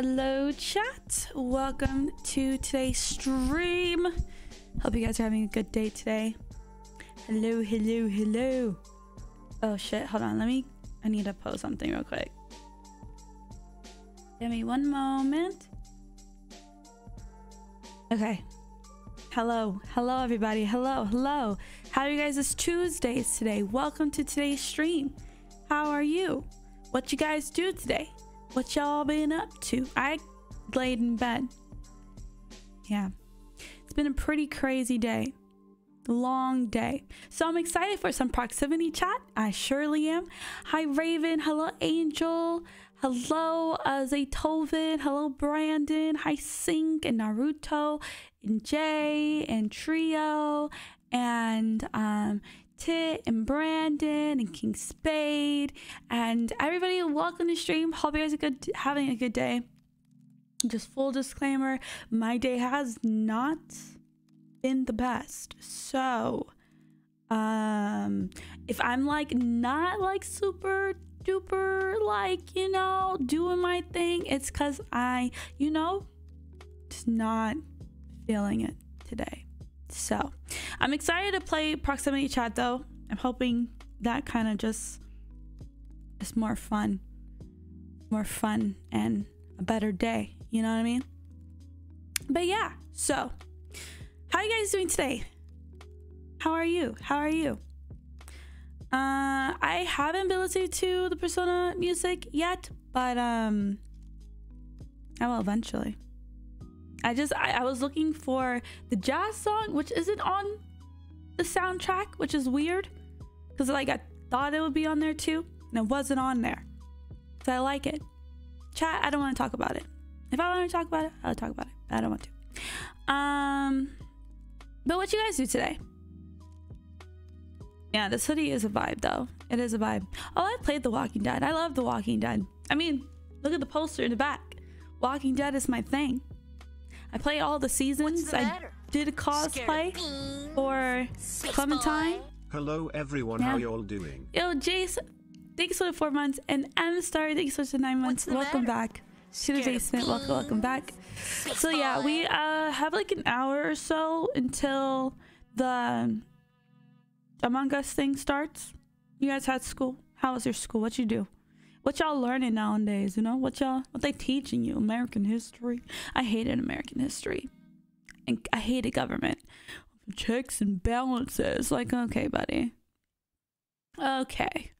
Hello, chat. Welcome to today's stream. Hope you guys are having a good day today. Hello, hello, hello. Oh shit, hold on. Let me. I need to post something real quick. Give me one moment. Okay. Hello, hello, everybody. Hello, hello. How are you guys? It's Tuesdays today. Welcome to today's stream. How are you? What you guys do today? What y'all been up to? I laid in bed. Yeah. It's been a pretty crazy day. Long day. So I'm excited for some proximity chat. I surely am. Hi, Raven. Hello, Angel. Hello, uh, Zaytoven. Hello, Brandon. Hi, Sync and Naruto and Jay and Trio and um, Tit and Brandon and King Spade and everybody. Welcome to stream. Hope you guys are good, having a good day. Just full disclaimer, my day has not been the best. So, um, if I'm like not like super duper like you know doing my thing, it's cause I you know just not feeling it today. So I'm excited to play proximity chat though. I'm hoping that kind of just is more fun, more fun and a better day. You know what I mean? But yeah, so how are you guys doing today? How are you? How are you? Uh, I haven't been listening to the Persona music yet, but um, I will eventually. I just I, I was looking for the jazz song, which isn't on the soundtrack, which is weird, because like I thought it would be on there too, and it wasn't on there. So I like it. Chat, I don't want to talk about it. If I want to talk about it, I'll talk about it. I don't want to. Um, but what you guys do today? Yeah, this hoodie is a vibe though. It is a vibe. Oh, I played The Walking Dead. I love The Walking Dead. I mean, look at the poster in the back. Walking Dead is my thing. I play all the seasons. The I did a cosplay for Clementine. Hello everyone, yeah. how y'all doing? Yo, Jace, thanks for the four months. And M Star, thanks for the nine months. Welcome matter? back to the basement. Welcome, welcome back. So yeah, we uh have like an hour or so until the among Us thing starts. You guys had school. How was your school? What you do? What y'all learning nowadays? You know what y'all what they teaching you? American history. I hated American history, and I hated government. Checks and balances. Like okay, buddy. Okay.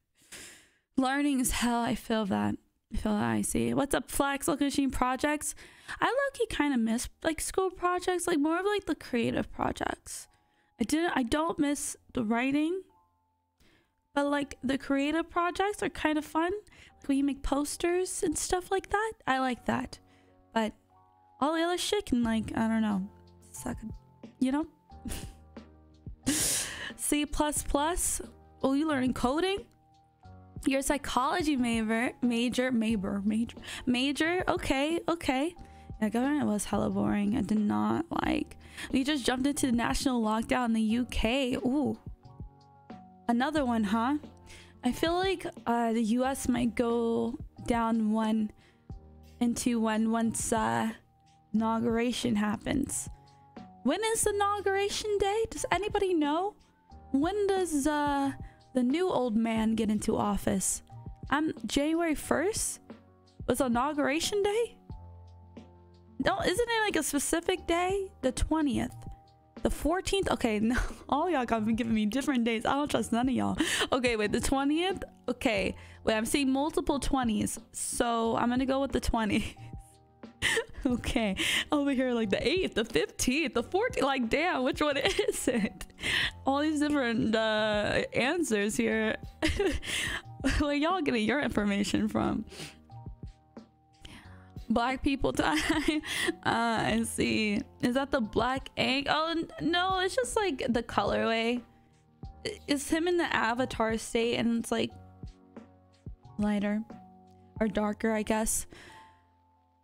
Learning is hell. I feel that. I feel that. I see. What's up, Flex? Look Machine projects. I low key kind of miss like school projects, like more of like the creative projects. I didn't I don't miss the writing. But like the creative projects are kind of fun. Like you make posters and stuff like that. I like that. But all the other shit can like, I don't know. Suck you know? C. Oh, you learning coding? Your psychology major, major, major, major, major. Okay, okay. Yeah, government was hella boring. I did not like. We just jumped into the national lockdown in the UK. Ooh. Another one, huh? I feel like uh, the US might go down one into one once uh, inauguration happens. When is inauguration day? Does anybody know? When does uh, the new old man get into office? I'm January 1st? Was inauguration day? No, isn't it like a specific day? The 20th. The 14th? Okay, no. All y'all got been giving me different days. I don't trust none of y'all. Okay, wait, the 20th? Okay. Wait, I'm seeing multiple 20s. So I'm gonna go with the 20th. okay. Over here, like the 8th, the 15th, the 14th. Like, damn, which one is it? All these different uh, answers here. Where y'all getting your information from? Black people time. Uh, and see. Is that the black ink? Oh, no, it's just like the colorway. It's him in the avatar state and it's like lighter or darker, I guess.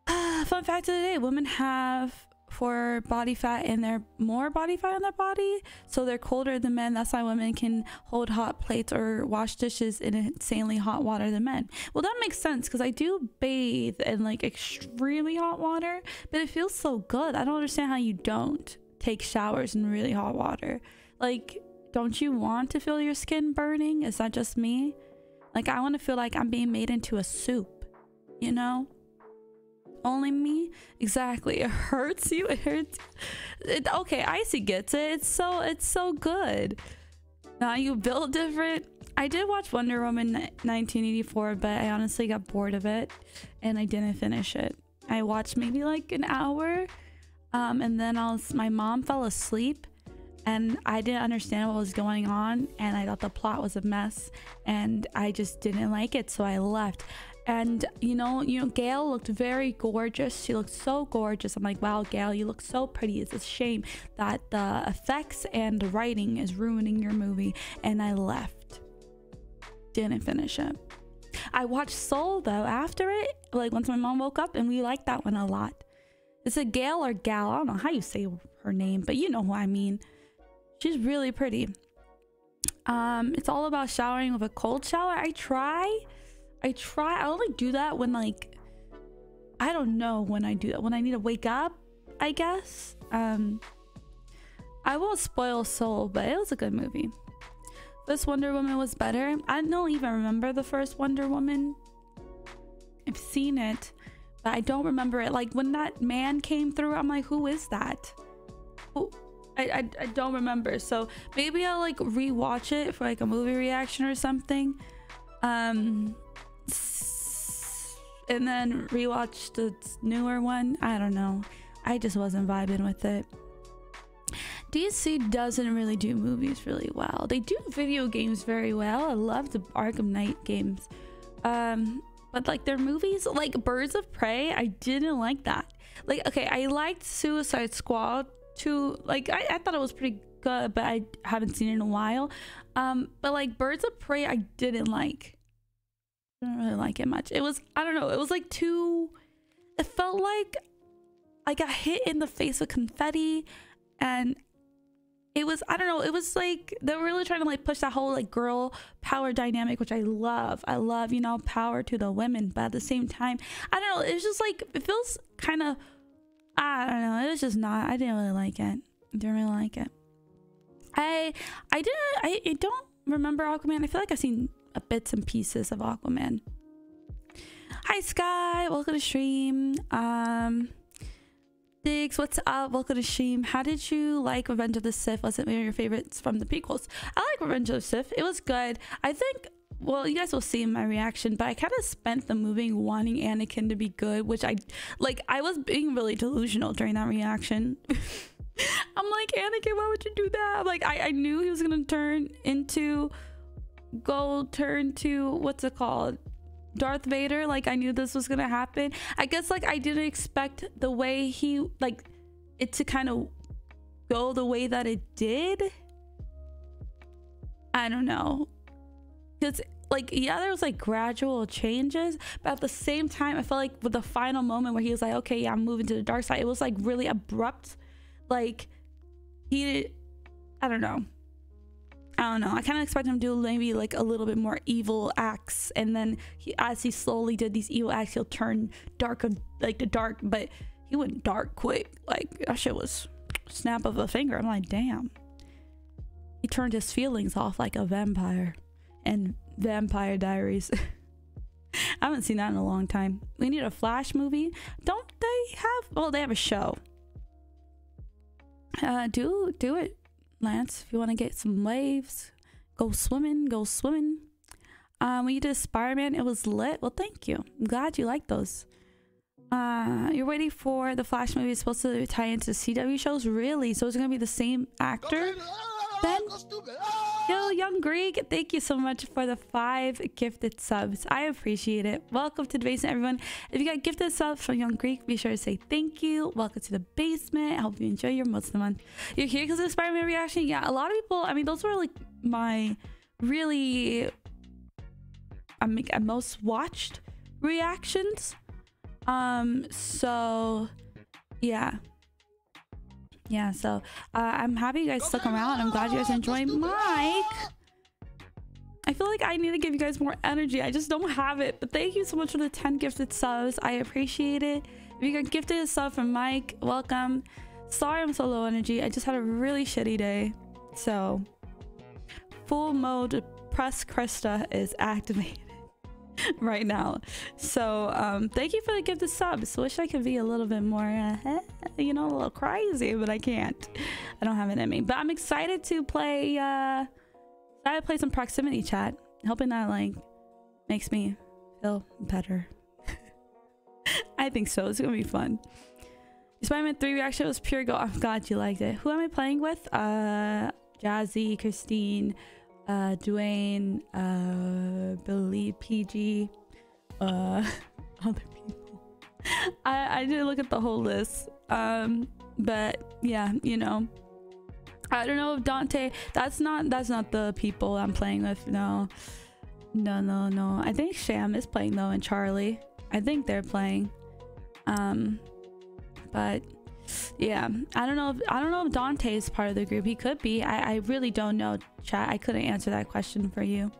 Uh, fun fact of the day women have for body fat and they're more body fat on their body. So they're colder than men. That's why women can hold hot plates or wash dishes in insanely hot water than men. Well, that makes sense because I do bathe in like extremely hot water, but it feels so good. I don't understand how you don't take showers in really hot water. Like, don't you want to feel your skin burning? Is that just me? Like, I want to feel like I'm being made into a soup, you know? Only me? Exactly. It hurts you? It hurts it, okay icy gets it. It's so it's so good. Now you build different. I did watch wonder woman 1984 but i honestly got bored of it and i didn't finish it. I watched maybe like an hour um, and then i was my mom fell asleep and I didn't understand what was going on and I thought the plot was a mess and I just didn't like it so I left and you know you know gail looked very gorgeous. She looked so gorgeous. I'm like wow gail you look so pretty. It's a shame that the effects and the writing is ruining your movie. And i left. Didn't finish it. I watched soul though after it like once my mom woke up and we liked that one a lot. It's a gail or gal? I don't know how you say her name but you know who i mean. She's really pretty. Um it's all about showering with a cold shower. I try I try, I only do that when like, I don't know when I do that, when I need to wake up, I guess. Um, I won't spoil Soul, but it was a good movie. This Wonder Woman was better. I don't even remember the first Wonder Woman. I've seen it, but I don't remember it. Like when that man came through, I'm like, who is that? Who? I, I, I don't remember. So maybe I'll like rewatch it for like a movie reaction or something. Um, and then rewatched the newer one. I don't know. I just wasn't vibing with it. DC doesn't really do movies really well. They do video games very well. I love the Arkham Knight games. Um, but like their movies, like Birds of Prey, I didn't like that. Like, okay, I liked Suicide Squad too. Like, I, I thought it was pretty good, but I haven't seen it in a while. Um, but like Birds of Prey, I didn't like. I didn't really like it much. It was, I don't know, it was like too, it felt like I got hit in the face with confetti and it was, I don't know, it was like, they were really trying to like push that whole like girl power dynamic, which I love. I love, you know, power to the women, but at the same time, I don't know, it's just like, it feels kind of, I don't know, it was just not, I didn't really like it. I didn't really like it. I, I didn't, I, I don't remember Aquaman. I feel like I've seen bits and pieces of Aquaman. Hi Sky, welcome to stream. Um Diggs, what's up? Welcome to stream. How did you like Revenge of the Sith? Was it one of your favorites from the prequels? I like Revenge of the Sith. It was good. I think well, you guys will see my reaction, but I kind of spent the movie wanting Anakin to be good, which I like. I was being really delusional during that reaction. I'm like, Anakin, why would you do that? Like, I, I knew he was gonna turn into go turn to what's it called? Darth Vader like I knew this was gonna happen. I guess like I didn't expect the way he like it to kind of go the way that it did. I don't know. Because like yeah there was like gradual changes but at the same time I felt like with the final moment where he was like okay yeah I'm moving to the dark side it was like really abrupt. Like he I don't know I don't know. I kind of expect him to do maybe like a little bit more evil acts, and then he, as he slowly did these evil acts, he'll turn dark, like the dark. But he went dark quick. Like that shit was snap of a finger. I'm like, damn. He turned his feelings off like a vampire, and Vampire Diaries. I haven't seen that in a long time. We need a Flash movie. Don't they have? Well, they have a show. Uh, do do it Lance, if you want to get some waves, go swimming, go swimming. Um, when you did Spider-Man, it was lit. Well, thank you. I'm glad you like those. Uh, you're waiting for the Flash movie is supposed to tie into CW shows? Really? So it's gonna be the same actor? Then, yo, Young Greek, thank you so much for the five gifted subs. I appreciate it. Welcome to the basement, everyone. If you got gifted subs from Young Greek, be sure to say thank you. Welcome to the basement. I hope you enjoy your most of the month. You're here because of Spider-Man reaction? Yeah, a lot of people, I mean, those were like my really I mean, most watched reactions. Um, so yeah. Yeah, so uh, I'm happy you guys stuck around. I'm glad you guys enjoyed Mike. I feel like I need to give you guys more energy. I just don't have it. But thank you so much for the 10 gifted subs. I appreciate it. If you got gifted a sub from Mike, welcome. Sorry I'm so low energy. I just had a really shitty day. So, full mode press Krista is activated right now. So, um, thank you for the gift of subs. Wish I could be a little bit more, uh, you know, a little crazy, but I can't. I don't have it in me. But I'm excited to play, uh, I play some proximity chat. Hoping that, like, makes me feel better. I think so. It's gonna be fun. Spider-Man 3 reaction was pure gold. I'm glad you liked it. Who am I playing with? Uh, Jazzy, Christine, uh, Dwayne, uh, Billy, PG, uh, other people. I, I didn't look at the whole list. Um, but yeah, you know, I don't know if Dante, that's not, that's not the people I'm playing with. No, no, no, no. I think Sham is playing though and Charlie. I think they're playing. Um, but yeah i don't know if i don't know if dante is part of the group. He could be. I i really don't know chat. I couldn't answer that question for you.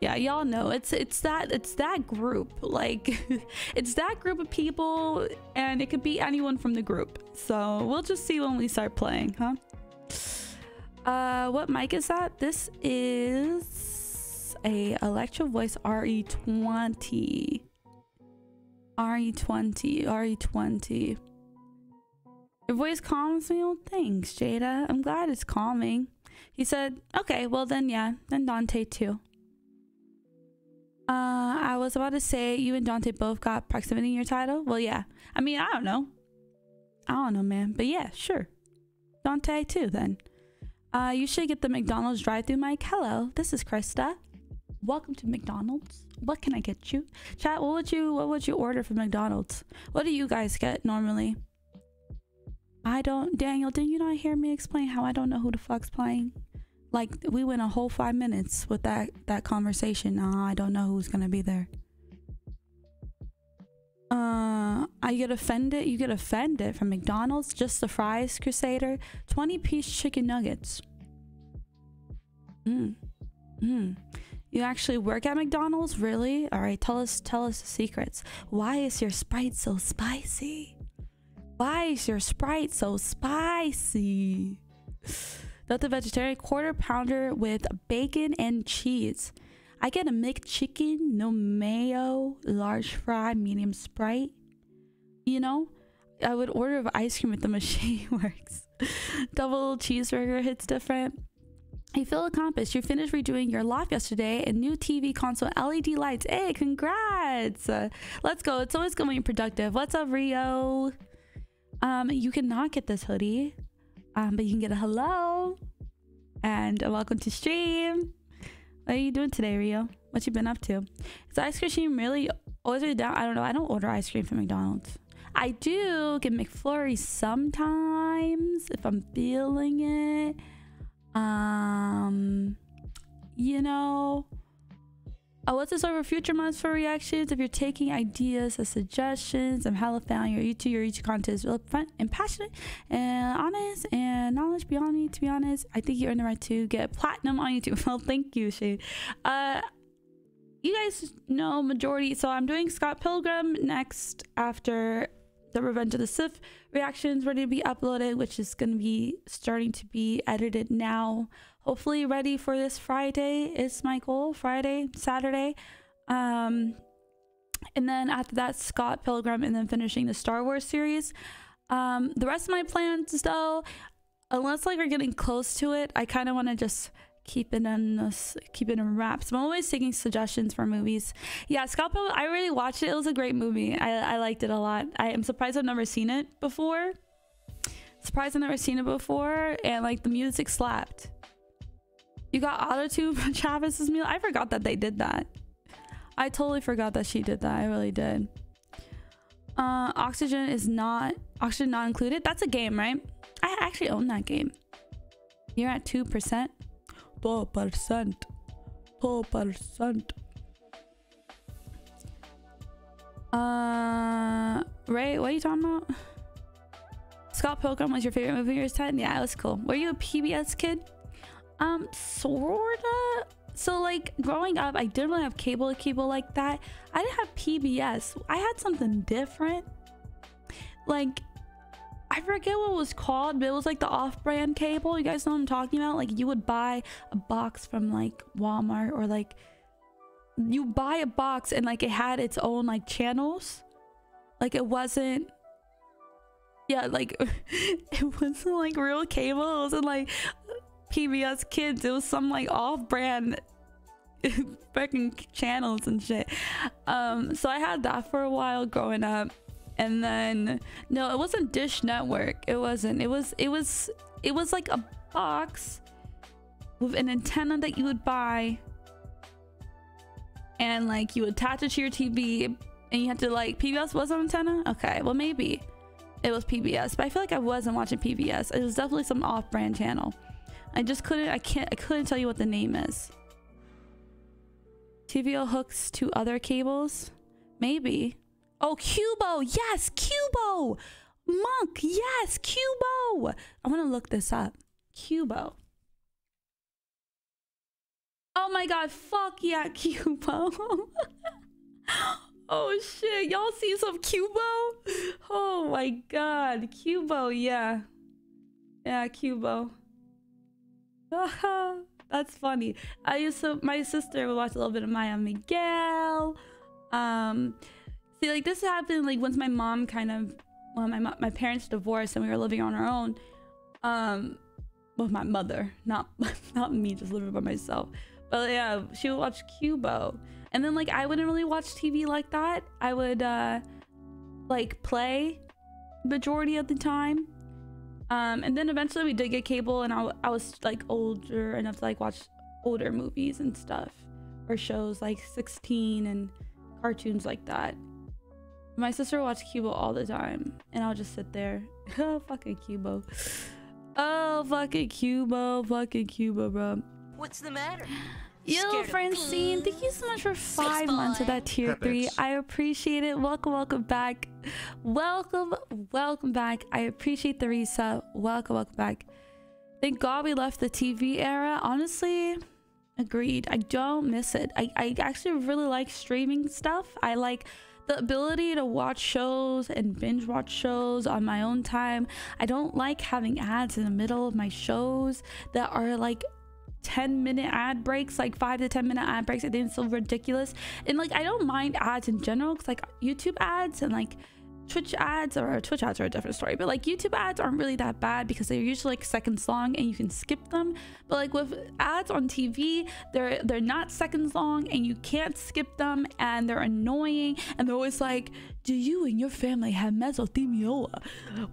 Yeah y'all know. It's it's that it's that group. Like it's that group of people and it could be anyone from the group. So we'll just see when we start playing huh? Uh what mic is that? This is a electro voice re20 re20 re20 your voice calms me. Oh, thanks, Jada. I'm glad it's calming. He said, okay, well then, yeah, then Dante too. Uh, I was about to say you and Dante both got proximity in your title. Well, yeah. I mean, I don't know. I don't know, man. But yeah, sure. Dante too, then. Uh, you should get the McDonald's drive-through mic. Hello, this is Krista. Welcome to McDonald's. What can I get you? Chat, what would you what would you order from McDonald's? What do you guys get normally? I don't, Daniel, did you not hear me explain how I don't know who the fuck's playing? Like we went a whole five minutes with that that conversation. Nah, I don't know who's gonna be there. Uh, I get offended. You get offended from McDonald's. Just the fries, Crusader. Twenty piece chicken nuggets. Hmm. Hmm. You actually work at McDonald's? Really? All right. Tell us. Tell us the secrets. Why is your Sprite so spicy? Why is your Sprite so spicy? That's a vegetarian quarter pounder with bacon and cheese. I get a McChicken, no mayo, large fry, medium Sprite. You know, I would order of ice cream if the machine works. Double cheeseburger hits different. You feel accomplished. You finished redoing your loft yesterday and new TV console LED lights. Hey, congrats! Let's go. It's always going to be productive. What's up, Rio? Um, you cannot get this hoodie, um, but you can get a hello and a welcome to stream. What are you doing today, Rio? What you been up to? Is ice cream really always down? I don't know. I don't order ice cream from McDonald's. I do get McFlurry sometimes if I'm feeling it. Um, you know, Oh, what's this over future months for reactions? If you're taking ideas as suggestions, I'm hella fan your YouTube, your YouTube content is real fun and passionate and honest and knowledge beyond me, to be honest. I think you earned the right to get platinum on YouTube. Well, thank you, Shane. Uh, you guys know majority. So I'm doing Scott Pilgrim next after the Revenge of the Sith reactions ready to be uploaded, which is going to be starting to be edited now hopefully ready for this Friday is my goal. Friday, Saturday. Um, and then after that, Scott Pilgrim, and then finishing the Star Wars series. Um, the rest of my plans, though, unless like we're getting close to it, I kind of want to just keep it in this, keep it in wraps. I'm always taking suggestions for movies. Yeah, Scott Pilgrim, I really watched it. It was a great movie. I, I liked it a lot. I am surprised I've never seen it before. Surprised I've never seen it before, and like the music slapped. You got autotune from Travis's meal? I forgot that they did that. I totally forgot that she did that. I really did. Uh, oxygen is not oxygen not included. That's a game, right? I actually own that game. You're at two percent. Two percent. Two percent. Uh, Ray, what are you talking about? Scott Pilgrim was your favorite movie when you were 10? Yeah, it was cool. Were you a PBS kid? Um, sorta. So like growing up, I didn't really have cable cable like that. I didn't have PBS. I had something different. Like I forget what it was called, but it was like the off-brand cable. You guys know what I'm talking about? Like you would buy a box from like Walmart or like you buy a box and like it had its own like channels. Like it wasn't yeah, like it wasn't like real cable. It wasn't like PBS Kids. It was some like off-brand fucking channels and shit. Um, so I had that for a while growing up. And then no it wasn't dish network. It wasn't. It was it was it was like a box with an antenna that you would buy and like you attach it to your tv and you had to like pbs was an antenna okay well maybe it was pbs but i feel like i wasn't watching pbs it was definitely some off-brand channel i just couldn't i can't i couldn't tell you what the name is tvo hooks to other cables maybe Oh, Qubo. Yes, Qubo. Monk. Yes, Qubo. I want to look this up. Qubo. Oh my god, fuck yeah, Qubo. oh shit, y'all see some Qubo? Oh my god, Qubo, yeah. Yeah, Qubo. That's funny. I used to, my sister would watch a little bit of Maya Miguel. Um, See, like this happened like once my mom kind of, well, my my parents divorced and we were living on our own. Um, with my mother, not not me, just living by myself. But yeah, she would watch Qubo, and then like I wouldn't really watch TV like that. I would uh, like play majority of the time. Um, and then eventually we did get cable, and I, I was like older enough to like watch older movies and stuff, or shows like 16 and cartoons like that. My sister watched Qubo all the time, and I'll just sit there. oh, fucking Qubo. Oh, fucking Qubo. Fucking Qubo, bro. What's the matter? Yo, Francine, thank you so much for five months of that tier three. I appreciate it. Welcome, welcome back. Welcome, welcome back. I appreciate the reset. Welcome, welcome back. Thank God we left the TV era. Honestly, agreed. I don't miss it. I, I actually really like streaming stuff. I like the ability to watch shows and binge watch shows on my own time. I don't like having ads in the middle of my shows that are like 10 minute ad breaks like 5 to 10 minute ad breaks i think it's so ridiculous. And like i don't mind ads in general because like youtube ads and like Twitch ads or Twitch ads are a different story, but like YouTube ads aren't really that bad because they're usually like seconds long and you can skip them. But like with ads on TV, they're they're not seconds long and you can't skip them and they're annoying and they're always like, "Do you and your family have mesothelioma?"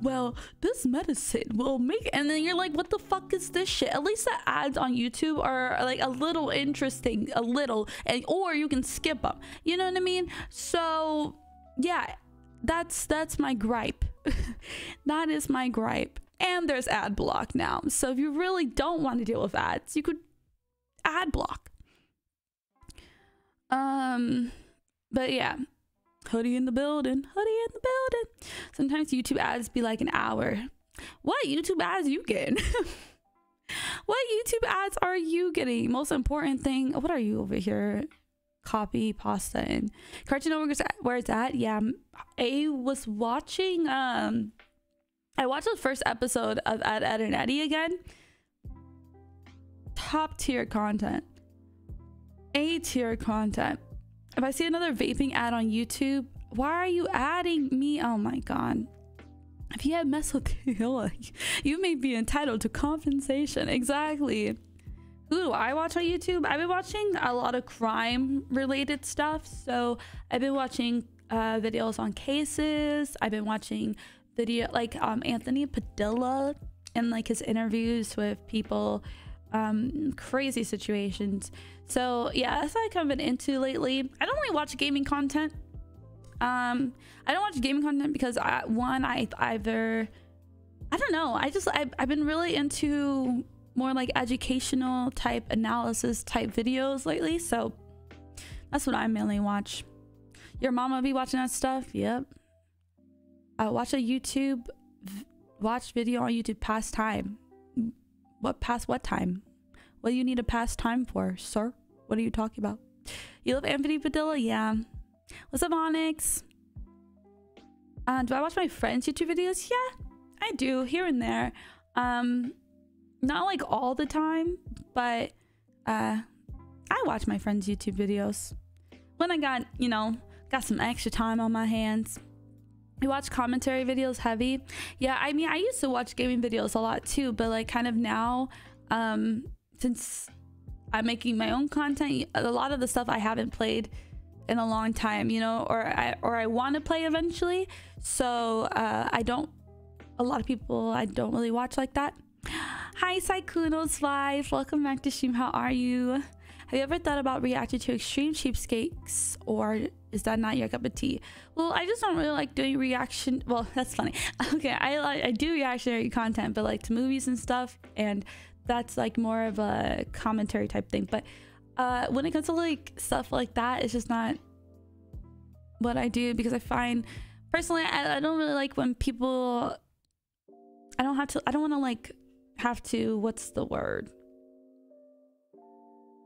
Well, this medicine will make and then you're like, "What the fuck is this shit?" At least the ads on YouTube are like a little interesting, a little, and or you can skip them. You know what I mean? So yeah that's that's my gripe. That is my gripe. And there's ad block now. So if you really don't want to deal with ads you could ad block. Um but yeah. Hoodie in the building hoodie in the building. Sometimes youtube ads be like an hour. What youtube ads you getting? What youtube ads are you getting? Most important thing what are you over here copy pasta and Cartoon Network is where it's at. Yeah, I was watching. Um, I watched the first episode of Ed, Edd n Eddy again. Top tier content. A tier content. If I see another vaping ad on YouTube, why are you adding me? Oh my god. If you have mesothelioma, you may be entitled to compensation. Exactly. Who do I watch on YouTube? I've been watching a lot of crime related stuff. So I've been watching uh, videos on cases. I've been watching video like um, Anthony Padilla and like his interviews with people, um, crazy situations. So yeah, that's what I've kind of been into lately. I don't really watch gaming content. Um, I don't watch gaming content because I, one, I either I don't know. I just I've, I've been really into more like educational type analysis type videos lately. So that's what I mainly watch. Your mom mama be watching that stuff? Yep. I watch a YouTube watch video on YouTube past time. What past what time? What do you need a past time for, sir? What are you talking about? You love Anthony Padilla? Yeah. What's up, Onyx? Uh, do I watch my friends' YouTube videos? Yeah, I do here and there. Um, not like all the time, but uh, I watch my friends' YouTube videos when I got, you know, got some extra time on my hands. I watch commentary videos heavy. Yeah, I mean, I used to watch gaming videos a lot too, but like kind of now, um, since I'm making my own content, a lot of the stuff I haven't played in a long time, you know, or I or I want to play eventually. So uh, I don't. A lot of people I don't really watch like that. Hi, Saikuno's wife. Welcome back to stream. How are you? Have you ever thought about reacting to extreme cheapskates, or is that not your cup of tea? Well, I just don't really like doing reaction. Well, that's funny. Okay, I I do reactionary content, but like to movies and stuff, and that's like more of a commentary type thing. But uh, when it comes to like stuff like that, it's just not what I do because I find personally I, I don't really like when people I don't have to I don't want to like have to what's the word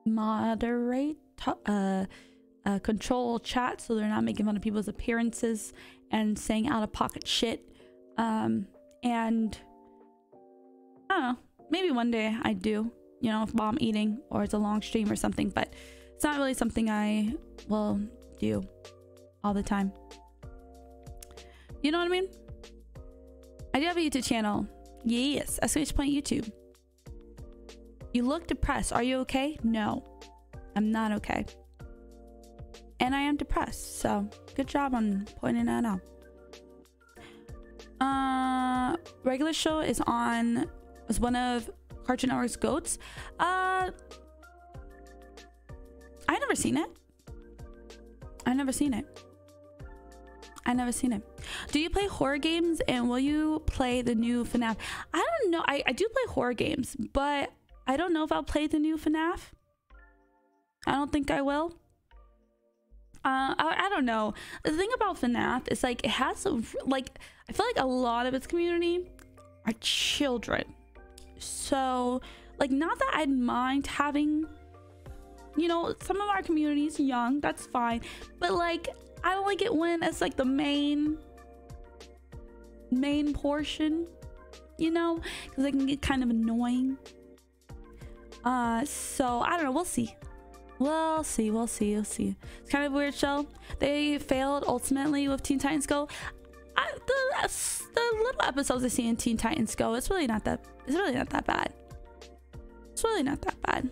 moderate uh, uh control chat so they're not making fun of people's appearances and saying out of pocket shit um and I don't know maybe one day I do you know, if I'm eating or it's a long stream or something, but it's not really something I will do all the time. You know what I mean? I do have a YouTube channel. Yes, exclamation point YouTube. You look depressed. Are you okay? No, I'm not okay. And I am depressed. So good job on pointing that out. Uh, regular show is on was one of Cartoon Network's Goats. Uh, I never seen it. I never seen it. I never seen it. Do you play horror games and will you play the new FNAF? I don't know. I, I do play horror games, but I don't know if I'll play the new FNAF. I don't think I will. Uh, I, I don't know. The thing about FNAF is like it has a, like I feel like a lot of its community are children. So, like, not that I'd mind having, you know, some of our communities young, that's fine. But, like, I don't like it when it's like the main, main portion, you know, because it can get kind of annoying. Uh, so I don't know. We'll see. We'll see. We'll see. We'll see. It's kind of a weird show. They failed ultimately with Teen Titans Go. I, the, the little episodes I see in Teen Titans Go, it's really not that it's really not that bad. It's really not that bad.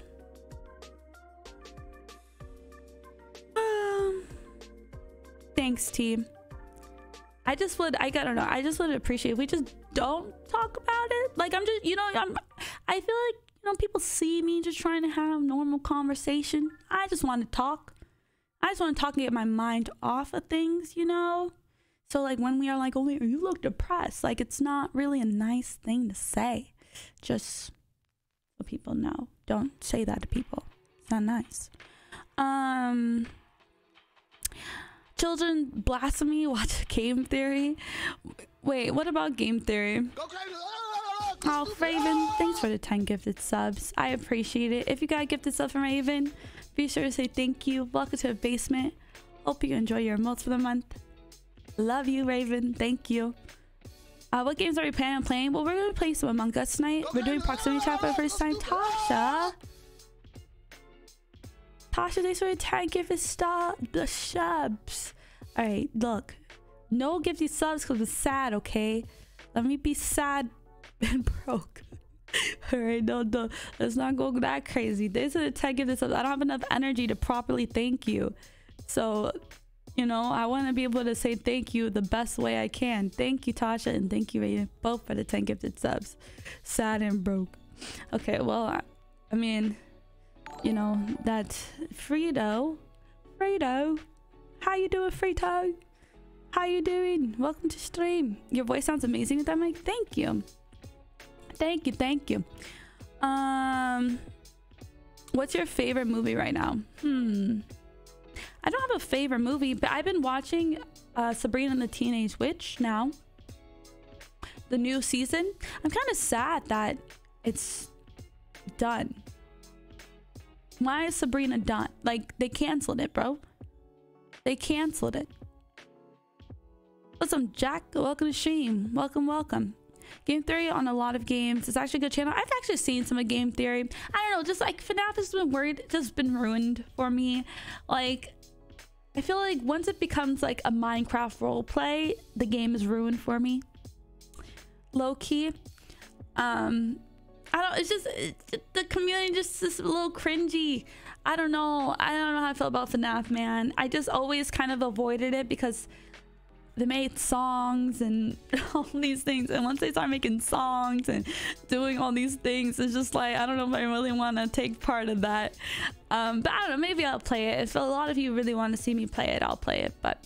Um, thanks, team. I just would I, I don't know. I just would appreciate if we just don't talk about it. Like I'm just you know I'm I feel like you know people see me just trying to have normal conversation. I just want to talk. I just want to talk and get my mind off of things, you know. So like when we are like, oh, you look depressed, like it's not really a nice thing to say. Just so people know. Don't say that to people. It's not nice. Um Children blasphemy, watch game theory. Wait, what about game theory? Oh, Raven, thanks for the 10 gifted subs. I appreciate it. If you got a gifted sub from Raven, be sure to say thank you. Welcome to the basement. Hope you enjoy your emotes for the month. Love you, Raven. Thank you. Uh, what games are we planning on playing? Well, we're going to play some Among Us tonight. We're doing proximity chat for the first time. Tasha. Tasha, thanks for the 10 gifted stop the subs. All right, look. No gifted subs because it's sad, okay? Let me be sad and broke. All right, no, no, let's not go that crazy. This is a 10 gifted subs. I don't have enough energy to properly thank you. So you know, I want to be able to say thank you the best way I can. Thank you, Tasha, and thank you, Raiden, both for the 10 gifted subs. Sad and broke. Okay, well, I, I mean, you know, that Frito. Frito. How you doing, Frito? How you doing? Welcome to stream. Your voice sounds amazing with that mic. Thank you. Thank you, thank you. Um, what's your favorite movie right now? Hmm. I don't have a favorite movie, but I've been watching uh, Sabrina and the Teenage Witch now. the new season. I'm kind of sad that it's done. Why is Sabrina done? Like they canceled it, bro. They canceled it. What's up, Jack? Welcome to stream. Welcome, welcome. Game Theory on a lot of games. It's actually a good channel. I've actually seen some of Game Theory. I don't know, just like FNAF has been worried, just been ruined for me. Like, I feel like once it becomes like a Minecraft roleplay, the game is ruined for me. Low key. Um, I don't, it's just, the community just is a little cringy. I don't know. I don't know how I feel about FNAF, man. I just always kind of avoided it because they made songs and all these things. And once they start making songs and doing all these things, it's just like, I don't know if I really want to take part of that. Um, but I don't know, maybe I'll play it. If a lot of you really want to see me play it, I'll play it. But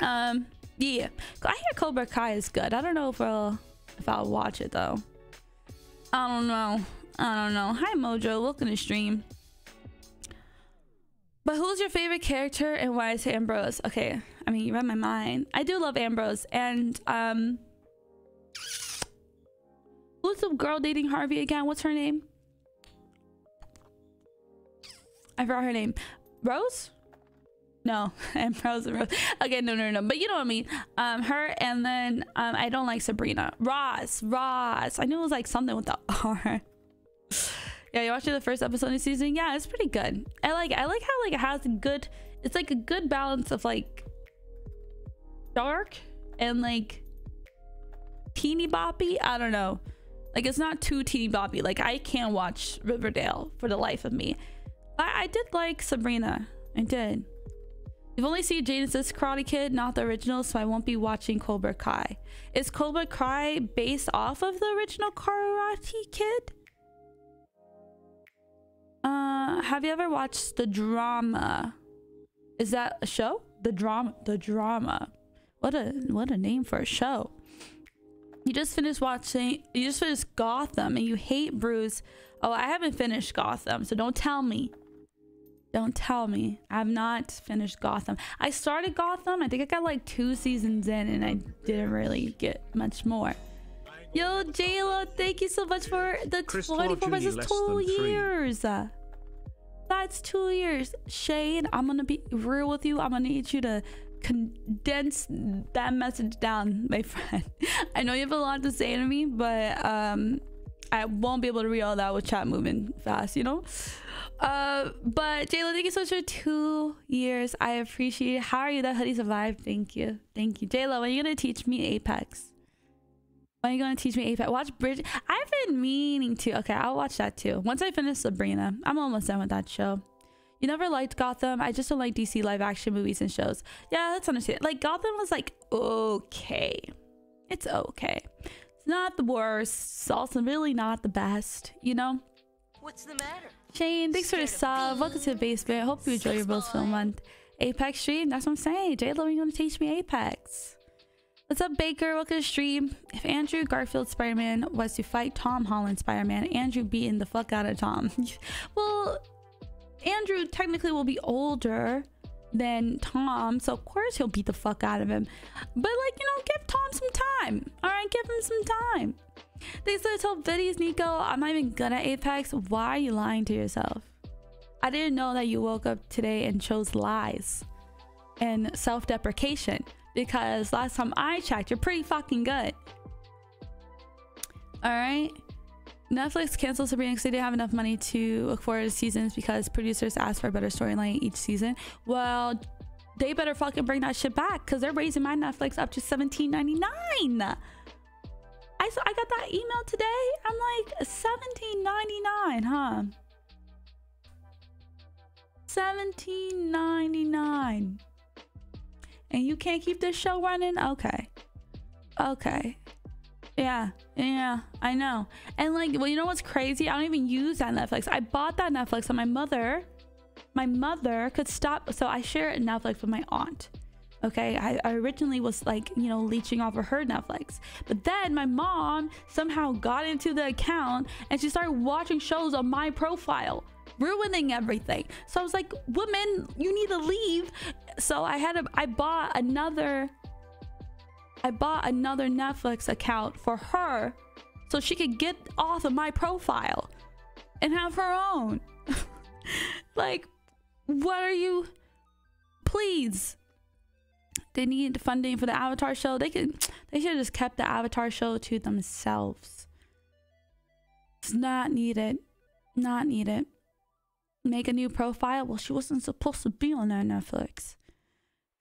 um, yeah, I hear Cobra Kai is good. I don't know if I'll, if I'll watch it though. I don't know. I don't know. Hi Mojo, welcome to stream. But who's your favorite character and why is Ambrose? Okay, I mean, you read my mind. I do love Ambrose and um Who's the girl dating Harvey again? What's her name? I forgot her name. Rose? No, Ambrose and Rose. Okay, no, no, no. But you know what I mean. Um, her and then um, I don't like Sabrina. Ross, Ross. I knew it was like something with the R. Yeah, you watched the first episode of season. Yeah, it's pretty good. I like I like how like it has a good it's like a good balance of like dark and like teeny boppy. I don't know. Like it's not too teeny boppy. Like I can't watch Riverdale for the life of me. But I did like Sabrina. I did. You've only seen Genesis Karate Kid, not the original, so I won't be watching Cobra Kai. Is Cobra Kai based off of the original Karate Kid? Uh, have you ever watched the drama? Is that a show? The drama. The drama. What a what a name for a show. You just finished watching. You just finished Gotham, and you hate Bruce. Oh, I haven't finished Gotham, so don't tell me. Don't tell me. I have not finished Gotham. I started Gotham. I think I got like two seasons in, and I didn't really get much more. Yo, JLo, thank you so much for the 24 versus two years. That's two years. Shane, I'm gonna be real with you. I'm gonna need you to condense that message down, my friend. I know you have a lot to say to me, but um I won't be able to read all that with chat moving fast, you know? Uh, but Jayla, thank you so much for two years. I appreciate it. How are you? That hoodie survived. Thank you. Thank you. Jayla, when are you going to teach me Apex? Are you going to teach me Apex? Watch Bridge. I've been meaning to. Okay, I'll watch that too. Once I finish Sabrina, I'm almost done with that show. You never liked Gotham. I just don't like DC live action movies and shows. Yeah, that's understand. Like Gotham was like okay. It's okay. It's not the worst. It's also really not the best, you know? What's the matter? Shane, thanks for the sub. Welcome to the basement. Hope you enjoy your Bills Film Month. Apex stream, that's what I'm saying. J-Lo, you gonna teach me Apex. What's up, Baker? Welcome to stream. If Andrew Garfield Spider-Man was to fight Tom Holland Spider-Man, Andrew beating the fuck out of Tom. well, Andrew technically will be older than Tom, so of course he'll beat the fuck out of him. But like, you know, give Tom some time. Alright, give him some time. Thanks for the 12 videos, Nico. I'm not even good at Apex. Why are you lying to yourself? I didn't know that you woke up today and chose lies and self-deprecation because last time I checked, you're pretty fucking good. All right. Netflix canceled Sabrina because they didn't have enough money to afford the seasons because producers asked for a better storyline each season. Well, they better fucking bring that shit back because they're raising my Netflix up to $17.99. I saw, I got that email today. I'm like seventeen ninety nine, huh? Seventeen ninety nine, and you can't keep this show running. Okay, okay, yeah, yeah, I know. And like, well, you know what's crazy? I don't even use that Netflix. I bought that Netflix, and my mother, my mother could stop. So I share Netflix with my aunt okay I, I, originally was like you know leeching off of her netflix but then my mom somehow got into the account and she started watching shows on my profile ruining everything so i was like woman you need to leave so i had a i bought another I bought another Netflix account for her so she could get off of my profile and have her own. like, what are you? Please. They need funding for the Avatar show. They could they should have just kept the Avatar show to themselves. It's not needed. Not needed. Make a new profile. Well, she wasn't supposed to be on that Netflix.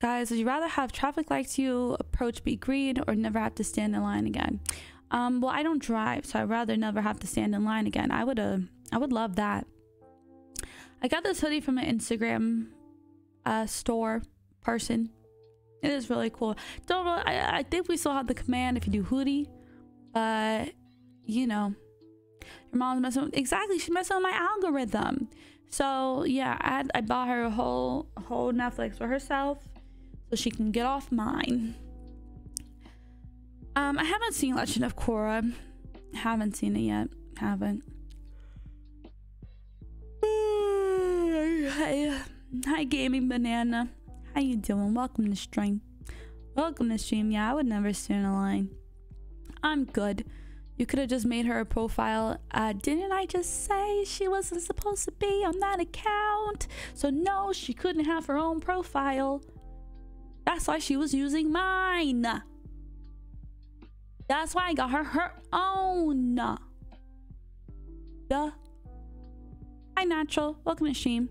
Guys, would you rather have traffic lights you approach be green or never have to stand in line again? Um, well, I don't drive, so I'd rather never have to stand in line again. I would uh I would love that. I got this hoodie from an Instagram uh store person. It is really cool. Don't know, I, I think we still have the command if you do hoodie, but you know, your mom's messing with, exactly. She's messing with my algorithm. So yeah, I I bought her a whole whole Netflix for herself, so she can get off mine. Um, I haven't seen Legend of Korra. Haven't seen it yet. Haven't. Hi, hi, gaming banana. How you doing? Welcome to stream. Welcome to stream. Yeah, I would never stand in line. I'm good. You could have just made her a profile. Uh, didn't I just say she wasn't supposed to be on that account? So no, she couldn't have her own profile. That's why she was using mine. That's why I got her her own. Duh. Hi, Natural. Welcome to stream.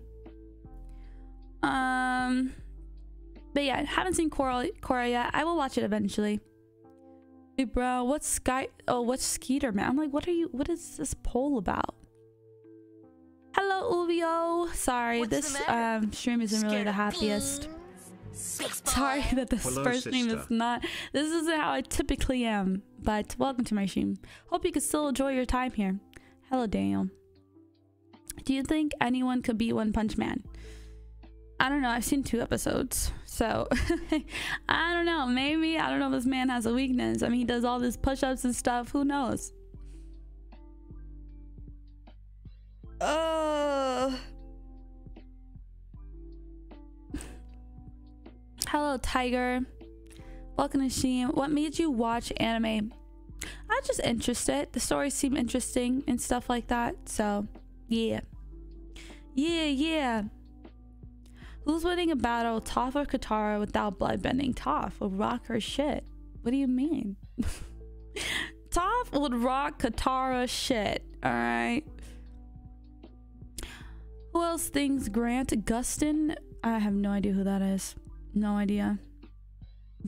Um, but yeah, haven't seen Korra, Korra yet. I will watch it eventually. Hey, bro, what's Sky? Oh, what's Skeeter, man? I'm like, what are you? What is this poll about? Hello, Uvio. Sorry, what's this um stream isn't really the happiest. Sorry that this Hello, first name is not. This isn't how I typically am. But welcome to my stream. Hope you can still enjoy your time here. Hello, Daniel. Do you think anyone could beat One Punch Man? I don't know. I've seen two episodes. So I don't know. Maybe. I don't know if this man has a weakness. I mean, he does all these push ups and stuff. Who knows? Uh. Hello, Tiger. Welcome to Sheem. What made you watch anime? I was just interested. The stories seem interesting and stuff like that. So, yeah. Yeah, yeah. Who's winning a battle, Toph or Katara, without bloodbending? Toph would rock her shit. What do you mean? Toph would rock Katara shit. Alright. Who else thinks Grant Gustin? I have no idea who that is. No idea.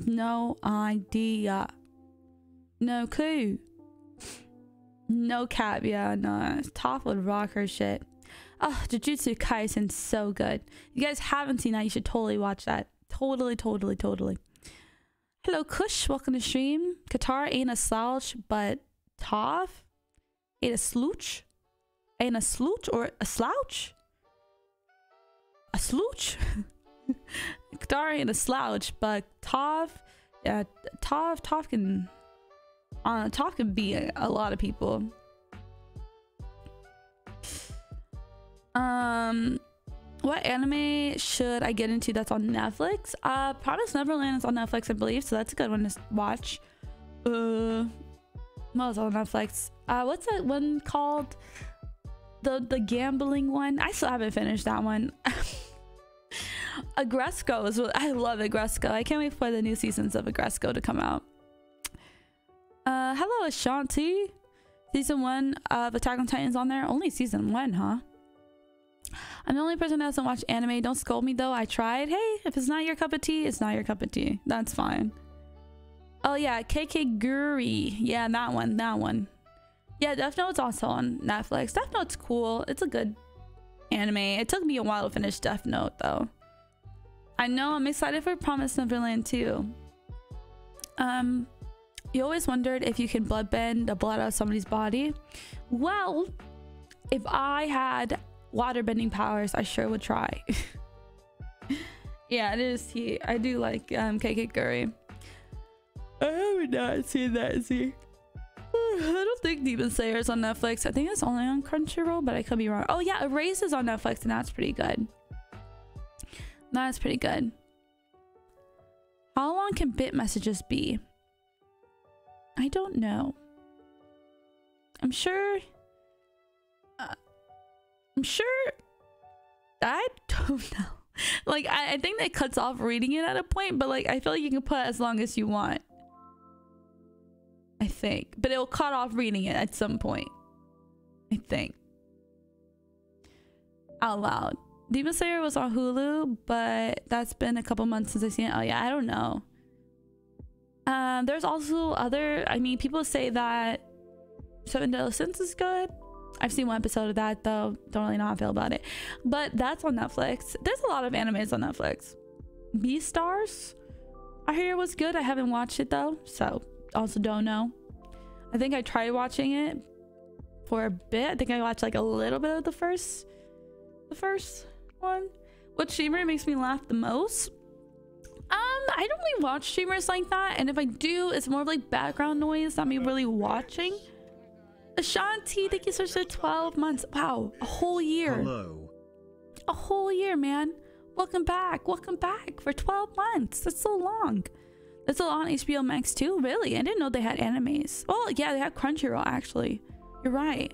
No idea. No clue. No cap. Yeah, no. Toph would rock her shit. Oh, Jujutsu Kaisen so good. you guys haven't seen that, you should totally watch that. Totally, totally, totally. Hello, Kush. Welcome to stream. Katara ain't a slouch, but Toph ain't a slouch? Ain't a slouch or a slouch? A slouch? Katara ain't a slouch, but Toph, yeah, Toph, Toph can, uh, Toph can beat a, a lot of people. Um, what anime should I get into that's on Netflix? Uh, Promise Neverland is on Netflix, I believe, so that's a good one to watch. Uh, what on Netflix? Uh, what's that one called? The the gambling one. I still haven't finished that one. Aggretsuko is what I love Aggretsuko. I can't wait for the new seasons of Aggretsuko to come out. Uh, hello Ashanti. Season one of Attack on Titan's on there. Only season one, huh? I'm the only person that doesn't watch anime. Don't scold me though. I tried. Hey, if it's not your cup of tea, it's not your cup of tea. That's fine. Oh yeah, Kakegurui. Yeah, that one. That one. Yeah, Death Note's also on Netflix. Death Note's cool. It's a good anime. It took me a while to finish Death Note though. I know I'm excited for Promise Neverland too. Um, you always wondered if you can bloodbend the blood out of somebody's body. Well, if I had waterbending powers, I sure would try. yeah, it is he. I do like um Kakegurui. I have not seen that. See, I don't think Demon Slayer is on Netflix. I think it's only on Crunchyroll, but I could be wrong. Oh yeah, Erase is on Netflix, and that's pretty good. That's pretty good. How long can bit messages be? I don't know. I'm sure. I'm sure. I don't know. Like, I, I think that cuts off reading it at a point, but like, I feel like you can put as long as you want. I think. But it'll cut off reading it at some point. I think. Out loud. Demon Slayer was on Hulu, but that's been a couple months since I've seen it. Oh yeah, I don't know. Um, there's also other. I mean, people say that Seven Deadly Sins is good. I've seen one episode of that though. Don't really know how I feel about it, but that's on Netflix. There's a lot of animes on Netflix. Beastars, I hear it was good. I haven't watched it though, so also don't know. I think I tried watching it for a bit. I think I watched like a little bit of the first, the first one. What streamer makes me laugh the most? Um, I don't really watch streamers like that, and if I do, it's more of like background noise, not me really watching. Ashanti, thank you so much for 12 months. Wow, a whole year. Hello. A whole year, man. Welcome back. Welcome back for 12 months. That's so long. That's all on HBO Max too? Really? I didn't know they had animes. Well, yeah, they have Crunchyroll actually. You're right.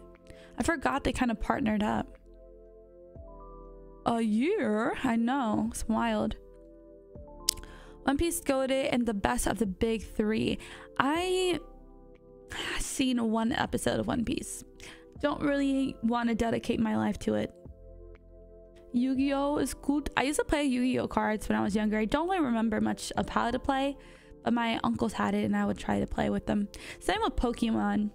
I forgot they kind of partnered up. A year? I know. It's wild. One Piece Go goaded and the best of the big three. I seen one episode of One Piece. Don't really want to dedicate my life to it. Yu-Gi-Oh is good. I used to play Yu-Gi-Oh cards when I was younger. I don't really remember much of how to play, but my uncles had it and I would try to play with them. Same with Pokemon.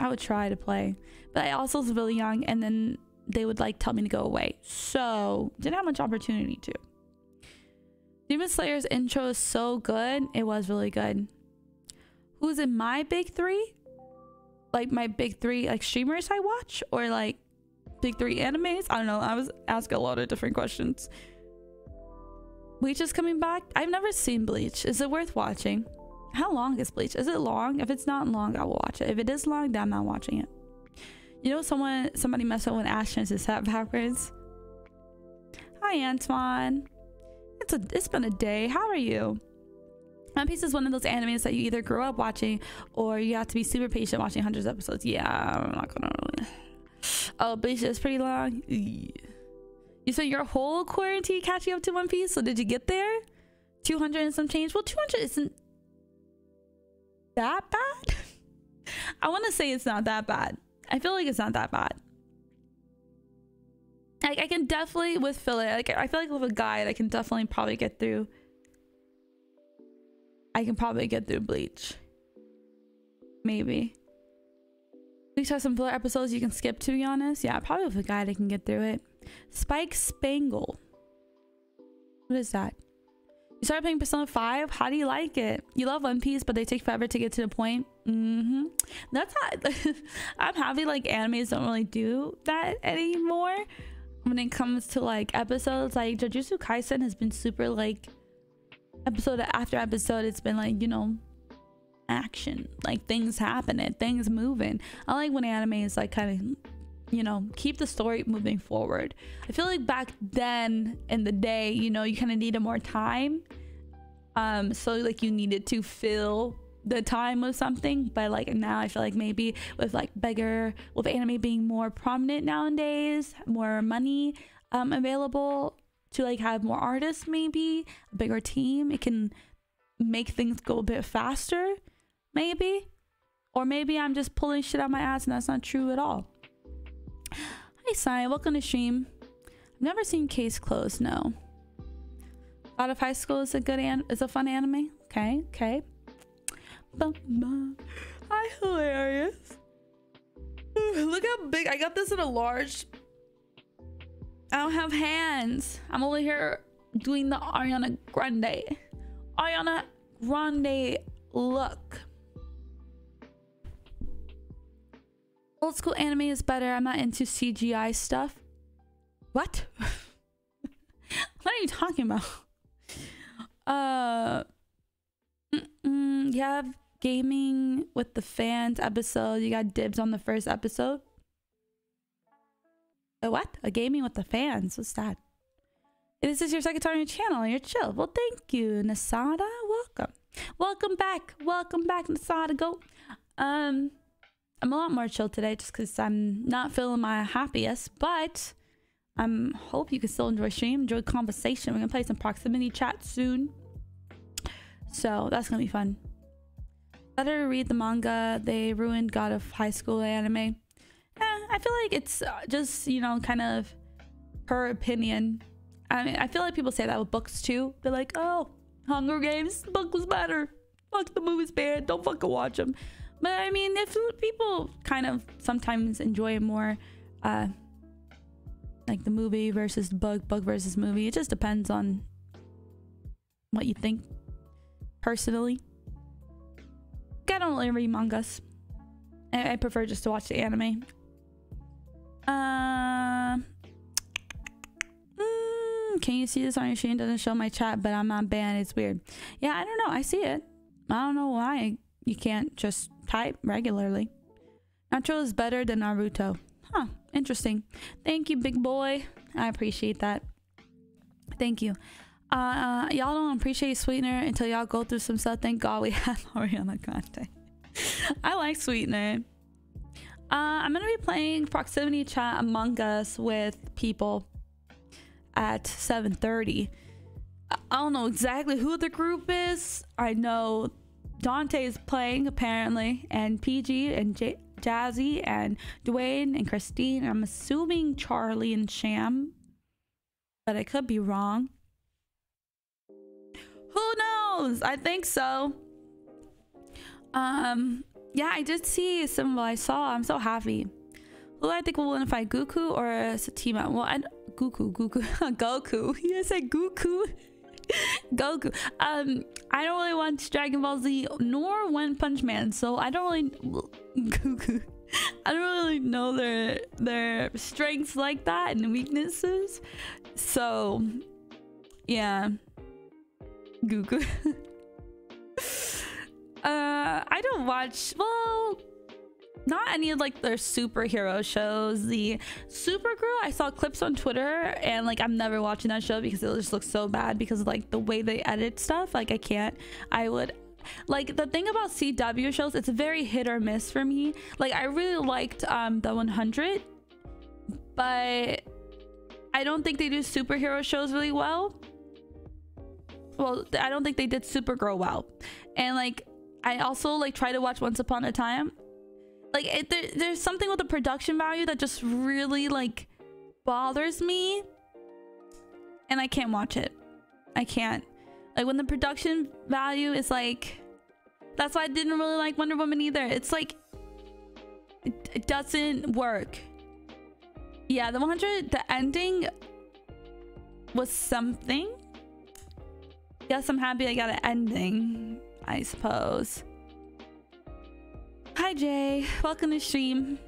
I would try to play, but I also was really young and then they would like tell me to go away. So didn't have much opportunity to. Demon Slayer's intro is so good. It was really good. Who's in my big three? Like my big three like streamers I watch or like big three animes? I don't know. I was asking a lot of different questions. Bleach is coming back. I've never seen Bleach. Is it worth watching? How long is Bleach? Is it long? If it's not long, I will watch it. If it is long, then I'm not watching it. You know, someone somebody messed up when Ash turns his hat backwards. Hi, Antoine. It's a it's been a day. How are you? One Piece is one of those animes that you either grew up watching or you have to be super patient watching hundreds of episodes. Yeah, I'm not gonna really. Oh, Bleach is pretty long. You spent your whole quarantine catching up to One Piece. So did you get there? 200 and some change. Well, 200 isn't that bad. I want to say it's not that bad. I feel like it's not that bad. Like I can definitely with filler. Like I feel like with a guide, I can definitely probably get through. I can probably get through Bleach. Maybe. Bleach has some filler episodes you can skip. To be honest, yeah, probably with a guide I can get through it. Spike Spangle. What is that? You started playing Persona 5? How do you like it? You love One Piece, but they take forever to get to the point. Mm-hmm. That's not... I'm happy like animes don't really do that anymore. When it comes to like episodes, like Jujutsu Kaisen has been super like... Episode after episode, it's been like, you know, action. Like things happening, things moving. I like when anime is like kind of you know keep the story moving forward i feel like back then in the day you know you kind of needed more time um so like you needed to fill the time with something but like now i feel like maybe with like bigger with anime being more prominent nowadays more money um available to like have more artists maybe a bigger team it can make things go a bit faster maybe or maybe i'm just pulling shit out my ass and that's not true at all Hi, Sai. Welcome to stream. I've never seen Case Closed. No. God of High School is a good an is a fun anime. Okay, okay. Hi, hilarious. Look how big. I got this in a large. I don't have hands. I'm over here doing the Ariana Grande. Ariana Grande look. Old school anime is better. I'm not into CGI stuff. What? what are you talking about? Uh, mm -mm, you have gaming with the fans episode. You got dibs on the first episode. A what? A gaming with the fans. What's that? This is your second time on your channel. You're chill. Well, thank you, Nasada. welcome. Welcome back. Welcome back, Nasada. Go. Um, I'm a lot more chill today just because I'm not feeling my happiest, but I'm hope you can still enjoy stream, enjoy conversation. We're gonna play some proximity chat soon. So that's gonna be fun. Better read the manga. They ruined God of High School anime. I feel like it's uh, just, you know, kind of her opinion. I mean, I feel like people say that with books too. They're like, oh, Hunger Games, book was better. Fuck the movie's bad. Don't fucking watch them. But I mean, if people kind of sometimes enjoy more, uh, like the movie versus the book, book versus movie, it just depends on what you think personally. I don't really read mangas. I prefer just to watch the anime. Uh, mm, can you see this on your screen? Doesn't show my chat, but I'm not banned. It's weird. Yeah, I don't know. I see it. I don't know why you can't just type regularly. Nacho is better than Naruto. Huh, interesting. Thank you, big boy. I appreciate that. Thank you. Uh, y'all don't appreciate Sweetener until y'all go through some stuff. Thank God we have Ariana Grande. I like Sweetener. Uh, I'm gonna be playing Proximity Chat Among Us with people at 7:30. I don't know exactly who the group is. I know Dante is playing apparently, and PG and J- Jazzy and Dwayne and Christine. I'm assuming Charlie and Sham, but I could be wrong. Who knows? I think so. Um, yeah, I did see some what I saw. I'm so happy. Who I think will win if I Goku or Saitama? Well, I Goku, Goku, Goku. You said Goku. Goku. Um, I don't really watch Dragon Ball Z nor One Punch Man, so I don't really Goku. I don't really know their their strengths like that and weaknesses. So, yeah. Goku. Uh, I don't watch. Well, not any of like their superhero shows. The Supergirl, I saw clips on Twitter, and like I'm never watching that show because it just looks so bad because of like the way they edit stuff. Like I can't. I would like the thing about CW shows, it's very hit or miss for me. Like I really liked um the 100, but I don't think they do superhero shows really well well i don't think they did supergirl well and like i also like try to watch once upon a time. Like it, there, there's something with the production value that just really like bothers me. And i can't watch it. I can't. Like when the production value is like that's why i didn't really like wonder woman either. It's like it, it doesn't work. Yeah the 100 the ending was something. Yes, I'm happy I got an ending, I suppose. Hi Jay, welcome to stream.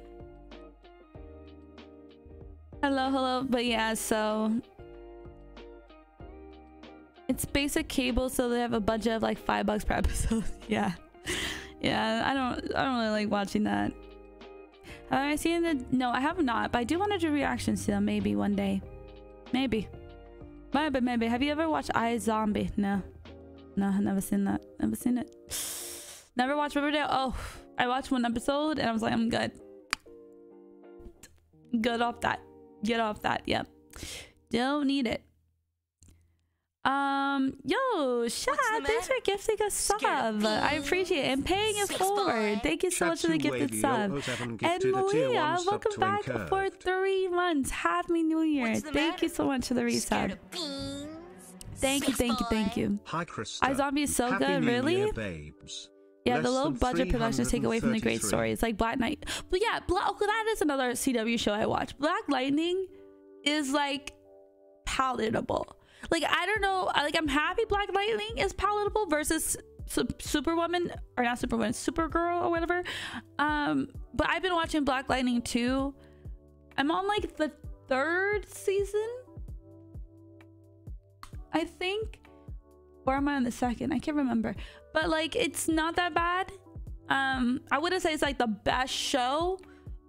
Hello, hello. But yeah, so it's basic cable, so they have a budget of like five bucks per episode. yeah, yeah. I don't, I don't really like watching that. Have I seen the? No, I have not. But I do want to do reactions to them. Maybe one day. Maybe. Maybe, maybe. Have you ever watched iZombie? No. No, I've never seen that. Never seen it. Never watched Riverdale? Oh, I watched one episode and I was like, I'm good. Good off that. Get off that. Yep. Don't need it. Um, yo, Shad, thanks for gifting a sub. I appreciate it. And paying it forward. Thank you so much for the gifted sub. And Maria, welcome back for three months. Happy New Year. Thank you so much for the resub. Thank you, thank you, thank you. Hi, Chris. iZombie is so Happy good, New really? Year, babes. Yeah, Less the low budget productions take away from the great story. It's like Black Knight. But yeah, Black. Okay, that is another CW show I watch. Black Lightning is like palatable. Like I don't know. Like I'm happy Black Lightning is palatable versus Su- Superwoman or not Superwoman, Supergirl or whatever. Um, but I've been watching Black Lightning too. I'm on like the third season, I think. Or am I on the second? I can't remember. But like it's not that bad. Um, I wouldn't say it's like the best show,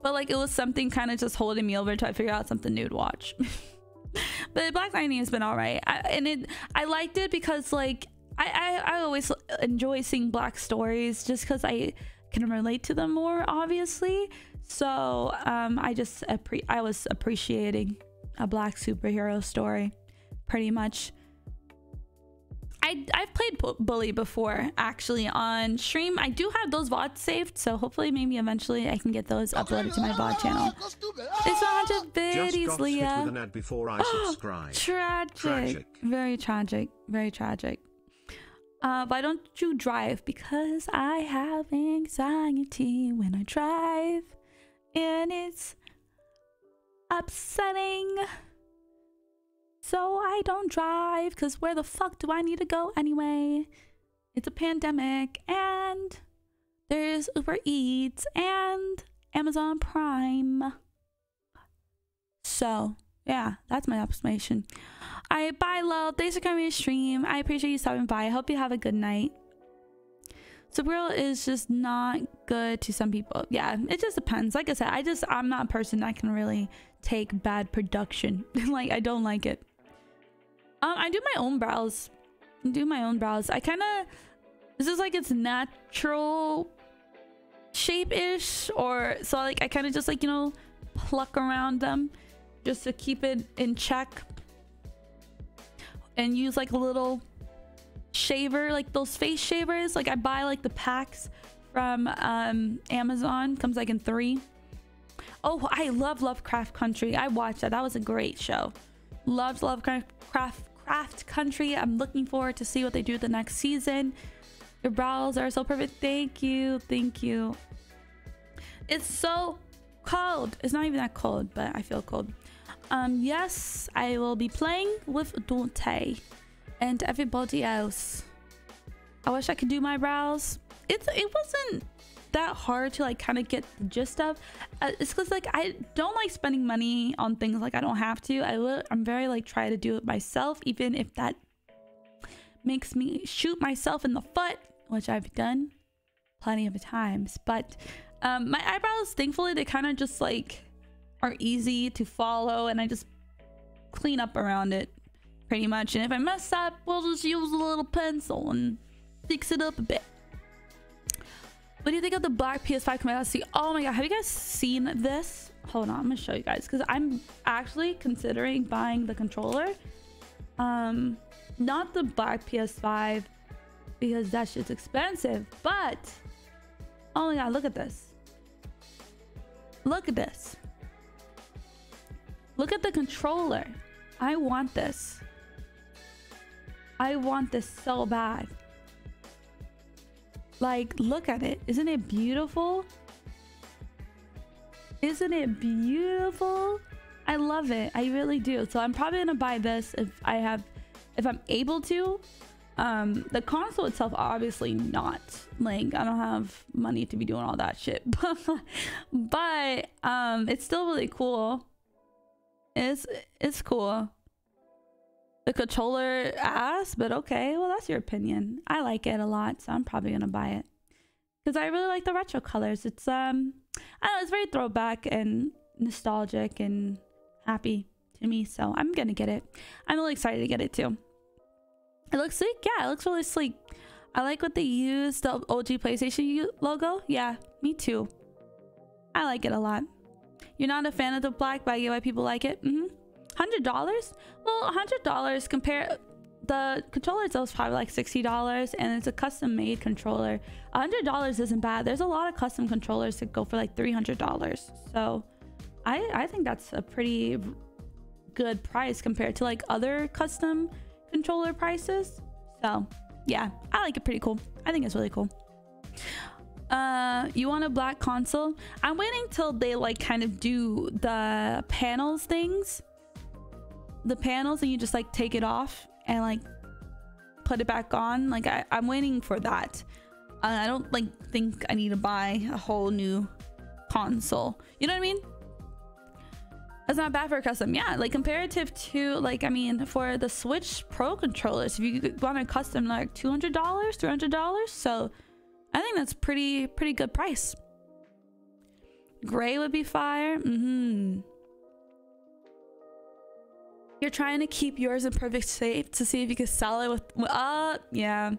but like it was something kind of just holding me over until I figure out something new to watch. but Black Lightning has been all right, I, and it I liked it because like I, I, I always enjoy seeing black stories just because I can relate to them more, obviously. So um, I just appre- I was appreciating a black superhero story, pretty much. I I've played Bully before actually on stream. I do have those VODs saved, so hopefully maybe eventually I can get those uploaded to my VOD channel. It's not to videos, Leah. With an ad before I subscribe. tragic. tragic. Very tragic. Very tragic. Uh, why don't you drive? Because I have anxiety when I drive, and it's upsetting. So I don't drive because where the fuck do I need to go anyway? It's a pandemic and there's Uber Eats and Amazon Prime. So, yeah, that's my explanation. Alright, bye, love. Thanks for coming to stream. I appreciate you stopping by. I hope you have a good night. Supergirl is just not good to some people. Yeah, it just depends. Like I said, I just, I'm not a person that can really take bad production. like, I don't like it. Um, I do my own brows. I do my own brows. I kind of, this is like its natural shape-ish. Or, so like, I kind of just like, you know, pluck around them just to keep it in check. And use like a little shaver, like those face shavers. Like I buy like the packs from um, Amazon. Comes like in three. Oh, I love Lovecraft Country. I watched that. That was a great show. Loved Lovecraft Craft craft Country. I'm looking forward to see what they do the next season. Your brows are so perfect. Thank you. Thank you. It's so cold. It's not even that cold, but I feel cold. Um, yes, I will be playing with Dante and everybody else. I wish I could do my brows. It's it wasn't that hard to like kind of get the gist of. Uh, it's because like I don't like spending money on things like I don't have to. I will. I'm very like try to do it myself, even if that makes me shoot myself in the foot, which I've done plenty of times. But um, my eyebrows, thankfully, they kind of just like are easy to follow, and I just clean up around it pretty much. And if I mess up, we'll just use a little pencil and fix it up a bit. What do you think of the black PS5 coming out? See, oh my god, have you guys seen this? Hold on, I'm gonna show you guys because I'm actually considering buying the controller. Um, not the black PS5 because that shit's expensive, but oh my god, look at this. Look at this. Look at the controller. I want this. I want this so bad. Like, look at it. Isn't it beautiful? Isn't it beautiful? I love it. I really do. So I'm probably gonna buy this if I have, if I'm able to. Um, the console itself, obviously not. Like, I don't have money to be doing all that shit. but um, it's still really cool. It's it's cool the controller ass, but okay. Well, that's your opinion. I like it a lot, so I'm probably gonna buy it because I really like the retro colors. It's um, I don't know, it's very throwback and nostalgic and happy to me. So I'm gonna get it. I'm really excited to get it too. It looks sleek. Yeah, it looks really sleek. I like what they used the OG PlayStation logo. Yeah, me too. I like it a lot. You're not a fan of the black, but I get why people like it. Mm hmm hundred dollars? Well a hundred dollars compare the controller itself is probably like $60 and it's a custom made controller. $100 isn't bad. There's a lot of custom controllers that go for like $300 so I, I think that's a pretty good price compared to like other custom controller prices. So yeah i like it pretty cool. I think it's really cool. Uh you want a black console? I'm waiting till they like kind of do the panels things the panels and you just like take it off and like put it back on. Like I, I'm waiting for that. Uh, I don't like think I need to buy a whole new console. You know what I mean? That's not bad for a custom. Yeah, like comparative to like I mean for the Switch Pro controllers, if you want a custom like two hundred dollars, three hundred dollars. So I think that's pretty pretty good price. Gray would be fire. Mm-hmm. You're trying to keep yours in perfect shape to see if you can sell it with. Uh, yeah.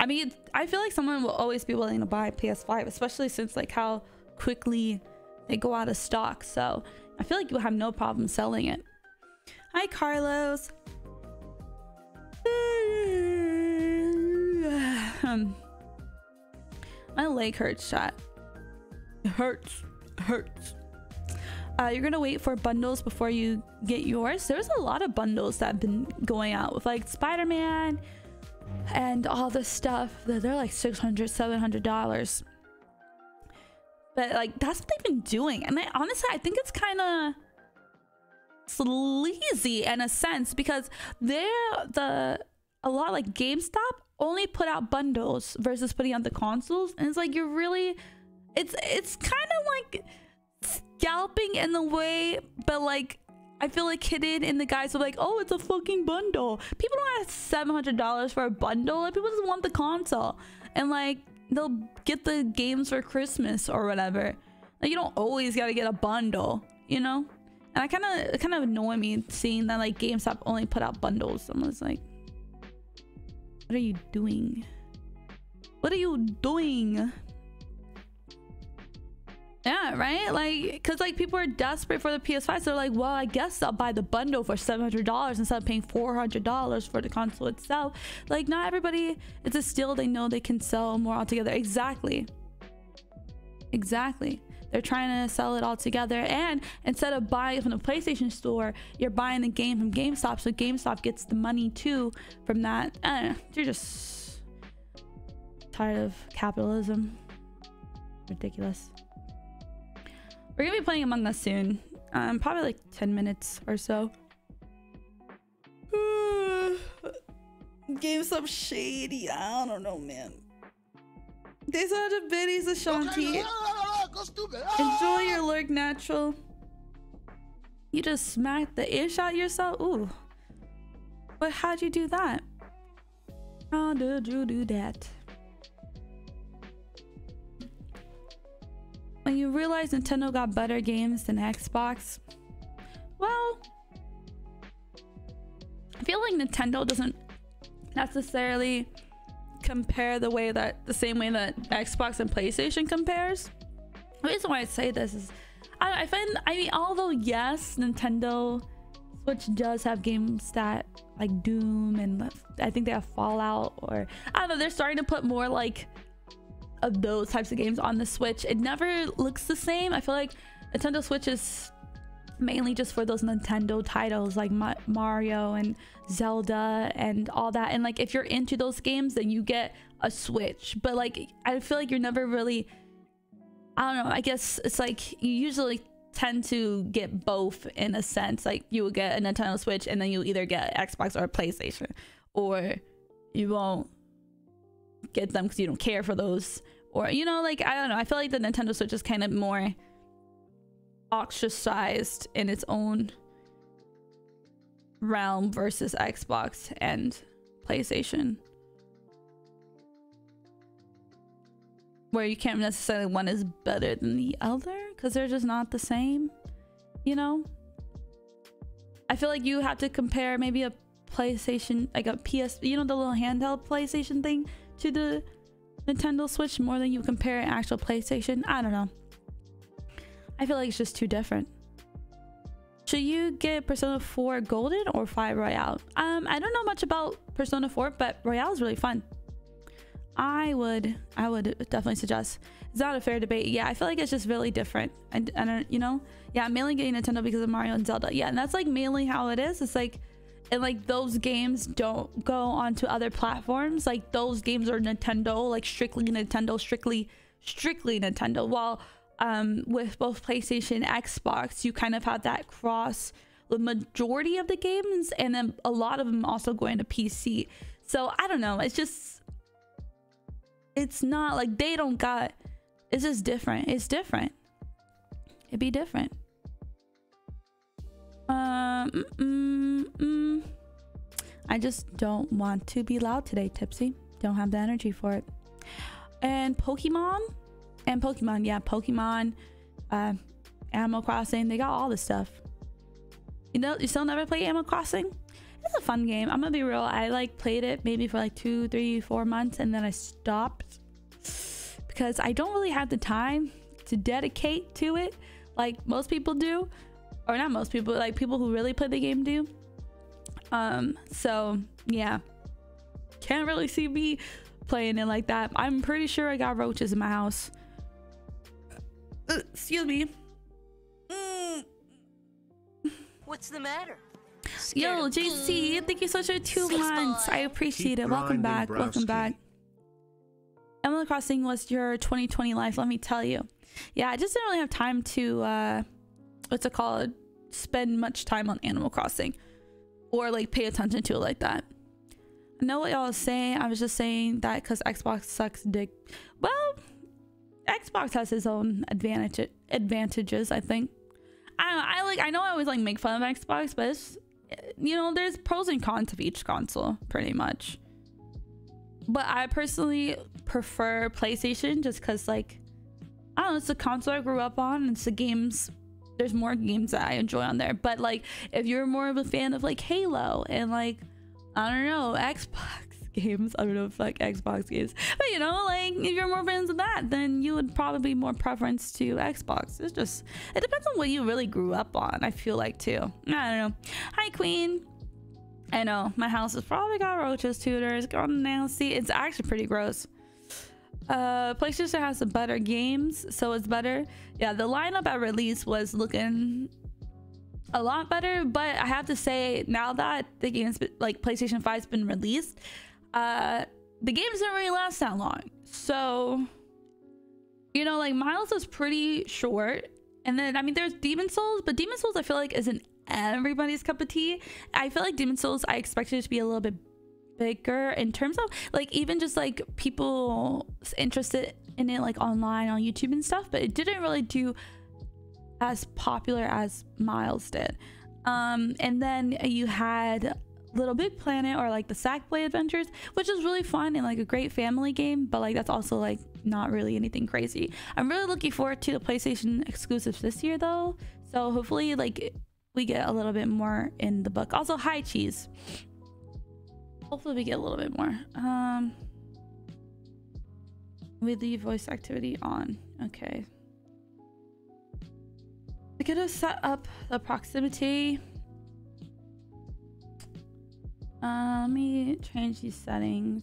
I mean, I feel like someone will always be willing to buy PS5, especially since like how quickly they go out of stock. So I feel like you'll have no problem selling it. Hi, Carlos. My leg hurts, chat. It hurts. It hurts. Uh, you're gonna wait for bundles before you get yours. There's a lot of bundles that have been going out with like Spider-Man and all this stuff. They're like 600 700 dollars. But like that's what they've been doing, and I, honestly, I think it's kind of sleazy in a sense because they're the a lot like GameStop only put out bundles versus putting out the consoles and it's like you're really it's it's kind of like scalping in the way but like I feel like hidden in the guys are like, oh, it's a fucking bundle. People don't have seven hundred dollars for a bundle. Like, people just want the console, and like they'll get the games for Christmas or whatever. Like, you don't always gotta get a bundle, you know. And I kind of kind of annoy me seeing that like GameStop only put out bundles. I'm just like, what are you doing? What are you doing? Yeah, right? Like, because like people are desperate for the PS5. So they're like, well, I guess I'll buy the bundle for $700 instead of paying $400 for the console itself. Like, not everybody, it's a steal they know they can sell more altogether. Exactly. Exactly. They're trying to sell it all together. And instead of buying from the PlayStation Store, you're buying the game from GameStop. So GameStop gets the money too from that. Uh, you're just tired of capitalism. Ridiculous. We're gonna be playing Among Us soon. Um, probably like 10 minutes or so. GameStop shady. I don't know, man. These are the biddies, Ashanti. Enjoy your lurk natural. You just smacked the ish out yourself? Ooh. But how'd you do that? How did you do that? When you realize Nintendo got better games than Xbox, well, I feel like Nintendo doesn't necessarily compare the way that the same way that Xbox and PlayStation compares. The reason why I say this is I, I find I mean although yes Nintendo Switch does have games that like Doom and I think they have Fallout or I don't know they're starting to put more like of those types of games on the Switch. It never looks the same. I feel like Nintendo Switch is mainly just for those Nintendo titles like Ma Mario and Zelda and all that. And like if you're into those games, then you get a Switch. But like I feel like you're never really I don't know. I guess it's like you usually tend to get both in a sense. Like you will get a Nintendo Switch and then you either get Xbox or PlayStation or you won't get them because you don't care for those. Or you know like i don't know i feel like the nintendo switch is kind of more ostracized in its own realm versus xbox and playstation. Where you can't necessarily one is better than the other because they're just not the same you know? I feel like you have to compare maybe a playstation like a ps you know the little handheld playstation thing to the Nintendo Switch more than you compare an actual PlayStation. I don't know. I feel like it's just too different. Should you get Persona 4 Golden or 5 Royal? Um, I don't know much about Persona 4, but Royal is really fun. I would, I would definitely suggest. It's not a fair debate. Yeah, I feel like it's just really different. And, and you know, yeah, I'm mainly getting Nintendo because of Mario and Zelda. Yeah, and that's like mainly how it is. It's like and like those games don't go onto other platforms. Like those games are nintendo like strictly nintendo strictly strictly nintendo. While um with both playstation xbox you kind of have that cross the majority of the games and then a lot of them also going to pc so i don't know. It's just it's not like they don't got it's just different. It's different. It'd be different um, mm, mm, I just don't want to be loud today, Tipsy. Don't have the energy for it. And Pokemon, and Pokemon, yeah, Pokemon, uh, Animal Crossing, they got all this stuff. You know, you still never play Animal Crossing? It's a fun game. I'm gonna be real. I like played it maybe for like two, three, four months, and then I stopped because I don't really have the time to dedicate to it like most people do, or not most people, like people who really play the game do. Um, so yeah, can't really see me playing it like that. I'm pretty sure I got roaches in my house. Uh, excuse me. Mm. What's the matter? Yo, JC, thank you so much for two Six months. boy. I appreciate Keep it. Welcome grinding, back. Welcome back. Animal Crossing was your 2020 life, let me tell you. Yeah, I just didn't really have time to, uh, what's it called? Spend much time on Animal Crossing or like pay attention to it like that. I know what y'all was saying. I was just saying that because Xbox sucks dick. Well, Xbox has its own advantage advantages, I think. I know, I like I know I always like make fun of Xbox, but it's you know, there's pros and cons of each console, pretty much. But I personally prefer PlayStation just because, like, I don't know, it's the console I grew up on. It's the games, there's more games that I enjoy on there. But, like, if you're more of a fan of, like, Halo and, like, I don't know, Xbox games, I don't know if, like, Xbox games, but, you know, like, if you're more fans of that, then you would probably more preference to Xbox. It's just, it depends on what you really grew up on, I feel like, too. I don't know. Hi, Queen. I know my house has probably got roaches, tutors, gone nasty. It's actually pretty gross. Uh, PlayStation has some better games, so it's better. Yeah, the lineup at release was looking a lot better, but I have to say now that the games like PlayStation 5's been released, uh, the games didn't really last that long. So, you know, like Miles is pretty short, and then I mean there's Demon's Souls, but Demon's Souls I feel like isn't everybody's cup of tea. I feel like Demon's Souls I expected it to be a little bit bigger in terms of like even just like people interested in it like online on YouTube and stuff, but it didn't really do as popular as Miles did. Um, and then you had Little Big Planet or like the Sackboy Adventures, which is really fun and like a great family game, but like that's also like not really anything crazy. I'm really looking forward to the PlayStation exclusives this year though, so hopefully like we get a little bit more in the book. Also, hi cheese. Hopefully we get a little bit more. Um, we leave voice activity on. Okay. We could have set up the proximity. Uh, let me change these settings.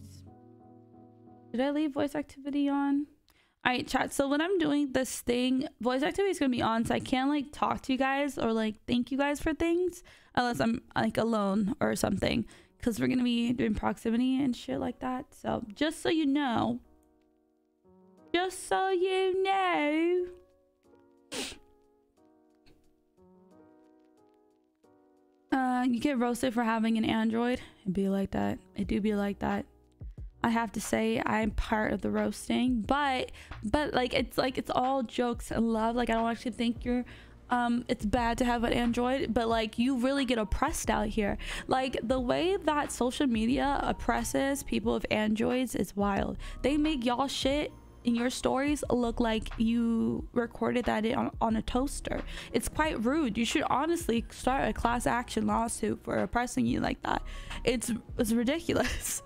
Did I leave voice activity on? All right, chat. So when I'm doing this thing, voice activity is gonna be on, so I can't like talk to you guys or like thank you guys for things unless I'm like alone or something, because we're gonna be doing proximity and shit like that. So just so you know, just so you know. Uh, you get roasted for having an Android. It'd be like that. It do be like that. I have to say I'm part of the roasting, but but like it's like it's all jokes and love. Like I don't actually think you're um it's bad to have an Android, but like you really get oppressed out here. Like the way that social media oppresses people with Androids is wild. They make y'all shit in your stories look like you recorded that on, on a toaster. It's quite rude. You should honestly start a class action lawsuit for oppressing you like that. It's it's ridiculous.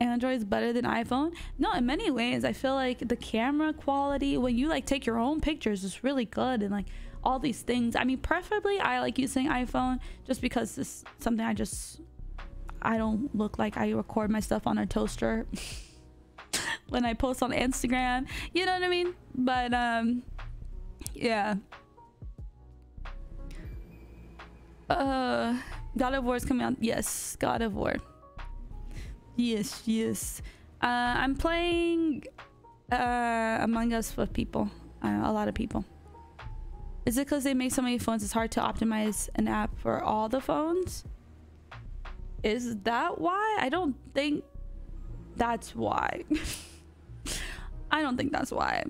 Android is better than iPhone? No, in many ways. I feel like the camera quality when you like take your own pictures is really good and like all these things. I mean, preferably I like using iPhone just because it's something I just I don't look like I record my stuff on a toaster when I post on Instagram. You know what I mean? But um yeah. Uh God of War is coming out. Yes, God of War. Yes, yes. Uh, I'm playing uh, Among Us with people. Uh, a lot of people. Is it because they make so many phones it's hard to optimize an app for all the phones? Is that why? I don't think that's why. I don't think that's why.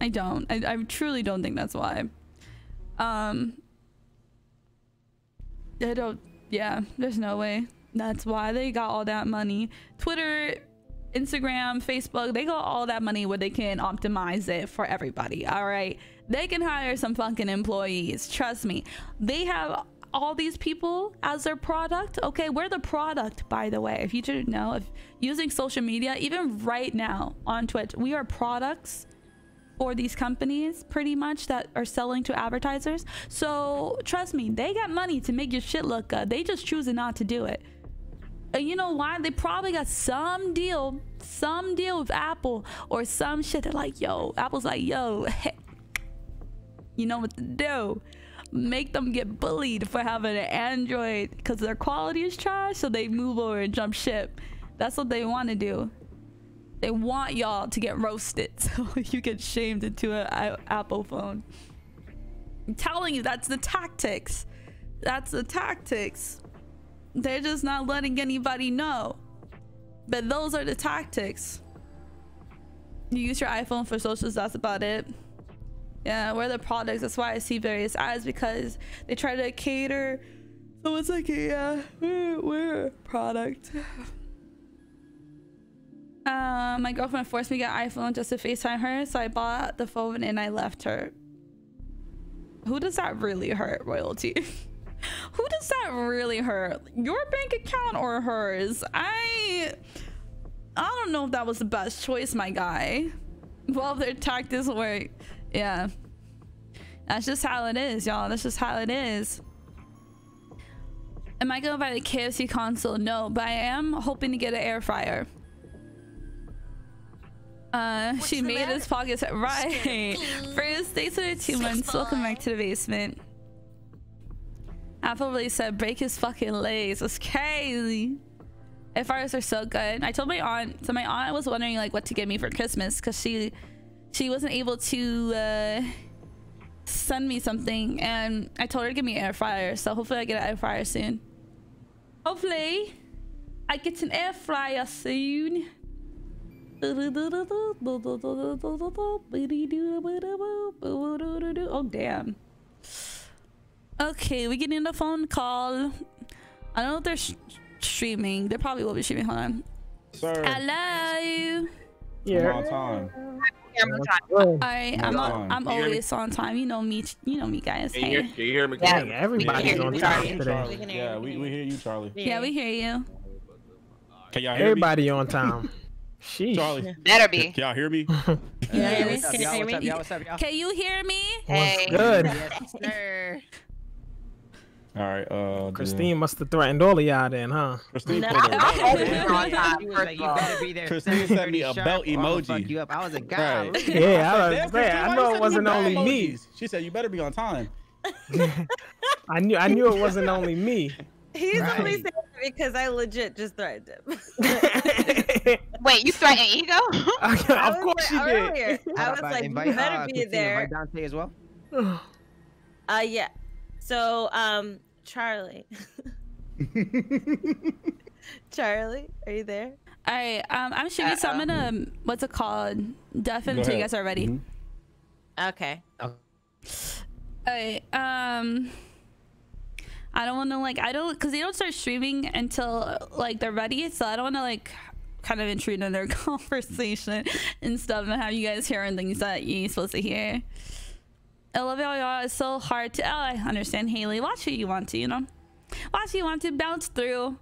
I don't. I, I truly don't think that's why. Um, I don't. Yeah, there's no way. That's why they got all that money. Twitter Instagram, Facebook, they got all that money where they can optimize it for everybody. All right. They can hire some fucking employees. Trust me. They have all these people as their product. Okay, we're the product, by the way. If you didn't know, if using social media, even right now on Twitch, we are products for these companies pretty much that are selling to advertisers. So trust me, they got money to make your shit look good. They just choosing not to do it. And you know why? They probably got some deal, some deal with Apple or some shit. They're like, yo, Apple's like, yo, you know what to do. Make them get bullied for having an Android because their quality is trash. So they move over and jump ship. That's what they want to do. They want y'all to get roasted so you get shamed into an Apple phone. I'm telling you, that's the tactics. That's the tactics. They're just not letting anybody know. But those are the tactics. You use your iPhone for socials, that's about it. Yeah, we're the products. That's why I see various ads because they try to cater. So it's like, yeah, we're, a product. Uh, my girlfriend forced me to get iPhone just to FaceTime her, so I bought the phone and I left her. Who does that really hurt, royalty? Who does that really hurt? Your bank account or hers? I I don't know if that was the best choice, my guy. Well, their tactics work. Yeah. That's just how it is, y'all. That's just how it is. Am I gonna buy the KFC console? No, but I am hoping to get an air fryer. Uh, What's she made matter? his pockets right. First, thanks for the two months. Welcome back to the basement. Apple said break his fucking legs. It's crazy. Fryers are so good. I told my aunt. So my aunt was wondering like what to get me for Christmas because she she wasn't able to uh, send me something, and I told her to give me an air fryer. So hopefully I get an air fryer soon. Hopefully I get an air fryer soon. Oh damn. Okay, we getting a phone call. I don't know if they're streaming. They probably will be streaming. Hold on. Sir. Hello. Yeah. I'm on time. I'm on time. Alright, I'm on, I'm always on time. You know me. You know me, guys. Can you, hear, you hear me? Yeah, everybody's on time today. Yeah, we, we hear you, Charlie. Yeah, we hear you. Can y'all hear Everybody me? on time. Sheesh. Charlie. Better be. Can y'all hear me? yeah, Can you hear me? Can you hear me? Hey. Good. Yes, sir. All right. Uh, Christine must have threatened all of y'all then, huh? Christine, no. Christine sent me a belt emoji. You up. I was a guy. Right. Yeah, I was saying. I know it wasn't only me. She said you better be on time. I knew. I knew it wasn't only me. He's right. only saying it because I legit just threatened him. Wait, you threatened Ego? of course you did. I was like, invite, you better uh, be there. Invite Dante as well. uh, yeah. So, um, Charlie. Charlie, are you there? All right. Um, I'm shooting. So I'm gonna. What's it called? Definitely, until you guys are ready. Mm -hmm. Okay. All right. Um. I don't want to like I don't because they don't start streaming until like they're ready, so I don't want to like kind of intrude in their conversation and stuff and have you guys hearing things that you ain't supposed to hear. I love y'all, y'all. It's so hard to. Oh, I understand, Haley. Watch who you want to, you know. Watch who you want to bounce through.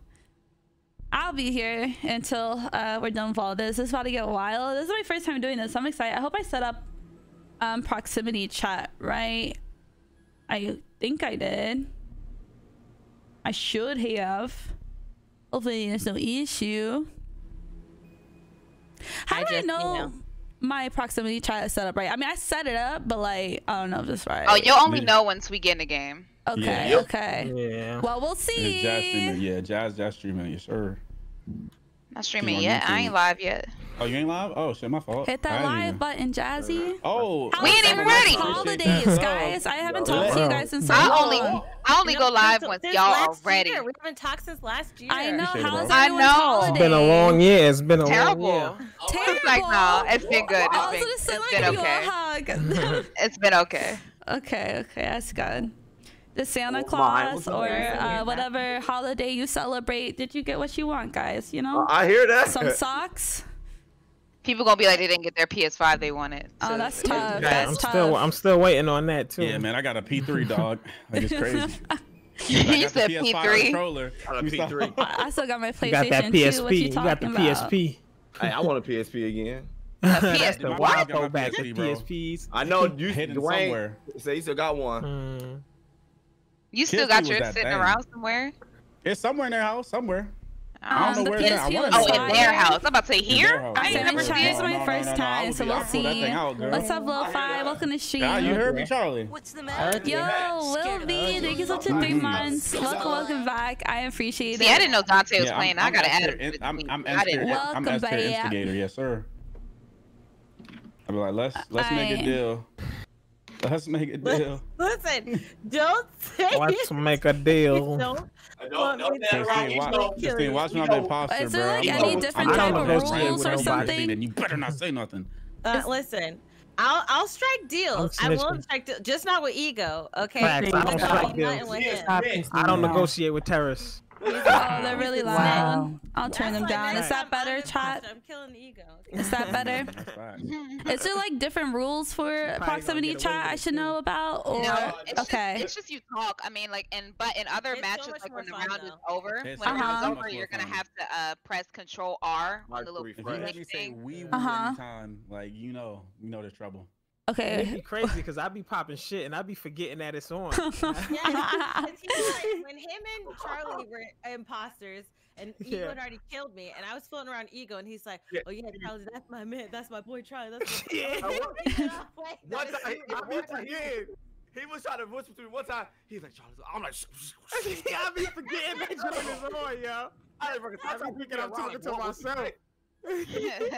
I'll be here until uh, we're done with all this. This is about to get wild. This is my first time doing this. I'm excited. I hope I set up um, proximity chat right. I think I did. I should have. Hopefully there's no issue. How I do I know, my proximity chat is set up right? I mean, I set it up, but like, I don't know if it's right. Oh, you'll only know once we get in the game. Okay, yeah. okay. Yeah. Well, we'll see. Jazz streaming, yeah, Jazz, Jazz streaming, yes, sir. Not streaming yet. I ain't live yet. Oh, you ain't live? Oh, shit, my fault. Hit that live even... button, Jazzy. Oh, oh we ain't even ready. Holidays, oh. guys. I haven't talked to you guys in so long. I only, I only go live once y'all are ready. Year. We haven't talked since last year. I know. How's I know. It's been a long year. It's been a Terrible. long year. Terrible. It's like no, it's been good. It's been, it's been okay. it's been okay. Okay, okay, that's good. The Santa Claus or uh, whatever holiday you celebrate, did you get what you want, guys? You know, I hear that. Some socks People gonna be like they didn't get their PS5 they wanted. Oh, so. Oh, that's tough. That's I'm tough. still I'm still waiting on that too. Yeah, man, I got a P3 dog. Like it's crazy. you said P3. Controller. I, P3. I still got my PlayStation. You got that PSP. Too. What you, you got the about? PSP. Hey, I want a PSP again. That's the wild throwback to PSPs. I know you, hidden Dwayne, somewhere. Say you still got one. Mm. You still PSP got was yours sitting thing. around somewhere? It's somewhere in their house, somewhere. I don't know where it's at. I PSP wanna was know Oh, in their house. I'm about to say here. I I ain't said never I'm seen it. It's my No, no, first no, no, time, I'll so we'll I'll pull that see. out. What's up, Lil Five? Welcome to stream. Ah, you heard me, Charlie. What's the matter? Yo, Lil V, thank you so much for three months. Welcome, welcome back. I appreciate it. See, I didn't know Dante was playing. I'm, gotta add Esther- it. I'm, I'm I didn't Esther, know. I'm Welcome Esther instigator, yes sir. I'll be like, let's let's make a deal. Let's make a deal. Listen, don't say Let's make a deal. Don't. Don't, don't say that right. watch, You know, Christine, watch me on the Is there like I'm any different type of negotiate rules or something? Then you better not say nothing. Uh, listen, I'll I'll strike deals. I will snitching. strike deals, just not with ego. Okay. Facts, I don't strike I'll be nothing deals. I don't negotiate with terrorists. Oh, they're really loud. Wow. I'll turn them That's why down. Is that better, I'm chat? I'm killing the ego. Is that better? Is there like different rules for proximity chat I should know about? Or No, it's okay. just it's just you talk. I mean, like, and but in other It's matches, much like when the more fun, round is over, It's when the round so is over, you're gonna fun. have to uh press Control R on the little the If you refresh. hear link me say we woo Uh-huh. anytime, like you know, you know there's trouble. It'd Okay. be crazy because I be popping shit and I be forgetting that it's on. Yeah, 'cause he was like, when him and Charlie were imposters, and Ego Yeah. had already killed me, and I was floating around Ego, and he's like, "Oh yeah, Charlie, that's my man, that's my boy Charlie." That's my Yeah. Wait, One time, you. I mean, he, he was trying to whisper to me one time. He's like, Charles, I'm like. I be forgetting that joint is on, yo. I didn't fucking I I be thinking I'm talking to what was he myself. Saying?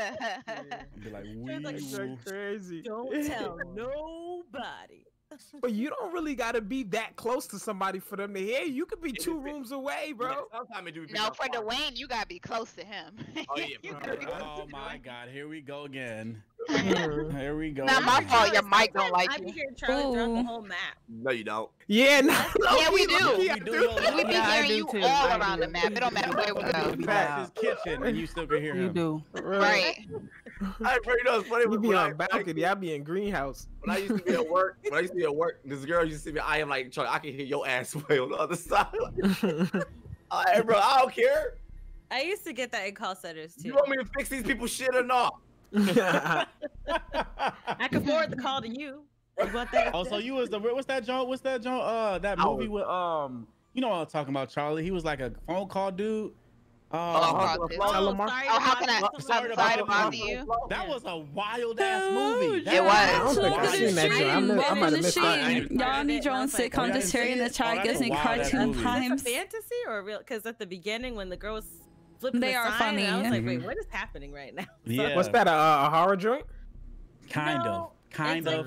And be like, we like, So woo. crazy. Don't tell nobody. But you don't really gotta be that close to somebody for them to hear. You could be two rooms away, bro. Sometimes it do be No, for far. Dwayne, you gotta be close to him. Oh, yeah, You be oh close Oh to my Dwayne. God, here we go again. Mm. Here we go. Not my fault. Your mic don't like you. I be you. trying to throughout the whole map. No, you don't. Yeah, no, Yeah, we do. We do, do. We be Yeah, hearing do you too. all I around do. the map. It don't matter where we go. Be Past his kitchen, and you still can hear him. You do. Right. I bro, you know it's funny You be when I, on balcony. I be in greenhouse. when I used to be at work. When I used to be at work, this girl used to see me. I am like, Charlie, I can hear your ass way on the other side. Uh, hey, bro, I don't care. I used to get that in call centers too. You want me to fix these people's shit or not? I can forward the call to you. You want that? Oh, so you was the what's that joint? What's that joint? Uh, that Oh. movie with um, you know what I'm talking about, Charlie. He was like a phone call dude. Oh, Uh, God, this- Oh, sorry Oh, how can I- I'm sorry sorry to to bother bother you. that was a wild ass movie. That It was. I don't think Welcome I've to seen the that joint. I stream. might- I Welcome might to have the that. stream. Y'all need your own I was sitcom oh, just sharing yeah, the oh, chat gives me cartoon movie. Is this times. fantasy or real? Because at the beginning, when the girls flipping They the are sign, and I was funny. like, wait, Mhm. what is happening right now? Yeah. What's that? A, a horror joint? Kind No, of. Kind it's of.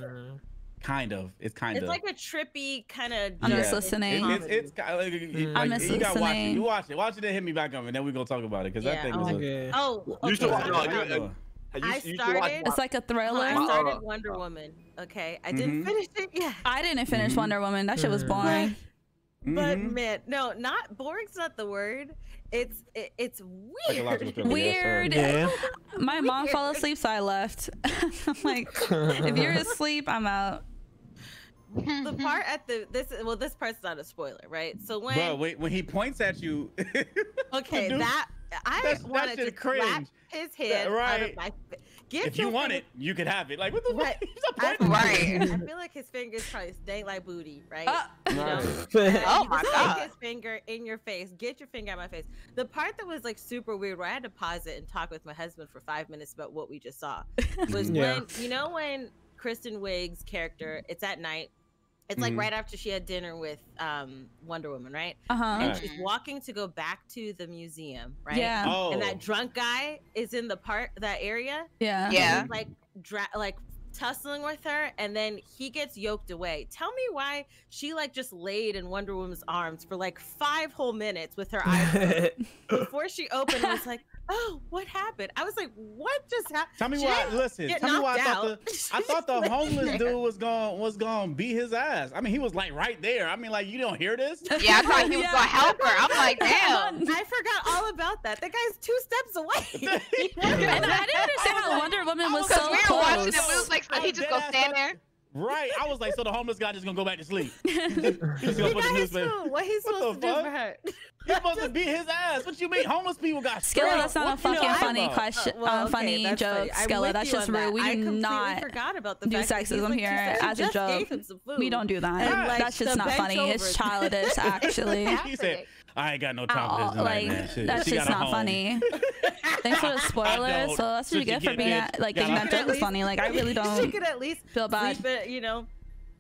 kind of. It's kind It's of. like a trippy kind of. I'm just listening. It, it's it's kind of, like, I'm like, just you gotta watch it. You watch it. Watch it and hit me back up, and then we gonna talk about it because Yeah, that thing I was. a, Yeah. Oh, You okay. should watch so. I- You- you- you- I you started- watch- It's like a I thriller. started Uh, Wonder Woman. Okay, I didn't Mhm. finish it yet. I didn't finish Mhm. Wonder Woman. That shit was boring. But Mhm. man, no, not boring's not the word. It's it, it's weird. thriller, yes, sir. Weird. Yeah. My mom fell asleep, so I left. I'm like, if you're asleep, I'm out. the mm-hmm. part at the this well this part's not a spoiler, right? So when Bro, wait, when he points at you, okay dude, that I that's- that wanted to shit slap cringe. his head out right. of my. Fa- Get if you want finger- it, you can have it. Like what the Right. fuck? He's not I, pointing. Right. I feel like his fingers probably stank like booty, right? Ah. You know? Right. And Oh he my God. stick his finger in your face. Get your finger out my face. The part that was like super weird, where I had to pause it and talk with my husband for five minutes about what we just saw, was Yeah. when you know when Kristen Wiig's character, it's at night. It's like Mhm. right after she had dinner with um, Wonder Woman, right? Uh huh. And she's walking to go back to the museum, right? Yeah. Oh, And that drunk guy is in the part that area. Yeah. Yeah. He's, like dra- like tussling with her and then he gets yoked away tell me why she like just laid in wonder woman's arms for like five whole minutes with her eyes closed before she opened and was like oh, what happened? I was like, what just happened? Tell me why. Listen, tell me why I thought the I thought the homeless dude was going was going to beat his ass. I mean, he was like right there. I mean, like you don't hear this? Yeah, I thought he was yeah. gonna help her. I'm like, damn. I forgot all about that. The guy's two steps away. and I didn't understand how Wonder Woman was so we were watching it. We like, so he just gonna stand there. Right. I was like, so the homeless guy just gonna go back to sleep. He's just, gonna put the What he's supposed to fuck? do for her? He's supposed to beat his ass. What you mean? Homeless people got Skilla, that's not what a fucking funny question. Uh, well, okay, funny joke. Funny. Skilla, that's just rude. We do not forgot about the do sexism like, here as a joke. We don't do that. Like, that's just not funny. It's childish, actually. he said, I ain't got no oh, time for this. Like, man. that's just not funny. Thanks for the spoilers. So that's what you get for being at, like thinking that joke was funny. Like I really don't. She could at least feel bad. but you know,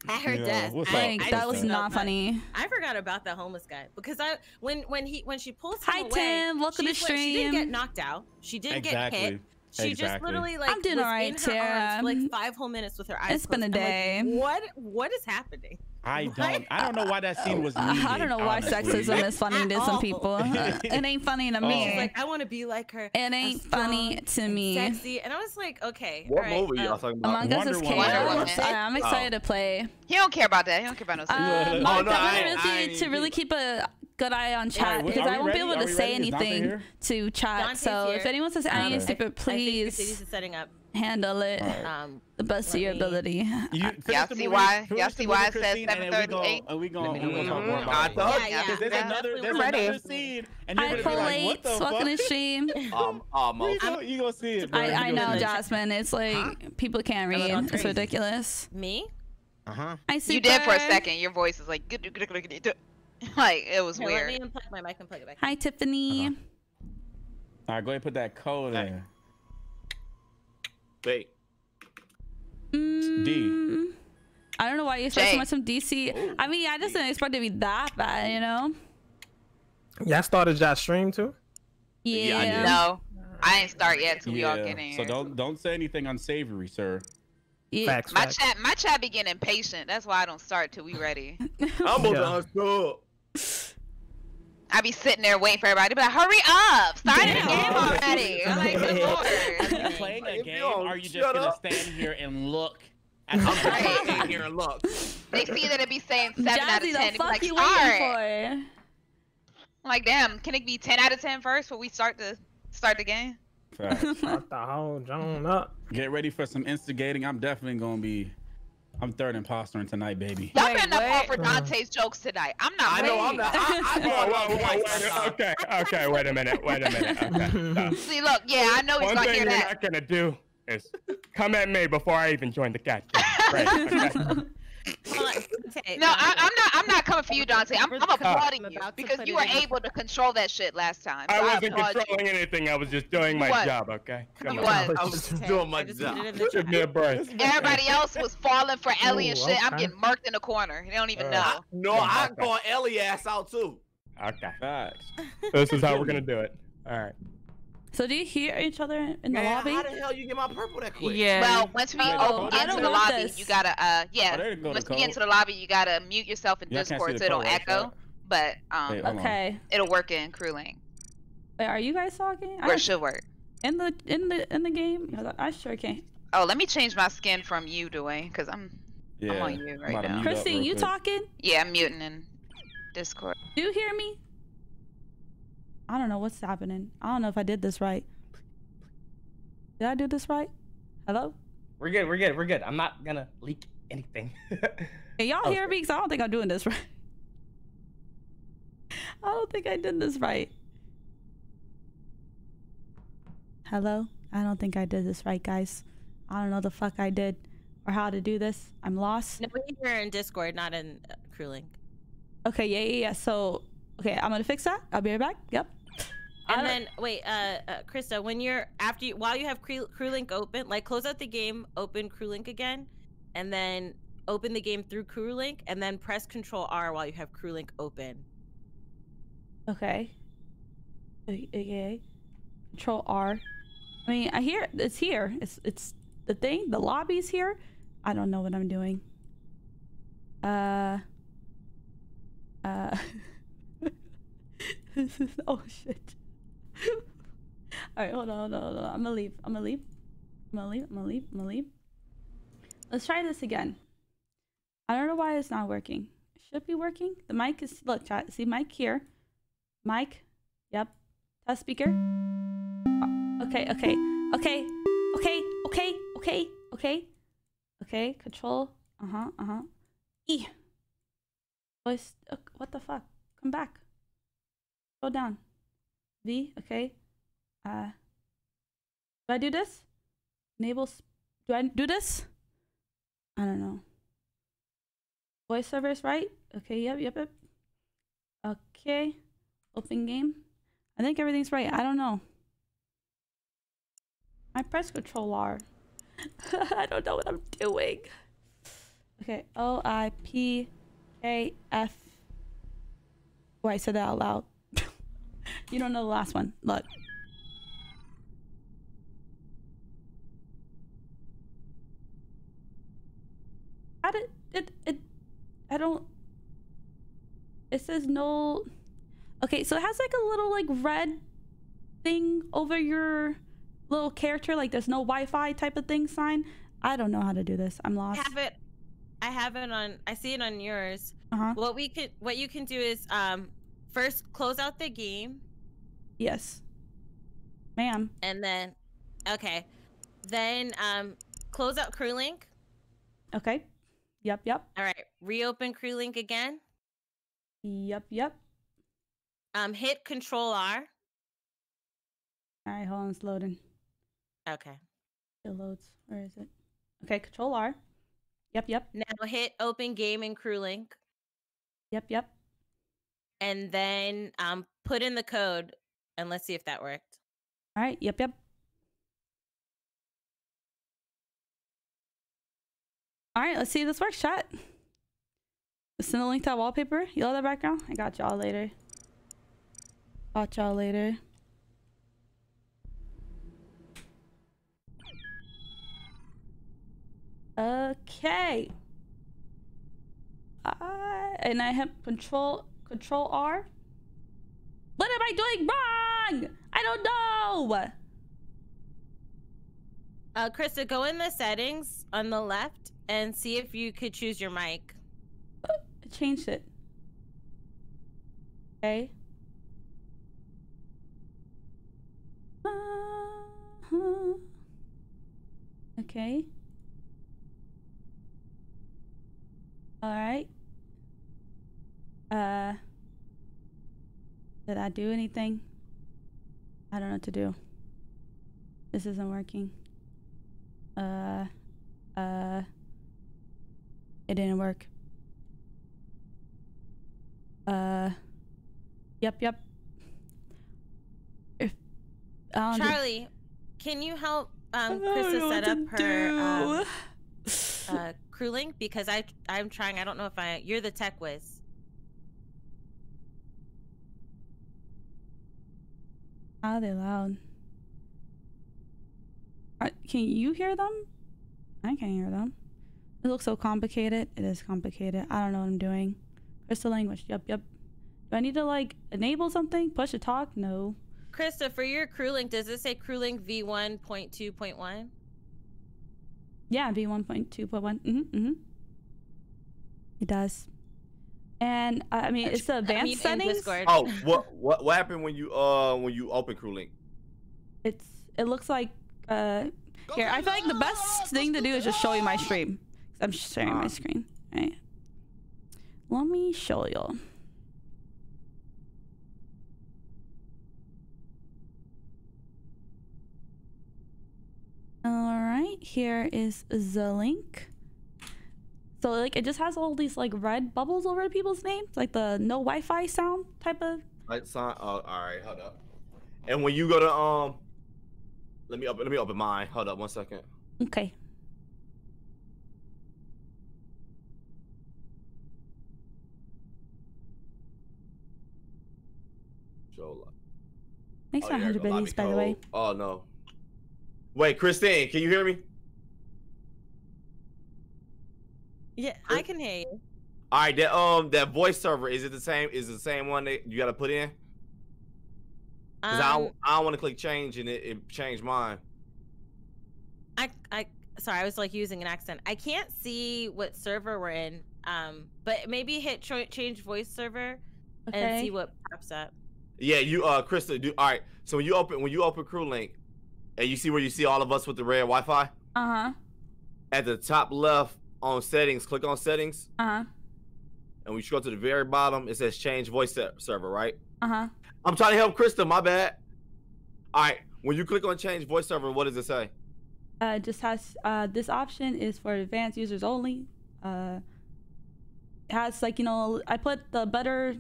at her yeah, desk. I think that was not funny. I forgot about that homeless guy because I when when he when she pulls him Hi away, Tim, welcome to stream. She didn't get knocked out. She didn't exactly. get hit. She exactly. just literally like I'm doing all right, Tara. like five whole minutes with her eyes. It's closed. been a day. Like, what what is happening? I don't. I don't know why that scene was. Needed, I don't know why honestly. sexism is funny to some people. it ain't funny to me. Oh. Like I want to be like her. It ain't funny to me. Sexy, and I was like, okay. What right, movie um, y'all talking about? Among Us is chaos. I'm excited oh. to play. He don't care about that. He don't care about no. Uh, oh, no, I, really, to really keep a good eye on chat right, because I won't ready? be able to say anything to chat. Dante's so here. if anyone says anything stupid, please setting up handle it um, the best of your ability. You, y'all see why? Y'all see why it says 738? Are we going to talk more about it? I yeah, yeah. There's another, there's another scene. And you're going to be like, what the fuck? Welcome to stream. Um, almost. You going to see it, bro. I, I know, Jasmine. It's like, huh? people can't read. It's ridiculous. Me? Uh-huh. I see. You did for a second. Your voice is like, like, it was weird. Let me unplug my mic and plug it back. Hi, Tiffany. Uh-huh. All right, go ahead and put that code in. Wait. Mm, D. I don't know why you expect so much from DC. Ooh. I mean, I just didn't expect it to be that bad, you know? Y'all started y'all stream too? Yeah. yeah no. I ain't start yet till yeah. we all get in. So don't don't say anything unsavory, sir. Yeah. Facts, my facts. chat my chat be getting impatient. That's why I don't start till we ready. I'm yeah. to I be sitting there waiting for everybody to be like, hurry up! Start the game already. I'm like, good lord. Are you playing a game or are you just gonna up. stand here and look? I'm stand here and look. They see that it be saying 7 Jazzy, out of 10. The fuck like, you start. waiting I'm like, damn, can it be 10 out of 10 first before we start the start the game? Start the whole John up. Get ready for some instigating. I'm definitely gonna be I'm third imposter tonight, baby. Y'all better not fall for Dante's jokes tonight. I'm not. I know I'm not. I, I whoa, whoa, whoa, wait, okay, okay, wait a minute, wait a minute. Okay. See, look, yeah, I know he's One gonna thing you're not gonna do is come at me before I even join the catch. Right, okay. Okay, no, I, am not. I'm not coming for you, Dante. I'm, I'm applauding you because you were able to control that shit last time. So I wasn't I controlling you. anything. I was just doing my what? job. Okay. Come you on. Was. I was okay. doing my job. Give me a break. Everybody else was falling for Ellie and shit. Okay. I'm getting marked in the corner. They don't even uh, know. No, I'm going Ellie ass out too. Okay. Facts. this is how we're gonna do it. All right. So do you hear each other in the Man, lobby? How the hell you get my purple that quick? Yeah. Well, once we oh, get into the lobby, this. you gotta uh yeah. Oh, once we get into the lobby, you gotta mute yourself in yeah, Discord so it don't echo. But um, Wait, okay, it'll work in CrewLink. Wait, are you guys talking? Or it should work. In the in the in the game, I sure can't. Oh, let me change my skin from you, Dwayne, because I'm yeah, I'm on you right now. Christine, you talking? Yeah, I'm muting in Discord. Do you hear me? I don't know what's happening. I don't know if I did this right. Did I do this right? Hello? We're good. We're good. We're good. I'm not gonna leak anything. Can y'all hear me? Because I don't think I'm doing this right. I don't think I did this right. Hello? I don't think I did this right, guys. I don't know the fuck I did or how to do this. I'm lost. No, we're in Discord, not in uh, CrewLink. Okay, yeah, yeah, yeah. So, okay, I'm gonna fix that. I'll be right back. Yep. And then wait, uh, uh, Krista, when you're after you while you have Crew, link open, like close out the game, open CrewLink again, and then open the game through CrewLink, and then press Control R while you have CrewLink open. Okay. Okay. Control R. I mean, I hear it's here. It's it's the thing. The lobby's here. I don't know what I'm doing. Uh. Uh. This is oh shit. Alright, hold on, hold on, hold on. I'm gonna leave. I'm gonna leave. I'm gonna leave. I'm gonna leave. I'm gonna leave. Let's try this again. I don't know why it's not working. It should be working. The mic is look, chat. See mic here. Mic. Yep. Test speaker. Uh, okay, okay, okay, okay, okay, okay, okay. Okay, control. Uh-huh, uh-huh. E. Voice. Uh, what the fuck? Come back. Go down. V. Okay. Uh. Do I do this? Enable. Do I do this? I don't know. Voice servers, right? Okay. Yep. Yep. Yep. Okay. Open game. I think everything's right. I don't know. I press control R. I don't know what I'm doing. Okay, O I P K F. Oh, I said that out loud. you don't know the last one. Look. How did it, it? I don't. It says no. Okay, so it has like a little like red thing over your little character, like there's no Wi-Fi type of thing sign. I don't know how to do this. I'm lost. I have it. I have it on. I see it on yours. Uh huh. What we can, what you can do is, um, first close out the game. Yes, ma'am. And then, okay, then um, close out CrewLink. Okay. Yep. Yep. All right. Reopen CrewLink again. Yep. Yep. Um, hit Control R. All right. Hold on. It's loading. Okay. It loads. Where is it? Okay. Control R. Yep. Yep. Now hit Open Game in CrewLink. Yep. Yep. And then um, put in the code, and let's see if that worked. All right. Yep. Yep. All right, let's see if this works, chat. Send a link to that wallpaper. You love that background? I got y'all later. Got y'all later. Okay. I, and I have control control R. What am I doing wrong? I don't know. Uh, Krista, go in the settings on the left and see if you could choose your mic. I changed it. Okay. Okay. All right. Uh, did I do anything? I don't know what to do. This isn't working. Uh, uh, it didn't work. Uh, yep, yep. If, um, Charlie, can you help um, Krista set up her um, uh, CrewLink because I I'm trying. I don't know if I. You're the tech whiz. How are they loud? Are, can you hear them? I can't hear them. It looks so complicated. It is complicated. I don't know what I'm doing. Crystal language. Yep, yep. Do I need to like enable something? Push to talk? No. Krista, for your CrewLink, does it say CrewLink V1.2.1? Yeah, V1.2.1. Mm-hmm, mm-hmm. It does. And uh, I mean, it's the advanced I mean, settings. Oh, what what what happened when you uh when you open CrewLink? It's it looks like uh here. I feel like the best thing to do is just show you my stream. I'm sharing my screen. All right. Let me show you. All right, here is the link. So like it just has all these like red bubbles over people's names, like the no Wi-Fi sound type of. Right sign. Oh, all right, hold up. And when you go to um, let me open. Let me open mine. Hold up, one second. Okay. Show Makes oh, 100 biddies, by the way. Oh no. Wait, Christine, can you hear me? Yeah, I can hear you. All right, that um that voice server is it the same? Is it the same one that you got to put in? Cause um, I don't, I don't want to click change and it, it changed mine. I I sorry, I was like using an accent. I can't see what server we're in. Um, but maybe hit change voice server okay. and see what pops up. Yeah, you uh Krista, do all right. So when you open when you open CrewLink and you see where you see all of us with the red Wi-Fi? Uh-huh. At the top left on settings, click on settings. Uh-huh. And we scroll to the very bottom, it says change voice server, right? Uh-huh. I'm trying to help Krista, my bad. All right, when you click on change voice server, what does it say? Uh, just has uh, this option is for advanced users only. Uh, has like you know I put the better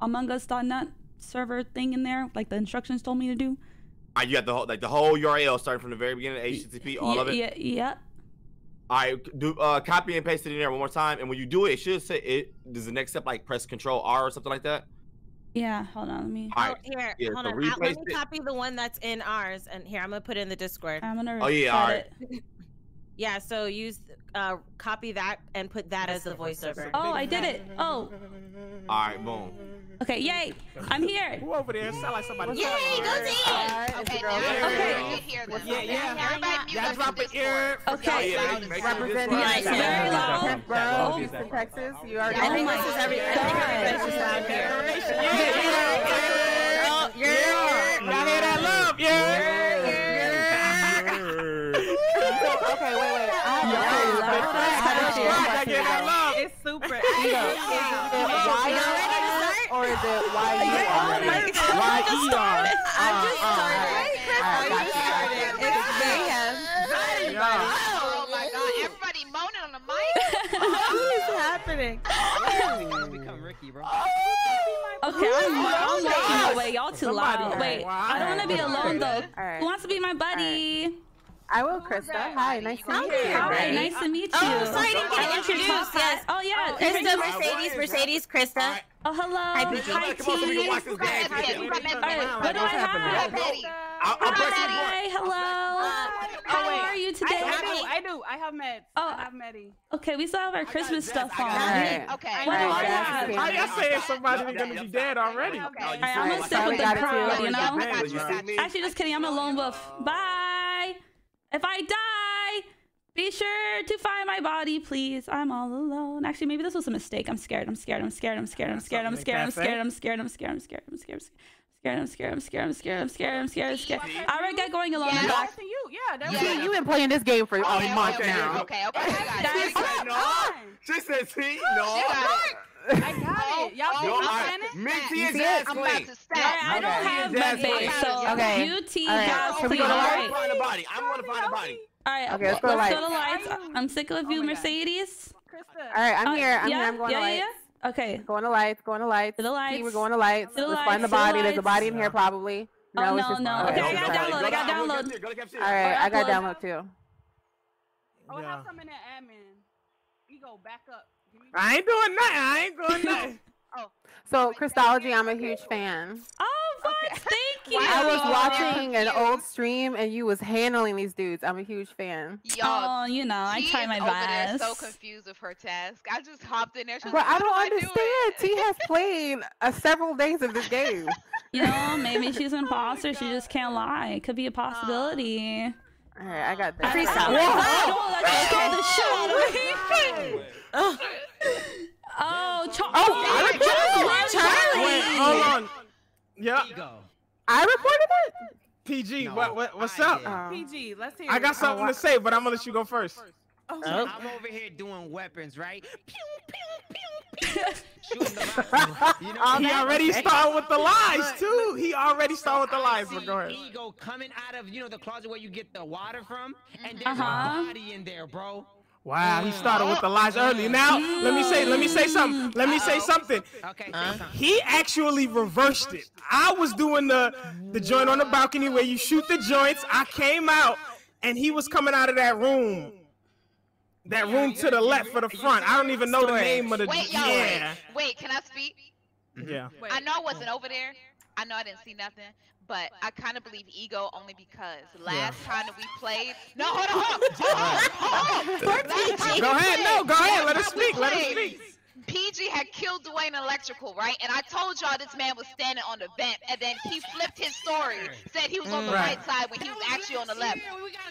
Among Us.net server thing in there, like the instructions told me to do. All right, you got the whole like the whole URL starting from the very beginning, HTTP, all yeah, of it. Yeah, yeah. All right, do uh, copy and paste it in there one more time, and when you do it, it should say it. Does the next step like press Control R or something like that? Yeah, hold on, let me. All right, here, yeah, hold so on. Let me it. copy the one that's in ours, and here I'm gonna put it in the Discord. I'm gonna. Oh yeah, all right. yeah, so use uh, copy that and put that as the voiceover. Oh, I did it. Oh. All right, boom. Okay, yay! I'm here. Who over there? Sound like somebody. Yay, go team! Okay, okay. Yeah, yeah. Everybody mute drop an ear. Okay. Representing very loud. Bro, Houston, Texas. You are. I think this is every. I think everybody's just loud here. Yeah, yeah. Y'all hear that love? Yeah. Okay, super. Is it or is it Y E R? Y E R. I just started. I just started. It's mayhem. Oh my god! Everybody moaning on the mic. What is happening? Become Ricky, bro. Okay, I'm, I'm making my. Y'all too loud. Wait, I don't want to be alone though. Who wants to be my buddy? I will, Krista. Hi, nice to meet you. Hi, nice to meet you. Oh, sorry, I didn't get introduced. Yes. Oh yeah, oh, Krista, Mercedes, Mercedes, Krista. Oh hello. Hi, PG. Hi, T. What do I have? Hi, hello. Uh, oh, How are you today? I do. I do. I have meds. Oh, I have Medi. Okay, we still have our Christmas stuff on. Okay. What do I have? How y'all saying somebody's gonna be dead already? Okay. Alright, I'm gonna stick with the crowd, you know? Actually, just kidding. I'm a lone wolf. Bye. If I die, be sure to find my body, please. I'm all alone. Actually, maybe this was a mistake. I'm scared. I'm scared. I'm scared. I'm scared. I'm scared. I'm scared. I'm scared. I'm scared. I'm scared. I'm scared. I'm scared. I'm scared. I'm scared. I'm scared. I'm scared. I'm scared. I'm scared. I'm scared. I already got going alone. Yeah, that's you. Yeah, that's you. You've been playing this game for a month now. Okay, okay, I. She said, "See, no." I got it. Y'all see no, me I, me, T, and Jazz I'm about to stat. I don't have my base, so okay. you, T, All right. Jazz, Can please. go I right. want to find a body. I want to find a body. All right. Okay, let's go let's to go to lights. I'm sick of you, my God. Mercedes. All right, I'm Uh, here. I'm yeah, here. I'm going yeah, to lights. yeah, yeah. Okay. Going to lights. Going to lights. To the lights. we're going to lights. To the Let's lights, find the body. There's a body in here probably. Oh, it's no, just no. okay, Okay, I got download. I got download. Go to cafeteria. All right, I got download too. Oh, I have some in there, admin. You go back up. I ain't doing nothing. I ain't doing nothing. Oh. So Krystalogy, I'm a huge fan. Oh, Vance, thank you. I was watching an old stream and you was handling these dudes. I'm a huge fan. Y'all, Oh, you know, I she try is my over there best. so confused with her task. I just hopped in there. She was But like, I don't am understand. doing?" T has played uh, several days of this game. You know, maybe she's an imposter. She just can't lie. It could be a possibility. All right, I got this. Freestyle. Oh, that scared the shit out of me. Oh, Char- Oh, I Charlie. Charlie. Wait, hold on. Yeah, I reported it. PG. What, what, what's up? Oh. PG, let's hear I it. got something to say, but I'm gonna let you go first. Oh, I'm over here doing weapons, right? Pew, pew, pew, pew. Shooting the. You know, He already started with the lies too. He already started with the lies. But go ahead. Ego coming out of you know the closet where you get the water from, and there's Uh-huh. a body in there, bro. Wow, he started with the lies early. Now, let me say, let me say something. Let me say something. Okay. He actually reversed it. I was doing the the joint on the balcony where you shoot the joints. I came out, and he was coming out of that room. That room to the left for the front. I don't even know the name of the. Wait, yo, Yeah. wait, can I speak? Yeah. I know I wasn't over there. I know I didn't see nothing, but I kind of believe ego only because last time that we played. No, hold on, hold on, hold on, hold on. Go ahead, no, go ahead, let last us speak, let us speak. PG had killed Dwayne Electrical, right? And I told y'all this man was standing on the vent, and then he flipped his story, said he was on the right, right side when he was actually on the left.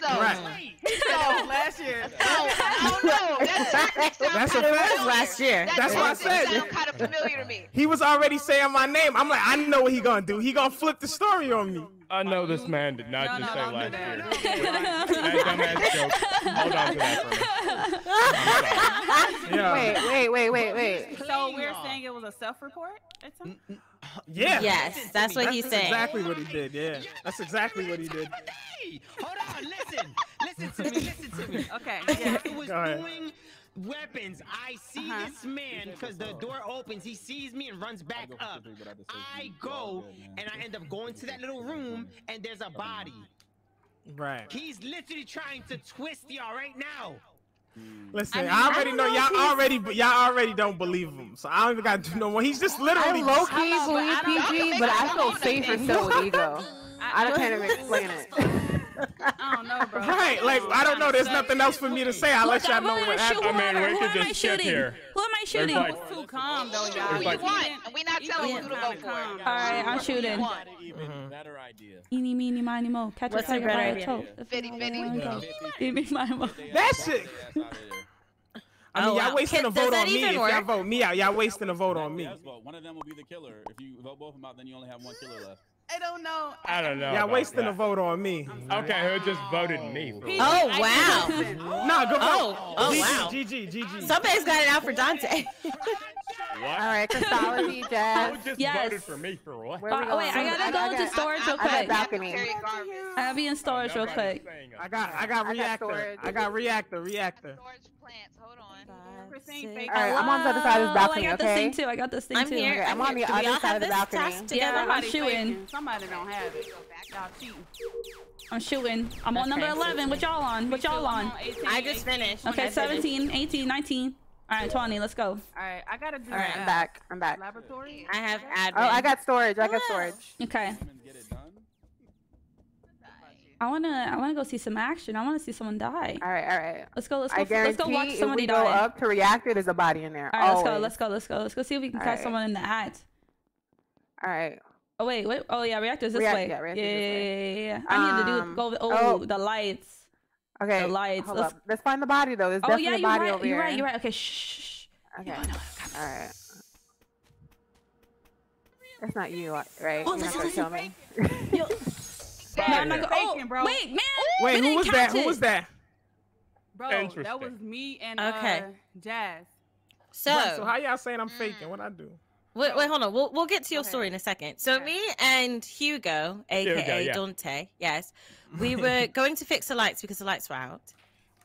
So, right. so last year. So, I don't know. That's, that's a fact. Last year. That that's what I said. Sound kind of familiar to me. He was already saying my name. I'm like, I know what he gonna do. He gonna flip the story on me. I know this man did not no, just no, say last year. that dumbass joke. Hold on to that for me. yeah. Wait, wait, wait, wait, wait. So we're saying it was a self-report? Yeah. Yes, that's what that's he's saying. exactly what he did. Yeah, that's exactly what he did. Hold on, listen, listen to me, listen to me. Okay. Yeah. I was doing weapons. I see uh-huh. this man because the door opens. He sees me and runs back up. I go and I end up going to that little room and there's a body. Right. He's literally trying to twist y'all right now. Listen, I, mean, I already I know, know y'all already y'all already don't believe him, so I don't even got to do no more. He's just literally. I low key believe PG, but I feel safer still with ego. I, I can't even explain it. I don't know, bro. Right, like I don't know. There's nothing else for me to say. I'll let y'all know what happened. I mean, we could just sit here. Who am I shooting? Like, too calm though, y'all. Who you want? We're not telling you who to vote for. All right, I'm shooting. Mm-hmm. Better idea. Eeny, meeny, miny, mo. Catch a tiger by a toe. Fitty, fitty. Eeny, miny, mo. That's it. I mean, oh, y'all wow. wasting Can, a vote on me if y'all vote me out. Y'all wasting a vote on me. One of them will be the killer. If you vote both of them out, then you only have one killer left. I don't know. I don't know. Y'all wasting that. a vote on me. Okay, who just voted me? For oh wow. no, go Oh, oh GG, wow. GG, GG. Somebody's got it out for Dante. What? All right, Krystalogy, Jazz. Who just yes. voted for me for what? Uh, wait, I gotta go to storage real quick. I, balcony. I gotta be in storage real quick. I got, I got reactor. I got reactor, reactor. Storage plants. Hold on. All right, I'm on the other side of the balcony. Oh, I got okay? this thing too. I got this thing I'm too. Here. Okay, I'm on the other side of the balcony. Yeah, I'm shooting. Somebody don't have it. Y'all cheating. I'm shooting. I'm on number 11. What y'all on? What y'all on? I just finished. Okay, 17, 18, 19. All right, 20. Let's go. All right, I gotta do. All right, I'm back. I'm back. Laboratory. I have admin. Oh, I got storage. I got storage. Okay. I wanna, I wanna go see some action. I wanna see someone die. All right, all right. Let's go. Let's go. I let's go watch somebody if we die. go up to reactor, there's a body in there. All right, Always. let's go. Let's go. Let's go. Let's go. See if we can All catch right. someone in the act. All right. Oh wait, wait. Oh yeah, reactors this React- way. yeah, Yeah, reactors yeah, this yeah, way. yeah, yeah. I need to do Um, go. Oh, oh. the lights. Okay. The lights. Hold Let's- up. Let's find the body though. There's Oh definitely yeah, a you're body right. over You're here. right. You're right. Okay. Shh. shh, shh. Okay. No, no, All right. That's not you, right? Oh, You're not gonna kill me. Yo. No, I'm not go- oh, Faking, bro. wait, man. Wait, who was that? catch Who was that? Bro, that was me and Okay. uh, Jazz. So, Right, so how y'all saying I'm faking? What I do? wait, wait, hold on. We'll we'll get to your Go story in a second. So Okay. me and Hugo, aka yeah. Dante, yes, we were going to fix the lights because the lights were out,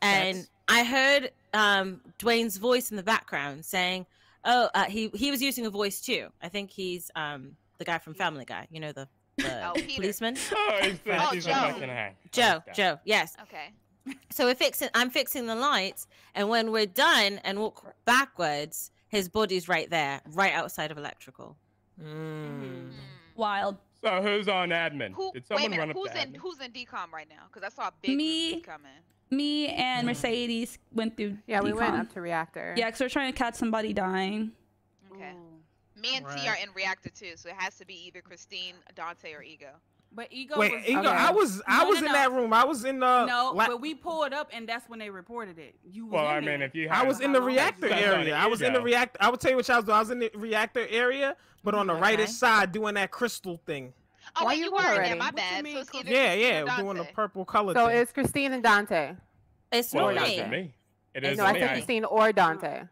and That's- I heard um, Dwayne's voice in the background saying, "Oh, uh, he he was using a voice too. I think he's um, the guy from Family Guy. You know the, the Oh, policeman, Oh, he's the, Oh, Joe. the fucking hang. Joe. Joe, yes. Okay. So we're fixing. I'm fixing the lights, and when we're done and walk backwards, his body's right there, right outside of electrical. Mm. Wild. So who's on admin? Who? Did Wait a minute. run up Who's in? admin? Who's in decom right now? Because I saw a big Me. group coming. Me and Mercedes went through. Yeah, we went up to reactor. Yeah, because we're trying to catch somebody dying. Okay. Ooh. Me and T are in reactor too, so it has to be either Christine, Dante, or Ego. But ego Wait, was. Ego, Okay. I was I No, was no, in no. that room. I was in the no, la- but we pulled up and that's when they reported it. You was Well, in I mean, if you I was in the reactor area. I was in the reactor. I would tell you what y'all was doing. I was in the reactor area, but on the mm-hmm. Okay. rightest side doing that crystal thing. Oh, Why wait, you you were in there. already? My bad. mean, So it's either Yeah, Christine or yeah, doing the purple color So thing. it's Christine and Dante. It's well, not it me. isn't me. It's is no, I me. said I- Christine or Dante. Oh.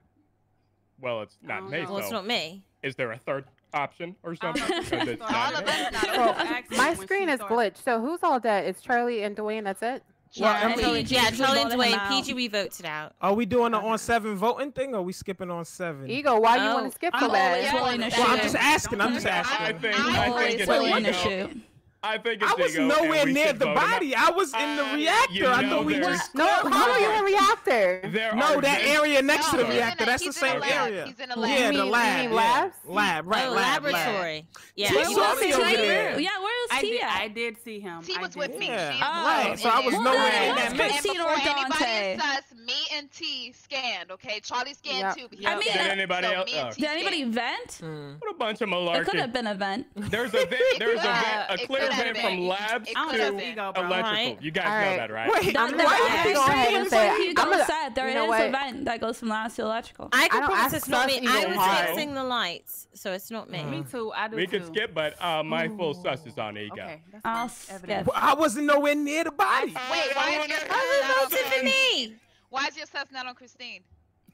well, it's not Oh, me. Well, it's not me. Is there a third option or uh-huh. something? know. Because it's All of me. us not So Accident my screen is glitched. So who's all dead? It's Charlie and Dwayne. That's it. Yeah, Yeah, and Charlie- yeah, we Charlie and Dwayne. PG, we voted out. Are we doing the on seven voting thing, or are we skipping on seven? Ego, why you Oh. want to skip I'm so bad? always Well, Well, I'm just asking. I'm just I asking. think I'm I Always think it's willing to shoot. I think I was nowhere near the body. Him. I was in the uh, reactor. You know I thought we just no. How are you in reactor? There no, that area next no, to the reactor. A, that's the same area. Yeah, the lab. lab. Lab, right? The lab, laboratory. Lab. Yeah. He was me over there. Yeah, where was did see him. He was with me. Right. Oh, so I was nowhere in that mix. And before anybody sus, me and T scanned. Okay, Charlie scanned too. I mean, uh, did anybody else? Did anybody vent? What a bunch of malarkey. It could have been a vent. There's a vent. There's a vent. A clear went from it. lab to electrical. Right. You guys right. know that, right? Wait, that, I'm that, why you saying ahead and say that? Hugo gonna, said there you know is a vent that goes from labs to electrical. I can promise it's not me. I was fixing the lights, so it's not me. Me too. I do. We can skip, but uh, my full sus is on ego. I'll skip. I wasn't nowhere near the body. Wait, why is your sus not on me? Why is your sus not on Christine?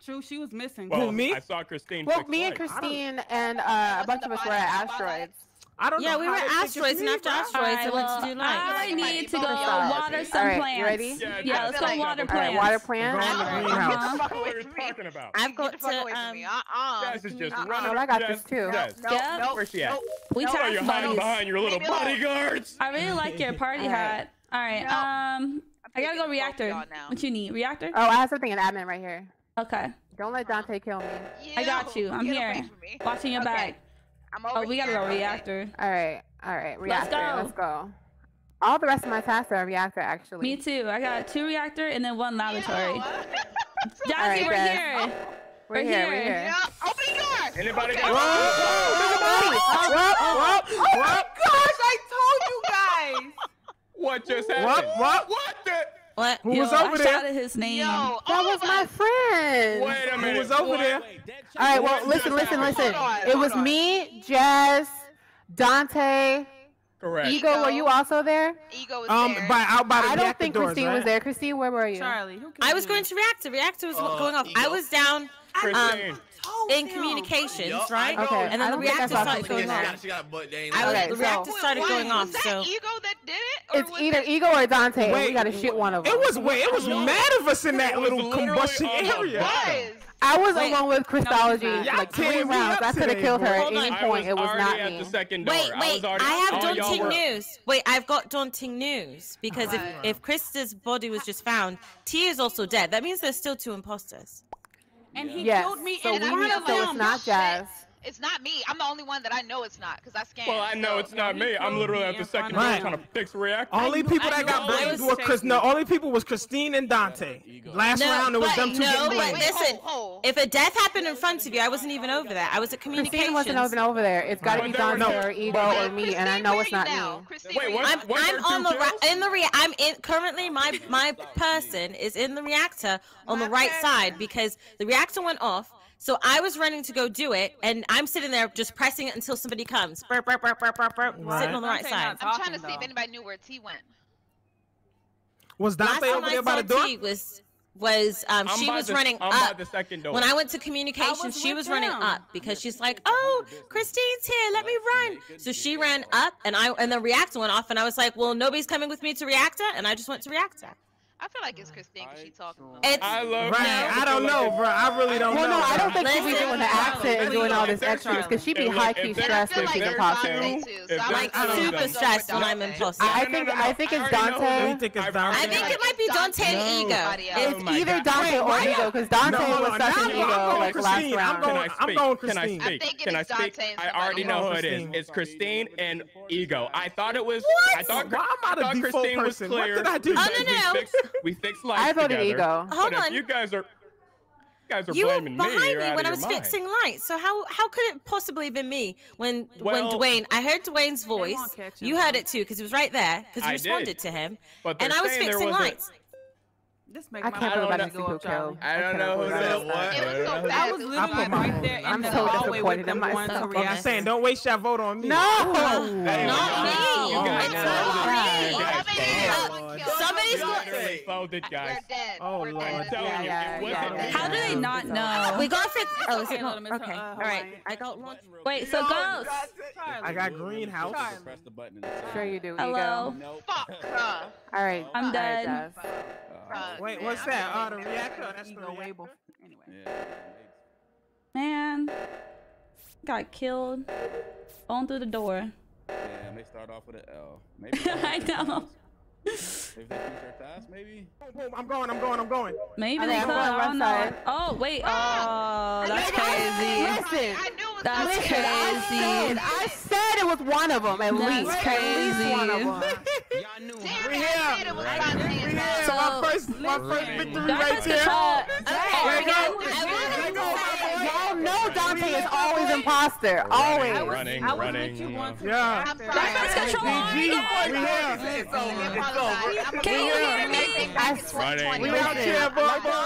True, she was missing. Well, me? I saw Christine. Well, me and Christine and uh, a bunch of us were at Asteroids. I don't yeah, know. Yeah, we were asteroids and after asteroids, so let's do like. I need to go water some All right, plants. You ready? Yeah, yeah let's go like, water plants. Right, water plants. Go the fuck are uh-huh. talking about? I've got to. Um, uh-uh. Jess is just uh-uh. running. Oh, I got yes, this too. Yes. Nope, yep. nope, Where's she at? Nope. We nope. Oh, you're hiding behind your little bodyguards. I really like your party hat. All right. Um, I gotta go reactor. What you need? Reactor? Oh, I have something in admin right here. Okay. Don't let Dante kill me. I got you. I'm here. Watching your back. I'm over. Oh, we gotta go reactor. All right, all right, reactor. Let's go. Let's go. All the rest of my tasks are reactor, actually. Me too. I got two reactor and then one laboratory. Jazzy, right, we're, here. We're, we're here. here. We're here. Yeah. Oh my god! Anybody okay. got Whoa! Whoa! Whoa! Whoa! Oh my gosh! I told you guys. what just happened? What? What? What the? What? Who Yo, was over I there? Shouted his name. Yo, that oh was my friend. Wait a minute. Who was over wait, there? Wait, all right. Well, listen, listen, listen. On, it was on. me, Jazz, Dante. Correct. Ego, Ego, were you also there? Ego was um, there. By, out by the I don't think doors, Christine right? was there. Christine, where were you? Charlie. Who I was going to react. The Reactor was uh, going off. Ego. I was down. Christine. Um, Oh, in communications, right? Okay. And then the reactor started going off. She she got I was, the reactor so, started going off. So. that ego that did it? it's either it? ego or Dante. Wait, we gotta shoot one of them. It was wait, it was mad of us in that little combustion area. I was wait, along with Krystalogy no, like three rounds. I could have killed her at any point. It was not me. Wait, wait, I, I have daunting news. Wait, I've got daunting news because if if Krista's body was just found, T is also dead. That means there's still two imposters. And yeah. he yes. killed me so in one of them. So it's not jazz. It's not me. I'm the only one that I know it's not because I scanned. Well, I know so. it's not me. I'm literally at the second right. trying to fix React. Only people that got blamed were Chris. No, only people was Christine and Dante. Last no, round it was them two no, getting blamed. But listen, if a death happened in front of you, I wasn't even over that. I was at communication. Christine wasn't even over there. It's got to be Dante no. or Ego well, or me, and I know it's not now? me. Christine, Wait, what, I'm, I'm on the in the re I'm in currently my my person is in the reactor on the right side because the reactor went off. So I was running to go do it, and I'm sitting there just pressing it until somebody comes. Burp, burp, burp, burp, burp, burp, right. Sitting on the right side. I'm trying to see if anybody knew where T went. Was Dante over there by the door? T was was um, she was the, running I'm up. When I went to communications, she was running up because she's like, "Oh, Christine's here, let me run." So she ran up, and I and the reactor went off, and I was like, "Well, nobody's coming with me to reactor," and I just went to reactor. I feel like it's Christine because she's talking. I love right. I don't know, bro. I really don't well, know. Well, no, I don't think she's doing the accent and doing all this extra because she'd be high key stressed when she's imposter. Like super stressed when I'm impulsive. I think I think it's Dante. Think it's Dante? I think it might be Dante and Ego. It's oh either Dante or Ego because Dante was such an ego like last round. I'm going Christine. Can I speak? Can I speak? I already know who it is. It's Christine and Ego. I thought it was. What? I thought Christine was clear. What did I do? Oh no no we fix lights. I voted together, ego. Hold on. You guys are you guys are you blaming were behind me, me when I was fixing lights. So how how could it possibly have been me when well, when Dwayne? I heard Dwayne's voice. You heard it too because it was right there because you responded did. to him. But and I was fixing lights. This makes I can't believe I go up, Charlie. I don't know who. It was so I was literally right there in I'm the so hallway with them going to react. I'm saying, don't waste your vote on me. No, not me. It's not me. Somebody's going. got it. Oh Lord. How do they not know? We got for. Oh, okay. All right. I got one. Wait. So ghost. I got greenhouse. Press the button. Sure you do. Hello. Fuck. All right. I'm dead. Wait, what's that? Oh, the reactor. That's the Ego way reactor. before. Anyway. yeah. Man, got killed. On through the door. Yeah, and they start off with an L. Maybe. I know. If they maybe? I'm going, I'm going, I'm going. Maybe they could, I don't know. Oh, wait, oh, that's crazy. Listen, that's listen, crazy. I said, I said it was one of them, at that's least. crazy. One of them. Y'all knew. Damn, We're here. We're here. So, my first, my first victory right there. There you go. Monty is always imposter. Running, always. Running, I was, running. I was with yeah. That's control. DG, we here. It's over. It's over. Can you hear me? Running. We out here, boy, boy.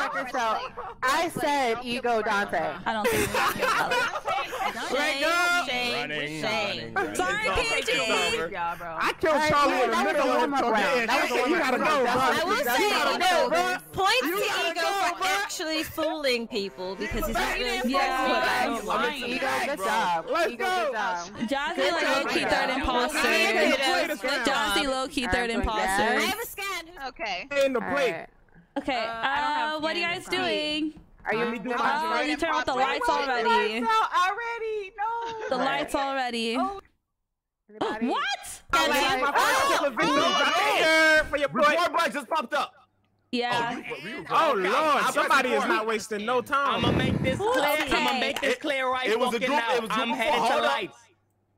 I said ego Dante. I don't think Shame. Shame. Sorry, PG. I killed Charlie in the middle of the You gotta go, bro. I will say, ego. Points to ego for actually fooling people because he's not really. Yeah. Lying. Ego, good job. Let's go. good low key third imposter. Jazzy low key third imposter. I have a scan. Okay. In the plate. Okay. Uh, uh, what are you guys doing? Are you doing? Oh, you turned off the lights already. Already, no. The lights already. Everybody. What? Oh, oh, my, my first oh, oh, oh, for your boy. Report Black just popped up. Yeah. Oh, oh Lord, somebody is not wasting no time. I'm gonna make this clear. Okay. I'm gonna make this clear right it, it was a group, now. It was I'm headed to lights.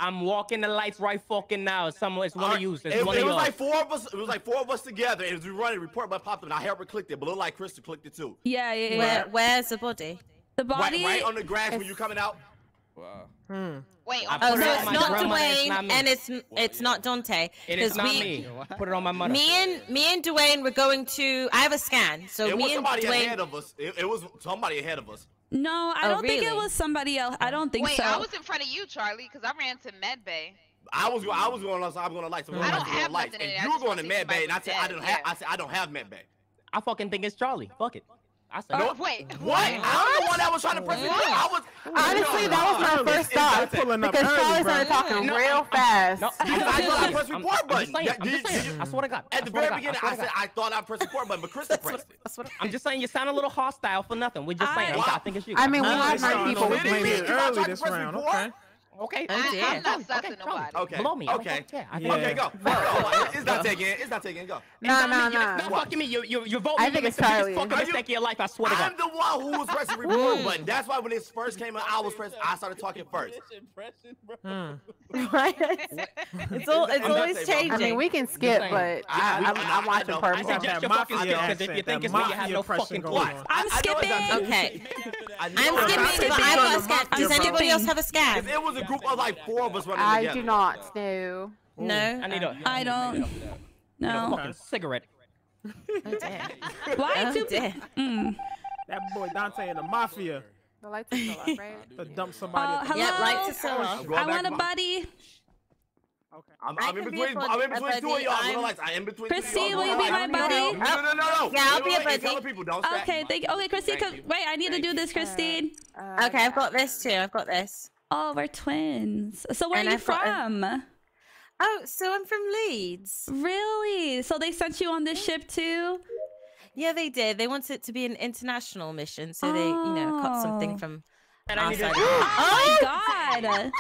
I'm walking the lights right fucking now. Someone, it's one right. of uh, you. It, one it of was like four of us. It was like four of us together. It was we running report, but popped up. I helped her click it, but look like Krista clicked it too. Yeah, yeah, yeah. Where, where's the body? The body. Right, right on the grass when you coming out. Wow. Hmm. Wait, oh, So it's not Dwayne, it's not and it's it's not Dante. It is not we, me. Put it on my mother. Me and me and Dwayne were going to. I have a scan, so it me was somebody and Dwayne, ahead of us. It, it, was somebody ahead of us. No, I oh, don't really? think it was somebody else. I don't think Wait, so. Wait, I was in front of you, Charlie, because I ran to Medbay. I was I was going I'm going to lights. So I don't have lights, and you were going to Medbay, and I said I don't have I said I don't have Medbay. I fucking think it's Charlie. Fuck it. I said, no, oh, wait, what? what? I'm the one that was trying to press it. I was honestly that was my first thought because Charlie started talking no, real fast. No, I, thought I pressed report button. I swear to God. At the very beginning, I said I thought I pressed report button, but Chris pressed it. I'm just saying you sound a little hostile for nothing. We're just saying I think it's you. I mean, we have my people. Did he early this round? Okay. Okay. Oh, I, am not sassing okay, nobody. Okay. Blow me. Okay. Yeah, yeah. Okay, go. it's not taking. It's not taking it. Go. Nah, nah, no. Not fucking me. You, you, you vote I me. I think it's Charlie. Fucking mistake of your life. I swear to God. I'm the one who was pressing remote button. That's why when it first came out, I was pressing. I started talking first. Right. Hmm. It's all. It's always changing. I mean, we can skip, but I'm watching purple. I suggest you fucking skip because if you think it's me, you have no fucking clue. I'm skipping. Okay. I'm skipping, but I got a scat. Does anybody else have a scat? It was the group of like four of us running I together. do not, no. No. I need a. I don't. No. A cigarette. Oh, Why oh, you? Mm. That boy Dante in the mafia. The lights are still up, right? to dump somebody. Uh, hello? Yep, lights are still up. I want a buddy. Okay. I'm, I'm in between. I'm in between two of y'all. I'm. I am between. Chrissy, will you be my buddy? No, no, no, no. Yeah, I'll be a buddy. Other people don't. Okay, thank. Okay, Christine, wait. I need to do this, Christine. okay, uh, I've got this too. I've got this. Oh, we're twins. So where and are you from? A... Oh, so I'm from Leeds. Really? So they sent you on this ship too? Yeah, they did. They wanted it to be an international mission, so oh. they, you know, caught something oh. from. And I oh, oh my god!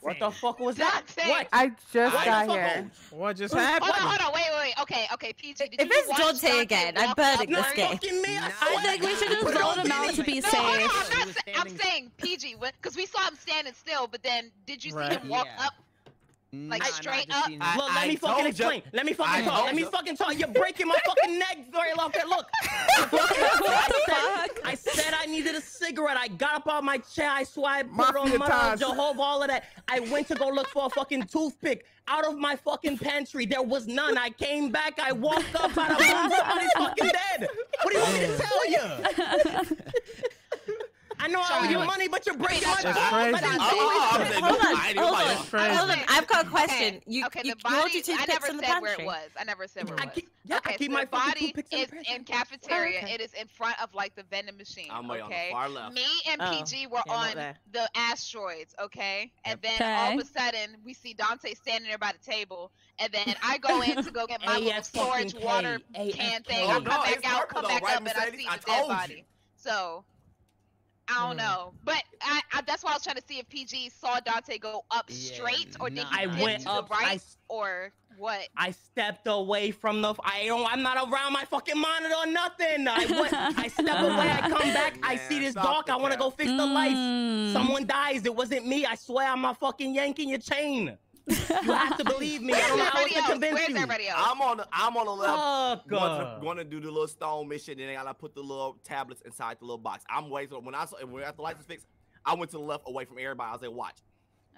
What the fuck was that? What? I just what? got here. What just happened? Hold on, hold on, wait, wait, wait. Okay, okay, PG. Did if you it's Dante, Dante again, I'm burning this game. Me, I, I think we should just roll him out to be no, safe. No, I'm, not, I'm saying PG because we saw him standing still, but then did you see right. him walk yeah. up? Like straight up. I, look, let I me fucking explain. You. Let me fucking I talk. Let me you. fucking talk. You're breaking my fucking neck, Dory Locker. Look. I, said, I said I needed a cigarette. I got up on my chair. I swiped put on my Jehovah, all of that. I went to go look for a fucking toothpick out of my fucking pantry. There was none. I came back. I walked up out of my Somebody's fucking dead. What do you want me to tell you? I know I owe you money, but you're breaking my phone. Hold on, hold on. I've got a question. Okay. You, okay, you, the body, you hold your toothpicks I never said where it was. I never said where it was. I keep, yeah, okay, I keep so my body is in, in cafeteria. Okay. It is in front of like the vending machine. I'm okay? on the far left. Me and oh, PG were on the asteroids, okay? And then all of a sudden we see Dante standing there by the table. And then I go in to go get my little storage water can thing. I come back out, come back up, and I see the dead body. So I don't mm. know, but I, I, that's why I was trying to see if PG saw Dante go up yeah, straight, or did he I went up right, I, or what? I stepped away from the. I don't. I'm not around my fucking monitor or nothing. I went. I step away. I come back. I see this dog. I want to go fix mm. the lights. Someone dies. It wasn't me. I swear I'm not fucking yanking your chain. You have to believe me. I don't know how Everybody to else, convince where's you. everybody else? I'm on the I'm on the left. Fuck. Going to, going to do the little stone mission, then I gotta put the little tablets inside the little box. I'm waiting. When I saw when after the lights was fixed, I went to the left away from everybody. I was like, watch.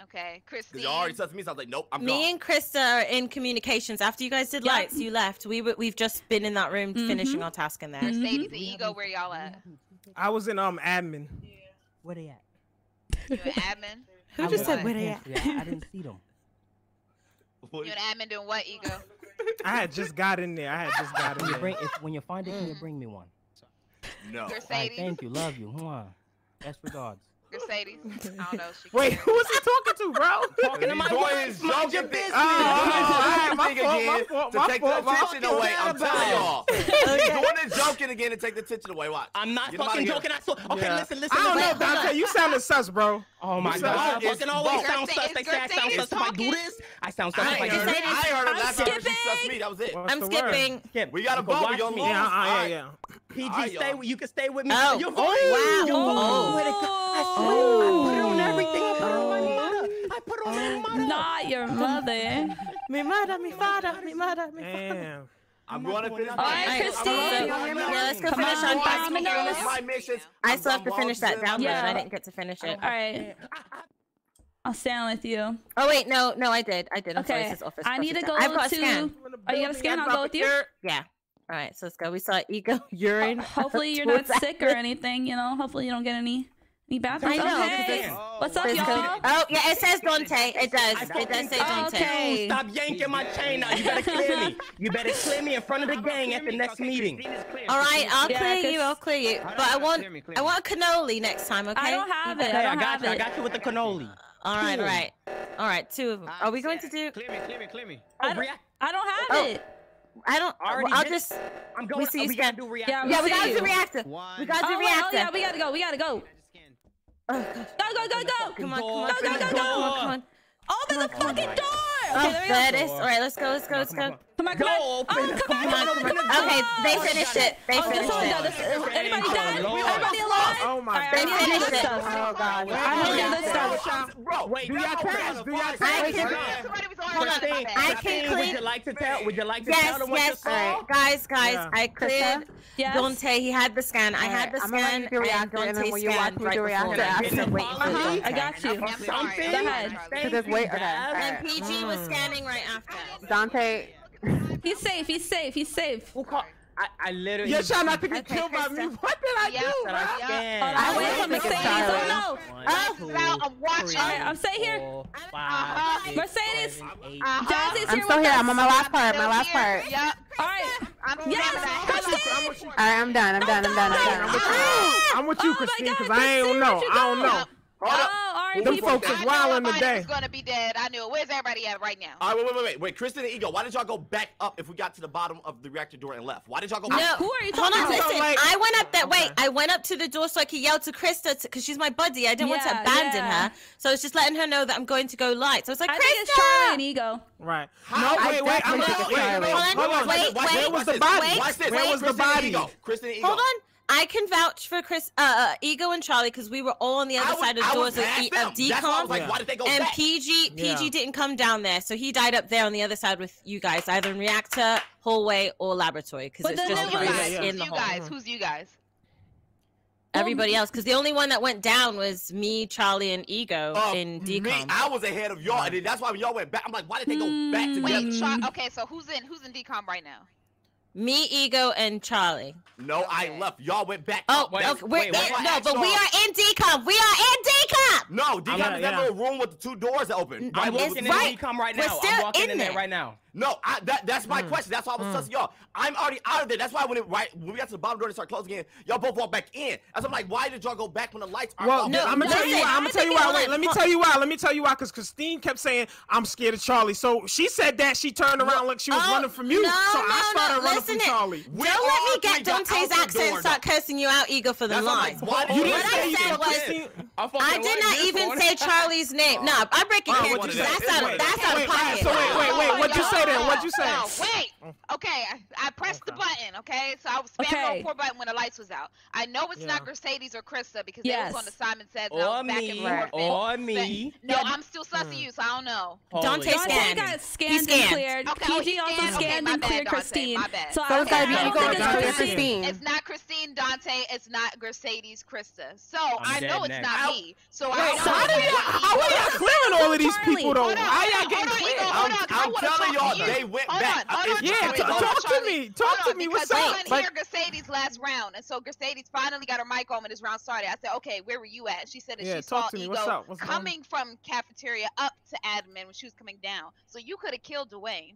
Okay, Because Christine. you already touched me, so I was like, nope, I'm Me gone. and Krista are in communications. After you guys did Yep. lights, you left. We were, we've just been in that room finishing Mhm. our task in there. Mercedes and Ego, where y'all at? I was in um admin. Where they at? You an admin? Who I just was said in where they at? pantry. I, I didn't see them. You an admin doing what, Ego? I had just got in there. I had just got in there. bring, if, when you find it, can you mm. bring me one? No. All right, Mercedes. thank you. Love you. Mwah. Best regards. Mercedes. I don't know. She Wait, can- who was he talking to, bro? Talking to my He's doing wife. his Mind your joking thing. business. Oh, oh, He's my doing his fault, thing my again fault, to my take fault, the my attention fault. away. I'm What telling y'all. about He's doing his joking again to take the attention away. Watch. I'm not Get fucking joking. I saw. Okay, Yeah. listen, listen. I don't listen. know, Dante. You sounded sus, bro. Oh my You god, sound- I it's fucking always both. sound sus. They say I sound sus if I do this. I sound sus I if I ain't do heard, this. Mercedes, I heard her I'm she skipping. sussed me. That was it. I'm skipping. We got a you vote. We watch gonna me. lose. Yeah, yeah, yeah. PG, Alright, stay. y'all. You can stay with me. Oh. Your oh. voice. Oh, wow. Your voice. Oh. Where it go- I swear, I put it on oh. everything. I put it on my oh. mother. I put it on my mother. Not your mother. Me mother, me father, me mother, me father. Damn. I'm going to finish. All right, my- Christine. I'm Yeah, let's go Come finish on, on Dominoes. my missions. I still have to finish that download. Yeah. I didn't get to finish it. All right. I'll stand with you. Oh wait, no, no, I did. I did. I'm sorry, Okay. this is office. I need to go I've got to. scan. Are you gonna scan? I'll go with you. Yeah. All right, so let's go. We saw ego, urine. Hopefully you're not sick or anything. You know. Hopefully you don't get any any bad I things. know, 'cause Hey, it's- what's up, y'all? Oh yeah, it says Dante. It does. It does say Dante. Okay. Stop yanking my chain now. You better clear me. You better clear me in front of the gang at the next meeting. All right, I'll Yeah, clear you. I'll clear you. But I want, I want a cannoli next time. Okay. I don't have it. Okay, I I don't got have you. I got you with the cannoli. All right, all Cool. right, all right. Two of them. Are we going to do? Clear me, clear me, clear me. I Oh, don't. I don't have Oh. it. I don't. I already I'll just. I'm going. We see you we gotta do react. Yeah, Yeah, we gotta you. do reactor. We gotta do Oh, reactor. oh yeah, we gotta go. We gotta go. Oh. Go go go go. Come on, come Door. on, Go, come go, on, go, come on, go. come on. Open the fucking door. Oh, Okay, there we go. it is. All right, let's go, let's go, let's go. Come on, come Go on. open Oh, it. come on, Come on, come come on. on. Okay, they finished it. They Oh, this finished one it. done. This, is anybody Oh, done? Lord. Everybody alive? Oh my All right, They I need to do finished this it. stuff. Oh god. I need to do this stuff. Bro, Wait, Do y'all no, pass? no, Do y'all no, pass? I Wait, can- no. Somebody was Hold on. arguing about I that. can Would clean. you like to tell? Would you like to Yes, tell them what you yes. saw? All right, guys, guys. Yeah. I cleared Yes. Dante. He had the scan. I had the I'm gonna let scan. you do reactor, and and then Dante when you watch scanned me right do before. reactor Can I after. get some waiting for Uh-huh, Dante? I got you. I'm sorry. Something? Go ahead. So just wait. Okay. And alright. PG was scanning right after. Dante. He's safe. He's safe. He's safe. Who called? I, I literally. You're trying not to get Okay, killed by me. What did I Yeah, do, That I bro? scanned. I wait wait for for Mercedes. Mercedes. Oh no. One, Oh, two, Sal, I'm watching. three, All right, I'm staying here. four, Uh-huh. Mercedes. seven, eight. Uh-huh. Jazzy's I'm here still with here. us. I'm on my last part. My last part. Yep. All right. I'm Yes. Christine. All right, I'm done. I'm done. I'm done. I'm done. I'm with you. I'm with you, Oh my Christine, because I ain't Christine, know. I don't know. Oh, all right, Them people. folks is knew wildin' everybody today. was gonna be dead. I knew it. Where's everybody at right now? All right, wait, wait, wait, wait, wait. Kristen and Ego, why did y'all go back up if we got to the bottom of the reactor door and left? Why did y'all go No, back? Who are you hold on, to? listen. like- I went up that. Wait, I went up to the door so I could yell to Krista because she's my buddy. I didn't want to abandon yeah. her, so I was just letting her know that I'm going to go light. So I was like, I think it's Charlie Krista. and Ego. Right. How? No, I wait, wait. I'm not. think Wait, it's wait, Charlie. hold on. Hold on, wait, Where wait, was the wait, body? wait, Watch this. Where wait. was the Kristen and body? Ego. Kristen and Ego. Hold on. I can vouch for Chris, uh, uh, Ego and Charlie because we were all on the I other was- side of the was doors of, past e- them. of why decom. like, Yeah. why did they go and back? PG PG Yeah. didn't come down there, so he died up there on the other side with you guys, either in reactor, hallway, or laboratory, because it's just there you was- guys Yeah, Who's in the you hall. guys? Who's you guys? Everybody else, because the only one that went down was me, Charlie, and Ego Uh, in me. I was ahead of y'all, and that's why when y'all went back, I'm like, why did they go back Mm. together? Wait, Char- okay, so who's in who's in decom right now? Me, Ego, and Charlie. No, I left. Y'all went back. Oh, up. wait, That's- okay, we're wait, in, that's why I no, but we are in decom. We are in decom. No, D I'm got not- that yeah. little room with the two doors open. Right, I'm It's with walking in right. the decom right We're still I'm walking in in there there. right now. No, I, that that's my mm. question. That's why I was mm. y'all. I'm already out of there. That's why when it right when we got to the bottom door and start closing in, y'all both walk back in. That's I'm like, why did y'all go back when the lights are well, off? No, I'm gonna tell you why. I'm gonna tell you why. Wait, let me tell you why. Let me tell you why. Because Christine kept saying I'm scared of Charlie. So she said that she turned around like she was oh, running from you. No, so I started no, running from it. Charlie. Don't let me get Dante's accent start cursing you out, Eager for the that's line. You didn't say I I did not even say Charlie's name. No, I'm breaking characters. That's out of that's out of pocket. So wait, wait, wait. What'd you say? Go then. What you say? No, wait. Okay, I, I pressed okay. the button. Okay, so I was spamming okay. on four button when the lights was out. I know it's yeah. not Mercedes or Krista because yes. they was on the Simon Says. Or um, I was me. Back and or me. No, yeah. I'm still sus sussing hmm. you, so I don't know. Dante, Dante scanned. got scanned, scanned. and cleared. Okay, PG scanned? also scanned okay, and cleared Christine. My bad. So, I, okay, I, I don't think it's Christine. Christine. It's not Christine Dante. It's not Mercedes Krista. So i know it's not me. So I know. How are y'all clearing all of these people though? How y'all getting cleared? I'm telling y'all they went back. On, on, yeah, talk, talk to me. Talk to me. What's up? I didn't like, hear Mercedes last round, and so Mercedes finally got her mic on when this round started. I said, "Okay, where were you at?" She said that yeah, she saw ego What's up? What's coming from cafeteria up to admin when she was coming down. So you could have killed Dwayne.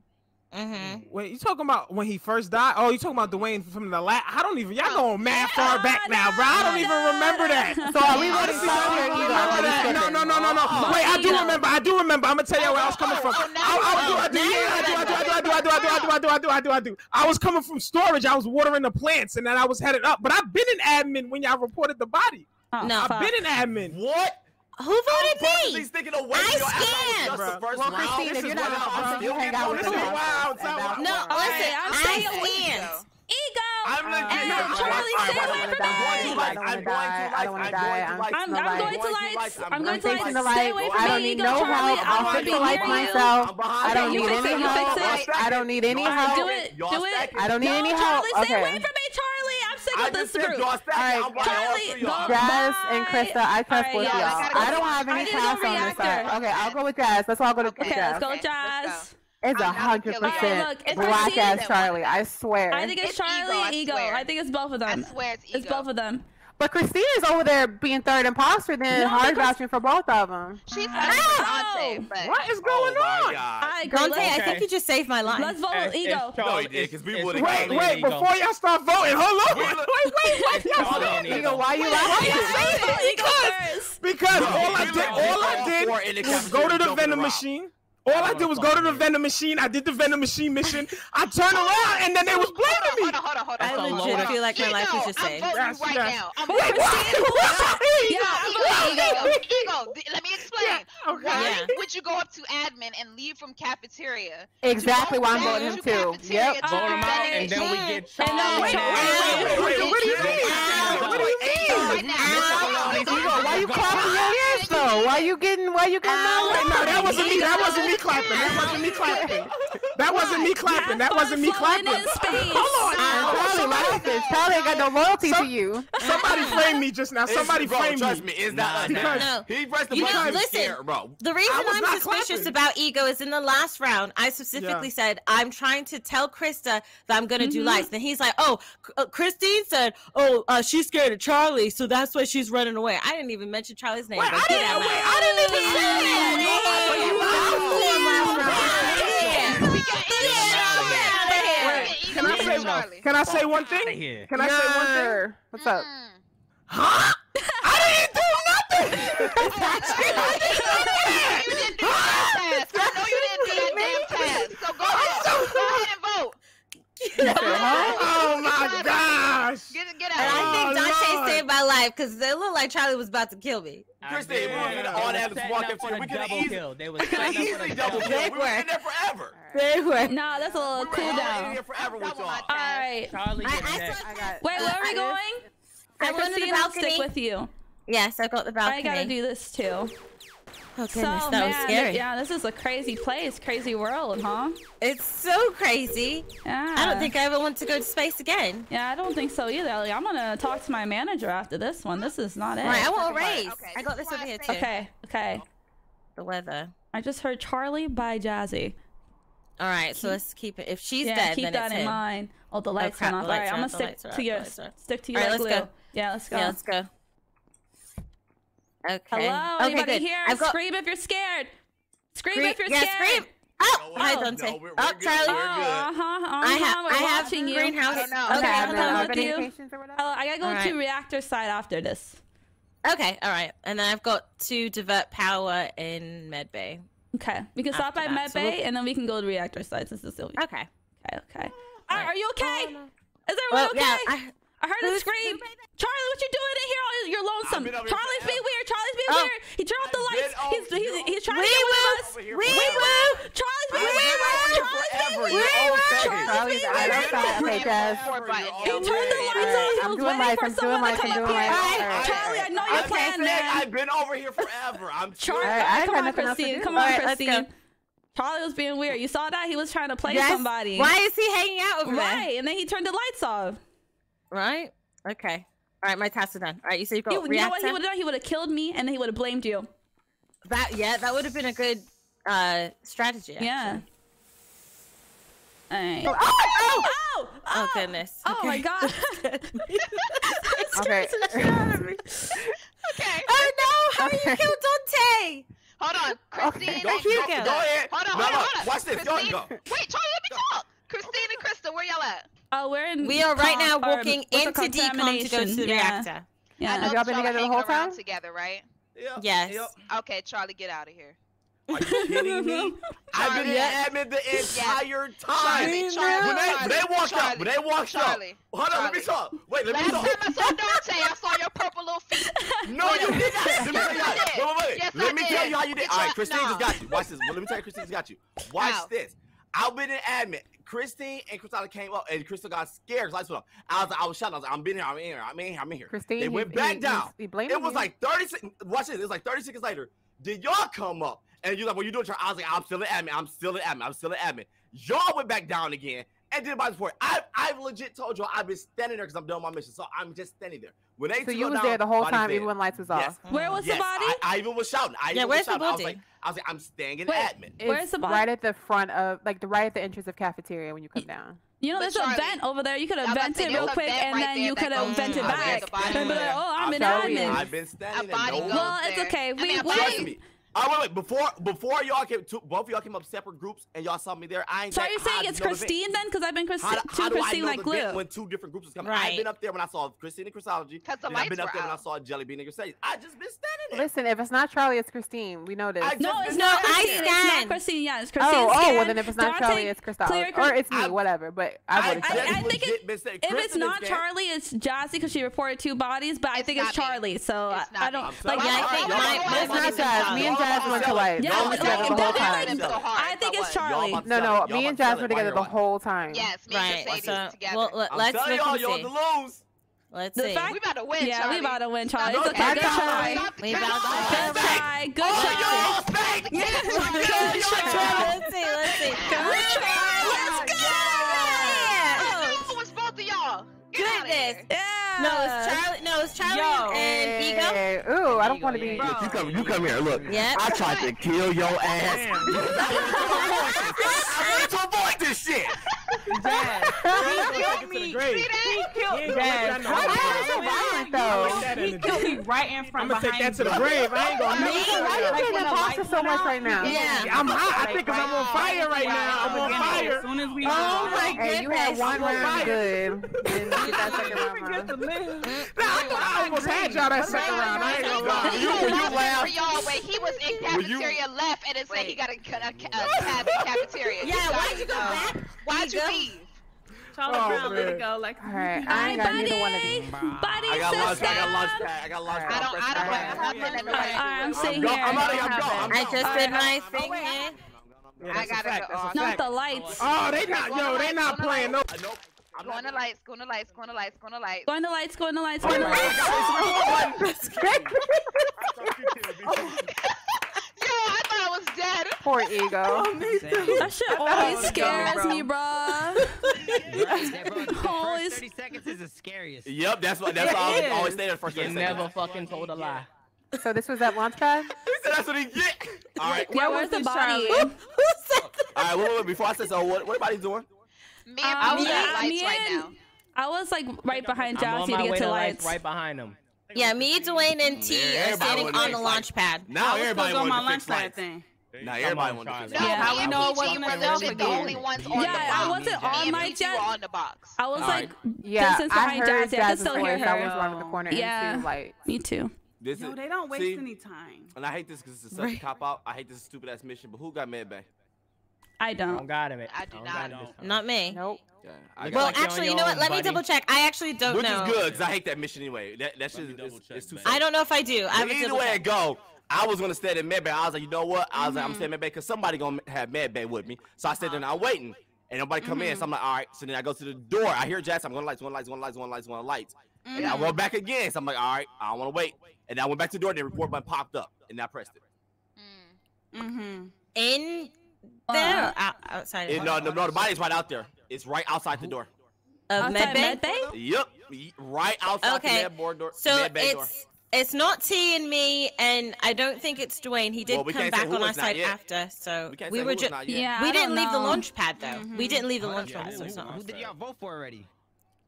Mm-hmm. Wait, you talking about when he first died? Oh, you talking about Dwayne from the last? I don't even. Y'all going mad far back now, bro. I don't even remember that. So we already started. No, no, no, no, no. Wait, I do remember. I do remember. I'm gonna tell y'all where I was coming from. I do. I do. I do. I do. I do. I do. I do. I do. I do. I was coming from storage. I was watering the plants, and then I was headed up. But I've been an admin when y'all reported the body. No, I've been an admin. What? Who voted I'm me? Thinking of I scanned. Well. Christine, if you're not out, you hang out with me. No, listen, I'm. Ego. I'm legit. No, Charlie, stay away from me. I'm going to life. I'm going to life. I'm going to life. I'm going to life. I'm going to life. Stay away from me. I don't need no help. I'll fix the life myself. I don't need any help. I don't need any help. Do it. Do it. I don't need any help. Okay about this through. All right, Charlie, Jazz and Krista, I trust right, both y'all. I, don't have any cast on this side. Okay, I'll go with Jazz. That's why I'll go to okay, Jazz. Let's go, Jazz. It's a hundred percent black ass Charlie. I swear. I think it's, it's Charlie ego. ego. I, I, think it's both of them. I swear it's ego. It's both of them. But Christina's over there being third imposter, then no, hard because... vouching for both of them. She's Dante, but... What is going oh, on? I agree. Dante, okay. I think you just saved my life. Let's vote with ego. No, he did, because we would have Wait, wait, wait before y'all start voting, hold on. Wait, wait, wait, wait. Y'all said ego. Why you laughing? Because, because all I did, all I did was go to the vending machine. All I, did was go to the vending machine. I did the vending machine mission. I turned around and then they was blaming me. Hold on, hold on, hold on. I legit feel like my life is just saved. I'm voting right now. I'm Wait, what? Ego, ego, Let me explain. Why would you go up to admin and leave from cafeteria? Exactly why I'm voting him too. Yep. Vote him out and then we get charged. Wait, wait, wait, wait. What do you mean? What do you mean? Why you clapping your ears though? Why you getting? Why you getting? No, that wasn't me. That wasn't me clapping. That wasn't me clapping. That wasn't me clapping. That wasn't me clapping. Hold on. Probably laughing. Probably ain't got no loyalty to you. Somebody framed me just now. Somebody framed me. Trust me, it's not like that. No. He pressed the you button. Listen, bro. The reason I'm suspicious about ego is in the last round. I specifically said I'm trying to tell Krista that I'm gonna do mm-hmm. lights, and he's like, "Oh, uh, Christine said, oh, uh, she's scared of Charlie, so that's why she's running away." I didn't even mention Charlie's name. I didn't even say that. Can I say one? Can I say one thing? Can I say one thing? What's up? Huh? I didn't do nothing. Yeah. oh my gosh! Get, get out! And I think oh, Dante oh, saved my life because it looked like Charlie was about to kill me. Chris we were in all that was walking for we double easily kill. They were easily double kill. They we were in there forever. They were. No, that's a little we cool down. All right. Charlie, I, I, I got, wait, where are we going? I, I can see the balcony. With you. Yes, I got the balcony. I gotta do this too. Oh goodness, so, that man, was scary. Yeah, this is a crazy place, crazy world, huh? It's so crazy. Yeah. I don't think I ever want to go to space again. Yeah, I don't think so either. Like, I'm gonna talk to my manager after this one. This is not it. Right, I want a raise. Okay, I got this over here too. Okay, okay. The weather. I just heard Charlie by Jazzy. All right, keep, so let's keep it. If she's yeah, dead, keep then that it's in him. mind. Oh, the oh, lights oh, crap, off. All right, I'm gonna stick to your stick to your glue. Go. Yeah, let's go. Yeah, let's go. Okay. Hello, okay, anybody good. here? I've got... Scream if you're scared. Scream, scream if you're yeah, scared. Scream. Oh, no, I don't say. No, we're, we're oh, good, Charlie. Oh, uh-huh, uh-huh, I, ha- I have watching you. greenhouse. I don't know. Okay, I'm not with you. Oh, I gotta go all right. to reactor side after this. Okay, all right. And then I've got to divert power in medbay. Okay, we can stop by medbay, so and then we can go to reactor side since Sylvia. Okay. Okay. Okay. All right. Are you okay? Oh, no. Is everyone well, okay? Yeah, I, I heard Who's a scream. Charlie, what you doing in here? You're lonesome. Charlie's being weird. Charlie's being oh. weird. He turned off the lights. He's, he's, he's, trying we to get with us. We woo. Charlie's being weird. Charlie's being weird. Charlie's being weird. He turned the lights on. He was waiting for someone to come up here. Charlie, I know your plan, man. I've been over here forever. I'm Charlie. Come on, Christine. Come on, Christine. Charlie was being weird. You saw that? He was trying to play somebody. Why is he hanging out with me? Right. And then he turned the lights off. Right? Okay. All right, my tasks are done. All right, you so you've got he. You know what he would have done? He would have killed me, and then he would have blamed you. That yeah, that would have been a good uh, strategy. Actually. Yeah. All right. Oh, oh, oh, oh, oh goodness. Okay. Oh my god. okay. okay. Oh no, how okay. you killed Dante? Hold on, Christine. Okay. Don't, don't, go. Hold on, hold on, hold on. Watch this. Christine. Go, go. Wait, Charlie, let me talk. Christine and Crystal, where y'all at? Oh, we're in. We are right now walking into decon to go to the yeah. reactor. Yeah. I know y'all been together the whole time together, right? Yeah. Yes. Yep. Okay, Charlie, get out of here. Are you kidding me? I've been yeah. admin the entire time. Charlie, Charlie, when they, Charlie, they walked Charlie, up, they walked Charlie, up. Hold on, let me talk. Wait, let Last me talk. Last time I saw Dante, I saw your purple little feet. No, you did not. Let me tell you. Wait, wait, wait. Yes, let me tell you how you did. All right, Christine no. got you. Watch this. Well, let me tell you, Christine's got you. Watch Ow. this. I've been an admin. Christine and Crystal came up, and Crystal got scared. Cause I. I was, I was shouting. I was like, I'm been here. I'm in here. I'm in here. I'm in here. Christine, they went he, back he, down. He, it was like 30. seconds. watch this. It was like 30 seconds later. Did y'all come up? And you're like, well, you doing? I was like, I'm still an admin. I'm still an admin. I'm still an admin. Y'all went back down again and did my support. I've I've legit told you I've been standing there because I'm doing my mission, so I'm just standing there. When they so you was down, there the whole time, dead. even when lights was off. Yes. Where was yes. the body? I, I, even was shouting. I yeah, where's the body? I was like, I was like, I'm standing in Wait, admin. It's where's the body? Right at the front of, like, the right at the entrance of cafeteria when you come down. You know, but there's Charlie, a vent over there. You could have vented real quick, and then you could have vented back. Like, "Oh, I'm in admin." I've been standing. Well, it's okay. We I mean, we, I wait, wait before before y'all came to, both of y'all came up separate groups and y'all saw me there. I ain't. So are you saying it's Christine the then? Because I've been Christi- how, do, how Christine like glue. When two different groups was coming, right. I've been up there when I saw Christine and Krystalogy. Because I've been up there out. when I saw Jelly Bean and Christine. I just been standing. Listen, if it's not Charlie, it's Christine. We know this. No, it's not. I stand. It's not Christine. Yeah, it's oh, Christine. Oh, oh, well then if it's not Charlie, it's Krystalogy, or it's me, whatever. But I would. I think if it's not Charlie, it's Jazzy because she reported two bodies. But I think it's Charlie. So I don't like. Yeah, I think my. It's not Jazz. Me and Jasmine were together. Yeah, no, like, like, so I think it's Charlie. No, no, me and Jasmine were together the whole time. Yes, me right. and Mercedes together. Well, let's I'm y'all, y'all to lose. Let's see. We about to win, yeah, Charlie. we about to win, Charlie. It's okay. Good try. We about to win. Good try. Good try. Good try. Let's see. Let's see. Good try. Let's goodness! Yeah. No, it's Charlie. No, it's Charlie Yo. and Ego. Ooh, I don't want to be. Look, you come, you come here. Look, yep. I tried to kill your ass. I wanted to avoid this shit. Jazz. He killed me. He killed me. Jazz. Why is so violent though? He killed me right in front. I'm gonna take that to the grave. I ain't gonna. Me? Why you being impulsive so much right now? Yeah, I'm hot. I think I'm on fire right now. I'm on fire. As soon as we. Oh my goodness. You had one round good. Then you got second round. I almost had y'all that second round. I ain't gonna lie. You you laughed. Y'all, when he was in cafeteria left and it said he got a cafeteria. Yeah, why you go back? Why'd you? go. Charlie oh, Brown, man. let it go. Like, I got buddy. Buddy, I got sister. I got I got. I don't, I don't, I'm sitting here. I'm out of here, I'm gone, I just did my thing here. Yeah, I gotta go. Not the lights. Oh, they not, yo, they not playing no. no. Go the lights, Going the lights, going to the lights, going to the lights. Going to the lights, going to the lights, Going the lights. Poor ego. Oh, that shit always scares me, bruh. Always. Thirty seconds is the scariest. Yep, that's what. That's why I always stay the first. You never fucking told a lie. So this was at Launchpad? he said that's what he get. All right. Yeah, was the body? Who, said that? All right, wait, wait, wait, before I said so, what, what everybody's doing? Me and um, me, lights me right now. I was like right behind Jossie to get to lights. Right behind him. Yeah, me, Dwayne, and T yeah, are standing on the launch pad. Now everybody wants to fix lights. Thing. Now everybody wants to. No, how we know it wasn't myself again. The only ones on yeah, the box. I wasn't on my jet. On the box. I was like, yeah, since I heard Jazz. I still hear her. I was around the corner. Yeah, and like me too. This no, is, they don't waste see, any time. And I hate this because it's such right. a cop out. I hate this stupid ass mission. But who got Med Bay? I don't. I don't got him. I do I not. Got not me. Nope. Yeah, well, like actually, you know what? Let buddy. me double check. I actually don't Which know. Which is good because I hate that mission anyway. That that shit is, is, too. I don't know if I do. I either way, go. I was gonna stay at Medbay. I was like, you know what? I was mm-hmm. like, I'm mm-hmm. staying at Medbay because somebody gonna have Medbay with me. So I said, then I'm waiting, and nobody come mm-hmm. in. So I'm mm-hmm. like, all right. So then I go to the door. I hear Jackson. I'm going to lights, one lights, one lights, one lights, one lights. Mm-hmm. And I go mm-hmm. back again. So I'm like, all right, I don't want to wait. And I went back to the door. And the report button popped up, and I pressed it. Mm-hmm. In there, outside. No, uh, no, no, the body's right out there. It's right outside the door. Of Medbay. Med, Yep, right outside okay. the med board door. So med it's. Door it's not T and me, and I don't think it's Dwayne. He did well, we come back on our side yet. after, so we, we were just yeah. We didn't know. leave the launch pad though. Mm -hmm. We didn't leave the oh, launch yeah. pad, so. Who did y'all vote for already?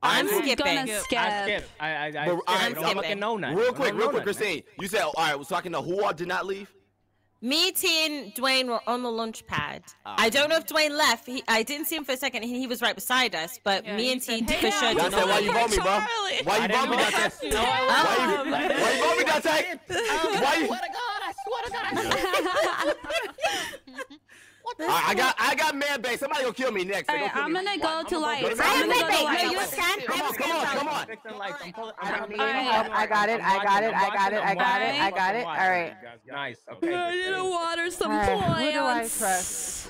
I'm, I'm skipping. Gonna skip. I skip. I, I, I, I'm, skipping. fucking know. Real quick, real quick, Christine. You said all right. So I can know who all did not leave. Me, T, and Dwayne were on the launch pad. Um, I don't know if Dwayne left. He, I didn't see him for a second. He, he was right beside us, but yeah, me and T hey, for yeah, sure. Did um, why you bought me, bro? Why you bought me that time? Why you, why you bought me that? Why you? I swear to God, I swear to God. I, I, got I got man bait. Somebody gonna kill me next. All right, I'm gonna go to light. I'm gonna go to light. No, you. Come on, come on, come on. I got it. I got it. I got it. I got it. I got it. All right. Nice. Okay. I need to water some plants.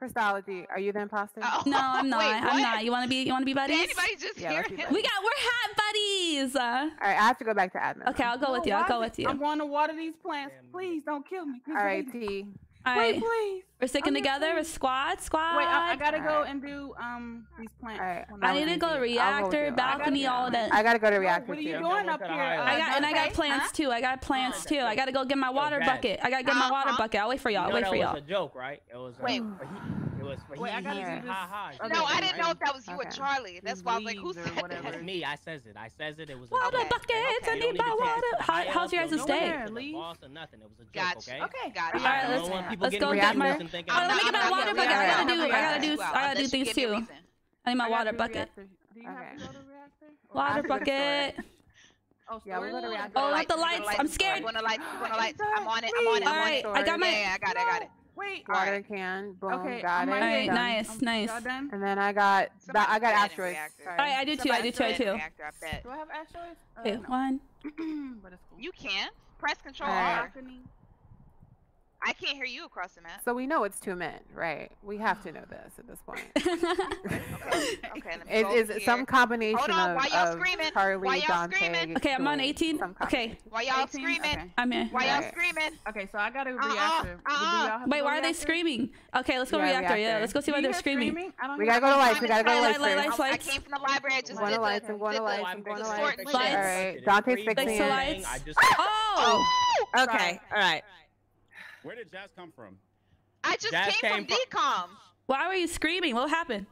Krystalogy, are you the imposter? Oh, no, I'm not. Wait, I'm not. You want to be? You want to be buddies? Did anybody just yeah, hear him? We got. We're hot buddies. Uh, All right, I have to go back to admin. Okay, I'll go no, with you. I'll go with you. I'm going to water these plants. Please don't kill me. Please All right, T. Wait, please. We're sticking together. with We're squad, squad. Wait, I, I gotta all go right. and do um these plants. I, I need to go to reactor, balcony, go. all of that. I gotta go to reactor. What are you too. doing up here? Uh, I got and. I got plants huh? too. I got plants too. I gotta go get my water bucket. I gotta get my uh-huh. water bucket. I'll wait for y'all. Wait for y'all. It was a joke, right? It was. Wait was for Wait, he, I gotta do this. Ha, ha. Okay, no, I didn't know if that was you okay. or Charlie. That's why I was like, who said whatever. that? That's me. I says it. I says it. It was water okay. buckets. Okay. I need my water. How, how's your guys' day? Boss nothing. It was a joke. Okay. Okay. Got it. All right. Let's, go get my. Right, oh, let me get my water bucket. I gotta do. I gotta do. I gotta do things too. I need my water bucket. Water bucket. Oh, yeah, we're gonna react. Oh, not the lights. I'm scared. I'm on it. I'm on it. All right, I got my. Yeah, I got it. I got it. Wait, water right. can. Boom, okay, got it. Right, nice, um, nice. And then I got that. I got asteroids. Alright, I did too. I did too. I too. Do I have asteroids? Okay, uh, one. but it's cool. You can press Control R. I can't hear you across the map. So we know it's two men, right? We have to know this at this point. okay, okay it is here. some combination Hold on, of, why y'all screaming? Carly, why y'all Dante, screaming? Okay, I'm on 18. Okay. Why y'all screaming? Okay. I'm in. Why y'all screaming? Okay, so I got a reactor. Uh-uh. uh-uh. Wait, why are they screaming? Okay, let's go yeah, reactor. reactor. Yeah, let's go see why they're screaming. screaming? I don't we gotta go to lights. We gotta go to lights. lights, lights. I came from the library. I just one to lights and one lights and one lights. All right, Dante's fixing it. Lights. Oh. Okay. All right. Where did jazz come from? I just jazz came, came from, decom. Why were you screaming? What happened?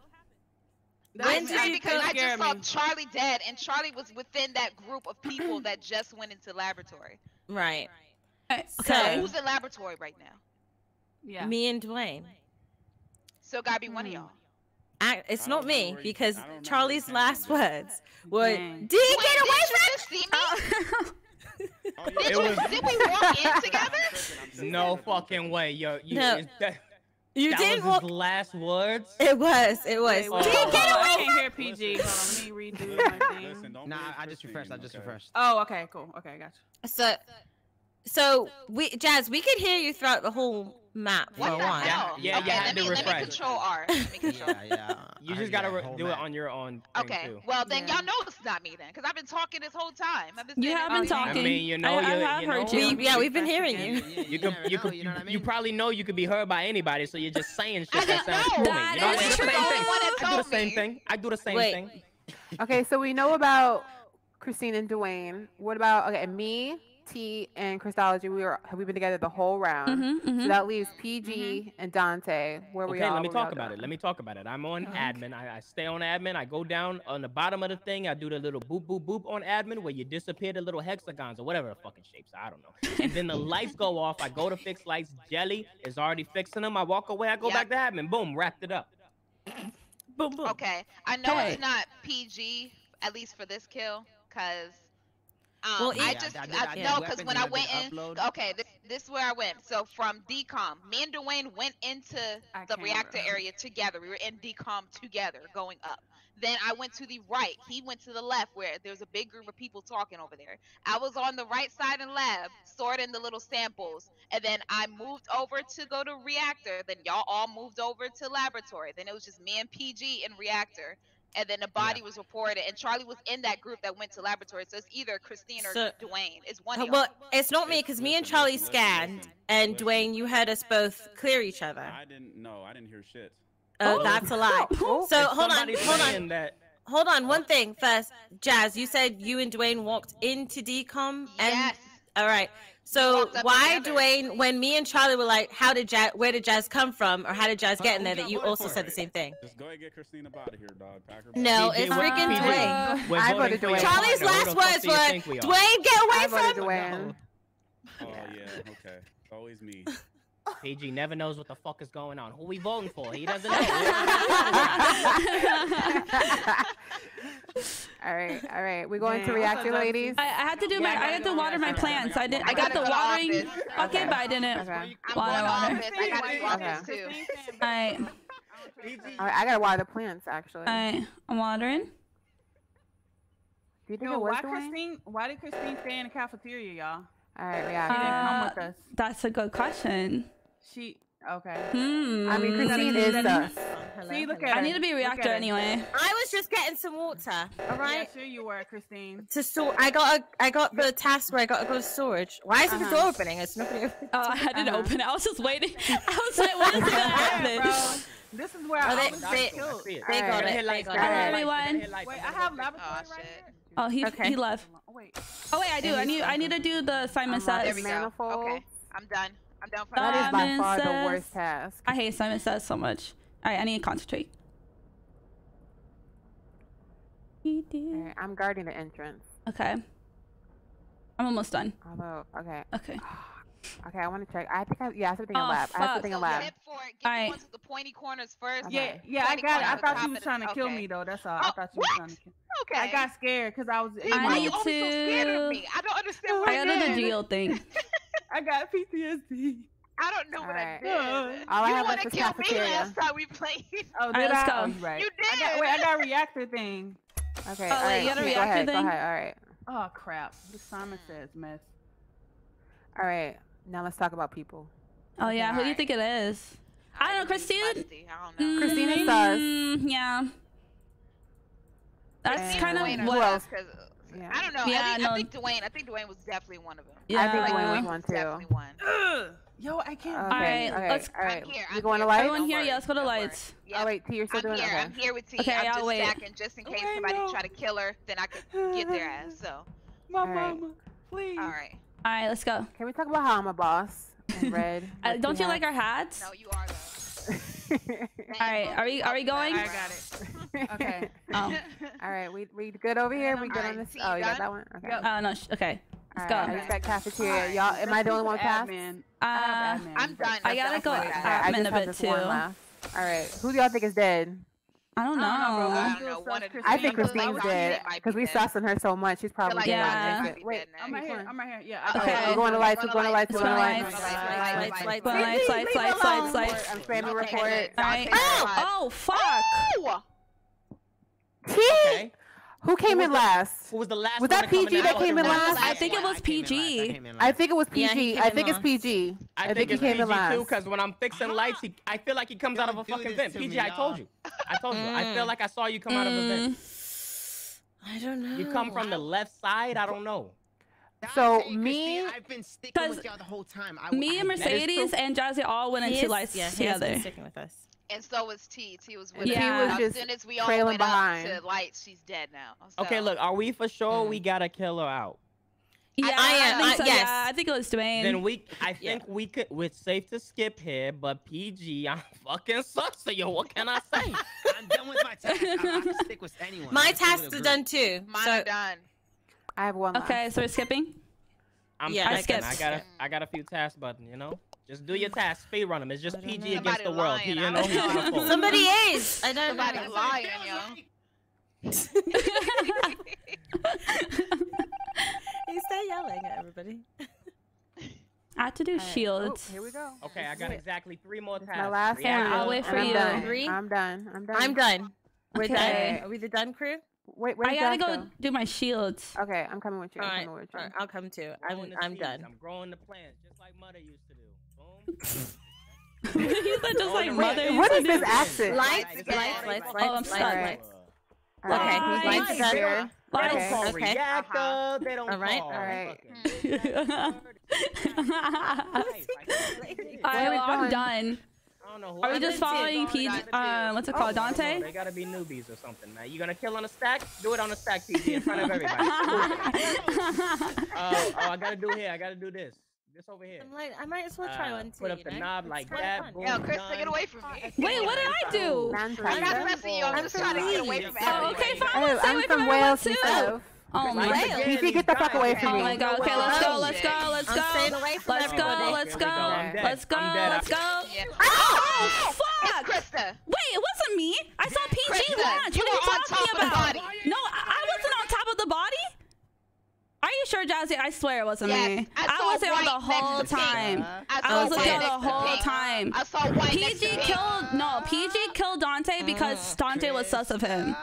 When I because I just saw Charlie dead, and Charlie was within that group of people that just went into laboratory. Right. So, so who's in laboratory right now? Yeah. Me and Dwayne. So gotta be one of hmm. y'all. I, it's not me because Charlie's last words were, "Did get away from me?" Oh. Did, was... did, we walk in together? No fucking way, yo. You, no. That, you that did was his last words. It was. It was. Wait, wait, oh, get away! I can't hear PG. Hold on, let me redo my thing. Listen, nah, I just refreshed. I just okay. refreshed. Oh, okay, cool. Okay, gotcha. got. So. So we, Jazz, we could hear you throughout the whole map. What the on. hell? Yeah, yeah, okay, yeah. Let, me, let me control R. Let me control. yeah, yeah. You just I, gotta yeah, do map. it on your own. Okay. Too. Well, then yeah. y'all know it's not me then, because I've been talking this whole time. I've been you have been talking. I mean, you know, I, I have you heard know, you. We, yeah, we've been hearing you. You, probably know you could be heard by anybody, so you're just saying shit that sounds cool. Know. I do the same thing. I do the same thing. Okay, so we know about Christine and Dwayne. What about okay me? T, and Krystalogy, we were we've been together the whole round. Mm-hmm, mm-hmm. So that leaves PG mm-hmm. and Dante. Where okay, we are. let me talk about done. it. Let me talk about it. I'm on okay. admin. I, I, stay on admin. I go down on the bottom of the thing. I do the little boop boop boop on admin where you disappear the little hexagons or whatever the fucking shapes. I don't know. And then the lights go off. I go to fix lights. Jelly is already fixing them. I walk away. I go yep. back to admin. Boom, wrapped it up. boom boom. Okay, I know it's not PG at least for this kill because um, well, I just I, did, I, I no, because when I went in, upload. okay, this, this is where I went. So from decom, me and Dwayne went into the reactor remember. area together. We were in decom together, going up. Then I went to the right. He went to the left, where there's a big group of people talking over there. I was on the right side in lab, sorting the little samples, and then I moved over to go to reactor. Then y'all all moved over to laboratory. Then it was just me and PG in reactor and then the body yeah. was reported. And Charlie was in that group that went to laboratory. So it's either Christine or so, Dwayne. It's one. Well, y'all. it's not me because me and Charlie scanned, and Dwayne, you heard us both clear each other. I didn't. know. I didn't hear shit. Oh, oh that's a lie. Oh. So hold on, hold on. That. Hold on, one thing first. Jazz, you said you and Dwayne walked into decom and yes. all right. So why, Dwayne, when me and Charlie were like, "How did jazz? Where did jazz come from? Or how did jazz get in there?" That you also said the same thing. Just go ahead and get Christina out of here, dog. No, it's freaking Dwayne. I voted Dwayne. Charlie's last words were, "Dwayne, get away from." Dwayne. Oh yeah, okay. Always me. PG never knows what the fuck is going on. Who we voting for? He doesn't know. all right, all right. We going Man, to react to ladies. I, I, had to do yeah, my. I, had to water my plants. I did. I, I got the watering. Okay. okay, but I didn't. Okay. I'm water, water. I got to water. office too. All right. I gotta water the plants actually. All right. I'm watering. Do you think Yo, it was why Christine? Why did Christine stay in the cafeteria, y'all? All right, yeah. She didn't come with uh, us. That's a good question. She okay. Hmm. I mean, Christine is us. See, look at I need to be a reactor anyway. I was just getting some water. All right. Yeah, sure you were, Christine. To sort, I got a, I got the task where I got to go to storage. Why isn't uh -huh. the door uh-huh. opening? It's opening. Oh, I had it uh -huh. open. I was just waiting. I was like, what is it gonna happen? This is where oh, I'm was they, killed. They, they They got it. All right, everyone. Wait, I have laboratory oh, right here. Oh, he okay. he left. Oh, wait. Oh wait, I do. I need I need to do the Simon Says. There we go. Okay, I'm done. I'm done for that. That is by far says, the worst task. I hate Simon Says so much. All right, I need to concentrate. Right, I'm guarding the entrance. Okay. I'm almost done. Although, okay. Okay. Okay, I want to check. I think I yeah, I have something in oh, lab. Fuck. I have something in lab. Get All right. the, the pointy corners first. Okay. Yeah, yeah, I got it. I thought you was trying to okay. kill me though. That's all. Oh, I thought you what? was trying to kill. Okay. I got scared because I was. Hey, why are you always so scared of me? I don't understand what I, got did. The Geo thing. I got PTSD. I don't know what right. I did. All you I want to kill me last time we played. Oh, did all right, let's go. Oh, right. You did. I got, wait, I got reactor thing. Okay. Oh, all right. You got a reactor go ahead, thing. Go ahead. All right. Oh crap! The Simon says mess. All right. Now let's talk about people. Oh yeah, All who do right. you think it is? I, I don't know, Christina. Musty. I don't know. Mm, Christina stars. Yeah. That's and kind Dwayne of what. Else? Yeah. I don't know. Yeah, I, think, no. I think Dwayne. I think Dwayne was definitely one of them. Yeah, I think Dwayne was one too. Definitely one. Yo, I can't. Okay, all right, all right, let's. All right. I'm here. I'm going here. to lights? Everyone here, yes, go to lights. Yep. Oh wait, T, you're still I'm doing here. Okay. I'm here with T. Okay, I'm I'll just wait. stacking just in case okay, somebody try to kill her. Then I can get their ass. So. My all right. mama, please. All right. All right, let's go. Can we talk about how I'm a boss? In red. uh, don't you hat? like our hats? No, you are though. All right, are we are we going? I got it. okay. Oh. All right, we we good over here. We good on this. Oh, you got that one. Okay. Oh no. okay. Let's All go. I just got cafeteria. Y'all, am I the only one Pass. Uh, I am done. I gotta go admin, admin a bit too. All right, who do y'all think is dead? I don't know. I don't know. I, don't know. I think Christine did because we sussing her so much. She's probably like, yeah. Wait, I'm right here. I'm right here. Yeah. Okay. We're going to lights. We're going to lights. We're going to lights. Lights. Lights. Lights. Lights. Lights. Lights. I'm spamming report. Oh! Oh! Fuck! T. Who came in last? Was the last? Was that PG that came in last? I think it was PG. I think it was PG. I think it's PG. I think he came in last. Because when I'm fixing ah. lights, he, I feel like he comes out of a fucking vent. PG, I told you. I told you. I mm. feel like I saw you come out of a vent. Mm. I don't know. You come from the left side. I don't know. So me, I've been sticking with y'all the whole time. I, me and Mercedes and Jazzy all went into lights together. Yeah, sticking with us. And so was T. T was with yeah. T was just as soon as we all went behind. up to lights, she's dead now. So. Okay, look, are we for sure mm we mm-hmm. gotta kill her out? Yeah, I, I am. I, so, yes, yeah, I think it was Dwayne. Then we, I think yeah. we could. We're safe to skip here, but PG, I'm fucking sucks to you. What can I say? I'm done with my task. I, I can stick with anyone. My tasks are done too. Mine so. are done. I have one. Okay, left. so we're skipping. I'm yeah, skipping. I, I got a, I got a few task button. You know. Just do your task, speed run them. It's just PG know. against Somebody the world. Lying, you know, Somebody is. I don't Somebody know. lying, yo. He's still yelling at everybody. I have to do right. shields. Oh, here we go. Okay, I got exactly three more tasks. My last yeah, I'll wait for I'm you. Done. Three. I'm done. I'm done. I'm done. We're okay. done. Are we the done crew? Wait, where I gotta go do my shields. Okay, I'm coming with you. I'm coming with you. All right, I'll come too. I'm I'm done. I'm growing the plants just like mother used to do. Boom. just like mother. what used is to this accent? Lights, lights, lights, lights, Oh, I'm lights, stuck. lights. All right, Okay, lights lights done. here? They don't Okay. call Okay. reactor. They don't All right, call. all right. fucking- Alright, we well, I'm done. I don't know. Are we just following PG? Uh, what's it called, No, Dante? they gotta be newbies or something, man. You gonna kill on a stack? Do it on a stack, PG, in front of everybody. oh, oh, I gotta do here. I gotta do this. This over here. I'm like, I might as well try Uh, one too. Put up the know? knob like kinda that. fun. Boom, Yo, Krista, done. get away from me. Wait, what did I do? I'm not pressing you. I'm just trying to get away from Oh, okay, fine. Oh, Let's stay I'm away from from Wales too. Oh my god. again, get the fuck away done. from Oh my god. Okay, let's go. Let's go. Let's I'm go. staying away from Let's go. everybody. Let's go. Here we go. I'm dead. Let's go. I'm dead. Let's go. Yeah. Oh, It's fuck. Krista. Wait, it wasn't me. I saw PG Krista, launch. you What are you were on talking top of the about? body. No, I I wasn't on top of the body. Are you sure, Jazzy? I swear it wasn't Yes, me. I I was there the whole time. I I was white there the whole pink. time. I saw white PG to pink. killed no. PG mm. killed Dante because mm. Dante was sus of him.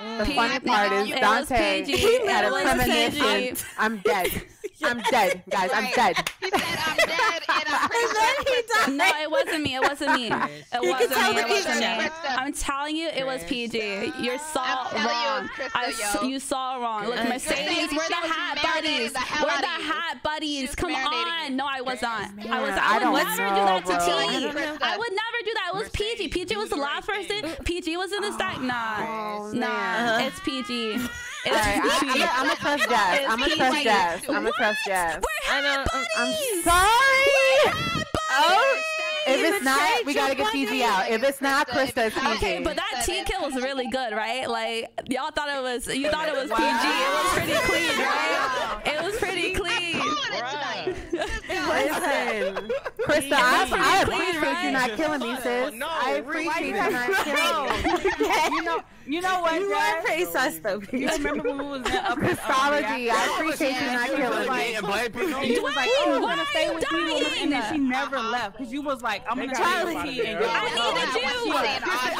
Mm. The P- funny part is it was Dante PG. had It a was premonition. PG. I'm dead. I'm dead, guys. I'm dead. He said, I'm dead, and I'm pretty sure Krista. No, it wasn't me. It wasn't me. It You wasn't me. It wasn't me. I'm telling you, it was PG. You're so I'm telling you, wrong. it's Krista, I s- yo. you saw wrong. Look, Mercedes, we're the was hat buddies. the We're the of you. hat buddies. Come on. No, I was not. I was. Man, I I would don't never do that to bro. T. I. I would never do that. It was PG. PG was the last person. PG was in the oh, stack. Nah, Oh, nah. It's PG. It's All right, I, PG. I'm, I'm gonna trust Jazz. I'm gonna PG. trust Jazz. I'm gonna What? trust Jazz. We're I know, hat I'm- I'm buddies. sorry. Oh, if You it's not, we gotta get PG out. If it's not, Krista, it's Okay, but that T kill was really good, right? Like y'all thought it was, you thought it was PG. It was pretty clean, right? It was pretty clean. Listen, Krista, I, I appreciate you not killing me, sis. No, I appreciate you not killing me. you know, you know what, You were Jazz? pretty sus though. You remember when we was in up in, Krystalogy, I appreciate you not She was killing really me. getting blamed people. And you was like, Wait, oh, we're why gonna are stay you with you, and then she never left because you was like, I'm They gonna got try me to up see out and of go. there. I needed you.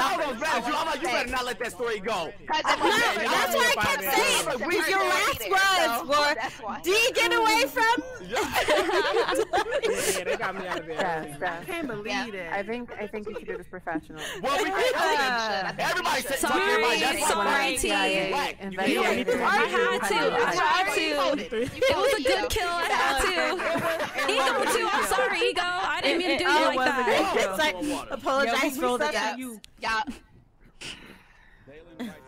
I was mad. You, I'm like, you better not let that story go. That's That's why I kept saying Like, your last words were, "Do you get away from?" Yeah, they got me out of there. Jazz, Jazz. I can't believe it. I think I think you should do this professionally. Well, we can't. Everybody said talk to everybody. That's why Sorry, we're T. black. Yeah, You yeah, can't- investigated. I had to. I had to. It was a good kill. I had to. Ego too. I'm sorry, Ego. I didn't mean to do you oh, It like that. good. It's like apologize for all the suck at gaps. you. Yeah.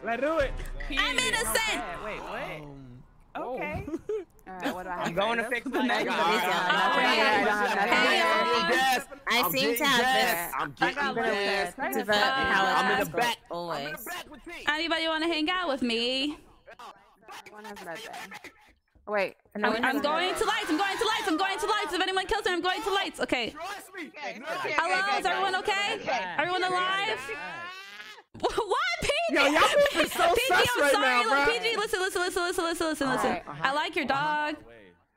Let's do it. I'm innocent. Wait, what? Okay. All right, what do I have? I'm going to fix my next neck. one. All right, I don't have nothing. I'm y'all. getting gas. I seem to have this. I'm getting got gas. gas. Develop how I'm in it's the back. always. I'm in the back with T. Anybody want to hang out with me? One has med bay. Wait, No I'm, I'm going to lights. I'm going to lights. I'm going to lights. If anyone kills me, I'm going to lights. Okay. Trust me. Hello, is everyone okay? Everyone alive? What, PG? Yo, y'all moving so PG, sus I'm right sorry. now, bro. PG, listen, listen, listen, listen, listen, listen, listen. Alright, I uh-huh. like your uh-huh. dog.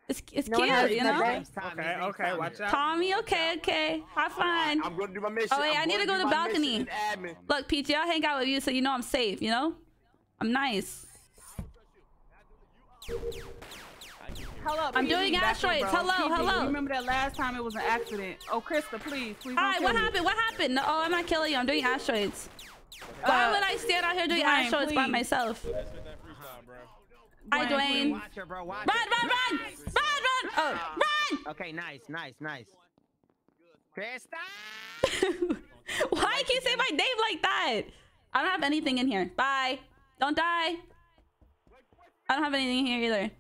It's, it's no cute, you know? bay. Okay, okay, watch out. Tommy, okay, okay. Have fun. I'm going to do my mission. Oh, wait, I'm I need to go to do my balcony. mission in admin. Look, PG, I'll hang out with you so you know I'm safe, you know? I'm nice. Hello. I'm doing asteroids. bro. Hello, PG, hello. Remember that last time it was an accident? Oh, Krista, please, please. don't Hi, kill what me. happened? What happened? No, oh, I'm not killing you. I'm doing asteroids. Why Uh, would I stand out here doing Dwayne, asteroids by please. myself? Hi, Dwayne, Dwayne. Watch her, bro. Watch Run, her. run, run! Run, run! Oh, run! Okay, nice, nice, nice. Krista! Why can't you keep saying my name like that? I don't have anything in here. Bye. Don't die. I don't have anything here either.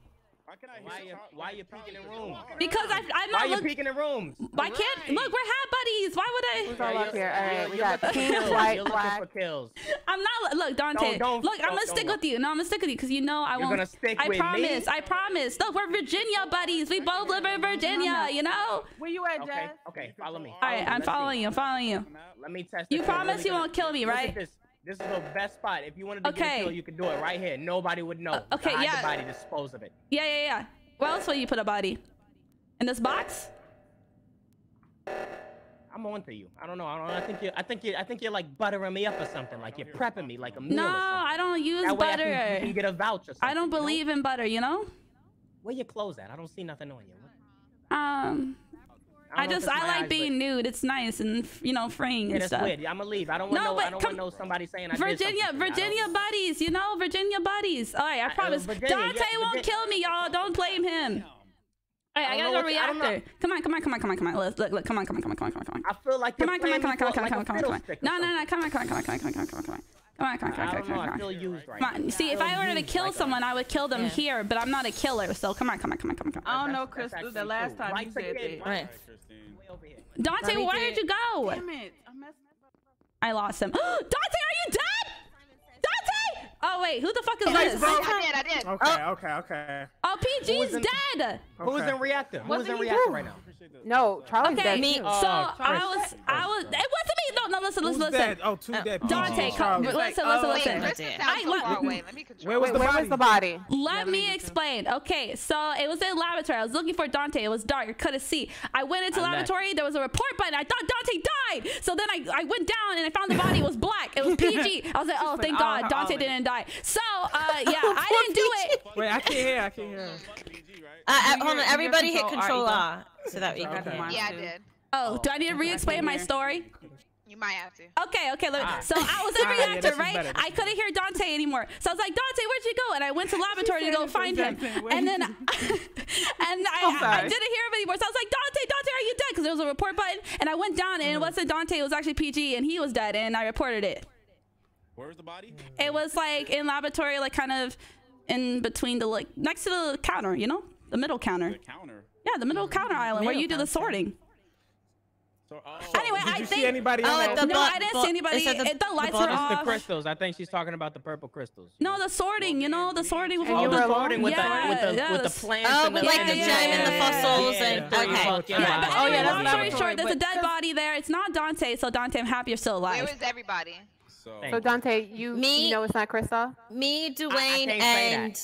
Why can you why you peeking in rooms? Because I, I'm not. Why not you look. peeking in rooms? I can't look. We're hat buddies. Why would I? Who's I? all up here? All right, we got looking for pink, kills. white, You're looking black. for kills. I'm not. Look, Dante. Don't- don't- look, I'm gonna stick with you. No, I'm gonna stick with you because you know I won't. You're gonna stick I with me? promise. I promise. Look, we're Virginia buddies. We both live in Virginia. You know. Where you at, Okay, Jazz? okay, follow me. All follow right, me, I'm following you. I'm following you. Let me test. You promise you won't kill me, Look at right? This is the best spot. If you wanted to okay. get a kill, you could do it right here. Nobody would know. Uh, okay, yeah. body, dispose of it. Yeah, yeah, yeah. Where else will you put a body? In this box? I'm on to you. I don't know. I don't. I think you. I think you. I think you're like buttering me up or something. Like you're prepping me like a meal. No, I don't use that butter. I can, you can get a voucher. I don't believe you know? in butter. You know. Where your clothes at? I don't see nothing on you. Um. I, I just I like eyes, being nude. It's nice and you know freeing and stuff. Weird. I'm gonna leave. I don't want no, no I don't want no somebody saying I Virginia Virginia buddies. You know Virginia buddies. All right, I promise. I, Dante won't kill me, y'all. Don't blame him. All right, I, I got to reactor. Come on, come on, come on, come on, come on. Let's look, look, come on, come on, come on, come on, come on, come on. I feel like come on, come on, come on, come on, come on, come on, come on. No, no, no, come on, come on, come on, come on, come on, come on, come on. Come on, come on, come on, come on, come on. I feel used right now. See, if I were to kill someone, I would kill them here, but I'm not a killer, so come on, come on, come on, come on. come on. I don't know, Chris, the last time you said that. Dante, where did you go? Damn it, I lost him. Dante, are you dead? Oh wait, who the fuck is this? Bro, I did, I did. Okay, oh. okay, okay. Oh, PG's in, dead. Who is in reactor? Who is in reactor right now? No, Charlie's okay, dead. Me. So oh, I was, I was. It wasn't don't. Listen, oh, uh, listen, listen. Oh, two dead people. Dante, come. Listen, listen, listen. Wait, listen. I, far away. Let me control. Where was the body? Was the body? Let yeah, me explain. Okay, so it was in laboratory. I was looking for Dante. It was dark. I couldn't see. I went into the laboratory. Not. There was a report button. I thought Dante died. So then I, I went down and I found the body. It was black. It was PG. I was like, oh, thank God, Dante didn't die. So, uh, yeah, I didn't do it. Wait, I can't hear. I can't hear. Uh, hold on. Everybody hit Control R so that we can. Yeah, I did. Oh, do I need to re-explain my story? You might have to. Okay, okay. Let me, right. So I was in reactor, right? Yeah, right? I couldn't hear Dante anymore. So I was like, Dante, where'd you go? And I went to laboratory to go find him. And then, and I, I, didn't hear him anymore. So I was like, Dante, Dante, are you dead? Because there was a report button. And I went down, and mm. it wasn't Dante. It was actually PG, and he was dead, and I reported it. Where was the body? It was like in laboratory, like kind of in between the like next to the counter, you know, the middle counter. The counter. Yeah, the middle counter island middle where you do the sorting. So, oh, anyway, did I you think, oh, see anybody? Oh, the no, I didn't see anybody. The, the, lights were off. the crystals. I think she's talking about the purple crystals. No, the sorting. You know, the oh, sorting. With oh, the sorting with, yeah, the, with, the, with the plants. Oh, with like the gem yeah, and the fossils and okay. Oh, yeah, long story short, there's a dead body there. It's not Dante, so Dante, I'm happy you're still alive. Where is everybody. So, Dante, you, me, you know it's not Crystal. Me, Dwayne, and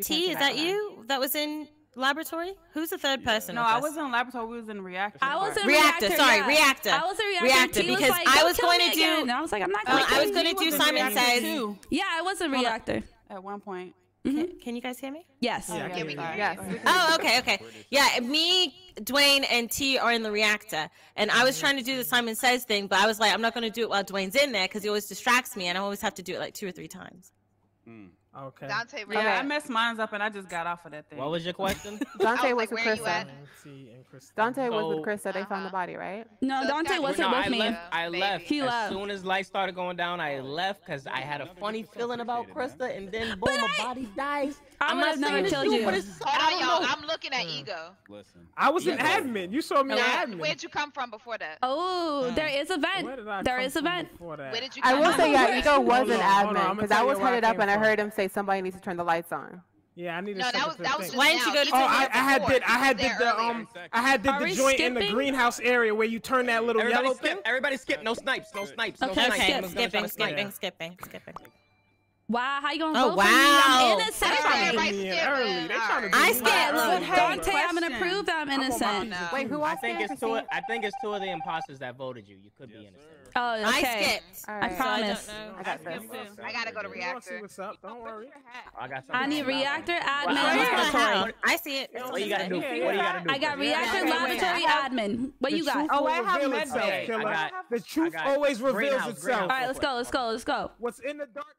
T. Is that you? That was in laboratory? Who's the third yeah. person? No, I wasn't in laboratory. We was in reactor. I was in reactor. reactor sorry, yeah. reactor. I was in reactor. Reactor because was like, I was going to do. Again. I was like, I'm not. Uh, I was going to do Simon Says. Too. Yeah, I was a reactor at one point. Mm -hmm. can, can, you guys hear me? Yes. Oh, yeah, oh, okay, okay. Yeah, me, Dwayne, and T are in the reactor. And I was trying to do the Simon Says thing, but I was like, I'm not going to do it while Dwayne's in there because he always distracts me and I always have to do it like two or three times. Mm. Okay. Dante, yeah. I messed mine up and I just got off of that thing. What was your question? Dante was, like, with Krista. Dante so, was with Krista. They uh -huh. found the uh-huh. body, right? No, so Dante wasn't no, with I me. Left, I left. He as left. soon as lights started going down, I left because I had a funny feeling about Krista, and then boom, a body dies. I'm not saying it's you, but it's I don't know. I'm looking at ego. Listen, I was an admin. You saw me an admin. Where'd you come from before that? Oh, there is event. There is event. Where did you? I will say, yeah, ego was an admin because I was headed up and I heard him say point somebody needs to turn the lights on. Yeah, I need to. No, that was that was. Why didn't you go to? Oh, I, I, had did I had did the um I had did the joint skipping? in the greenhouse area where you turn that little Everybody yellow skip. thing. Everybody skip. No snipes. No snipes. Okay, no okay. Snipes. Skipping, skipping, skipping, skipping. Wow, how you gonna oh, go wow. I'm innocent. They're trying to be here early. They're Right. I skipped. Look, Dante, I'm gonna prove I'm innocent. I'm Wait, who I think it's two. I think it's two of the imposters that voted you. You could yes, be innocent. Sir. Oh, okay. I skipped. Right. I promise. So I, I, got I, I, gotta go to reactor. See what's up. Don't worry. I got I need reactor admin laboratory. I see it. What you gotta do? What you gotta do? I got reactor laboratory admin. What you got? Oh, I have med bay. The truth always reveals itself. All right, let's go. Let's go. Let's go. What's in the dark?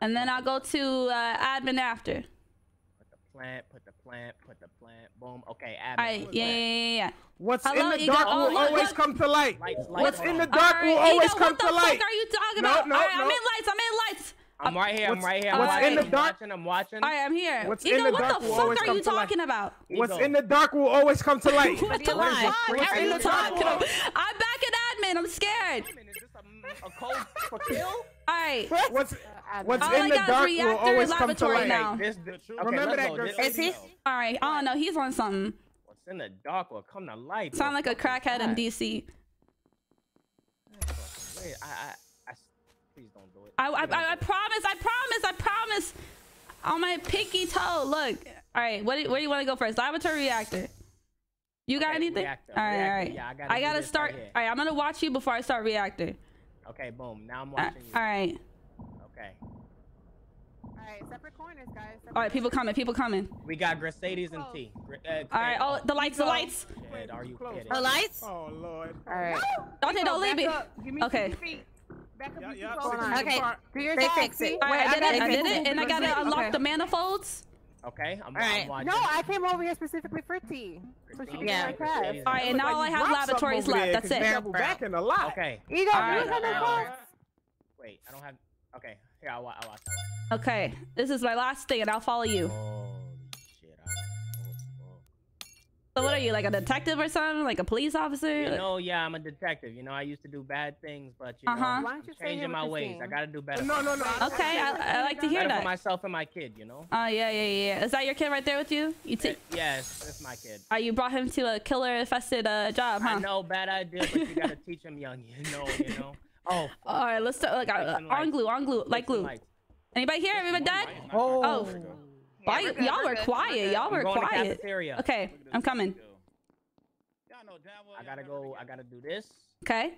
And then I'll go to uh, admin after. Put the plant. Put the plant. Put the plant. Boom. Okay, admin. All right. Yeah, yeah, yeah, yeah. What's Hello, in the dark oh, will look, always look. come to light. Lights, lights What's on. in the dark right, will always come to light. What the fuck are you talking no, about? No, right, no. I'm in lights. I'm in lights. I'm uh, right here. What's, I'm right here. What's right. in the dark? I'm watching. I'm watching. All right, I'm here. What's Ego, in the what dark? What the fuck are you talking about? What's Ego. in the dark will always come to light. what the fuck? Everyone's talking about. I'm back in admin. I'm scared. Wait is this a, a code for kill? All right. What's What's All in I the dark will always come to light. Remember that girl. Is he? All right. I don't know. He's on something in the dark will come to life. Sound like a crackhead in DC. I, I, I, please don't do it. I, I, I, I promise. I promise. I promise. On my pinky toe. Look. All right. What? Do, where do you want to go first? Laboratory reactor. You got okay, anything? Reactor, all right. Reactor. All right. Yeah, I gotta, I gotta start. Right all right. I'm gonna watch you before I start reactor. Okay. Boom. Now I'm uh, watching uh, you. All right. Okay separate corners, guys. Separate all right, people coming. People coming. We got Mercedes and T. Uh, all right, all the lights, the lights. Are you kidding? The lights. Oh lord. All right. Don't don't leave it. Okay. Yep, yep. Okay. Fix it. All right, I, did it, I did it, and I gotta unlock okay. the manifolds. Okay, I'm, All right. I'm watching. No, I came over here specifically for tea. So she yeah. All right, and now all I have laboratories left. That's it. Back in the lot. Okay. Ego, you right. gonna Wait, I don't have. Okay, here, I'll I'll watch, Okay, this is my last thing, and I'll follow you. Shit, I... So what are you, like a detective or something? Like a police officer? You know, yeah, I'm a detective. You know, I used to do bad things, but you uh -huh. know, I'm changing my ways. I gotta do better. No, no, no. Okay, I, I like to hear better that. for myself and my kid, you know? Oh, uh, yeah, yeah, yeah. Is that your kid right there with you? You too? Yes, that's my kid. Oh, uh, you brought him to a killer-infested uh, job, huh? I know, bad idea, but you gotta teach him young, you know, you know? Oh. All right, let's start. Like, uh, on glue, on glue, like glue. Anybody here? Everybody done? Oh. oh. Why y'all were, quiet? Y'all were quiet. Okay, I'm coming. I gotta go. I gotta do this. Okay.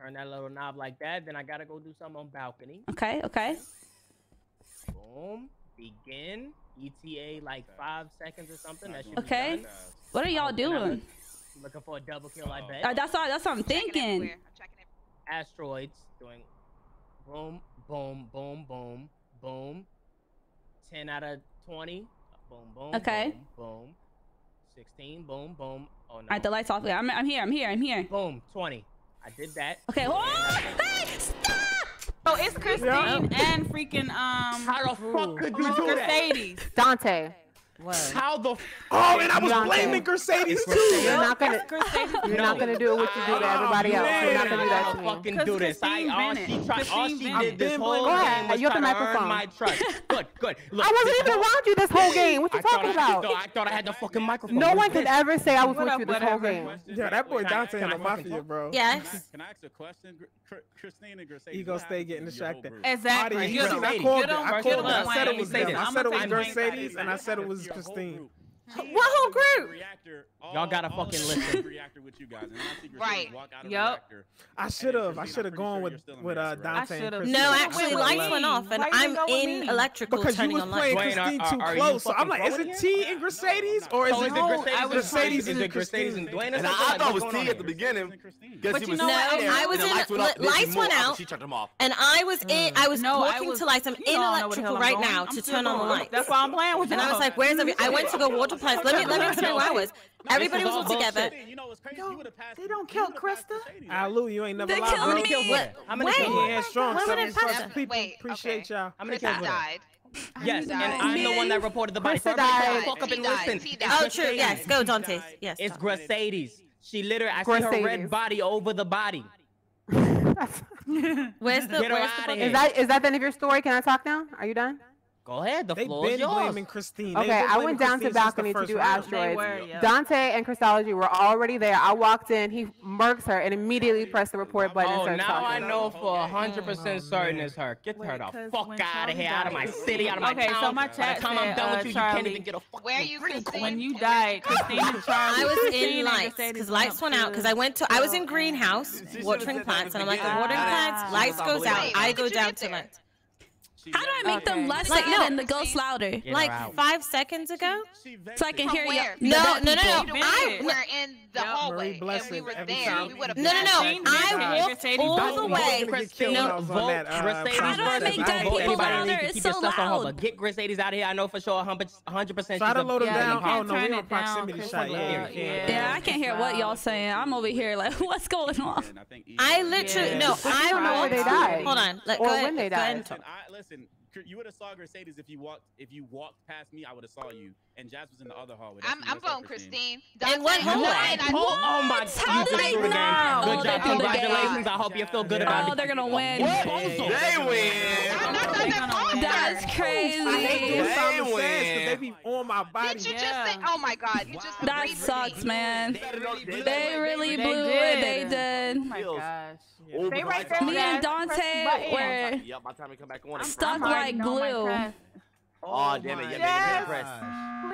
Turn that little knob like that. Then I gotta go do something on balcony. Okay. Okay. Boom. Begin. ETA like five seconds or something. That should okay. What are y'all doing? Looking for a double kill, I bet. Uh, that's all. That's what I'm thinking asteroids doing boom, boom, boom, boom, boom. 10 out of 20. Boom, boom. Okay. Boom, boom. 16. Boom, boom. Oh, no. All right, the light's off. Yeah, I'm, I'm here. I'm here. I'm here. Boom. 20. I did that. Okay. Oh, hey, stop! Oh, it's Christine yeah. and freaking um. How the fuck could you do Mercedes. that? Mercedes. Dante. What? How the? Oh, and I was not blaming gonna, Mercedes too. You're not gonna. you're not gonna do what you do to ah, everybody else. You're not gonna do that to me. Fucking do this. I, all she tried, all she did this whole Go ahead. game was try to earn my trust. Good, good. Look, I wasn't even around you this whole game. What you talking about? I thought I had the fucking microphone. No one could ever say I was with you this whole game. Yeah, that boy Dante in the mafia, bro. Yes. Can I ask a question? Christina Garcetti. You gonna stay getting distracted. Exactly. Audience, you I called it. I called it. I said it was them. I said it was Mercedes, and I said it was Christine. What whole group? Reactor. Y'all gotta all fucking listen. Reactor with you guys. right. yep. I should have. I should have gone with with uh, Dante. Right? No, actually, lights went, off, and I'm in electrical because you was playing. Christine too are, are close. So I'm like, is it T and Mercedes or is it Mercedes and Christine and Dwayne? And I thought it was T at the beginning. But you know, I was in lights went out. She turned them off. And I was mm. in. I was talking to lights. I'm in electrical right now to turn on the lights. That's why I'm playing with. And I was like, where's every? I went to go water compliance. Let me let me explain where I was. Everybody was all together. You know crazy? No, they don't kill Krista. Ah, Lou, you ain't never they lied. Killing kill me. I'm gonna Wait, kill her. Strong, women people Wait, appreciate y'all. I'm gonna kill died. Yes, and I'm the one that reported the body. Krista died. Fuck up and listen. Oh, true. Yes, go Dante. Yes. It's Mercedes. She literally, I see her red body over the body. where's the, where's the is that is that the end of your story? Can I talk now? Are you done? Go ahead. The They've floor been is yours. blaming Christine. Okay, I went down Christine to balcony to do asteroids. Were, yeah. Dante and Christology were already there. I walked in. He murks her and immediately pressed the report button. Oh, now talking. I know for hundred percent certain it's her. Get Wait, her the fuck out of here, out of my city, out of my okay, town. Okay, so my chat By time said, I'm done uh, with you, Charlie, you can't even get a fucking Where you, Christine? When you died, Christine and Charlie. I was in lights because lights went out because I went to. I was in greenhouse watering plants and I'm like, watering plants. Lights goes out. I go down to lights. How do I make okay. them less like, no. than the ghost louder? like five seconds ago? So I can hear you. No, no, no, no. I were in the yep. hallway Marie and we were there. We. No, no, no. I walked all the way. No, vote. How do I make dead people louder? It's so loud. Get Grisades out of here. I know for sure, 100 percent. Try to load them down. Oh no, we on proximity shot. Yeah, yeah. I can't hear what y'all saying. I'm over here like, what's going on? I literally no. I walked. Hold on. Let go ahead. Go ahead and talk. Listen you would have saw Mercedes if you walked if you walked past me. I would have saw you. And Jazz was in the other hallway. That's I'm, I'm voting Christine. Christine. And what? hallway? Oh, oh my God! How do they know? Good job. Congratulations. I hope you feel good about it. Oh, they're gonna win. What? They win. That's crazy. They win. They be on my body. Did you just say? Oh my God! You just that sucks, man. They really blew it. They did. Oh my gosh. Oh, Stay right there. Me and Jazz. Press the Dante were Yep, by the time we come back on, I'm it's stuck Oh, oh damn it! Yeah, yes. press.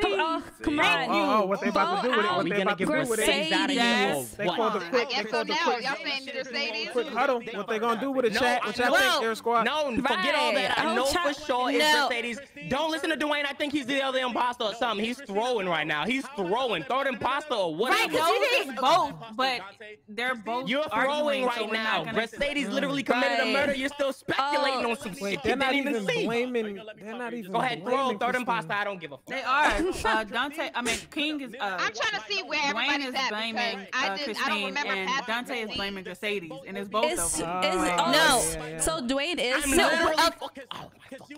Please. Oh, come on, oh, you. Oh, what they about to do with it? What they about to do with it? Out What they called the quick. I guess so now. Y'all saying Mercedes? Quick huddle. What they gonna do with it, chat? What y'all think, Air Squad? No, forget all that. I know for sure it's Mercedes. Don't listen to Dwayne. I think he's the other imposter or something. He's throwing right now. He's throwing. Third imposter or whatever. Right, because both, but they're both. You're throwing right now. Mercedes literally committed a murder. You're still speculating on some shit. They're not even blaming. They're not even. Go ahead. Bro, Bro throw them pasta. I don't give a fuck. They are. Uh, Dante, I mean, King is. Uh, I'm trying to see where everybody's is at blaming uh, I just, Christine, I don't remember and Dante is blaming Mercedes, and it's both it's, of them. It's, oh, no, yeah, yeah. so Dwayne is. I'm no, uh,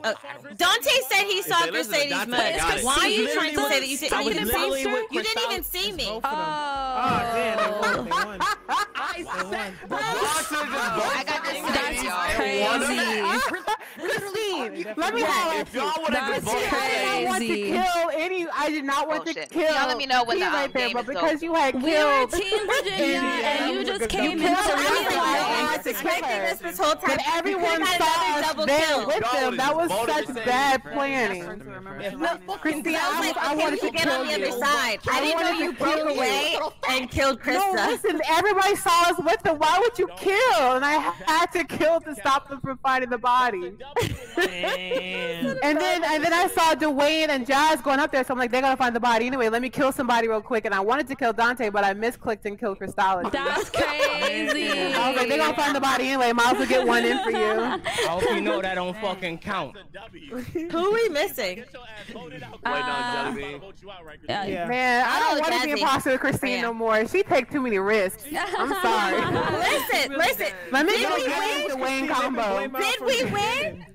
uh, Dante said he saw Mercedes' mud. Why are you trying to say that you didn't even see me? You didn't even see me. Oh, ah, damn. I said, I got this. That's crazy. Christine, let me have. If y'all would have I did not want to kill any. I did not want Bullshit. to kill. Y'all let me know when the right there, but because you had killed, we were Team Virginia, and you just came into real life expecting this this whole time. But everyone saw us there with them. That was such bad planning. Christina, I wanted to get on the other side. I didn't know you broke away and killed Krista. No, listen, everybody saw us with them. Why would you kill? And I had to kill to stop them from finding the body. and then and then I saw Dwayne and Jazz going up there, so I'm like, they're gonna find the body anyway. Let me kill somebody real quick. And I wanted to kill Dante, but I misclicked and killed Krystalogy. That's crazy. I was like, they're gonna find the body anyway. Might as well get one in for you. I hope you know that don't fucking count. Who we missing? Uh, yeah. Man, I don't oh, want to be imposter with Christine yeah. no more. She take too many risks. I'm sorry. listen, listen. Let me Did we win? the Wayne combo. Did we win?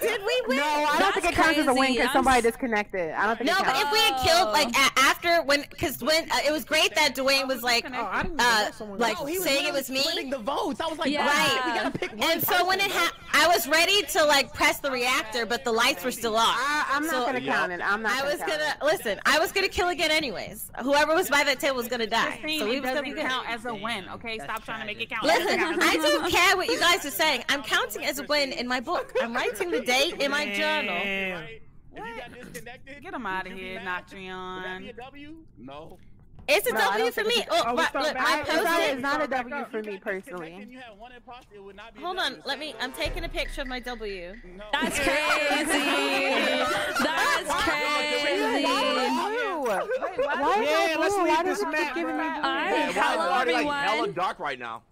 Did we win? No, I don't That's think it counts crazy. as a win because somebody disconnected. I don't think. No, but if we had killed like after when, because when uh, it was great that Dwayne was like, oh, uh, like no, was saying it was me. The votes. I was like, yeah. right. We gotta pick one. And so when it happened, I was ready to like press the reactor, but the lights were still off. I, am not so, gonna yeah. count it. I'm not. I gonna was gonna listen. I was gonna kill again anyways. Whoever was by that table was gonna die. Christine, so we was gonna count as a win. Okay, That's stop tragic. trying to make it count. Listen, I don't care what you guys are saying. I'm counting as a win in my book. I'm writing missing the date in my journal. Get him out of here, Noctrion. No. It's a oh, oh, no, W for me. Oh, but look, I posted. It's not a W for me personally. Hold on, let me. I'm taking a picture of my W. No. That's crazy. That's crazy. Why Wait, why yeah, let's leave this map. Giving me I hello. Hella dark right now.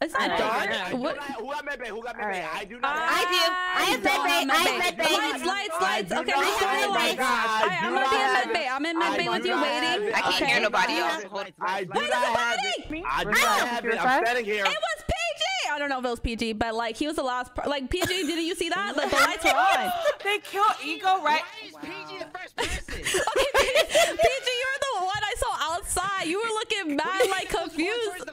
It's not right. What? Who got Mepe? Who got Mepe? Right. I do not. I, I do. I have Mepe. I have Mepe. Lights, lights, lights. Okay, I have Mepe. Oh I'm gonna be in Mepe. I'm in Mepe with you waiting. I can't hear nobody else. Wait, is? I do not have it. I'm standing here. It was PG. I don't know if it was PG, but like he was the last. Per- like PG, didn't you see that? Like the lights were on. they killed Ego, right? Why is wow. PG the first person? okay, PG, PG, you were the one I saw outside. You were looking mad, like confused.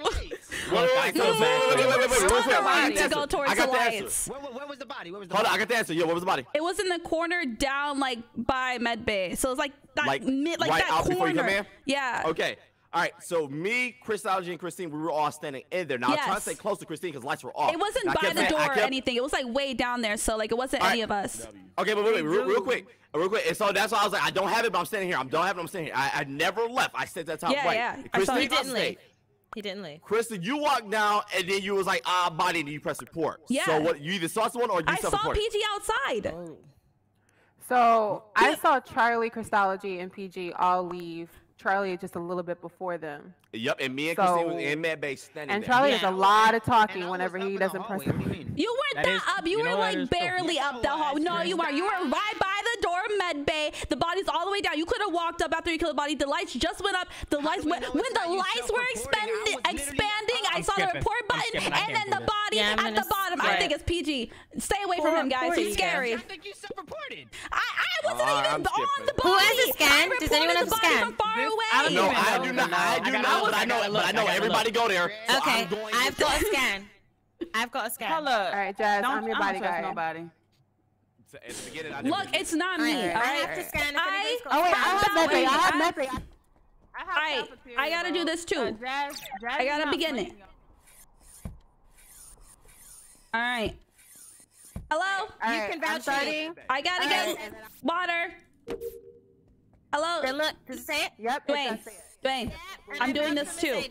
What wait, wait, wait. To go towards I got the, lights. Where, was the body? Where was the Hold body? on, I got the answer. Yeah, what was the body? It was in the corner down, like by med bay. So it's like that like, like right that out corner. Before you come in? Yeah. Okay. All right, so me, Chris and Christine, we were all standing in there. Now yes. I'm trying to stay close to Christine because lights were off. It wasn't now, by the door kept... or anything. It was like way down there, so like it wasn't right. any of us. Okay, but wait, wait, real, real, quick, real quick. And so that's why I was like, I don't have it, but I'm standing here. I don't have it. I'm standing here. I, I never left. I said that top yeah, right. Yeah, Christine, I didn't leave. He didn't leave. Christine, you walked down and then you was like, ah, body, and you press report. Yeah. So what? You either saw someone or you I saw. PG outside. Oh. So I saw Charlie, Krystalogy, and PG all leave Charlie just a little bit before them. Yep, and me and so, Christine was in med bay standing. And Charlie does yeah. a lot of talking whenever he doesn't press. You weren't that, that is, up. You, you were like barely up the hall. No, you were. You were right by the door of med bay. The body's all the way down. You could have walked up after you killed the body. The lights just went up. The How lights went when the lights were expanding. Expanding, I saw the report button, and then the body at the bottom. I think it's PG. Stay away from him, guys. He's scary. I think you self-reported. I wasn't uh, even on the body. Who has a scan? Does anyone have a scan? From far away. I don't know. I do not. I do not but I know, but I know everybody go there. okay, I've got a scan. I've got a scan. Hello. All right, Jazz, I'm your bodyguard. Nobody. Look, it's not me. All right. I have to scan. I, oh wait, I have nothing. I have nothing. I, I gotta do this too. Uh, Jazz, I gotta begin it. All right. Hello? All you can vouch for me. I gotta All get right. water. Hello? Good luck. Does it say it? Yep. Wait. It Dwayne. I'm doing this too.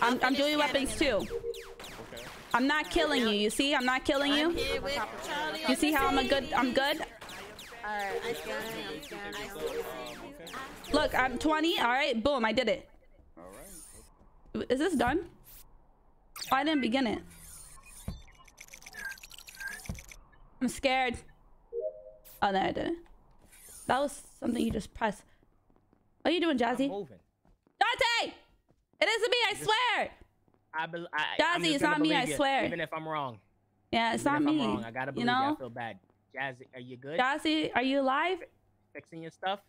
I'm, I'm doing weapons too. I'm not killing you. You see? I'm not killing you. You see how I'm a good? I'm good. Alright, I'm scanning. I'm scanning. Look, I'm 20. All right, boom, I did it. Is this done? Oh, I didn't begin it. I'm scared. Oh, there I did it. That was something you just pressed. What are you doing, Jazzy? Dante! It isn't me, I swear! I, bel I, Jazzy, it's not me, believe I you, swear. Even if I'm wrong. Yeah, it's Even not me. wrong, I gotta you believe know? I feel bad. Jazzy, are you good? Jazzy, are you alive? Fixing your stuff?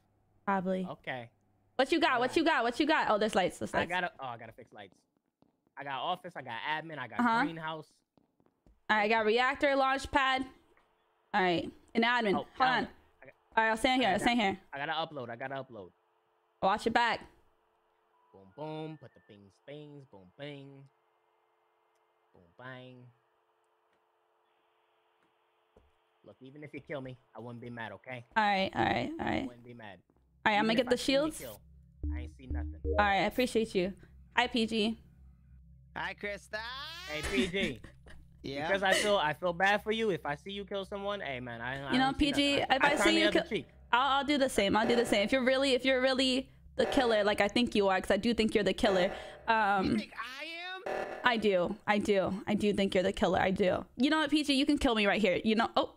Probably. Okay. What you got? What you got? What you got? Oh, there's lights. There's lights. I gotta. Oh, I gotta fix lights. I got office. I got admin. I got Uh-huh. greenhouse. All right, I got reactor launch pad. All right, an admin. Oh, Hold um, on. All right, I'll stand here. I I'll stand here. I gotta upload. I gotta upload. Watch it back. Boom, boom. Put the bings, bings. Boom, bing. Boom, bang. Look, even if you kill me, I wouldn't be mad. Okay? Alright, alright, alright. right, all I wouldn't be mad. All right, I'm gonna get the I shields. kill, I ain't see nothing. All right, I appreciate you. Hi, PG. Hi, Krista. Hey, PG. Yeah. Because I feel I feel bad for you. If I see you kill someone, hey man, I. I You know, don't see PG. If I, I see you, kill. I'll, I'll do the same. I'll do the same. If you're really, if you're really the killer, like I think you are, because I do think you're the killer. Um, I am. I do. I do. I do think you're the killer. I do. You know what, PG? You can kill me right here. You know. Oh.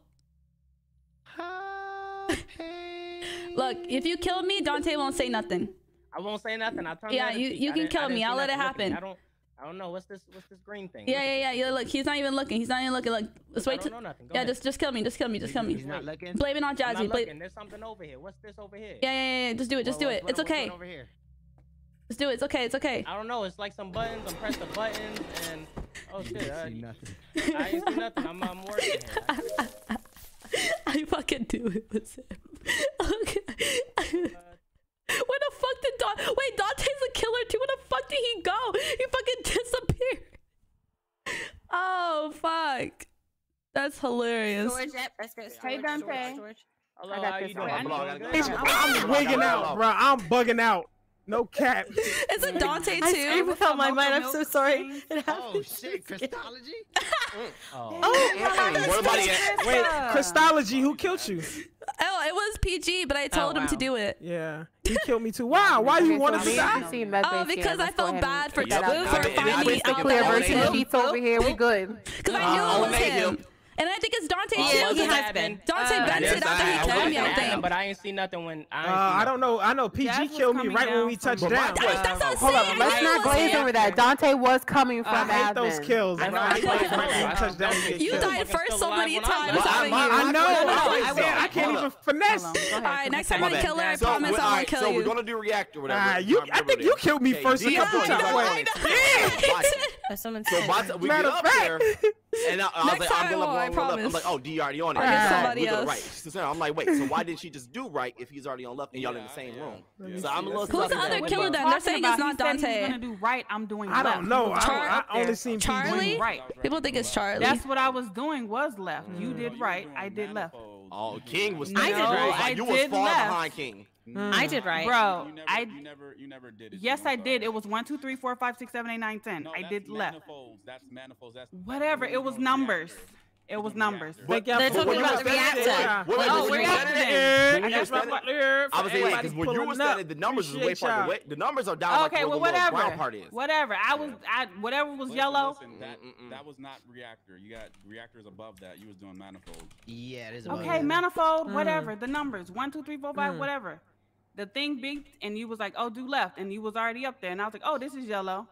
Look, if you kill me, Dante won't say nothing. I won't say nothing. I'll turn. Yeah, you- you can kill me. I'll let it nothing. Look at me. happen. I don't. Know. What's this? What's this green thing? Yeah, yeah, yeah, yeah. Look, he's not even looking. He's not even looking. Look, let's wait. I wait. don't know nothing. Go yeah, ahead. just just kill me. Just kill me. Just kill me. He's not looking. Blame it on I'm Jazzy. not Blame- looking. There's something over here. What's this over here? Yeah, yeah, yeah, yeah. Just do it. Just What- do it. what- It's what's going okay. Over here. Just do it. It's okay. It's okay. I don't know. It's like some buttons. I'm pressing the buttons and oh shit. I, see nothing. I ain't see nothing. I'm, I'm working here. I fucking do it with him. Okay. Uh, Where the fuck did Don? Wait, Dante's a killer too. Where the fuck did he go? He fucking disappeared. Oh fuck. That's hilarious. Storage, yep, let's go. Hey, Storage, Dante. storage, storage. Hello, I got this. Wait, I'm, doing I'm wigging out, bro. I'm bugging out. No cap. Is it Dante I too? screamed without my mind. I'm so sorry. It Oh shit, Krystalogy. Oh. Mm, What about it? Wait, Krystalogy, who killed you? Oh, it was PG, but I told him to oh, do it. Yeah, he killed me too. Wow, why you Okay, wanted to me die? Oh, and Seen Med Oh, because. I felt bad for put that out I there. mean, for and I finding think The out clear that it was version him. sheets over here. We good. Because I knew it was him. Him. And I think it's Dante Oh, too. was because it Admin? Dante Uh, vented yes, after I- he I killed me, I Admin, think. but I ain't seen nothing when I. Uh, ain't see I don't know. I know PG Jazz killed me right when we touched the down. right That's, that's what I'm Hold saying. up, let's not glaze over that. Dante was coming from I hate those kills. Bro. I hate those right when we I touched down. know. we get You died first so many times. was Well, having I- you. I know. I'm on, like, hold man, on, I can't even on. finesse. Hold on, go ahead, All right, 'cause next time I bad. kill her, I so, promise I won't right, kill so we're gonna do reactor. Whatever. You, I think you killed me first a couple times. know, I Wait, know. yeah. Watch someone So said. we Matter get of up fact. There, and I, I was like, I'm I gonna won't, I I'm like, oh, D already on it. I'll get Yeah. somebody we go to else. right. So, so I'm like, wait, so why didn't she just do right if he's already on left and y'all in the same room? So I'm a little. Who's the other What killer you then? They're saying about? it's not Dante. said he gonna do right. I'm doing I don't know. I, Char- I only seen Charlie? PG. Right. People think it's Charlie. That's what I was doing. Was left. You mm. did right. I did left. Oh, King was. I you did right. like- I You was did far left. behind King. I did mm. right. Bro, You never, I you never, you never did it. yes, so I I'm did. sorry. It was one, two, three, four, five, six, seven, eight, nine, ten. No, I that's did left. Manifolds. That's manifolds. That's Whatever. It was numbers. It was numbers. Thank y'all They're talking about the reactor. there. Wait, wait, Oh, when we're out there. there, I when you was my standing- I was saying, because when you were standing, the numbers is way Appreciate far away. The numbers are down like Okay, where well, the little whatever. brown part is. Whatever. I was, I whatever was Listen, yellow. Listen, that, that was not reactor. You got reactors above that. You was doing manifold. Yeah, it is. Okay, manifold, mm. whatever. The numbers one, two, three, four, five, mm. whatever. The thing beeped, and you was like, "Oh, do left," and you was already up there, and I was like, "Oh, this is yellow."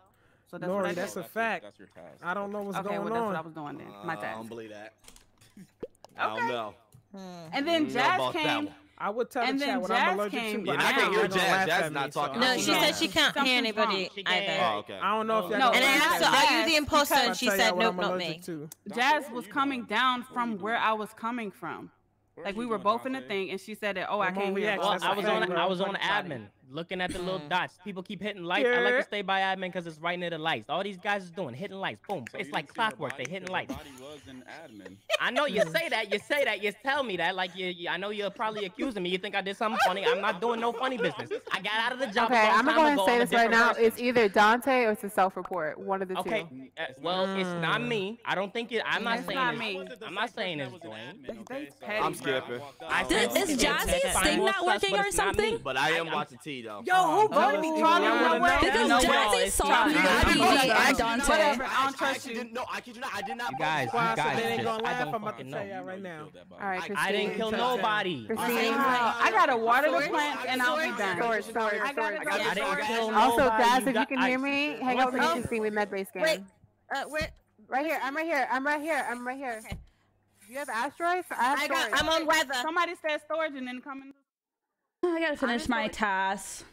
So that's what I Lori, did. that's a That's your- fact. That's your task. I don't know what's okay, going well, that's what I on. was doing then. My Uh, I don't believe that. I don't Okay. know. And then Mm, Jazz came. I would tell And the then chat what Jazz I'm allergic came- to, but Yeah, I I can't hear Jazz. Jazz at not talking. No, she said she can't hear anybody wrong. She can't either. Oh, okay. I don't know if y'all No, And I and asked her, "Are you the imposter?" And she said, "Nope, not me." Jazz was coming down from where I was coming from. What Like we were both in the thing, and she said that, "Oh, I Ramon can't hear." I was on. I looking at the little dots. People keep hitting lights. I like to stay by admin because it's right near the lights. All these guys is doing hitting lights. Boom. So it's like clockwork. They hitting lights. I know you say that. You say that. You tell me that. Like you, you, I know you're probably accusing me. You think I did something funny. I'm not doing no funny business. I got out of the job. Okay, I'm gonna go say this right now. Person. It's either Dante or it's a self-report. One of the okay. two. Okay. Uh, well, mm. it's not me. I don't think it. I'm not it's saying. Not me. I'm not saying it's Dwayne. Okay, so I'm skipping. Is Jazzy's thing not working or something? But I am watching TV though. Yo, who voted me? Charlie, no way. Because no, Jazzy saw me. I don't Whatever. I don't trust you. No, I kid you not. I did not. You guys, you guys. They ain't gonna laugh. I'm about to tell y'all right now. All right, Christine. I didn't kill nobody. I gotta water the plants and I'll be back. Sorry, sorry, sorry. I didn't kill nobody. Also, guys, if you can hear me, hang out with oh. Christine with Medbay Scan. Wait, uh, wait. Right here. I'm right here. I'm right here. I'm right here. You have asteroids? I have. I got, I'm on weather. Somebody said storage and then come in. I gotta finish my tasks.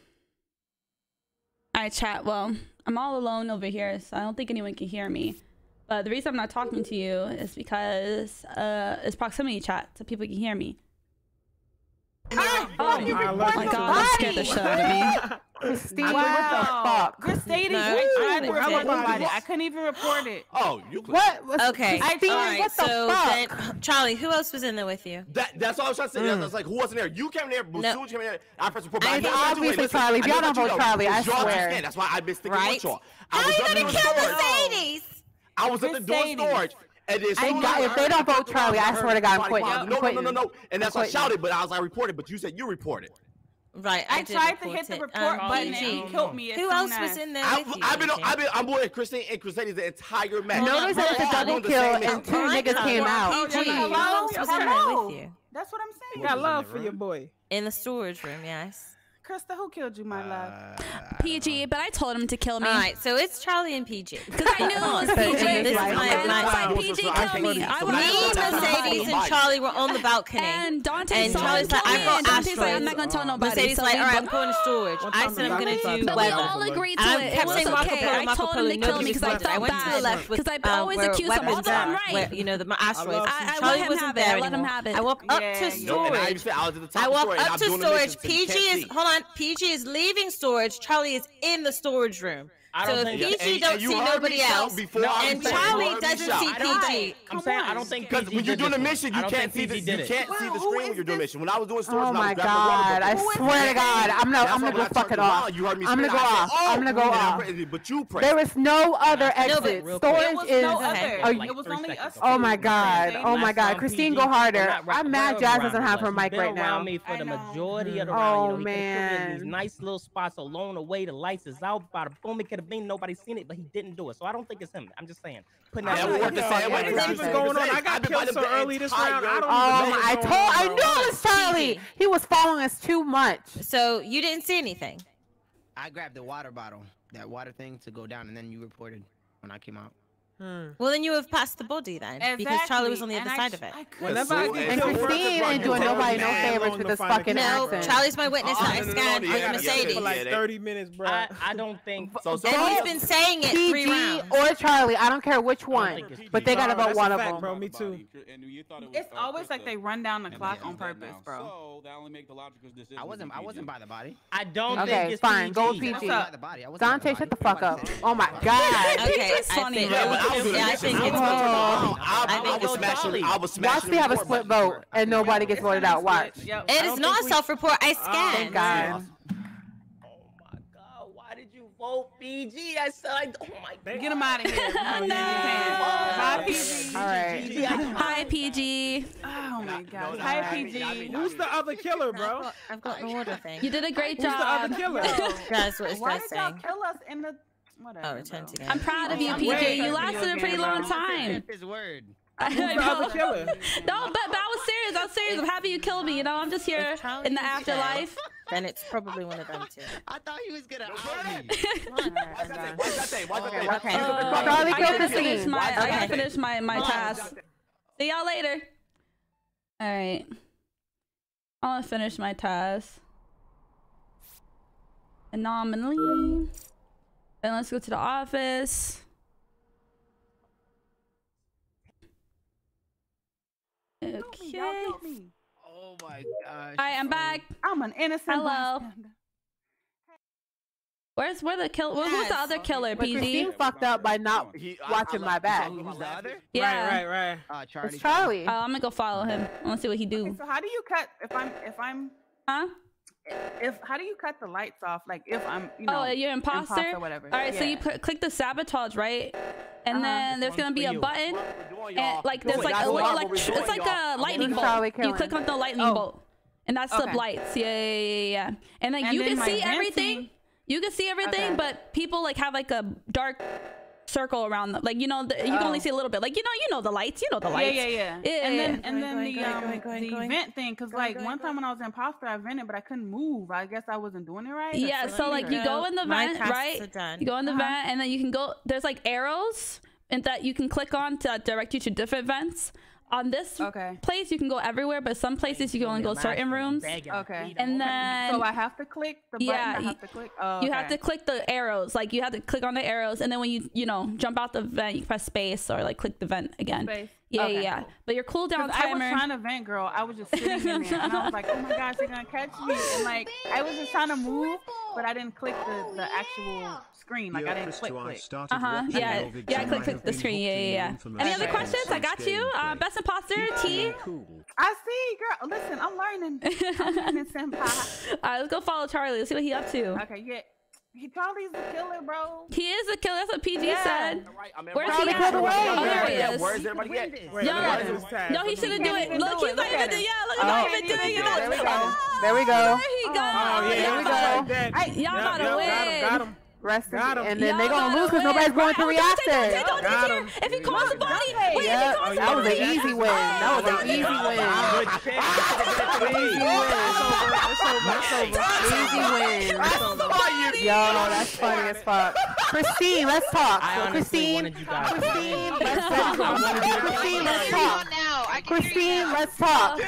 I chat. Well, I'm all alone over here, so I don't think anyone can hear me. But the reason I'm not talking to you is because uh, it's proximity chat, so people can hear me. Ah! Oh, oh my god, that scared the shit out of me. Christine, wow. what the fuck? Christine, no, I tried to report it. I couldn't even report it. Oh, you could. What? Okay. Christine, all right, what the so fuck? Then, Charlie, who else was in there with you? That, that's all I was trying to say. Mm. was like, who was in there? You came in there, but no. came in there, I pressed report. I, think didn't obviously, Charlie. If y'all don't vote Charlie, I swear. That's why I've been sticking with y'all. How are you going to kill Mercedes? I was at the door storage. And then, so got, if they don't vote Charlie, I swear to God, I'm quitting. No, no, no, no, no. And that's why I shouted, but I was like, reported. But you said you reported. Right. I, I tried to hit the report um, button he killed me. Who else was in there? I've, I've been, I've been, I'm with Christine and Christine the entire match. No, was at the double kill and two niggas came out. PG. Who else with you? That's what I'm saying. Got love for your boy in the storage room. Yes. Krista, who killed you, my love? PG, but I told him to kill me. All right, so it's Charlie and PG. Because I knew it was PG. This is my, PG killed me. Me, Mercedes, and Charlie were on the balcony. And Dante and Charlie's like, I'm going like, I'm not going to tell nobody. Mercedes so like, all right, I'm going to storage. I said I'm going to do But we all agreed to it. It was okay. I told him to kill me because I felt bad. Because I um, always accuse him, although I'm right. You know, the asteroids. Charlie wasn't there I let him have it. I walk up to storage. I walk up to storage. PG is, hold on month, PG is leaving storage. Charlie is in the storage room. I don't so think if PG don't see nobody else, before and Charlie doesn't see PG. I'm saying I don't think because when you're doing a mission, you can't see the you can't see the screen when you're doing a mission. When I was doing storage, oh my god! I swear to God, I'm not. I'm gonna go fuck it off. I'm gonna go off. I'm gonna go off. But you pray. There was no other exit. Storage is. Oh my god! Oh my god! Christine, go harder. I'm mad. Jazz doesn't have her mic right now. Me for the majority of the round. Oh man! These nice little spots along the way. The lights is out. Bada boom! It could have been seen it, but he didn't do it. So I don't think it's him. I'm just saying. Putting that out there. What is even going on? I got killed so early this round. I don't um, I told, I knew it was Charlie. He was following us too much. So you didn't see anything. I grabbed the water bottle, that water thing, to go down, and then you reported when I came out. Mm. Well, then you have passed the body then, exactly. because Charlie was on the other side of it. I Whenever I get and Christine ain't doing nobody no favors with this fucking no, accent. Charlie's my witness uh, that I scanned no, no, no, with Mercedes. For like 30 minutes, bro. I, I don't think. so, so, and he's been saying it PG three rounds. or Charlie, I don't care which one, but they got about one of them. Bro, me too. It's always like they run down the clock on purpose, bro. So that only the logical decision. I wasn't. I wasn't by the body. I don't think it's fine. Go PG. Dante, shut the fuck up. Oh my god. Okay, I. I'll do yeah, oh, I think it's oh. I, I was. Watch me have a split vote and nobody gets voted out. Watch. It is not self-report. I scanned. Thank God. Oh, PG. I said, like, oh my God. Get him out of here. no. Hi, PG. All right. Hi, PG. Oh my God. No, Hi, PG. I mean, I mean, Who's the other killer, bro? I've got, I've got the water thing. You did a great Who's job. Who's the other killer? That's what's it's Why did y'all kill us in the whatever? Oh, return to game. I'm proud of you, I'm PJ. waiting You lasted a pretty long time. His word. I Who's the know. No, but, but I was serious. I was serious. I'm happy you killed me. You know, I'm just here in the afterlife. Then it's probably one of them two. I thought he was gonna No, out Brad. me. Watch that thing. Watch that thing. Watch that thing. Okay. Uh, Charlie I gotta the finish scene. my. Watch I gotta finish my my task. See y'all later. All right. I want to finish my task. Anomaly. Then let's go to the office. Okay. Y'all killed me. Oh my gosh. All right, I'm back. I'm an innocent Hello. bystander. Where's where the kill? Well, who's the other killer? But PG. Christine fucked up by not watching my back. who's the Yeah. Right, right, Uh, It's Charlie. Oh, I'm gonna go follow him. I want to see what he do. So how do you cut if I'm if I'm Huh? If how do you cut the lights off? Like if I'm you know oh, you're imposter. or whatever. All right, so you Yeah. cl- click the sabotage, right? And Uh-huh. then there's gonna be a you. button, and like there's like a little like doing, it's like a lightning bolt. Charlie You click on the lightning Oh. bolt, and that's the lights. Yeah, yeah, yeah, yeah. And then And you then can see venting- everything. You can see everything, Okay. but people like have like a dark circle around them. Like you know, the, you can only Oh. see a little bit. Like you know, you know the lights. You know the Yeah, lights. yeah, yeah. Yeah, and then yeah. and then Going, the going, um going, going, the going. vent thing, cause like one time when I was an imposter, I vented, but I couldn't move. I guess I wasn't doing it right. Yeah, so like you go in the My vent, right? You go in the vent, and then you can go. There's like arrows, and that you can click on to direct you to different vents. On this Okay. place, you can go everywhere, but some places you can only go certain rooms. Okay. And then so I have to click the button. Yeah, I you- have to click. Oh, you have to click the arrows. Like you have to click on the arrows, and then when you you know jump out the vent, you press space or like click the vent again. Space. Yeah, Okay, yeah, yeah. cool. But your cooldown 'Cause I was timer. trying to vent, girl. I was just sitting in there, and I was like, "Oh my gosh, they're gonna catch me!" And like, I was just trying to move, but I didn't click the, the actual screen. Like, I didn't click click. Uh huh. Yeah, yeah. I click click the screen. Yeah, yeah, yeah. Any other questions? I got you. Uh, best imposter T. I see, girl. Listen, I'm learning. I'm learning, senpai. All right, let's go follow Charlie. Let's see what he up to. Okay, yeah. He Charlie's the killer, bro. He is a killer. That's what PG Yeah. said. I'm in Where's right. he Where's at? everybody Oh, there he is. Where's everybody at? Wait, Yo, what is this tab? no, he shouldn't do it. Look, he's not even doing. him. Yeah, look, Oh, he's not even doing it. there we go. Oh, There we go. There he goes. Oh yeah, There we we go. Y'all Yep, about to win. Got him, got him. Rest Got him. and then they Y'all gonna lose because nobody's going to Right. Dante, Dante, reactor. Dante, Got here. him. If he calls the body, Hey, wait, if he calls the that was an easy win. That was an easy win. Easy win. Easy win. Yo, that's funny as fuck. Christine, let's talk. So Christine, wanted you guys to Christine, let's talk. wanted you to Christine, let's talk. now. I can hear you Christine, let's talk.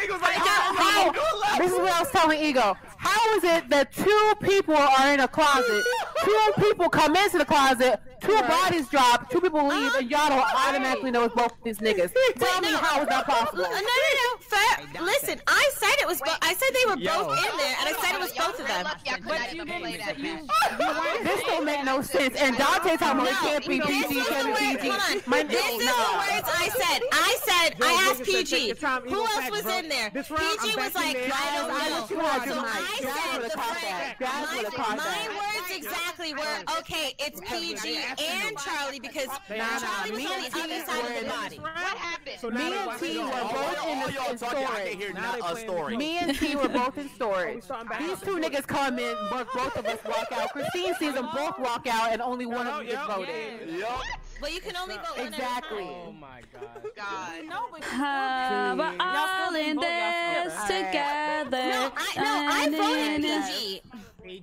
Oh this is what I was telling Ego. How is it that two people are in a closet? Two people come into the closet, two bodies drop, two people leave, and y'all don't uh-huh. automatically know it's both of these niggas. Tell me how is that uh, uh, possible? No, no, no. Fair. Listen, I said it was. Bo- I said they were Yo. both in there, and I said it was both of them. lucky I could But you didn't. You, you This don't make no sense. And Dante talking about it can't be PG, can't be. PG. Hold on. My This is the words I said. I said. I asked PG. take your time, Who else was in there? This round, I'm PG was like. I don't know. let you have So. I said would've the friend. that. My, would've caught my that. words exactly were okay. It's PG and Charlie because Nah, nah, Charlie was on the T other side of the body. What happened? So Me and T were both in the y'all in talking, I can't hear storage. Now they not a playing story. Me and T were both in storage. These two niggas come in, both, both of us walk out. Christine sees them both walk out, and only one of them gets Yup, voted. Yup. Well, you can only vote one Exactly. Oh my god. God. No, but Uh, we're Y'all still all can in this together. No, I no, I voted PG.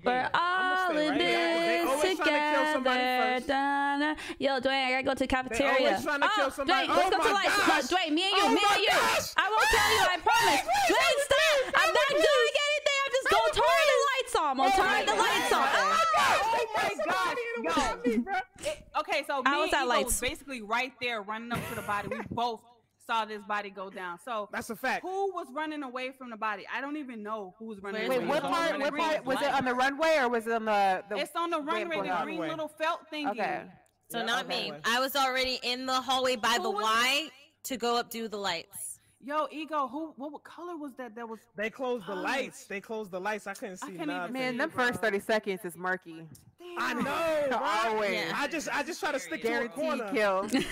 We're all stay in right this always to kill together. first. Yo, Dwayne, I gotta go to the cafeteria. always trying to oh, kill somebody. Dwayne, let's Oh go to my lights. gosh. Dwayne, me and you, Oh me and you. gosh. I won't tell you, I promise. Dwayne, stop. I'm not doing anything. I'm just gonna turn the lights on. I'm oh gonna turn the lights on. Oh my god, oh yo. Okay, so me How was and that lights? was basically right there running up to the body. We both saw this body go down. So That's a fact. who was running away from the body? I don't even know who was running Wait, away. what from the part? body. What part was it on the runway or was it on the? the It's on the runway, going the green Runway. little felt thingy. Okay. So Yeah, not okay. me. I was already in the hallway by the Who was- Y to go up do the lights. Yo, Ego, who? What, what color was that? That was. They closed the Oh. lights. They closed the lights. I couldn't see. I see can't even nothing. Man, them first thirty seconds is murky. I know, bro. Always. Yeah. I just, I just try to stick to a corner. kill. I stick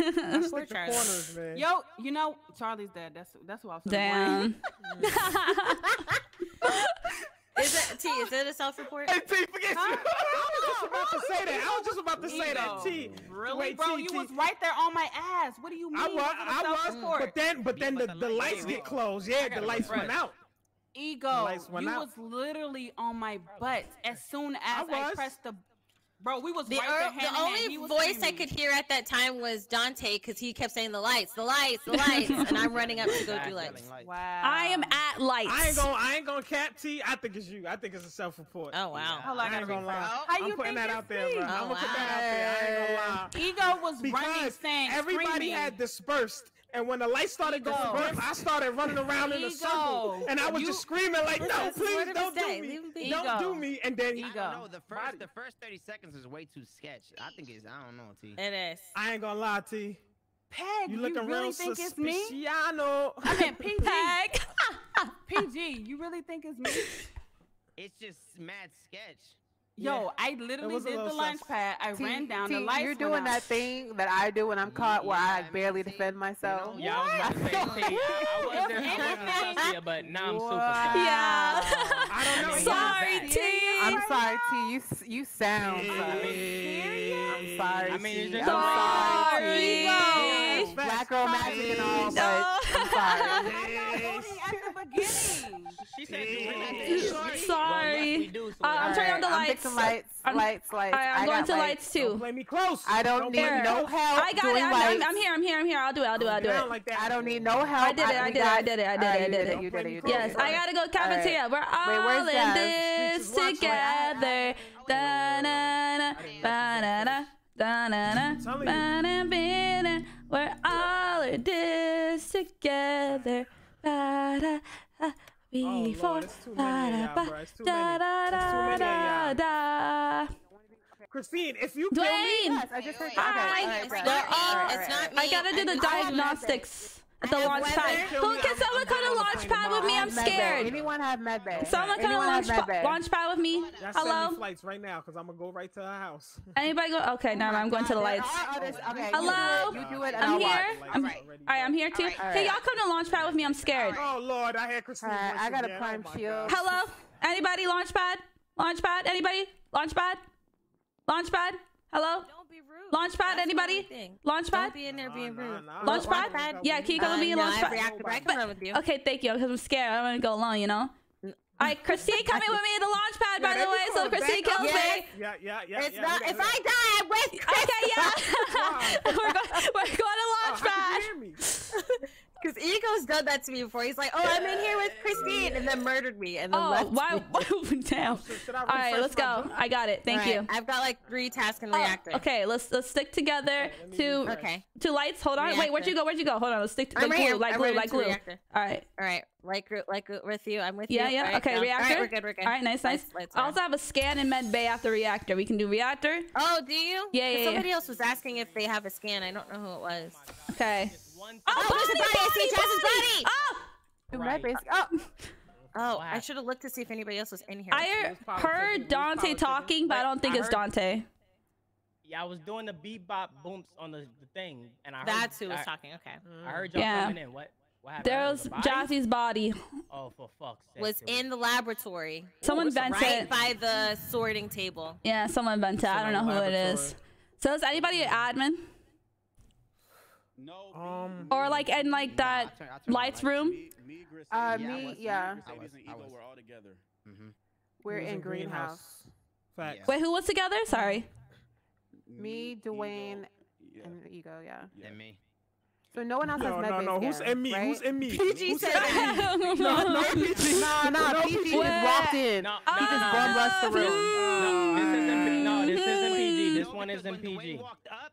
to Charlie. corners, man. Yo, you know Charlie's dead. That's that's who I was. Damn. Is it T? Is it a self-report? Hey, T, forget Huh? you. I was just about to say that. I was just about to say that. T. Really, Wait, bro? T, you T. was right there on my ass. What do you mean? I was, wasn't a I was, self-report? but then, but then the, the lights get closed. Yeah, the lights went out. Ego, lights went you out. was literally on my butt as soon as I, was. pressed the. Bro, we was The, right er- the only voice I could hear at that time was Dante because he kept saying the lights, the lights, the lights, and I'm running up to go do lights. Wow. I am at lights. I ain't gonna, I ain't gonna cap T. I think it's you. I think it's a self-report. Oh wow. Hold on, I ain't gonna lie. How I'm you putting think that it's out there, me? bro. I'm Oh, gonna put that out there. I ain't gonna lie. Ego was running, saying, everybody screaming. had dispersed and when the lights started going dim, I started running around in a circle, and I was you, just screaming like, "No, please don't do me, don't do me!" And then he I No, the first the first thirty seconds is way too sketch. I think it's I don't know T. It is. I ain't gonna lie, T. Peg, you you really real think it's me? I mean, PG. PG, you really think it's me? It's just mad sketch. Yo. I literally did the launch pad. I T, ran down T, the lights. You're doing that thing that I do when I'm caught, where I, barely defend myself. You know, yeah, I was about to was there, but now I'm super. Yeah, um, I don't know. sorry, T. I'm sorry, T. You you sound. I'm sorry. I mean, it's just I'm sorry. sorry. Black girl magic and all, but I'm sorry. beginning. she said yeah. Sorry. I'm turning on the lights. I'm lights, I'm, lights, lights. Right, I'm going to lights, lights too. Don't play me close. I don't, don't need no help. I got it. I'm, I'm, here. I'm here. I'm here. I'll do it. I'll do it. I'll do it. I don't need no help. I did it. I did it. I did it. I did it. I did it. Yes, I gotta go cafeteria. We're all in this together. Da na na, Da na na. We're all in this together da da ah, before oh, da da da da da da. Christine, if you Dwayne, kill me, yes, I just heard. Hi, okay, all right, all right, all right, all right, all right, all right. I gotta do the diagnostics the launch pad. Who can someone come to launch pad with me? I'm scared. Anyone have med bay? Someone come to launch pad, launch pad with me. Hello. Flights right now, cause I'm gonna go right to the house. Anybody go? Okay, now. I'm going to the lights. Hello. I'm here. I'm, all right, I'm here too. Can y'all come to launch pad with me? I'm scared. Oh lord, I had Christine. I got a prime shield. Hello. Anybody launch pad? Launch pad? Anybody? Launch pad? Launch pad? Hello? Launchpad, That's anybody? Launchpad? Don't be in there being rude. No, no, launchpad? Yeah, can you come uh, with me? Launchpad? I, I can run with you. Okay, thank you, because I'm scared. I'm gonna go alone, you know? All right, Christine coming with me to the launch pad, yeah, by the way, so Christine kills yes. me. Yeah, yeah, yeah. It's yeah, not, if it. I die, I'm with Chris. Okay, yeah. we're, going, we're going to launch oh, pad. Because Ego's done that to me before. He's like, "Oh, I'm in here with Christine," and then murdered me, and then oh, left. Wow, damn! So All right, let's go. Book? I got it. Thank right. you. I've got like three tasks in oh, reactor. Okay, let's let's stick together okay, to okay to lights. Hold on, reactor. wait, where'd you go? Where'd you go? Hold on, let's stick to like right glue, here. like I'm glue, like glue. All right, all right, like group, like with you. I'm with yeah, you. Yeah, yeah. Okay, reactor. All right, we're good. We're good. All right, nice, nice. Lights, I also have a scan in med bay after reactor. We can do reactor. Oh, do you? Yeah, yeah. Somebody else was asking if they have a scan. I don't know who it was. Okay. Oh, oh there's a body! I see Jazz's body! Oh! Right. Oh. Oh, wow. I should have looked to see if anybody else was in here. I heard Dante talking, but I don't think it's Dante. Yeah, I was doing the bebop booms on the, the thing, and I That's heard, who was I, talking, okay. I heard y'all yeah. coming in. What? What happened? There was, was Jazzy's body. Oh, for fuck's sake. Was in the laboratory. Someone Ooh, bent right it. by the sorting table. Yeah, someone bent it. I don't know who laboratory. it is. So is anybody an admin? Um, or like in like that yeah, turn, turn lights room. Me, me Grissom, uh, yeah, me, yeah. I was, I was. We're all together. Mm -hmm. We're in greenhouse. greenhouse. Yeah. Wait, who was together? Uh-huh. Sorry. Me, Dwayne, Ego. and Ego. Yeah. And me. So no one else no, has med no, no. Who's in me? Right? Who's in me? PG said that. Ah. no, no, PG. No, no, PG just walked in. No, no, he just bum rushed the room. No, this isn't, no, this isn't PG. This one isn't PG.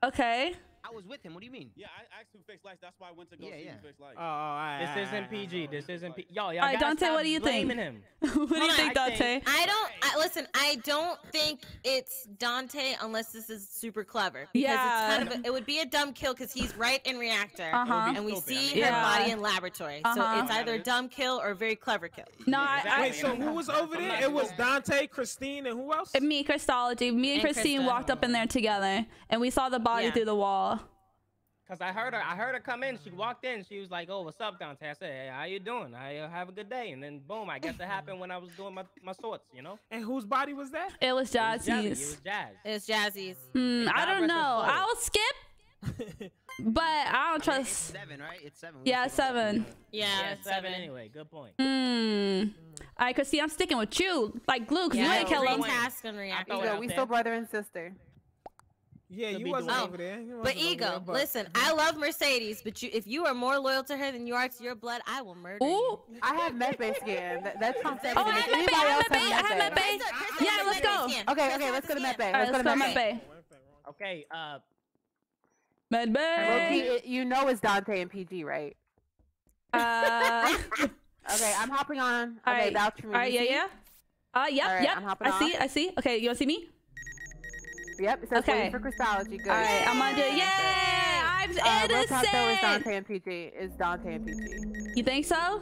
Okay. I was with him. What do you mean? Yeah, I asked who fixed lights. That's why I went to go yeah, see yeah. who fixed lights. Oh, oh all right. This isn't PG. This isn't PG. Y'all all right, Dante, what do you think? Him. what do you think, Dante? I don't. I, listen, I don't think it's Dante unless this is super clever. Because yeah. It's kind of a, it would be a dumb kill because he's right in reactor, uh -huh. and we see I mean, her yeah. body in laboratory. Uh -huh. So uh-huh. it's either a dumb kill or a very clever kill. No, I, wait. So who was over there? It was Dante, Christine, and who else? Me, Krystalogy. Me and, and Christine walked up in there together, and we saw the body yeah. through the wall. Cause I heard her, I heard her come in. She walked in. She was like, "Oh, what's up, Dante?" I said, hey, "How you doing? I uh, have a good day." And then boom, I guess it happened when I was doing my, my sorts, you know. And whose body was that? It was Jazzy's. It was, Jazzy. It was Jazzy's. Mm, I don't know. I'll skip, but I don't trust. Seven, right? It's seven. We yeah, seven. Yeah, yeah seven. seven. Anyway, good point. i All right, see. I'm sticking with you like glue. Cause yeah, you ain't kill. Task and react. You know, we there. still brother and sister. Yeah, you wasn't over there. Wasn't but ego, there, but... listen, I love Mercedes, but you, if you are more loyal to her than you are to your blood, I will murder Ooh. you. I have Medbay skin. That, that's concept. Oh, I have Medbay. I have Medbay. I have Yeah, let's go. Okay, okay, let's go to Medbay. Let's go to Medbay. Okay, uh. Medbay. You know it's Dante and PG, right? Uh. okay, I'm hopping on. Okay, all right, uh, all right, yeah, yeah. Uh, yeah, right, yeah. I see. I see. Okay, you want to see me? Yep, it says okay. for Krystalogy. Good. All right, I'm gonna do it. Yay! I'm uh, innocent. Real talk is Dante and PG. Is Dante and PG. You think so?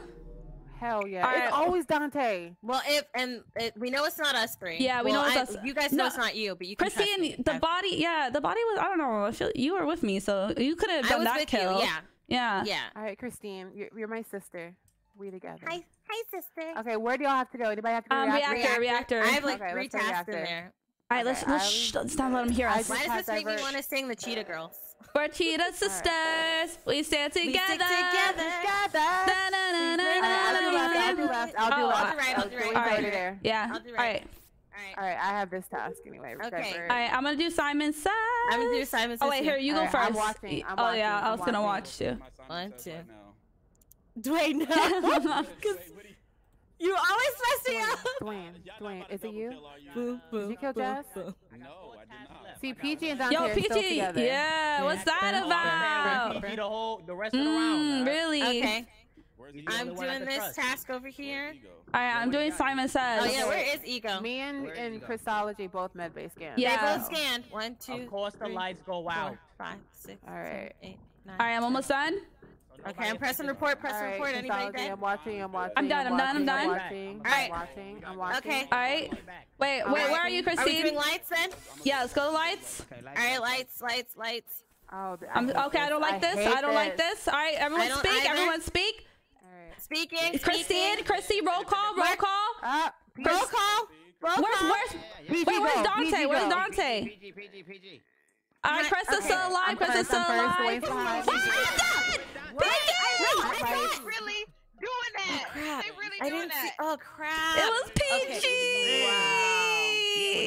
Hell yeah! All it's right. always Dante. Well, if and it, we know it's not us three. Yeah, we well, know it's I, us. You guys know it's not you, but you. Can Christine, the body. Yeah, the body was. I don't know. I feel, you were with me, so you could have done that kill. You, yeah. Yeah. Yeah. All right, Christine, you're, you're my sister. We together. Hi, hi, sister. Okay, where do y'all have to go? Anybody have to go? Um, reactor, reactor, reactor. I have like okay, three tasks in there. All right, let's let's, sh let's not let him hear us. Why does this make me want to sing the Cheetah Girls? We're Cheetah Sisters. right. We stand together. We stick together. together. Na, na, na, na, na, I'll do left. I'll do oh, left. I'll do right. I'll do right. All right. There. Yeah. I'll do right. All right. All right, I have this task anyway. Okay. All right, I'm gonna do Simon Says. I'm gonna do Simon Says. Oh wait, here you go right, first. I'm watching. I'm oh yeah, I was gonna watch too. One, two. Dwayne. no. Because you always mess me up. Dwayne, Dwayne, is it you? Boo, boo, did you kill Jess? No, I did not. See, PG and Dante Yo, PG, are still together. yeah, what's that about? PG the whole, the rest of the round. Mm, really? Okay. I'm doing this task over here. All right, I'm doing Simon Says. Oh yeah, where is Ego? Me and and Krystalogy both med base scanned. Yeah. They both scanned. One, two. Of course, the lights go out. Five, six, All right. All right, I'm almost done. Okay, I'm pressing report, Press right, report. Anybody dead? I'm watching, I'm watching. I'm done, I'm done, I'm done. All right. Watching, I'm watching. Okay. All right. Wait, wait, where are you, Christine? Are we doing lights then? Yeah, let's go to lights. Okay, lights All right, lights, lights, lights. Oh, I am okay, I don't like this. I, don't this. like this. All right, everyone speak, either. everyone speak. Right. Speaking. Christine, Christine, roll call, roll call. Roll call. Roll call. Wait, where's Dante? Where's Dante? PG, PG, PG. All right, press okay, the cell line. Press the cell line. What is that? Pinky! really doing that. Oh, crap. They really doing didn't that. See, oh, crap. It was Peachy. Okay. Wow.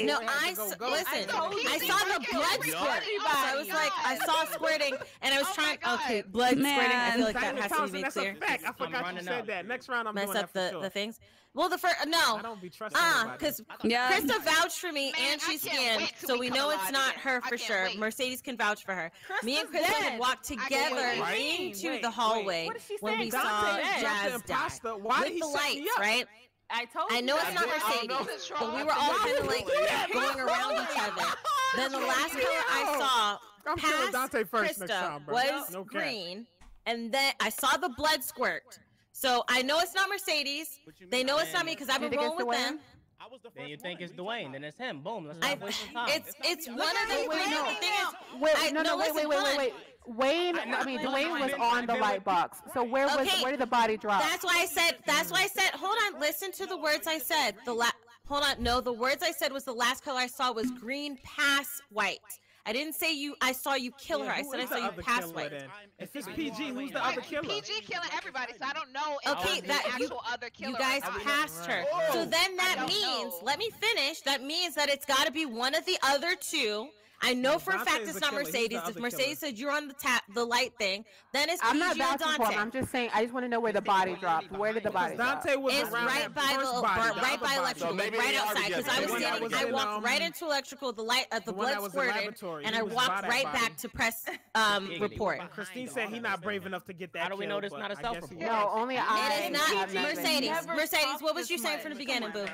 No, I listen. I, I saw the blood squirt. I was like, I saw squirting, and I was oh trying. Okay, blood squirting. I feel like that has to be made clear. I forgot you said that. Next round, I'm mess up the, the things. Well, the first no. I don't be trusting Ah, because. Krista vouched for me, and she scanned, so we know it's not her for sure. Mercedes can vouch for her. Me and Krista walked together into the hallway when we saw Jazz die with the lights, right? I told I know you it's not Mercedes, but we were all kind of like going around each other. Then the last color I saw I'm past Dante first Krista time, was no green, and then I saw the blood squirt. So I know it's not Mercedes. They know it's not me because I've been rolling with them. I was the then you think it's Dwayne, then it's him. Boom. Let's not waste time. It's it's one of the things. The thing is, wait, no, no, wait, wait, wait, wait, wait. Wayne, I mean, Dwayne was on the light box. So where was where did the body drop? That's why I said. That's why I said. Hold on. Listen to the words I said. The la- Hold on. No, the words I said was the last color I saw was green Pass white. I didn't say you. I saw you kill her. I said I saw you pass white. If it's PG, who's the other killer? PG killing everybody, so I don't know. okay, that you, other killer. You guys passed her. So then that means. Let me finish. That means that it's got to be one of the other two I know for Dante a fact it's not killer. Mercedes. If Mercedes killer. said you're on the tap, the light thing, then it's I'm PG not vouching Dante. for him. I'm just saying. I just want to know where the body dropped. Where did the body? Dante was it's right by the, the body, right by electrical, so right outside. Because I was standing, was I walked in, right into electrical. The light, uh, the, the blood squirted, and I walked right back to press um, report. Christine said he's not brave enough to get that. How do we know this not a self report? No, only I. It is not Mercedes. Mercedes, what was you saying from the beginning, boo?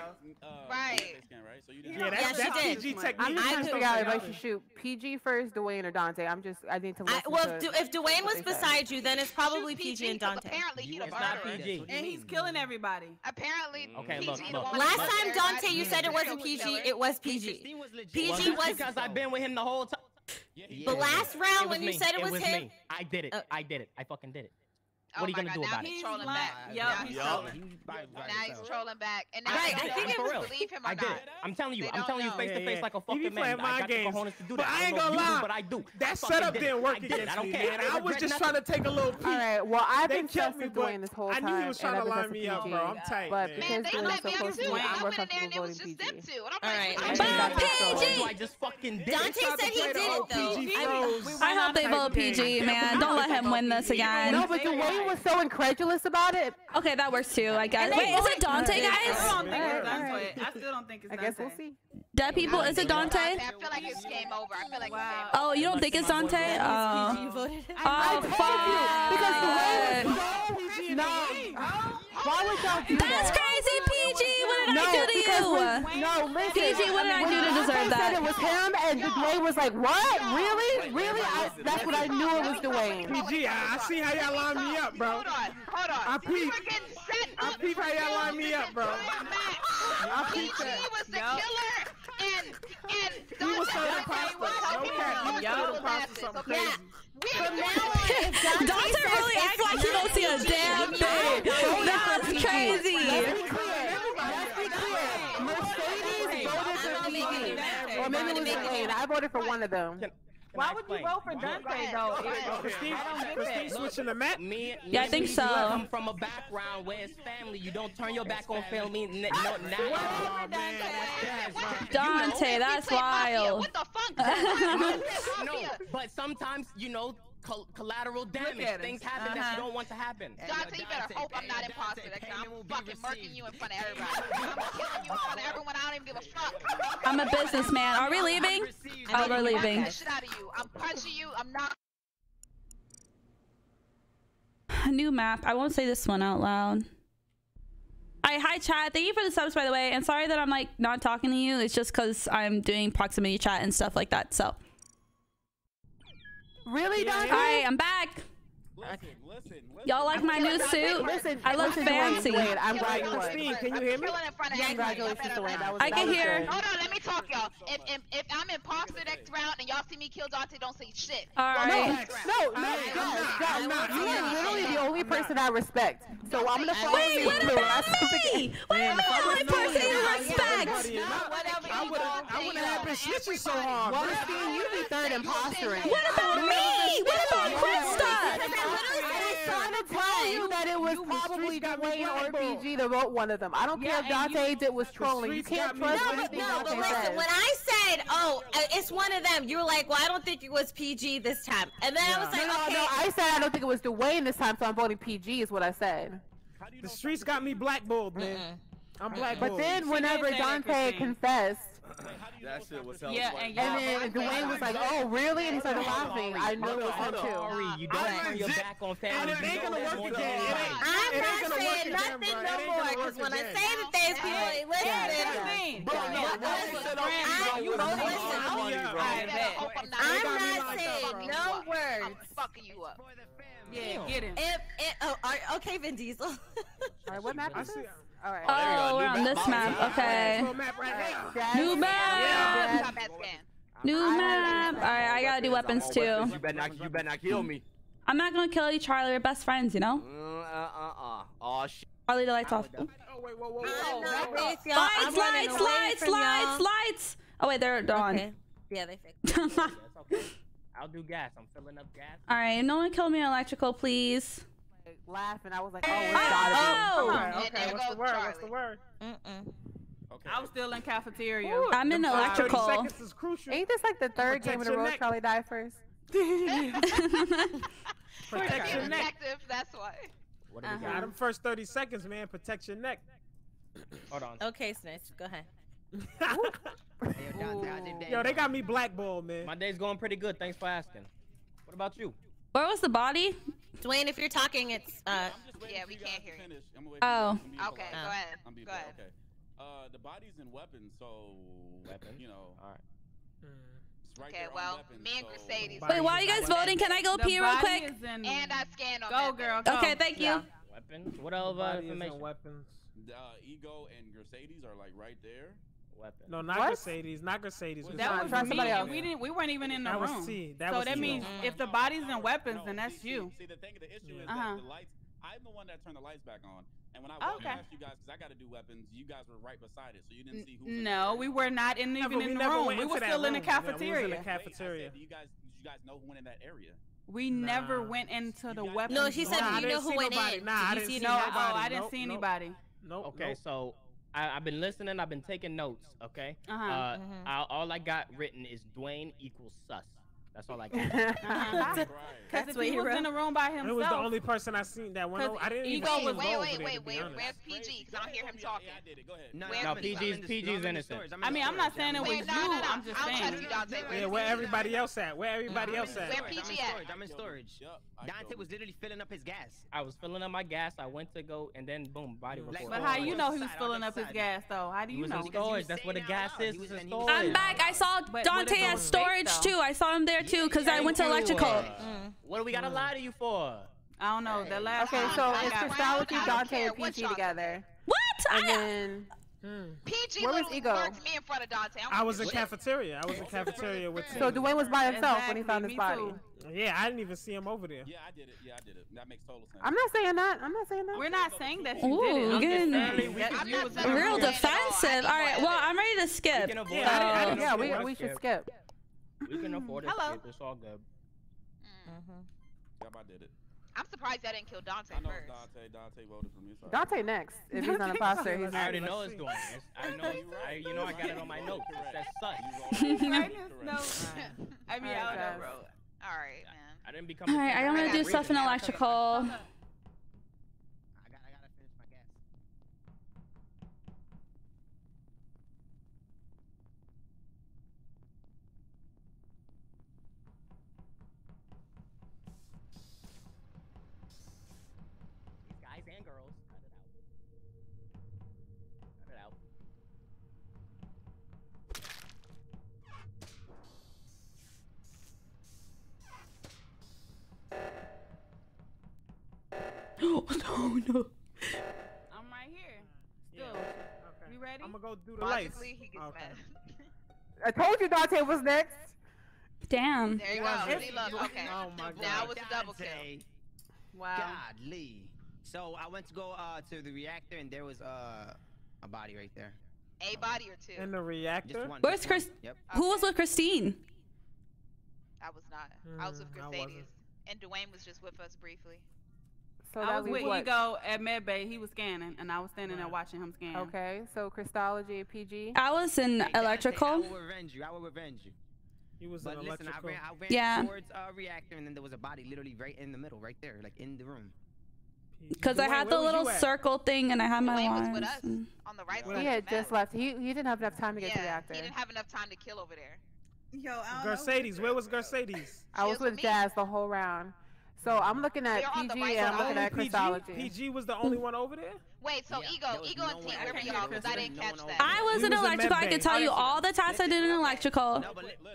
Uh, right. Yeah, that's PG technique. I'm just trying to figure out if I should shoot. PG first, Dwayne or Dante? I'm just I need to. I, well, to, if Dwayne was beside you, then it's probably PG, PG, and Dante. Apparently, he's a murderer, and he's killing everybody. Apparently, okay. PG look, look. Last time Dante, you said it wasn't PG. It was PG. PG was because I've been with him the whole time. Yeah, the yeah, last round when you said it, it was, was him. Me. I did it. Uh, I did it. I fucking did it. Oh what are you gonna God. do now about he's it? Trolling back. Yep. Now he's trolling back. He's now he's trolling back. And now I, I don't think know if believe him or I did. not. I'm telling you, I'm telling you face to face like a fucking man. I got games. the cojones to do that. But I ain't gonna lie, but I do. That setup didn't work against me, man. I was just trying to take a little peek. All right. Well, I've been trusting Dwayne this whole time. I knew he was trying to line me up, bro. I'm tight. But because they let me up too. I went in there and it was just them two. And I'm like, PG. I just fucking did. Dante said he did it though. I hope they vote PG, man. Don't let him win this again. No, but the way Dwayne was so incredulous about it. Okay, that works too. I guess. And Wait, is it Dante, I guys? still don't think it's Dante. I still don't think it's I guess we'll see. Dead people, is it Dante? I feel like it's game over. I feel like it's game over. Oh, you don't think it's Dante? Oh, oh Because fuck. Dwayne was so no. Why would y'all do That's that? crazy, PG. What did no, I do to you? When, no, listen. PG, what did I do to deserve that? said it was him, and Dwayne was like, "What? Really? Really?" I, that's what I knew it was Dwayne. PG, I, I see how y'all line me up, bro. Hold on, hold on. I we peep. were getting set I up peep how y'all to line me up, bro. I PG peep that. was the killer, and and He was Dante serving pasta. was No helping cap. He was him serving with pasta glasses, something crazy. We From were now doing on, it. if Dante Dante really it's acts like he don't see a damn thing. That's crazy. Let's be clear. Let's be clear. Mercedes voted for PG, or maybe it was Dwayne. I voted for one of them. Why would you vote for Dante though? Christine, Christine switching the map? Me, Yeah, I me, think you so. come from a background where it's family. You don't turn your back on family. N- no, Oh, now. man, that's gas, Dante, that's wild. What the fuck? no, no, but sometimes you know col- collateral damage. Things happen that Uh-huh. you don't want to happen. Dante, you better hope I'm not imposter. I'm fucking murking you in front of everybody. I'm killing you in front of everyone. I don't even give a fuck. I'm a businessman. Are we leaving? Oh, we're leaving. I'm shit out of you. I'm punching you. I'm not. A New map. I won't say this one out loud. Hi, hi chat. Thank you for the subs, by the way. And sorry that I'm like not talking to you. It's just because I'm doing proximity chat and stuff like that. So, Really, Dante? hi, I'm back. Listen, listen, listen. Y'all like my new suit? Listen, I look listen, fancy. Dwayne, Dwayne, I'm glad you won. Christine, can you hear me? Killing in front of Yeah, congratulations, Dwayne. That was I can hear. Hold on, let me talk, y'all. If, if if I'm imposter next round and y'all see me kill Dante, don't say shit. All Y'all right. know No, next round. no, no, I- guys, I'm not, guys, I'm not, you are literally the only person I respect. So I'm gonna follow you. Wait, what about me? What I about the would've person you you respect? everybody is not- Whatever I would've, want, I wouldn't have been snitching so hard, Well, bro. Christine, you be third impostering. What about me? What about Krista? I was trying to tell you that it was probably got Dwayne or blackballed. PG to vote one of them. I don't care if Yeah, and Dante did was trolling. You can't got me trust blackballed. anything No, but Dante listen, says. when I said, oh, uh, it's one of them, you were like, well, I don't think it was PG this time. And then I was like, no, okay. no. I said I don't think it was Dwayne this time, so I'm voting PG. Is what I said. The streets got me blackballed, man. I'm blackballed. But then, whenever did say that, Dante Christine. confessed, That shit was hella Yeah, funny. and and y'all- then Dwayne was like, "Oh, really?" and he started laughing. I know it was him Hold on, too. Sorry, you don't I'm turn your back on And family. it You ain't know gonna work again. It anybody. ain't- I'm not saying nothing no more, because when I say that there's people Yeah. ain't listening, Christine. Bro, no, Yeah. said I- video you would've voted been listen, so funny, I'm- bro. I You better bet. hope I'm not. I'm got me not locked saying no I'm words. fucking you up. Yeah, get him. If, if, oh, are, okay, Vin Diesel. All right, what map is this? All right. there you go, Oh, we're on this map. Okay. Full map right New map. Stop that scan. New map. All right, I gotta do weapons too. You better not, you better not kill me. I'm not gonna kill you, Charlie. We're best friends, you know. Uh, uh, uh, uh. Oh shit. Charlie, the lights off. Oh wait, whoa, whoa, whoa. not with y'all. Lights, lights, lights, lights, lights. Oh wait, they're they're on. Okay. Yeah, they fixed Yes, okay. I'll do gas. I'm filling up gas. All right, no one kill me on electrical, please. Laugh, and I was like, "Oh, it's gotta oh, be." Oh, Alright, okay, what's the goes word? What's the word? Mm-mm. Okay. I was still in cafeteria. I'm in Them first 30 electrical. seconds is crucial. Ain't this like the third game in a Protect row neck. Charlie died first? Protect your neck. That's why. What do we uh-huh. got? them first 30 seconds, man. Protect your neck. Hold on. Okay, Snitch, go ahead. Yo, they got me blackballed, man. My day's going pretty good. Thanks for asking. What about you? Where was the body? Dwayne, if you're talking, it's uh. I'm just waiting Yeah, we can't to hear you. I'm Oh. for you guys. I'm Okay, polite. go ahead. I'm being Go polite. ahead. Okay. Uh, the bodies and weapons, so Weapons? you know, All right. it's right Okay, there well, weapons, me and so- Mercedes. Wait, while you guys voting, can I go The pee real body quick? is in- And I scanned on Go, that girl. Go. Okay, thank you. Yeah. Weapons? What other Bodies information? weapons. Uh, Ego and Mercedes are like right there. Weapons. No, not What? Mercedes. Not Mercedes. That That was try me. somebody else. We didn't. We weren't even in the That was room. C. That so was that C. means if the body's and weapons, No, then that's see, you. See, the thing, the issue is Uh-huh. that the lights. I'm the one that turned the lights back on, and when I Oh, walked okay. past you guys, because I got to do weapons, you guys were right beside it, so you didn't see who. No, we area. were not in, even we in the room. We were that still in the cafeteria. Yeah, we in the cafeteria. said, you guys, you guys know who went in that area? We never went into the You weapons. No, she said Nah, you know who see went nobody. in. Nah, I Did you didn't see see No, oh. I didn't Nope, see nope. anybody. Nope. Okay, nope. so I, I've been listening. I've been taking notes. Okay. Uh-huh. Uh, Mhm. I, all I got written is Dwayne equals sus. That's all I got. Because if he, was wrote. in the room by himself, it was the only person I seen that went. Over. I didn't even wait, even wait, wait, wait, wait. Where's PG? Because I don't hear him talking. Yeah, I did it. Go ahead. No, Where's no PG's PG's innocent. I mean, I'm not saying it was you. I'm just saying. Yeah, where everybody else at? Where everybody else at? Where PG at? I'm in storage. Dante was literally filling up his gas. I was filling up my gas. I went to go, and then boom, body report. But how you know he was filling up his gas though? How do you know? Storage. That's where the gas is. I'm back. I saw Dante at storage too. I saw him there too because I went to electrical. What mm. do we gotta lie to you for? I don't know. The last okay, so I it's Krystalogy, Dante, and PG together. What? And I... then. Hmm. PG Where was Ego? Me in front of Dante. I was in cafeteria. I was in cafeteria with. So Dwayne was by himself exactly. when he found his body. Yeah, I didn't even see him over there. Yeah, I did it. Yeah, I did it. That makes total sense. I'm not saying that. I'm not saying that. We're not saying that you Ooh, did it. Getting real defensive. All right. Well, I'm ready to skip. Yeah, yeah, we, we should skip. We can mm. afford it. Hello. It's all good. Mm. Mm-hmm. Yep, I did it. I'm surprised I didn't kill Dante I know first. Dante. Dante voted for me. Sorry. Dante next. If he's not an imposter, he's I already know it's going. I know. You, I, you know. I got it on my notes. That's such. He's notes. I mean, I don't know. All right, man. I didn't become. All right, I only do stuff in electrical. no. I'm right here. Still. Okay. You ready? I'm gonna go do the lights. Oh, okay. I told you Dante was next. Damn. There you Godly. okay. Oh my god. Now it's a double kill. Wow. Godly. So I went to go uh, to the reactor and there was uh, a body right there. A um, body or two? In the reactor? One, Where's Chris? Yep. Okay. Who was with Christine? I was not. Mm, I was with hmm, Mercedes. And Dwayne was just with us briefly. So I was with? Ego at MedBay. He was scanning, and I was standing there watching him scan. Okay, so Krystalogy, PG. I was in hey, electrical. I will revenge you. I will revenge you. He was but in listen, electrical. I ran, I ran yeah. towards a reactor, and then there was a body literally right in the middle, right there, like in the room. Because I had the little circle thing and I had my Dwayne was on the right yeah. side. He had just left. He, he didn't have enough time to get yeah, to the reactor. He didn't have enough time to kill over there. Yo, I Mercedes, where was Mercedes? I was with Jazz the whole round. So I'm looking at PG right and I'm looking at PG? PG was the only one over there? Wait, so yeah, Ego, Ego no and T, where were y'all? Because I didn't catch that. I was in electrical. I can tell you all the times I did in electrical.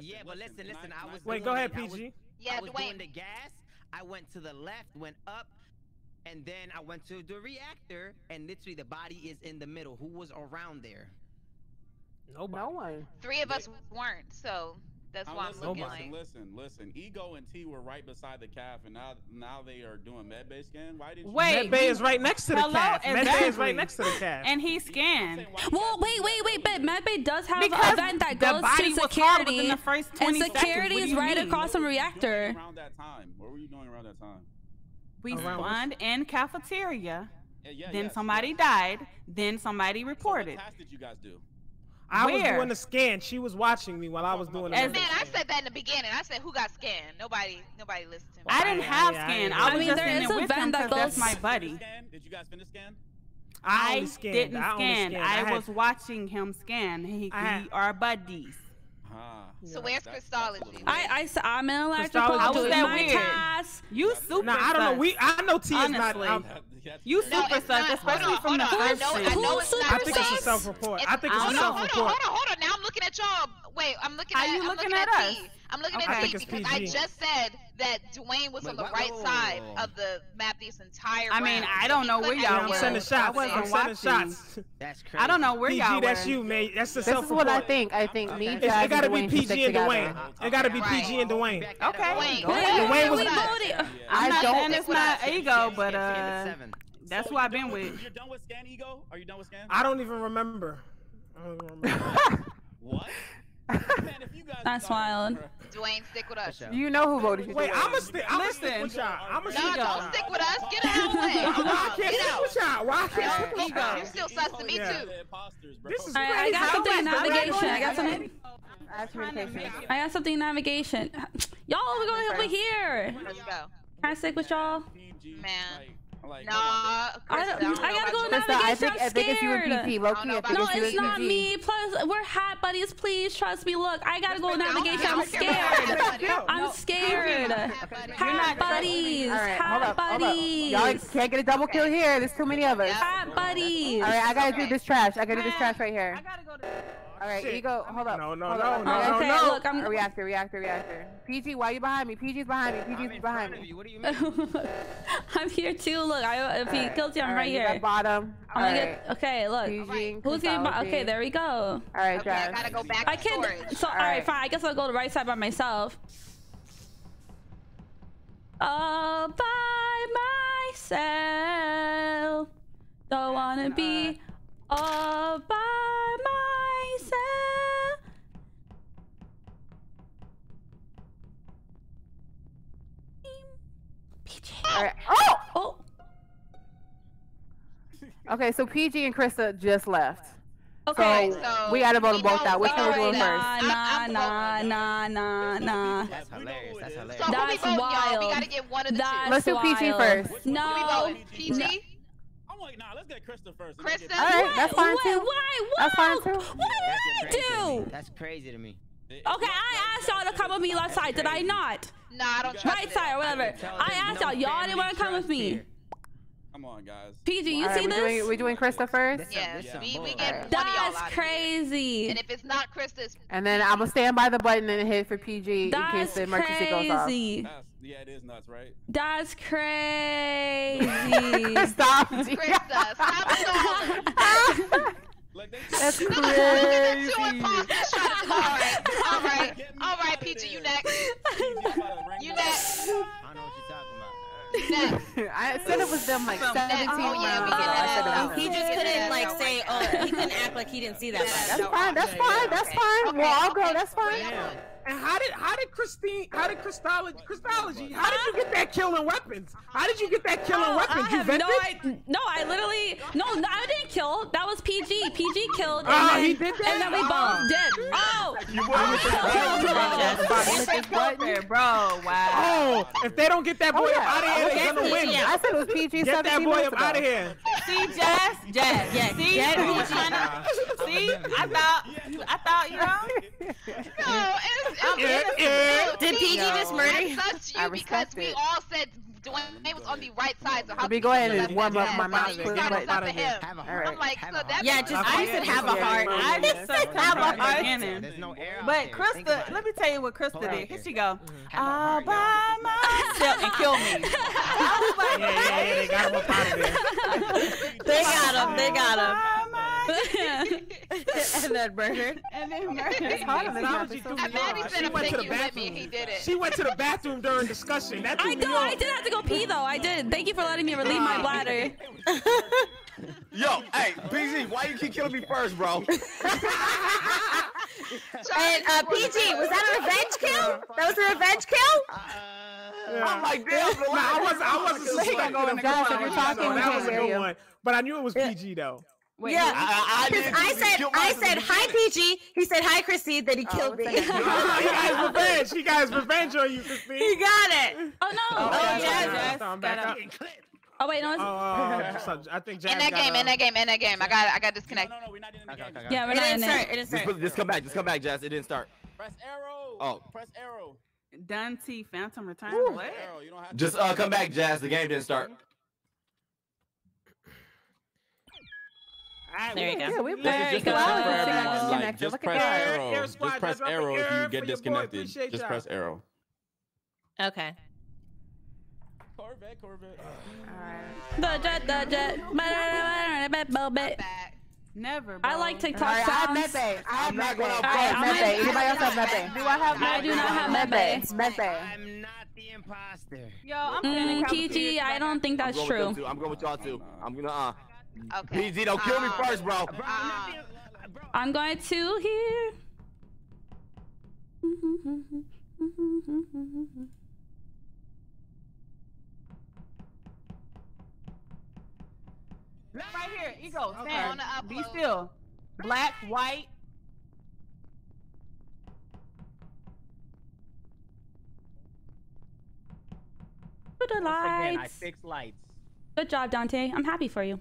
Yeah, but listen, listen. Wait, go ahead, PG. Yeah, I was doing the gas. I went to the left, went up, and then I went to the reactor, and literally the body is in the middle. Who was around there? Nobody. No one. Three of us weren't, so that's now, why listen, I'm looking listen, like. Listen, listen, Ego and T were right beside the caf, and now now they are doing med bay scan. Why did wait? Med bay is right next to the hello, caf. Exactly. Med bay is right next to the caf. And he scanned. Well, wait, wait, wait, but med bay does have because an event that goes to security. the first 20 and security seconds. is right mean? across from reactor. Around that time, what were you doing around that time? We spawned in cafeteria. Yeah, yeah, then yes, somebody yes. died. Then somebody reported. So what task did you guys do? I Where? was doing the scan. She was watching me while I was doing. And man, I said that in the beginning. I said, "Who got scanned?" Nobody, nobody listened to me. I didn't have yeah, scan. I, I mean, there is a van that goes. my buddy. Did you guys finish scan? I, I scanned. didn't I scan. I, I had... was watching him scan. He, had... he are buddies. Ah, so yeah, where's that, Krystalogy? I, I, I'm in electrical. I was doing that my weird. Class. You super. Nah, I don't know. We, I know T is Honestly. not. I'm, you no, super suck, especially from the first I, I, know. I think it's a self-report. I think it's a self-report. Hold on, hold on, hold on. Now I'm looking at y'all. Wait, I'm looking at. Are you looking, at, us? I'm looking okay. at T because PG. I just said that Dwayne was Wait, on the right whoa. side of the map this entire. round. I mean. I don't know where y'all were. I'm sending shots. I am sending shots. That's crazy. I don't know where y'all were. That's you, man. That's the this self. This is what I think. I think me. It, it gotta be PG and Dwayne. It gotta be PG and Dwayne. Okay. Dwayne was. I don't. It's not ego, but uh. That's so who I've been with. You're done with Scan Ego? Are you done with Scan? I don't even remember. Don't even remember. what? That's wild. Dwayne, stick with us. You know who voted for Wait, I'm gonna stick. Listen, listen I'm gonna stick. with y'all. No, don't stick with us. Get out of the way. Why can't Get out. Stick with y'all? Why can't stick with y'all? You're still sus to me yeah. too. This is right, I got something in navigation. I got something. I got something in navigation. Y'all, we're going over here. Let's go. Can I stick with y'all? Man. Like, Nah, I, don't, Krista, I gotta go about you. Krista, I navigation. think- I'm I think it's you and scared. PG, low-key, I think no, it's you it's not me. Plus, we're hat buddies. Please trust me. Look, I gotta go navigation. I'm No, scared. I'm scared. Hat buddies. All right, Hat up, hold up. buddies. Y'all can't get a double kill here. There's too many of us. Hat buddies. All right, I gotta do this trash. I gotta do this trash right here. All right, Shit. ego, hold up. No, no, hold no, up. no, Okay, no, no. look, I'm- A reactor, reactor, reactor. PG, why you behind me? PG's behind me. PG's behind me. What do you mean? I'm here too. Look, I, if he Alright, kills you, I'm alright, right you here. got bottom. I'm gonna Alright. get. Okay, look. PG, Who's getting? bo- Okay, there we go. All right, Okay, I gotta go back I to can. storage. So, Alright. fine. I guess I'll go to the right side by myself. All by myself. Don't wanna be all by myself. All right. Oh! Oh! Okay, so PG and Krista just left. Okay, so, so we gotta vote them both out. Which one we vote doing it first? Nah, nah, nah, nah, nah. That's hilarious. That's hilarious. So who we That's voting, y'all? We gotta get one of the That's two. Let's do PG wild. first. Who we No. voting? PG? I'm like, nah, let's get Krista first. Krista? All right, that's fine Wait, too. Why? That's fine What? too. What did I That's crazy to me. do? That's crazy to me. Okay, I asked y'all to come with me left side. Did I not? Nah, I don't trust Right side or whatever. I asked y'all. Y'all didn't want to come with me. Come on, guys. PG, you All right, see we doing this? we doing Krista first, Yes, Yeah. we, we get one That's out of here. crazy. And if it's not Krista's, and then I'm gonna stand by the button and hit for PG in case the emergency goes off. crazy. That's, yeah, it is nuts, right? That's crazy. Stop. Krista, stop stalling. Like, they That's Two crazy. imposters trying All right, all right, all right, PG, you next. You next. I know what you're talking about. Next. I said it was them like 17 Oh, yeah, we get it that. He just couldn't yeah, like yeah. say, oh, he couldn't act like he didn't see that. Yeah, That's no, fine. That's okay, fine. That's okay. fine. Okay, Well, I'll okay. go. That's fine. Damn. And how did how did Christine how did Krystalogy Krystalogy how did you get that killing weapons? How did you get that killing Oh, weapons? I You vented? no idea. No, I literally no, no, I didn't kill. That was PG. PG killed. And Oh, then, he did that? And then we both Oh. did. Oh, You It's It's filter, bro. Wow. Oh, if they don't get that boy Oh, up yeah. out of here, they're gonna win. I said it was PG Get that boy up out of here. See, Jess, Jess. Yeah, See, get you was trying to. See, I thought, I thought, you know. No, it's, I'm it's, Yeah, yeah. Did PG just murder you? That's I you because we it. all said Dwayne was on the right side. So how Let me could go ahead and warm up my mouth. you Put gotta it stop right- at him. Have a All heart. I'm like, so a that's Yeah, just I said have a heart. I just said have a heart. There's no air But Krista, let me tell you what Krista did. Here here. she go. Have a All by myself and kill me. Yeah, yeah, yeah, they got him up out of there. They got him. They got him. him. and then murdered. and then murder. It's hard on this map. Krystalogy It's so threw And me Maddie said, She I'm went to the taking you with me, bathroom. he did it. She went to the bathroom during discussion. That threw I know. I did have to go pee though. I did. Thank you for letting me relieve my bladder. Yo, hey, PG, why you keep killing me first, bro? And uh, PG, was that a revenge kill? That was a revenge kill? I'm like, damn, bro. Nah, I wasn't. I wasn't He gonna suspecting go in the guys, if you're talking, we that can't was a good one. But I knew it was PG though. Wait, Yeah. I, I, I, Because I said, I said hi, PG. He said hi, Christy. Then he killed me. he got his revenge. He got his revenge on you, Christine. he got it. Oh no. Oh, yeah, yeah, Jess, I'm back up. Oh wait, no. It's, Oh, uh, so I think Jazz In that got, game, uh, in that game, in that game. I got, I got disconnected. No, no, we're not in the game. yeah, we're It not didn't in start. it. It didn't Just, start. put- just come back. Just come back, Jazz. It didn't start. Press arrow. Oh. Press arrow. Dante Phantom Return. What? Arrow. You don't have to. Just uh, come back, Jazz. The game didn't start. Alright, There you go. Yeah, we This very is just good. a tip for Like, just Look press at that. Air arrow. squad, Just press arrow if you get disconnected. Just y'all. press arrow. Okay. Corvette, Corvette. The jet, the jet. Never. Bro. I like All TikTok right, I have sounds. Medbay. I have I'm not going out I have front. Medbay. I'm Anybody else have not- Medbay? Do I have I do not have Medbay. Medbay. Medbay. I'm not the imposter. Yo, I'm Mm, playing PG, I don't think that's I'm true. I'm going with y'all too. I'm gonna uh. Okay. BZ, don't kill um, me first, bro. um, I'm going to here. Right here, ego. Okay. Be still. Black, white. Put the lights. Again, I fix lights. Good job, Dante. I'm happy for you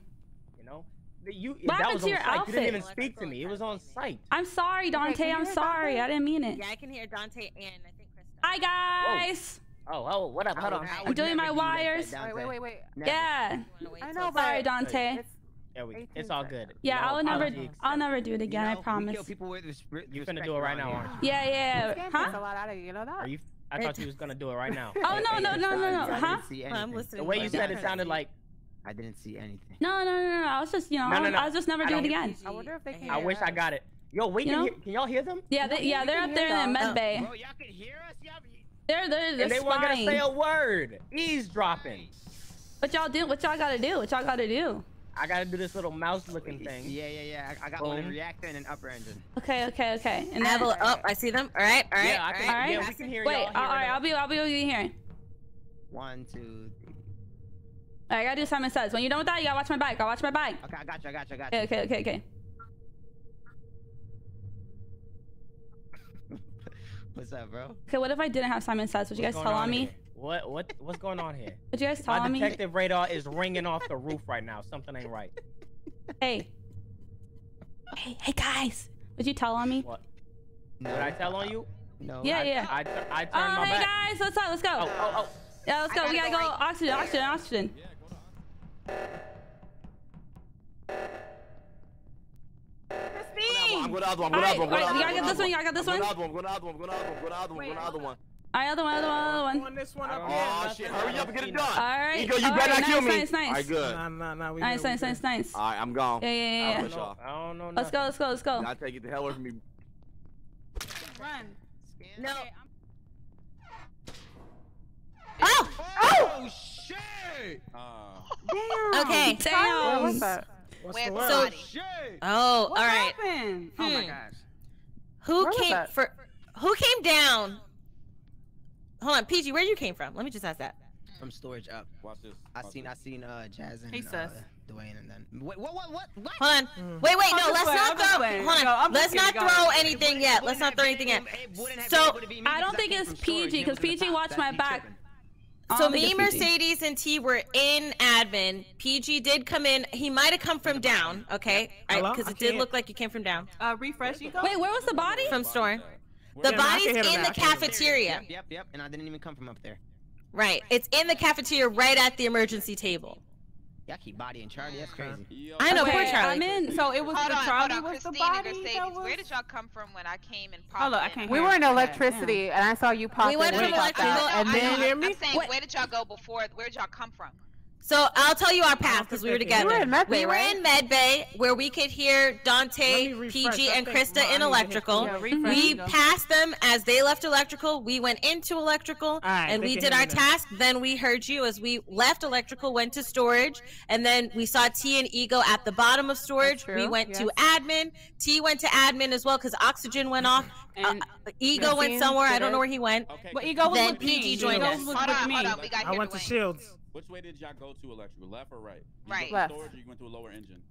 you what that was on your site. Outfit? You didn't even speak to me. It was on site. I'm sorry, Dante. Okay, I'm sorry. Dante? I didn't mean it. Yeah, I can hear Dante and I think Krista. Hi guys. Whoa. Oh, oh, what up? Hold on. I'm doing my wires. That, wait, wait, wait, wait. Never. Yeah. I know, but sorry, Dante. It's, yeah, we, it's all good. Yeah, no, I'll never, I'll never do it again. You know, I promise. Kill people with respect, You're gonna do it right now, aren't you? Yeah, yeah. Huh? Are you? I thought you was gonna do it right now. oh no, no, no, no, no, huh? I'm listening. The way you said it sounded like I didn't see anything. No, no, no, no. I was just, you know, no, no, no. I was just never do it again. I wonder if they can. I wish us. I got it. Yo, wait, you can, know? can y'all hear them? Yeah, they, yeah, they're up there in the med bay. Bro, y'all can hear us. Y'all. They're, they're, they're and they weren't gonna say a word. Eavesdropping. What y'all do? What y'all gotta do? What y'all gotta do? I gotta do this little mouse-looking thing. Yeah, yeah, yeah. I, got Boom. one reactor and an upper engine. Okay, okay, okay. And I have a, oh, I see them. All right, all right, yeah, I can, all right. Yeah, we can hear Wait, all right. I'll be, I'll be, I'll be hearing. One, two, Right, I gotta do Simon Says. When you're done with that, you gotta watch my bike. I'll watch my bike. Okay, I got you. I got you. I got you. Okay, okay, okay. what's up, bro? Okay, what if I didn't have Simon Says? Would what's you guys tell on, on me? What what what's going on here? Would you guys tell my on me? My detective radar is ringing off the roof right now. Something ain't right. Hey. Hey, hey guys. Would you tell on me? What? No. Did I tell on you? No. Yeah, I, yeah. I, I, I turned oh, my hey back. guys, what's up? Let's go. Oh, oh, oh. Yeah, let's go. Gotta we gotta go, go right. oxygen, oxygen, oxygen. Yeah. Christine! I'm going to other one. I'm going to other one. Right, I got this one. I got this one. I'm going to other one. I'm going to other one. I'm going to other one. I'm going to other one. All right, other one, other one, other one. On this one oh, shit. Hurry up and get it done. All right. Ego, you better not nice, kill me. Nice, nice. All right, good. Nice, nice, nice, nice. All right, I'm gone. Yeah, yeah, yeah. I don't. Know, Let's go, let's go, let's go. Y'all take it the hell away from me. Run. No. Oh! oh! Oh! Okay. Damn. What was that? What's the word? So, oh, what all right. Happened? Hmm. Oh my hmm. gosh. Who where came for? Who came down? Hold on, PG. Where you came from? Let me just ask that. From storage up. Watch this. Watch I seen. This. I seen. Uh, Jazz and. Hey, uh, Dwayne and then wait, what, what, what, what? Hold on, mm. wait, wait, no, I'm let's not throw. Way. Hold on, no, let's not go. throw anything it, yet. Let's not throw anything yet. So I don't think it's PG because PG watched my back. So me, Mercedes, and T were in admin. PG did come in. He might have come from down, okay? Because it did look like you came from down. Uh, refresh, you go. Wait, where was the body? From store. The body's in the cafeteria. Yep, yep, and I didn't even come from up there. Right. It's in the cafeteria right at the emergency table. Y'all keep bodying Charlie. That's mm-hmm. crazy. I know, okay, poor Charlie. I'm in. So it was hold the on, Charlie on, was Christine the body. Was... Where did y'all come from when I came and popped? Hold on, I can't. We were in electricity, yeah. and I saw you pop. We went from electricity, and then. I'm saying, where did y'all go before? Where did y'all come from? So I'll tell you our path because we were together. We were in Med Bay, we in Med Bay where we could hear Dante, PG, and Krista in electrical. Yeah, we passed them as they left electrical. We went into electrical right, and we did our them. task. Then we heard you as we left electrical, went to storage, and then we saw T and Ego at the bottom of storage. We went yes. to admin. T went to admin as well because oxygen went off. Uh, uh, Ego went somewhere. I don't know where he went. Okay. Well, Ego was then with PG me. joined us. Hold on, hold on. We got I went to Shields. Which way did y'all go to electrical? Left or right? You right. Left. Storage, you went to a lower engine.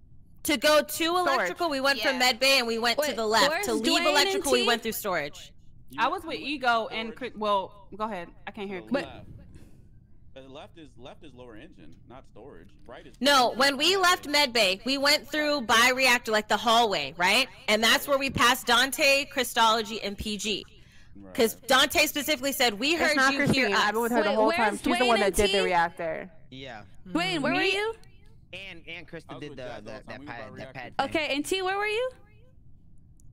To go to electrical, storage. we went yeah. from med bay and we went Wait, to the left. To leave Dwayne electrical, we went through storage. I was with Ego and Well, go ahead. I can't hear. you. but left. Is left is lower engine, not storage. Right is no. When we left medbay, we went through by reactor, like the hallway, right? And that's where we passed Dante, Krystalogy, and PG. Because right. Dante specifically said, "We heard you Christine. hear us." I've been with her Wait, the whole time. She's Dwayne the one that did T? the reactor. Yeah. Dwayne, where Me? were you? And and Krista did the, the, the that, pad, that pad. Okay, and T, where were you?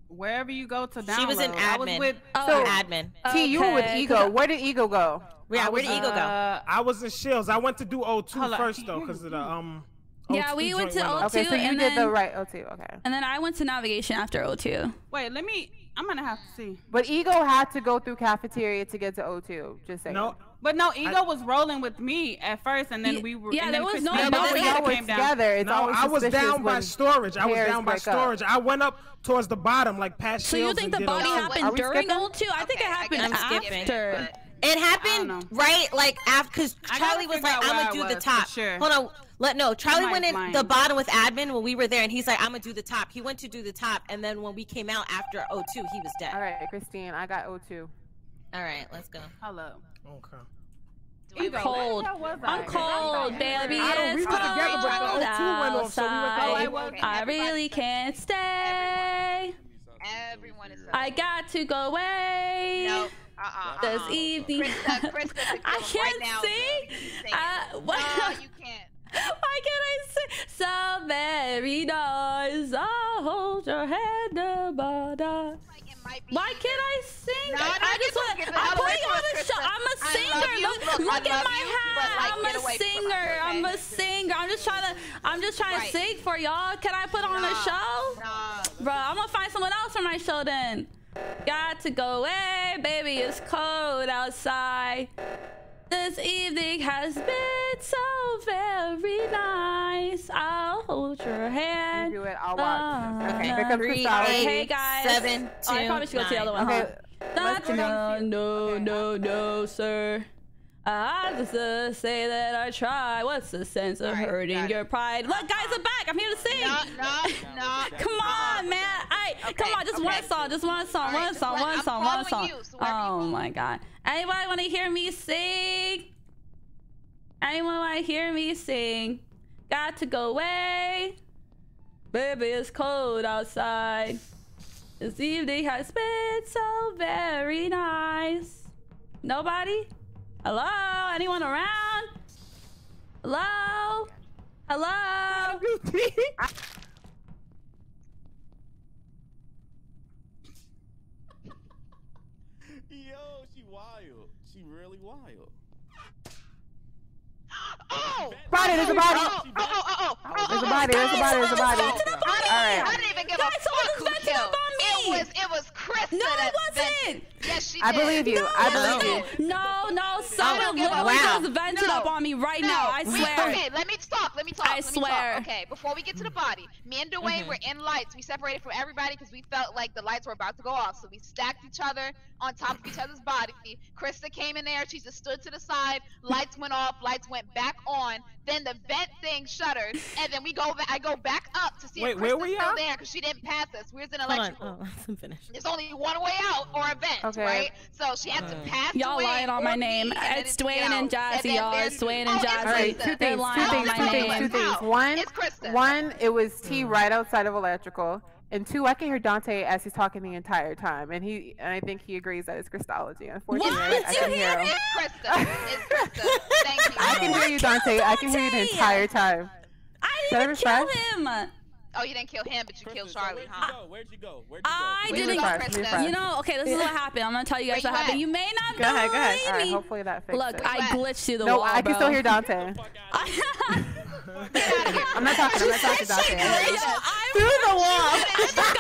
Wherever you go to download. She was an admin. I was with oh, so, admin. T, you were with Ego. Where did Ego go? Yeah, where did Ego go? Uh, I was in Shields. I went to do O2 first though, because of the um. O2 yeah, we went to O2. Okay, so you did the right O2. Okay. And then I went to navigation after O2. Wait, let me I'm gonna have to see. But Ego had to go through cafeteria to get to O2. Just saying. No, but no, Ego I, was rolling with me at first, and then we were. Yeah, there was no. Yeah, but we always together. It's no, I was down by storage. I was down by storage. Up. I went up towards the bottom, like past. So you think the body happened during O2? I think it happened after. It happened right like after because Charlie was like, "I'm gonna do the top." Sure. Hold on, let no. Charlie went in the bottom with admin when we were there, and he's like, "I'm gonna do the top." He went to do the top, and then when we came out after O2, he was dead. All right, Christine, I got O2. All right, let's go. Hello. Okay. I'm cold. I'm cold, baby. It's cold outside. I really can't stay. Everyone is. I got to go away. Uh-uh, this uh-uh. evening. I can't see. sing. What? Uh, you can't. Why can't I sing? So very nice. I'll hold your hand above us. Why can't I sing? No, no, I just want. I'm the putting on a show. I'm a singer. you. Look, Look, at my you, hat. like, I'm a singer. us, I'm a singer. I'm just trying to. I'm just trying Right. to sing for y'all. Can I put on a show? Bro, I'm gonna find someone else for my show then. Got to go away, baby. It's cold outside. This evening has been so very nice. I'll hold your hand. You do it. I'll watch. Uh, okay. Here comes Three, Cristobal. eight, Hey, guys. seven, oh, I two, probably should go to the other one. Okay, huh? let's no, no, no, no, sir. I just uh, say that I try. What's the sense of hurting your pride? Look, guys are back. I'm here to sing. No, no, no. Come on, man. I come on, just one song, just one song, one song, let- one I'm song, one song. you, so wherever oh my god. Anybody want to hear me sing? Anyone want to hear me sing? Got to go away. Baby, it's cold outside. This evening has been so very nice. Nobody? Hello? Anyone around? Hello? Hello? Yo, she wild. She really wild. Oh! Body, there's a body. Oh, oh, oh, oh, oh, There's a oh, oh body, there's a oh, body, there's a oh, body. All right. I didn't even give a fuck who killed. It was, it was Krista No, it wasn't. Yes, she I did. believe you. No, I believe she you. No, no, someone don't give a literally wow. just vented No. up on me right No, now. I swear. okay, let me talk. Let me talk. I let me swear. talk. Okay, before we get to the body, me and Dwayne were in lights. We separated from everybody because we felt like the lights were about to go off. So we stacked each other on top of each other's body. Krista came in there. She just stood to the side. Lights went off. Lights went back on. Then the vent thing shutters, and then we go. Back, I go back up to see Wait, if where Krista's we still at? there because she didn't pass us. We was in Hold on. electrical. Oh, I'm finished. There's only one way out or a vent, Okay. right? So she had to uh, pass Y'all Dwayne lying on my name. It's Dwayne and. Jazzy, y'all. It's Dwayne and Oh, Jazzy. All right, two Krista. They're things, lying two on things, my two things, name. two things. One, It's one, it was T right outside of electrical, and two, I can hear Dante as he's talking the entire time, and he, and I think he agrees that it's Krystalogy. Unfortunately, I can hear him. Krista. It's Krista. Thank you. I can hear you, Dante. I can hear you the entire time. I didn't kill him. Oh, you didn't kill him, but you killed Charlie, Where'd huh? you go? Where'd you go? Where'd you go? I Let me didn't. refresh, let. You know, okay, this is what happened. I'm gonna tell you guys Where what you happened. at? You may not Go ahead, go ahead. believe All right, hopefully that fixes Look, it. I glitched through the no, wall, I can bro. still hear Dante. I'm not talking. I'm not talking to Dante. Through the wall.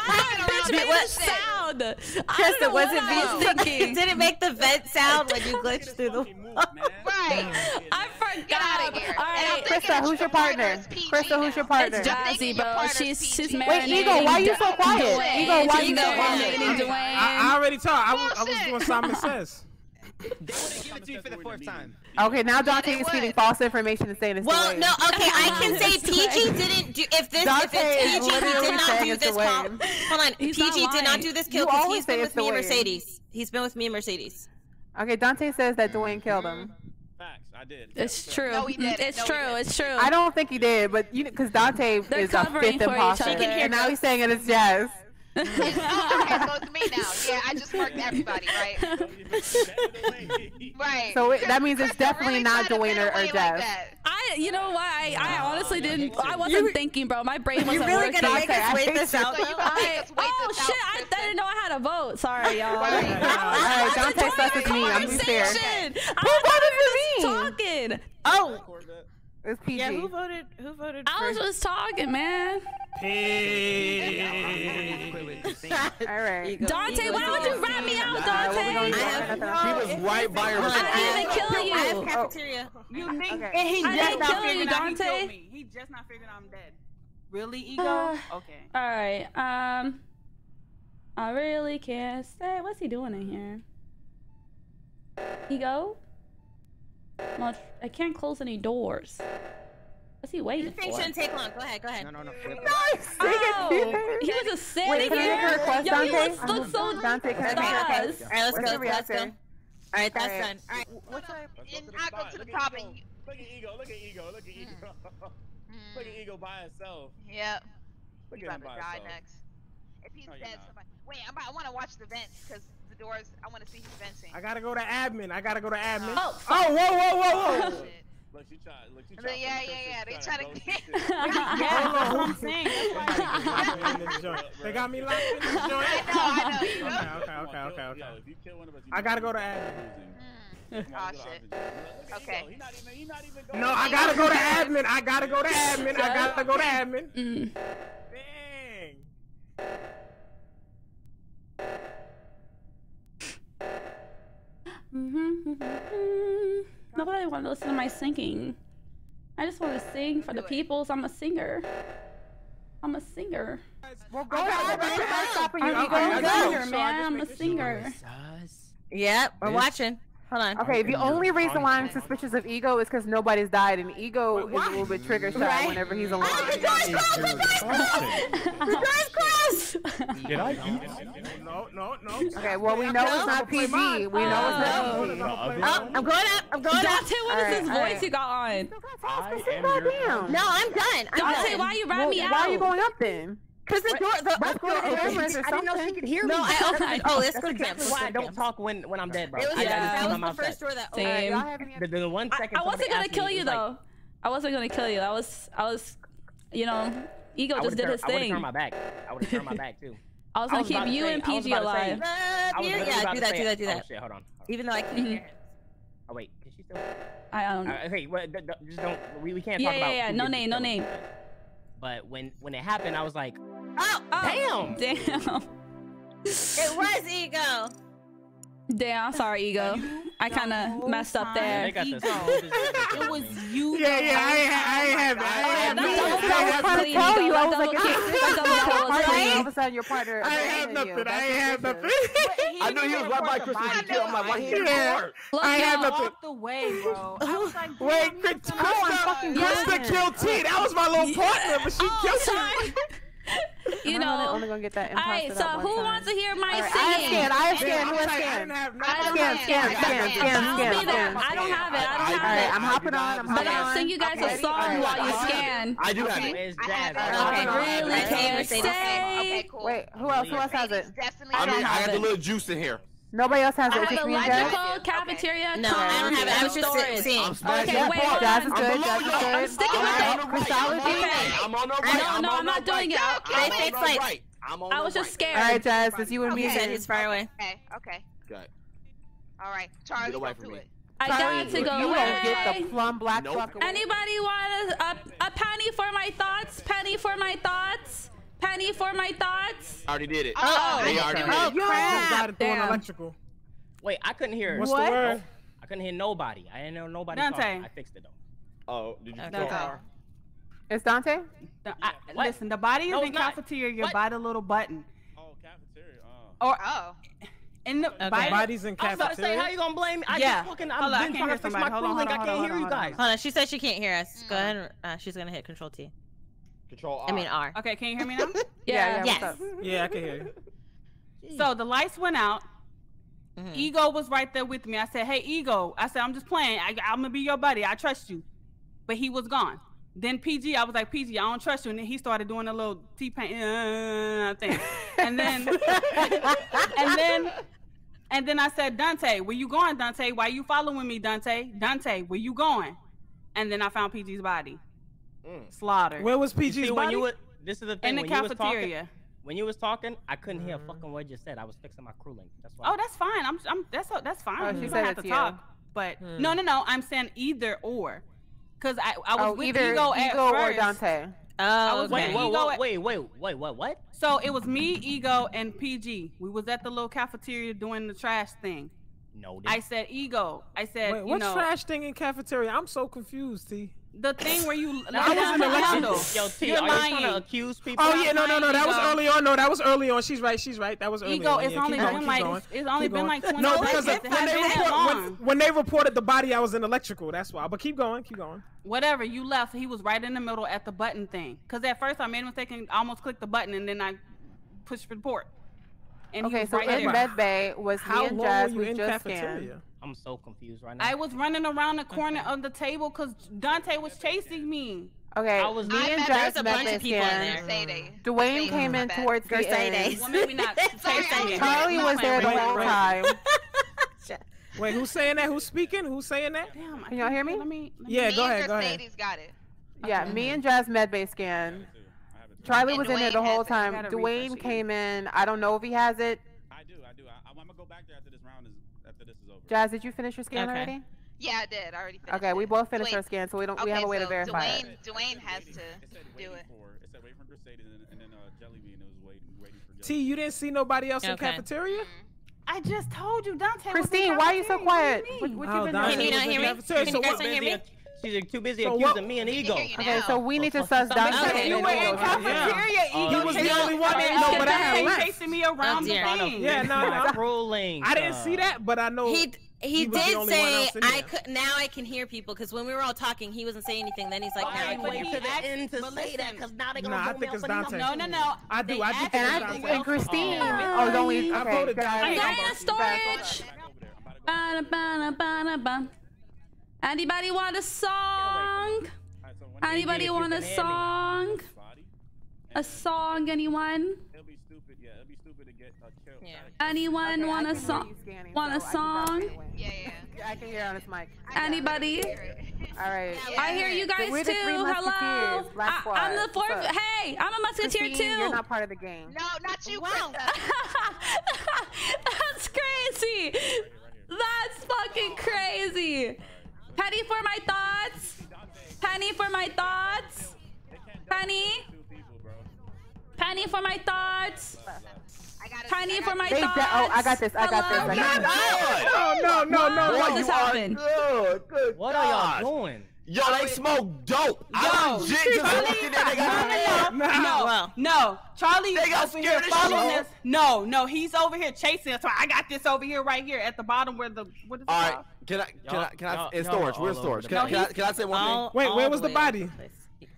I bitch made a sound. I don't Krista, know was what it I was thinking. Did it make the vent sound when you glitched through the wall? Right. I forgot. Get outta here. All And I'm right. thinking Krista, who's your partner partner? is PG Krista, who's your partner? It's I'm Jazzy, bro. partner's She's she's PG. marinating. Wait, Eagle, why are you so quiet? Dwayne. Eagle, why are you so quiet? I, I already told. I was, I was doing Simon Says. They want to give it to you for the fourth time. Okay, now Dante is feeding false information and saying it's Well, Dwayne. no, okay, I can say PG didn't do if this if it's PG he did not do this call. Hold on, He's PG did not do this You kill because he's been with me and Mercedes. He's been with me and Mercedes. Okay, Dante says that Dwayne killed him. Facts. I did. It's true. No, he mm, didn't. It's No, he true. didn't. It's true. I don't think he did, but you because Dante They're is a fifth for each imposter. She can and now he's saying it is Jazz. It's, oh, okay, so it's me now. Yeah, I just marked everybody, right? Right. So it, that means it's Krista definitely really not tried Dwayne or, get or away like I, you know what? I, I honestly didn't. I wasn't thinking, bro. My brain wasn't really working. gonna make us wait this out? So you though? can make I, us wait oh this shit! out, I, Kristen. didn't know I had a vote. Sorry, y'all. Right. I All right, was Dante enjoying sucks the me. I'm being fair. conversation. Who voted for me? Talking. Oh, It's PG. Yeah, who voted? Who voted? I was just talking, man. All right. Dante, Eagle. why would you rat me out, All right, what we gonna? Dante? He was right by her. I didn't even kill I have you. cafeteria. You think Okay. and he I just didn't not kill you, figuring out he Dante. killed me. He just not figuring out I'm dead. Really, ego? Uh, okay. All right. Um, I really can't say. What's he doing in here? He go? Well, I can't close any doors. What's he waiting for? This thing shouldn't take long. Go ahead, go ahead. No, no, no. Flip no, oh, He was a sick Wait, can I make a request, Yo, Dante? Yo, you so Dante, can I make a? Alright, let's go, let's go. Alright, that's All right. done. Alright, what's up? And I go to the top and you... Look at Ego, look at Ego, look at Ego. Mm. Look at hmm. Ego hmm. by himself. Yep. Look he's at about him to die itself. next. If he's no, dead, somebody... Wait, I'm about, I want to watch the vents, because the doors. I want to see who's venting. I gotta go to admin. I gotta go to admin. Oh, oh whoa, whoa, whoa, whoa. Oh, look, she tried. Look, she tried. Yeah, yeah, yeah. They trying to get. yeah, that's what I'm saying. They got me locked in this joint. I know, I know. Okay, okay, okay, okay. Yo, if you kill one of us, you I gotta hmm. oh, go to admin. Oh, shit. Okay. No, I gotta go to admin. I gotta go to admin. I gotta go to admin. Mm. Dang. Mm -hmm. Not that I want to listen to my singing. I just want to sing for the people. I'm a singer. I'm a singer. Well, go ahead. We're not stopping you. I'm, I'm a singer, man. I'm a singer. Yep, we're watching. Hold on. Okay, the only reason why I'm suspicious of Ego is because nobody's died, and Ego Wait, is a little bit trigger shy right? whenever he's alone. Oh, the door's closed! The door's closed! The door's closed! Did I eat? No, no, no. Okay, well, we know it's not PG. We know it's not PG. Oh, I'm going up. I'm going up. Dante, what is this voice you got on? No, I'm done. Dante, why you ran me out? Why are you going up then? Because the door, the, right, door opens. I didn't know she could hear me. No, I opened. I, oh, let's oh, go. That's why I don't talk when when I'm dead, bro. Was, I yeah, that was the first door that opened. Same. Right, the, the, one second. I, I wasn't gonna kill you though. I wasn't gonna kill you. I was, I was, you know, ego just did his thing. I would turn my back. I would turn my back too. I was gonna keep you and PG alive. Yeah, do that, do oh, that, do that. Oh, shit, hold on. Even though I can't. Mm-hmm. Oh wait, can she still? I don't. Uh, okay, just don't. We, we can't yeah, talk yeah, about. Yeah, yeah, no name, no name. But when when it happened, I was like. Oh, oh, damn! Damn. it was ego. Damn, sorry, ego. I kind of messed up there. Ego. it was you. Yeah, yeah, I, I have. I have. All of a sudden, your partner. I have nothing. I have nothing. I know he was right by Christmas kid. I'm like, why he didn't I have nothing. The way, bro. Wait, Krista killed T. That was my little partner, but she oh, killed him. you know. I'm only gonna get that. All right, so who time. wants to hear my right, singing? I am scared. I I don't have it. I don't have it. I don't have it. I'm hopping on. I'm hopping on. But I'll sing you guys a song while you scan. I do have it. I really can't say. Wait, who else? Who else has it? I mean, I got the little juice in here. Nobody else has I it. Have a logical cafeteria. No, I don't have it. I was just storage. seeing. Okay, wait. Jazz is good. Jazz is good. I'm sticking with it. Krystalogy. I'm on the right. No, no, I'm not doing it. I If it's like, I was just scared. All right, Jazz, it's you and me. He said he's far away. Okay. Okay. Good. All right, Charlie, get away from me. I got to go you away. don't get the plum black nope. away. Anybody want a, a, a penny for my thoughts? Penny for my thoughts? Penny for my thoughts? I already did it. Oh, they already did oh, it. Oh, crap. Going Electrical. Wait, I couldn't hear. What's what? the word? I couldn't hear nobody. I didn't know nobody Dante. Talking. I fixed it though. Oh, did you okay. Dante. Power? It's Dante? The, I, listen, the body is no, in cafeteria. You're what? by the little button. Oh, cafeteria. Oh. Or, oh. In the okay. body. body's in cafeteria. I was about to say, how you gonna blame me? I yeah. just fucking, I've been trying to fix my CrewLink. I can't hear you guys. Hold on, she said she can't hear us. Go mm. ahead. Uh, she's gonna hit Control T. Control R. I mean R. Okay, can you hear me now? yeah, yeah. Yeah, yes. yeah, I can hear you. So the lights went out. Mm-hmm. Ego was right there with me. I said, "Hey, Ego." I said, "I'm just playing. I, am gonna be your buddy. I trust you." But he was gone. Then PG, I was like, "PG, I don't trust you." And then he started doing a little T pain uh, thing, and then and then and then I said, "Dante, where you going, Dante? Why you following me, Dante? Dante, where you going?" And then I found PG's body. Mm. Slaughter. Where was PG's see, body? When you were, this is the thing. In the when cafeteria. You was talking, when you was talking, I couldn't hear a mm-hmm. fucking word you said. I was fixing my CrewLink. That's why. Oh, that's fine. I'm. I'm. That's. That's fine. Oh, you don't have to talk. But mm. no, no, no. I'm saying either or, because I. I was oh, with either ego, at first. or Dante. Oh, okay. wait, whoa, whoa, wait, wait, wait, wait, what? So it was me, Ego, and PG. We was at the little cafeteria doing the trash thing. No, I said Ego. I said, wait, what know, trash thing in cafeteria? I'm so confused, T. The thing where you that was an election. Yo, T, You're are lying. you trying to accuse people? Oh yeah, no, no, no, that was early on. No, that was early on. She's right. She's right. That was early. Ego, on. it's yeah, only been like it's, it's only been like twenty. No, because it when they report, when, when they reported the body, I was in electrical. That's why. But keep going. Keep going. Whatever you left, he was right in the middle at the button thing. Because at first I made a mistake and almost clicked the button, and then I pushed report. And okay, so right in bed Med Bay was How me and Jazz. We just cafeteria? scanned. I'm so confused right now. I was running around the corner of the table because Dante was chasing me. Okay, I was me I and Josh a bunch of people there. Dwayne came in towards the end. Maybe not. Charlie was there the whole time. Wait, who's saying that? Who's speaking? Who's saying that? Damn, can y'all hear me? Let me, let me yeah, me go ahead. Go ahead. got it. Yeah, okay. me and Jazz medbay scan. Charlie and was Dwayne in there the whole time. Dwayne came in. I don't know if he has it. I do. I do. I, am gonna go back there after this. Jazz, did you finish your scan okay. already? Yeah, I did. I already finished. Okay, it. we both finished Dwayne. our scan, so we don't. Okay, we have a way so to verify. Dwayne, it. Dwayne has to do it. For, it said for and, then uh, was waiting, waiting for. T, you didn't see nobody else okay. in cafeteria. Mm -hmm. I just told you, Dante. Christine, why are you so quiet? What, what oh, you been Can you not hear me? Can you guys not hear me? She's too busy so accusing what? me and ego. Okay, so we need to suss down. You were in cafeteria, uh, ego. He was the only one that no, but I had chasing me around the thing. Yeah, no, I'm rolling. I didn't see that, but I know. He he, did say I could now I can hear people because when we were all talking he wasn't saying anything. Then he's like now I can wait to the to say that because now they're gonna nah, think it's Dante. no no no. I do I do and, think, and Christine. Oh, oh don't we I voted guys I'm dying of storage. Anybody want a song? Anybody want a song? A song, anyone? Yeah. Anyone okay, want, a so scanning, want so a song? Want a song? Yeah, yeah. I can hear on this mic. Anybody? All right. Yeah, I hear you guys so too. Hello. I, am the fourth. Hey, I'm a musketeer Christine, too. You're not part of the game. No, not you. Wow. That's crazy. That's fucking crazy. Penny for my thoughts. Penny for my thoughts. Penny. Penny for my thoughts. Penny for my thoughts. Oh, I got this. I got this. I got this. No, no, no, no. What just happened? What are y'all doing? Y'all they smoke dope. Yo, I legit just Charlie, looked at that nigga. No, no, no, no. Charlie they got over here following us. No, no, he's over here chasing us. I got this over here, right here, at the bottom where the what is it All right. Can I? Can I? Can I? It's storage. We're storage. Can, can I? Can I say one all, thing? Wait, where was the, the body?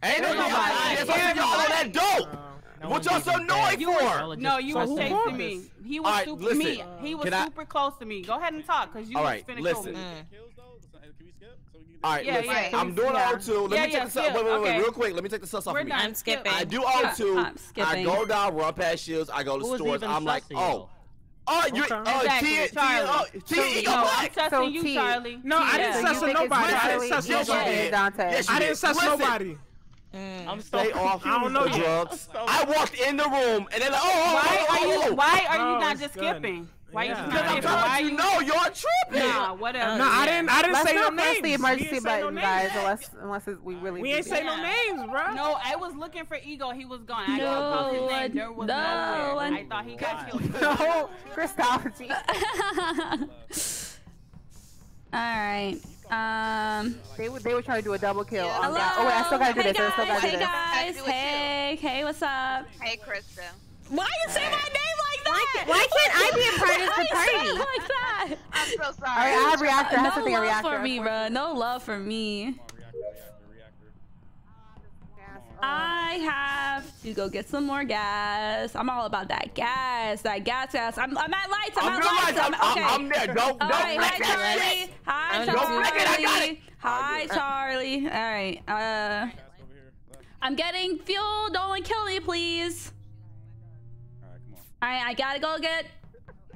Ain't nobody. It's y'all on that dope. No what y'all so annoyed for? No, you so were chasing to me. He was right, super listen. me. He was Can super I... close to me. Go ahead and talk, cause you All right, finna listen. kill me. All right, yeah, listen. Yeah, I'm doing yeah. O2. Let yeah, me take the this up. Wait, wait, wait, okay. real quick. Let me take the sus off We're of me. Done. I'm skipping. I do O2. I go down, run past shields. I go to Who stores. I'm like, oh, Oh, you, okay. oh, exactly. Tia, Charlie. Tia, oh, Tia, so, you no, black. I'm so you, T. Charlie. No, I didn't so suss nobody. I didn't suss nobody. I didn't suss nobody. Mm. I'm so, off I don't know drugs. I walked in the room and they're like, oh, oh, oh, oh why are you? Why are you not just skipping? Why yeah. you? Because I'm telling you, you, no, you're tripping. Nah, whatever. No, I didn't. I didn't let's say no names. Press the emergency button, no guys. Unless, unless we really. We ain't say yeah. no names, bro. No, I was looking for Ego. He was gone. I no, his name. There was no. no I thought he got killed. no, Krystalogy. All right. Um, they would they would try to do a double kill. Yeah. Hello. Oh wait, I still gotta do hey this. Guys, I still gotta do hey this. guys, hey, hey, what's up? Hey, Krista. Why you say my name like that? Why, why can't I be a part of the party? How you say like that? I'm so sorry. All right, I have reactor. I have no something love reactor. for me, bro. No love for me. I have to go get some more gas. I'm all about that gas, that gas, gas. I'm, I'm at lights. I'm, I'm at lights. lights. I'm. I'm, I'm there. Don't, don't all right, hi, Charlie. Hi, Charlie. Don't wreck it. I got it. Hi, Charlie. All right. Uh, I'm getting fuel. Don't kill me, please. All right, I gotta go get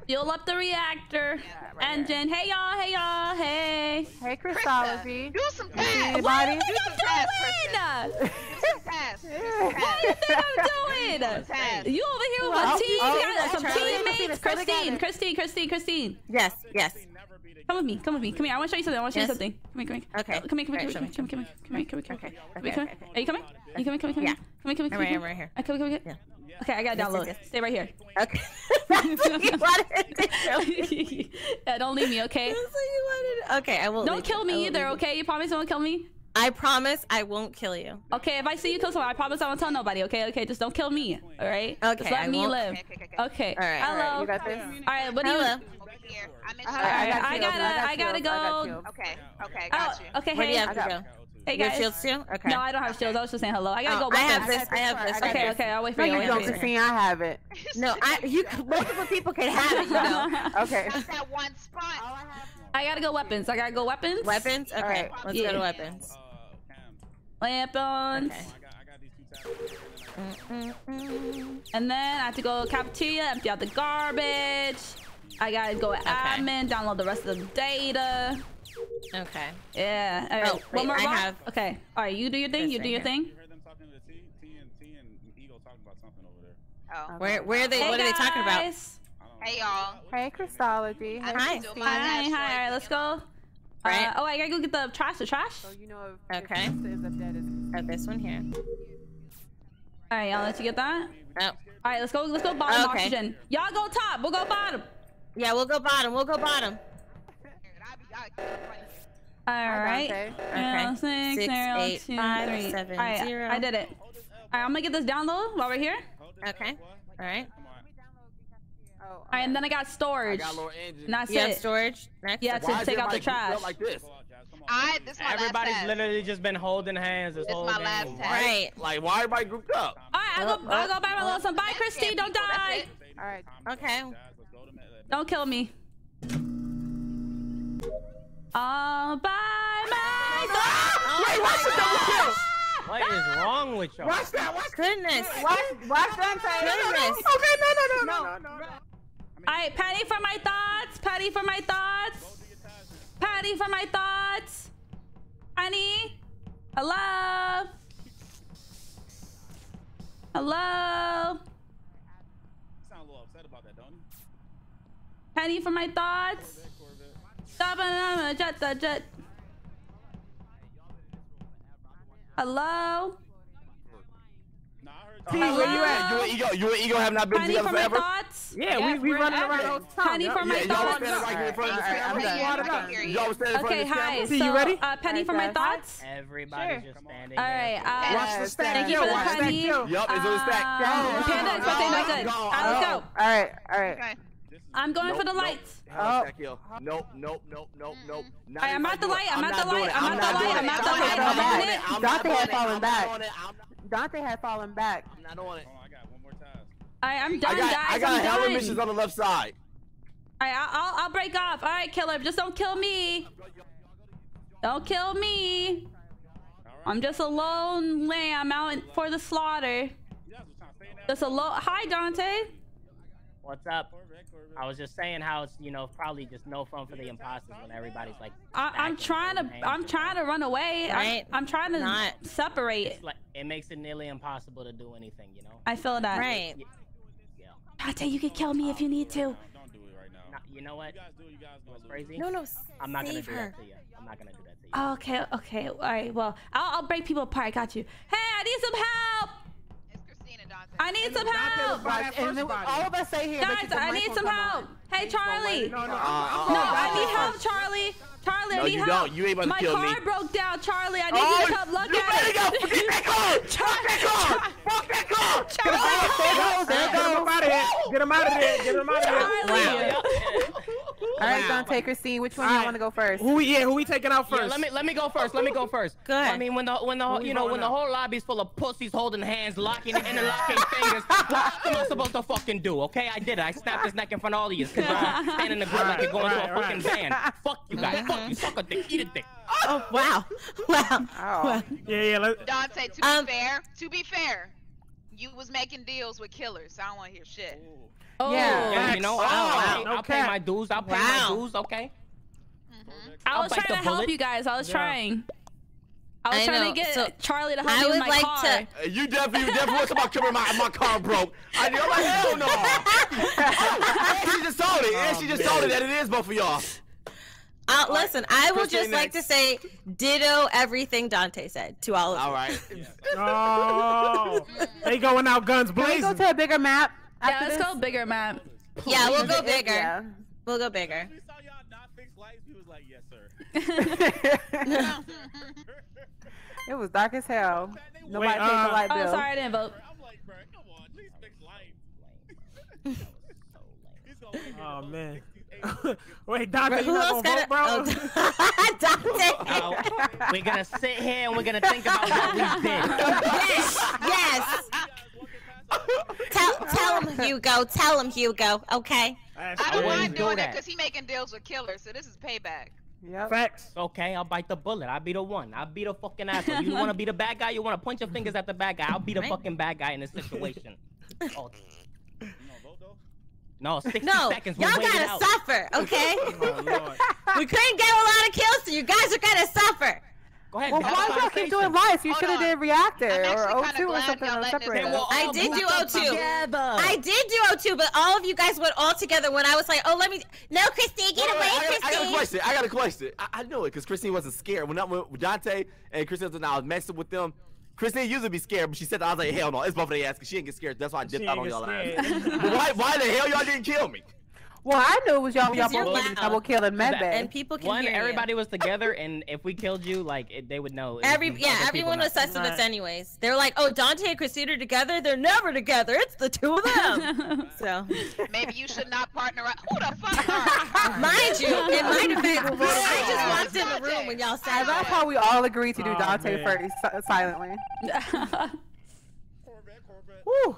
fuel up the reactor yeah, right engine. Here. Hey y'all, hey y'all, hey. Hey Krystalogy. Krista, do some tasks. What do you think I'm doing? do some tasks. What do you think I'm doing? You over here with well, a team, oh, oh, some teammates. Christine, Christine, Christine, Christine. Yes, yes. Come with me, come with me. Come here. I want to show you something. I want to show you something. Come here, come here. Okay. Come here, come here, come here, come here, come here, come here, come here, come here. Okay. Okay. Are you coming? Are you coming? Come here, come here, come here. Yeah. Come here, come here, come here. I'm right here. Come here, come here. Yeah. Okay, I gotta download. Stay right here. Okay. yeah, don't leave me, okay? Okay, I will. Don't kill you. me either, okay? You promise you won't kill me? I promise I won't kill you. Okay, if I see you kill someone, I promise I won't tell nobody, okay? Okay, just don't kill me, all right? Okay, just let I me won't. live. Okay, okay, okay. okay. All right, Hello. Alright, what do you... want? Here. I'm in I, got I gotta, I gotta go. Okay, okay, got you. Okay, oh, hey. Do you have to go? Hey You have guys. shields too? Okay. No, I don't have shields. I was just saying hello. I gotta Oh, go. I back have up. this. I have this. I Okay, have okay. I'll wait for No, you. you don't, wait for you. Christine. I have it. No, I you multiple people can have it, you know. Okay. That's that one spot. I gotta go weapons. I gotta go weapons. Weapons? Okay, Alright, let's yeah. go to weapons. Weapons. And then I have to go to cafeteria, empty out the garbage. I gotta go admin, download the rest of the data. Okay. Yeah. All right. Oh, One wait, more I rock? have Okay. All right. You do your thing. this You do right your here. thing. Oh. Where where are they? Hey, what are they talking about? guys. Hey y'all. Hey, Krystalogy. I'm Hi. Hi. Hi. All right. Let's go. Right. Uh, oh, I gotta go get the trash. The trash. So you know Okay. Oh, this one here. All right. I'll let you get that. Oh. All right. Let's go. Let's go bottom Okay. oxygen. Y'all go top. We'll go bottom. Yeah, we'll go bottom. We'll go bottom. All right. Dante. Yeah, Okay. Six, Six, zero, eight, two, five, three. seven, All right, zero. I did it. All right. I'm gonna get this down low while we're here. Okay. All right. All right, and then I got storage. I got a little engine. And that's You have it. storage next. Yeah, to is take out the trash. up like this? I this my Everybody's last task. literally just been holding hands this This whole my game. last task. Right. Like, why everybody grouped up? All right, I'll go. I'll go buy my little son. Bye, Christy. Don't die. All right. Okay. Don't kill me. All by myself. Wait, watch the double kill. What is wrong with y'all? Watch that. Watch Goodness. Watch, watch Dante. Goodness. Okay, no, no, no, no, no, no. All right, Patty for my thoughts. Patty for my thoughts. Patty for my thoughts. Honey. Hello. Hello. sound a little upset about that, don't you? Penny for my thoughts. Hello. P, where you at? You and Ego, you and Ego have not been Penny together for my forever. thoughts. Yeah, we we we're running around it. the time. Penny Yup. for my Yeah, y'all was standing right here in front of the camera. alright, Yeah, I'm I done. can hear you. Y'all was standing in front Okay, of the hi. camera. P, So, you ready? uh, Penny for my thoughts. Everybody's Sure. just standing. All right. Uh, Watch the stack thank you for the penny. Yup, it's on the stack. Um, Panda, it's birthday, not good. All right, let's go. All right, all right. Okay. I'm going for the Nope, nope. lights. Hell, Oh. kill. Nope, nope, nope, nope, nope. Not I'm even at the gonna do light. I'm at not the light. I'm at not the light. I'm at the light. I'm it. on I'm it. Dante had fallen back. not doing it. I'm Dante had fallen back. not doing it. Hold on, I got one more task. All right, I'm I done, got, guys. I got I'm hella done. missions on the left side. All right, I'll, I'll, I'll break off. All right, killer, just don't kill me. Don't kill me. I'm just a lone lamb out for the slaughter. Just a low. Hi, Dante. What's up? I was just saying how it's you know probably just no fun for the imposters when everybody's like. I, I'm trying to. I'm trying to run away. I'm- Right. I'm, trying to Not- separate. It's like it makes it nearly impossible to do anything, you know. I feel that. Right. Yeah. Dante, you can kill me if you need to. Don't do it right now. You know what? You guys do you guys gonna What's crazy? No, no. I'm not gonna save do her. that to you. I'm not gonna do that to you. Oh, okay, okay. All right. Well, I'll, I'll break people apart. I got you. Hey, I need some help. It's Christina Dante. I need some help. was And then all of us say here. Guys, I need some help. Hey, Charlie. No, no, No, Uh, I'm, I'm, uh, I need help, Charlie. Charlie, No, I need you help. don't. You ain't about to My kill me. car broke down, Charlie. I need Oh, you to come look you at better it. go. Forget that car. Fuck that car. Fuck that car. There goes, there Get him out of here. Get him out of there. Get him out of here. Charlie. All right, Dante, Christine, which one do you want to go first? Who we, yeah, who we taking out Yeah, first? let me let me go first. Let me go first. Good. I mean, when the when the we you know when voting the whole lobby's full of pussies holding hands, locking and interlocking fingers, what am I supposed to fucking do? Okay, I did it. I snapped his neck in front of all of you because uh, standing in the group like you're going to a Right, fucking right. band. Fuck you guys. Fuck you. Suck a dick. Eat a dick. Oh wow. Wow. Oh. Yeah, yeah. Let, Dante, to be Um, fair, to be fair, you was making deals with killers. So I don't want to hear shit. Oh, Yeah. Yeah, you know, Oh, I'll, I'll, no I'll pay my dues. I'll pay Wow. my dues. Okay. I I'll was trying to the help you guys. I was Yeah. trying. I was I trying know. to get So, Charlie to help I me with would my like car. to- Uh, You definitely, you definitely want somebody coming my my car broke. I I'm like hell no. and she just told it. And she just told it that it is both of y'all. Uh, listen, I will Christian just like to say ditto everything Dante said to all of All you. right. Oh, they going out guns Can we go blazing. to a bigger map? Yeah, let's this? go bigger map. Yeah, we'll go It- it- bigger. yeah. We'll go bigger. We saw y'all not fix lights. We was like, yes, sir. It was dark as hell. Nobody Wait, paid the light Oh, sorry, I didn't vote. I'm like, bro, come on, please fix lights. He's gonna be here Oh man. Whole 68 Wait, Dante, you Who not else got vote, it? bro? Oh, Dante. Now, we're gonna sit here and we're gonna think about what we did. yes, yes. tell, tell him, Hugo. Tell him, Hugo. Okay. I I don't wouldn't mind do doing it that. because he making deals with killers, so this is payback. Yep. Facts. Okay, I'll bite the bullet. I'll be the one. I'll be the fucking asshole. You want to be the bad guy? You want to point your fingers at the bad guy? I'll be the Right. fucking bad guy in this situation. Oh. No, 60 No, seconds. y'all we'll wait it gotta out. suffer, oh, okay? Oh, we couldn't get a lot of kills, so you guys are gonna suffer. Go ahead. Well, have a why y'all keep doing live? You should have did reactor or O2 or something y'all or separate. go. I did do O2. together. I did do O2, but all of you guys went all together when I was like, oh, let me. No, Christine, get Wait, away, wait, I, got, I got a question. I got a question. I, I knew it because Christine wasn't scared. When, I, when Dante and Christine and I was messing with them, Christine used to be scared, but she said that I was like, hell no, it's both of their ass because she didn't get scared. That's why I dipped She out on y'all ass. but why, why the hell y'all didn't kill me? Well, I knew it was y'all. Y'all Because you're both having loud. trouble killing Medbay. And people can One, hear everybody you. was together, and if we killed you, like it, they would know. Every yeah, everyone was sus of anyways. They were like, "Oh, Dante and Christina are together. They're never together. It's the two of them." so, Maybe you should not partner up. Who the fuck are mind you, in my defense, Well, I just walked in the room when y'all said And that's that. how we all agreed to do Oh, Dante man. first, si- silently. Woo.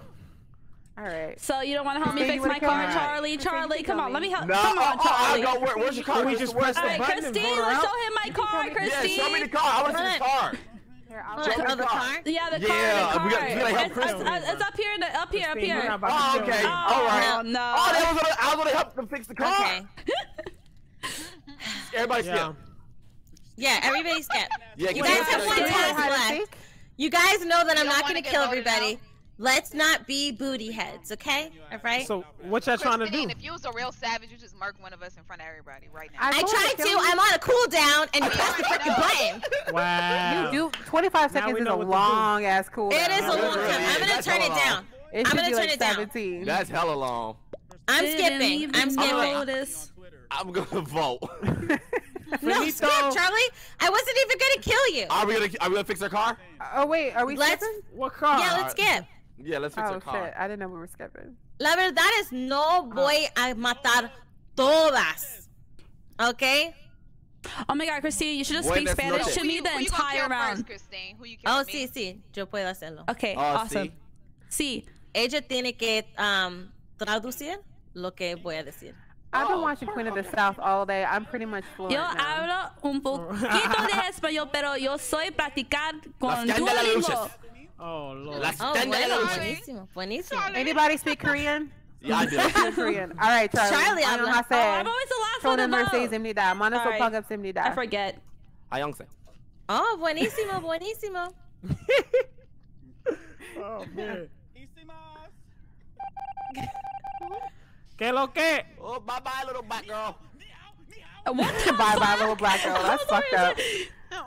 All right. So you don't want to help me fix my car, me? Charlie? Charlie, come on, let me me. help. No, come on, Charlie. oh, oh, I Charlie. go, where, where's your car? Can we just the- press the right, button and Christine, let's show him my car, Yeah, Christine. show me the car. I want to see the car. Here, I'll Oh, Show me the the car. car? Yeah, the Yeah, car, we the got- car. we gotta help it's, it's, Christine. it's up here, in the, up here, up here. not about Oh, okay. Oh, All right. no. Oh, that was gonna, I was gonna help them fix the car. Okay. Everybody Yeah. skip. Yeah, everybody's scared. Yeah, You guys have one task left. You guys know that I'm don't gonna kill everybody. out? Let's not be booty heads, okay? All right. So what y'all trying to do? if you was a real savage, you just mark one of us in front of everybody right now. I told you, tried to. kill. I'm on a cooldown, and you pressed the already fucking know. button. Wow. You do 25 seconds is a what to do. long ass cooldown. It is a long really time. I'm gonna That's turn it down. It I'm gonna be turn like it down. 17. That's hella long. I'm skipping. I'm skipping. notice. I'm gonna vote. No, Finito. skip, Charlie. I wasn't even gonna kill you. Are we gonna are we gonna fix our car? Oh wait, are we Let's. skipping? What car? Yeah, let's skip. Yeah, let's fix Oh our car. shit, I didn't know we were skipping. La verdad es no voy a matar todas. Okay? Oh my God, Christine, you should just speak Spanish noches. to me the you- who entire round. First, Christine? Who you Oh, me? sí, sí. Yo puedo hacerlo. Okay, Oh, awesome. see? Sí. Ella tiene que um, traducir lo que voy a decir. I've been Oh. watching Queen of the South all day. I'm pretty much fluent Yo now. hablo un poquito de español, pero yo soy practicar con Las Scandalalucious. Duolingo. Oh lord. Las Oh, bueno, Scandalalucious. buenísimo, buenísimo. Anybody speak Korean? Yeah, I do. Speak Korean. All right, Charlie. Charlie Ano habla. ka Oh, I'm always the last one to Shonen Mercedes vote. imnida. Mana so Sorry. pagab simnida. I forget. Ayongse. Oh, buenísimo, buenísimo. Oh man. ¿Qué lo que? Oh, bye bye, little black girl. What? bye bye, little black girl. That's fucked up.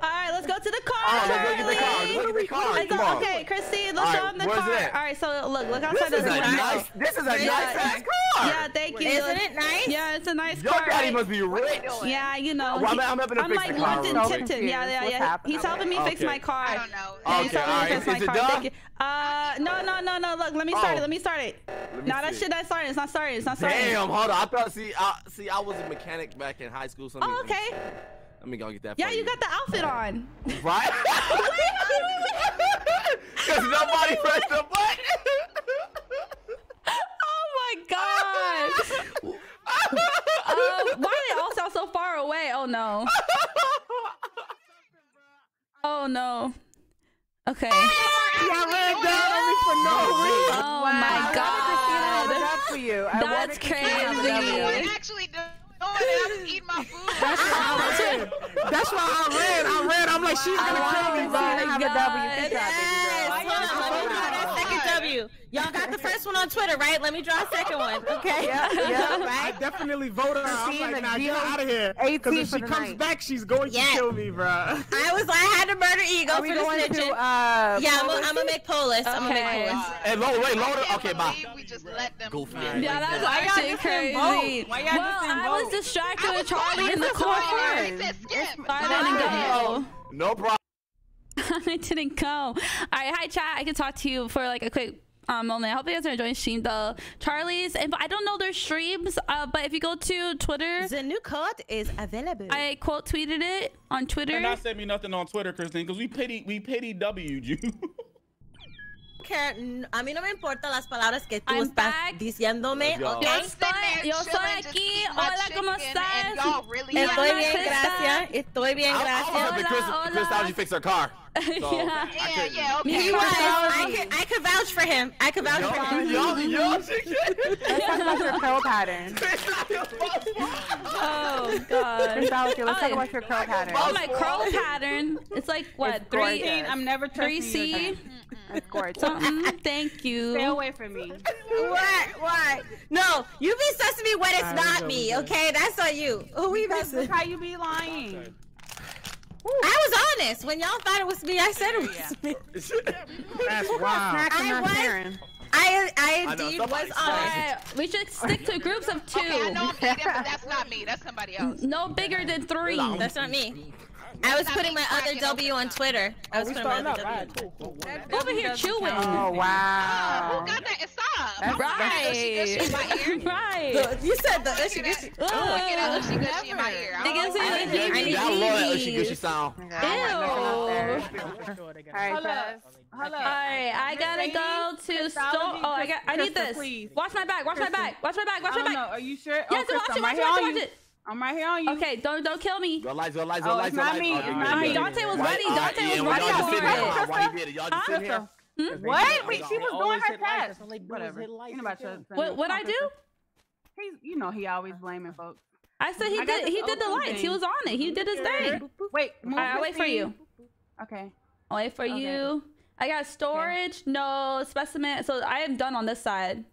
All right, let's go to the car. Oh, let's go get the car. Charlie. Let's go get the car. Let's Come on. Okay, Christine, let's All show right, him the car. it? All right, so look, look This outside is the a window. nice. This is a Yeah. nice ass car. Yeah, thank you. Isn't it nice? Yeah, it's a nice Your car. daddy right? must be rich. Yeah, you know. Well, I'm- he- I'm helping him I'm fix like the car London real Tipton. quick. Yeah, yeah, yeah. happening? He's helping me fix my car. I don't know. Yeah, he's Okay, helping all me fix my Is it car. done? Thank you. Uh, no, no, no, no. Look, let me start Oh. it. Let me start it. Let me No, that shit not started. It's not started. It's not started. Damn, hold on. I thought. See, I see. I was a mechanic back in high school. So Oh, okay. Let me go get that. Yeah, for you got the outfit on. right. Because nobody pressed the button. Oh my god. um, why do they all sound so far away? Oh no. Oh no. Okay. Y'all ran down for no reason. Oh Wow. my I wanted Christina to have it god. up for you. I That's wanted Christina to have it up for crazy. You. I'm actually doing it. I'm just eating my food. That's why I ran. That's why I ran. I ran. I'm like, she's gonna oh, kill me, Christina to bro. have a W. Good job, baby Yes. girl. Hold on, let me draw that second W. Y'all got the first one on Twitter, right? Let me draw a second one. Okay. Yeah, yeah. I definitely voted her. I'm like, and nah, get out of here. 18 Because if she comes night. back, she's going Yeah. to kill me, bro. I was like, I had to murder Ego Are for we the going to, snitching. uh, yeah, I'm Polish? gonna make Polis. I'm gonna make Okay. Polis. Hey, load, wait, load I it. can't Okay, bye. believe we just let them. Goofy. win. Yeah, that's Why y'all actually crazy. vote? Why y'all well, just didn't I was distracted with Charlie in the This is car. fun. He said skip. I didn't go. No problem. I didn't go. All right, hi chat. I can talk to you for like a quick um, moment. I hope you guys are enjoying stream. Charlie's, And I don't know their streams, uh, but if you go to Twitter, the new code is available. I quote tweeted it on Twitter. And I sent me nothing on Twitter, Christine, because we pity we pity W'd you. Care, a mí no me importa las palabras que tú estás diciéndome. Yo estoy, yo estoy aquí. Hola, ¿cómo estás? Estoy bien, gracias. Estoy bien, gracias. Hola, hola. Chris, Chris, how you fix her car? So, yeah. Yeah, yeah, okay. He was. I could, vouch for him. I could vouch for him. Y'all, y'all, Let's talk about your curl pattern. oh, God. Let's talk about your curl pattern. Oh, my curl pattern. It's like, what, it's 3. I'm never 3C? It's gorgeous. Something. Mm, thank you. Stay away from me. what? Why? No, you be sussing me when it's not me, okay? That's on you. Who we messing? How you be lying. I was honest. When y'all thought it was me, I said it was me. That's wild. I was. I I indeed I know, was honest. We should stick to groups of two. Okay, I know I'm saying but that's not me. That's somebody else. No bigger than three. That's not me. I was putting my other W on Twitter. Oh, I was putting my other W. Over here chewing. Oh, oh wow. Who got that? Stop. Right. Right. You said the. That she gushy. Look that. She gushy in my ear. I love that she gushy sound. Ew. Hello. Hello. All right, I gotta go to store. Oh, I got. I need this. Watch my back. Watch my back. Watch my back. Watch my back. Are you sure? Yes, watch it. Watch it. Watch it. I'm right here on you. Okay, don't don't kill me. Go lights, go lights, go oh, lights, go lights. Me. Okay, not me. Dante was ready. Dante was ready. Y'all just sitting here. Hmm? What? Wait, she was doing her task. Whatever. What? What I do? He's, you know, he always blaming folks. I said he I did. He did the lights. Thing. He was on it. He did his thing. Wait, move I, I'll wait for you. Okay. I'll wait for okay. you. I got storage. Okay. No specimen. So I am done on this side.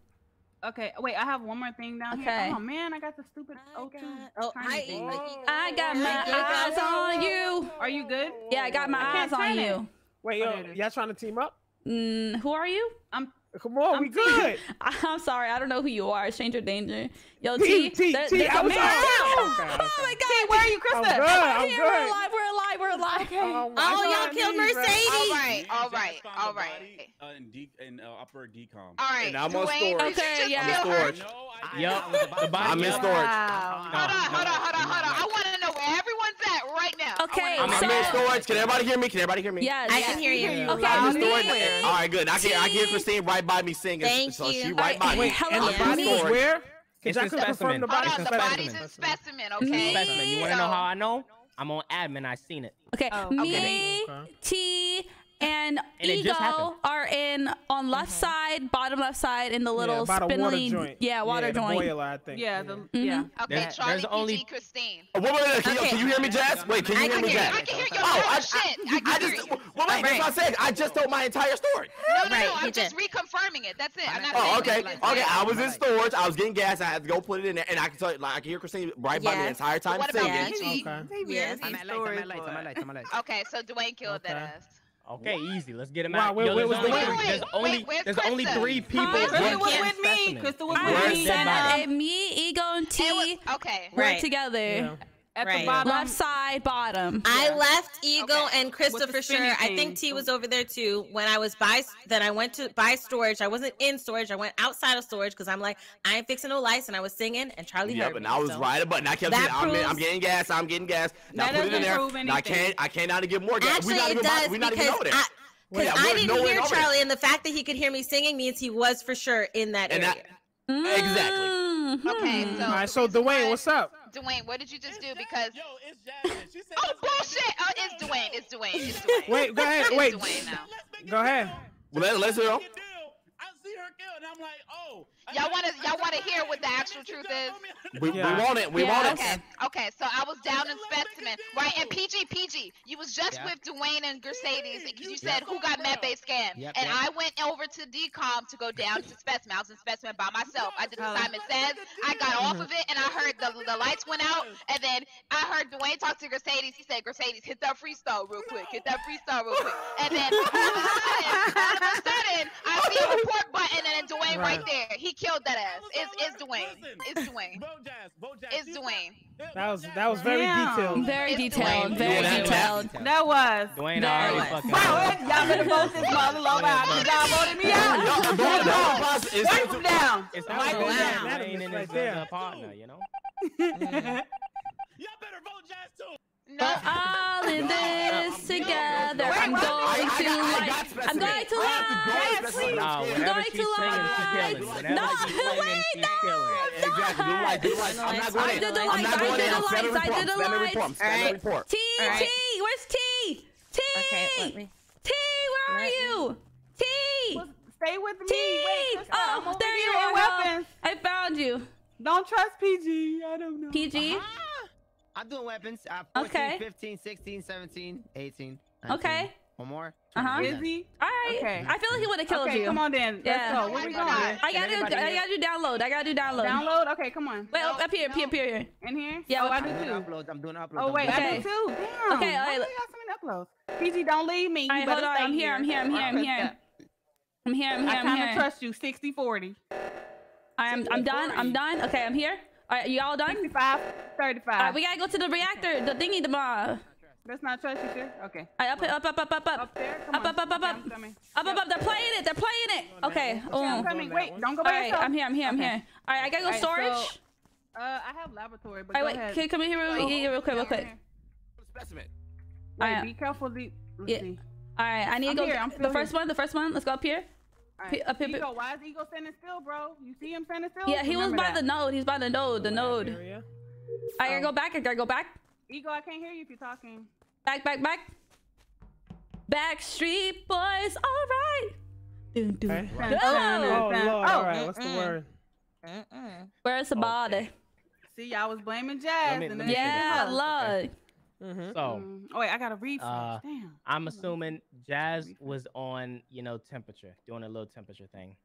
Okay, wait. I have one more thing down okay. here. Oh man, I got the stupid O2 got, oh, I, thing. I got my eyes on you. Are you good? Yeah, I got my I eyes on it. you. Wait, yo, y'all trying to team up? Mm, who are you? I'm. Come on, I'm we good. I'm sorry, I don't know who you are. Stranger danger. Yo, T, T, T, that, T, T I was out. Oh my God, T, where are you, Krista? I'm good. I'm, here. Good. We're alive. We're alive. We're alive. Okay. Oh, oh y'all killed Mercedes. All right. All right. All right. Body, uh, in D, in uh, upper decom. All right. And I'm Dwayne, storage. Okay. Yeah. I'm storage. No, I, yep. I'm in storage. Wow. Hold on. Hold on. Hold on. Hold on. I want to know where everyone's at right now. Okay. I'm, so, I'm in storage. Can everybody hear me? Can everybody hear me? Yes. I can hear you. Okay. I'm in storage. All right. Good. I can. I can hear Christine right by me singing. Thank so you. She right by me. Wait. And the body where? It's, it's a specimen. The body. oh, the body's a specimen, okay? Specimen. You want to know how I know? I'm on admin. I seen it. Okay, oh, okay. me, okay. T, and, and ego are in on left mm -hmm. side, bottom left side, in the little yeah, spindly, water yeah, water yeah, joint. Boiler, I think. Yeah, yeah. The, mm -hmm. yeah. Okay, there's, Charlie, there's PG. Christine. Oh, wait, wait, wait, can, okay. can you hear me, Jazz? Wait, can you I hear can me, Jazz? I can hear your oh, oh shit. I, I, I just, you. well, right. I said. I just told my entire story. No, no, no, right, I'm just did. reconfirming it. That's it. I'm not. Oh, okay, okay. I was in storage. I was getting gas. I had to go put it in there, and I can tell you, like, I can hear Christine right by me the entire time singing. What about Angie? at lights. I'm at lights. I'm at lights. Okay, so Dwayne killed that ass. Okay, what? easy. Let's get him out. Wait, Yo, wait, there's only, there's only, there's only three people. Crystal was with me. Crystal was with me. Me, Ego and T was, okay. were right. together. Yeah at right. the bottom. left side bottom. I yeah. left Ego okay. and Krista for sure. Thing. I think T was over there too. When I was by, then I went to buy storage. I wasn't in storage. I went outside of storage because I'm like, I ain't fixing no lights, and I was singing and Charlie. Yeah, but I was so. right about. I kept saying, proves, I'm, in, I'm, getting gas. I'm getting gas. Now put it in there. I can't. I can't not to get more gas. We're not even. Does, we're not even over there. I, because yeah, I didn't no hear Charlie, and the fact that he could hear me singing means he was for sure in that and area. I, exactly. Mm-hmm. Okay. So, so Dwayne, what's up? Dwayne, what did you just it's do? Jasmine. because yo, it's Jasmine. She said, "Oh bullshit! Oh, it's Dwayne. It's Dwayne. It's Dwayne. Wait, go ahead. Wait, Dwayne now. Go ahead. Well, let, let's hear see her kill, and I'm like, oh. Y'all want to y'all want to hear what the actual truth is? We, we want it. We yeah, want it. Okay, okay. So I was down in specimen, right? And PG PG, you was just yeah. with Dwayne and Mercedes and you said who got mad scammed, yep, and yep. I went over to decom to go down to specimen. I was in specimen by myself. I did the Simon says. I got off of it, and I heard the the lights went out, and then I heard Dwayne talk to Mercedes. He said, Mercedes, hit that freestyle real quick. Hit that freestyle real quick. And then all of a sudden, all of a sudden I see a report button. Cotton and Dwayne right. there. He killed that ass. It's it's Dwayne. Listen, it's Dwayne. Bojack, Bojack, it's Dwayne. That was that was very Damn. detailed. Very it's detailed. Dwayne. Very yeah, detailed. That was. Dwayne that already was. fucking. Wow, y'all better vote this mother out. Y'all voted me out. Wipe him down. It's not Dwayne and his partner, you know. Y'all better vote Jazz too. We're all in this together. I'm going to lie. I'm going to lie. I'm going to lie. No, wait, no. Exactly. The lights. The lights. I'm not going in. I'm not going in. I did the lights. I did the lights. T, T. Where's T? T. T, where are you? T. Stay with me. T. Oh, there you are. Weapons. I found you. Don't trust PG. I don't know. PG? I'm doing weapons. Uh, 14, okay. 15, 16, 17, 18. 19. Okay. One more. Uh huh. Is he? All right. Okay. I feel like he would have killed okay, you. Come on, then. Let's yeah. go. Where we going? I gotta, do, I gotta do download. I gotta do download. Download. Okay, come on. Wait, no, up here, up no. here, up here. In here? Yeah. Oh, I do too. Uploads. I'm doing uploads. Oh wait, okay. I do too. Damn. Okay. Why all right. do y'all so many uploads? PG, don't leave me. You all right, hold on. I'm here. I'm here. I'm here. I'm here. I'm here. I'm here. I'm here. kind of trust you. 60, 40. I'm. I'm done. I'm done. Okay. I'm here. All right, y'all done? 65, 35. All right, we gotta go to the reactor, the thingy, the ma. That's not trash, you? Okay. All right, up, up, up, up, up, up. Up there? Come up, on. up, up, up, up. Up, up, up. They're playing it. They're playing it. Okay. Oh. I'm coming. Wait, don't go by All right, yourself. I'm here. I'm here. I'm here. All right, I gotta go right, storage. So, uh, I have laboratory, but All right, wait. Ahead. Can you come in here real, oh, real quick? Real quick. Specimen. Wait, right. be careful. Let's yeah. see. All right, I need I'm to go. Here, the first here. one. The first one. Let's go up here. Right. Up, up, Ego, why is Ego standing still, bro? You see him standing still? Yeah, he Remember was by that. the node. He's by the node. The node. Area. I gotta um, go back. I gotta go back. Ego, I can't hear you if you're talking. Back, back, back. Backstreet Boys, all right. Dun, dun. Okay. Right. Oh. Go. Oh, Lord. Oh. All right, what's the oh, word? Mm Where's the okay. body? See, I was blaming Jazz. Yeah, look. Okay. Mm-hmm. So, mm-hmm. oh wait, I gotta read uh, Damn. I'm assuming Jazz was on, you know, temperature, doing a little temperature thing,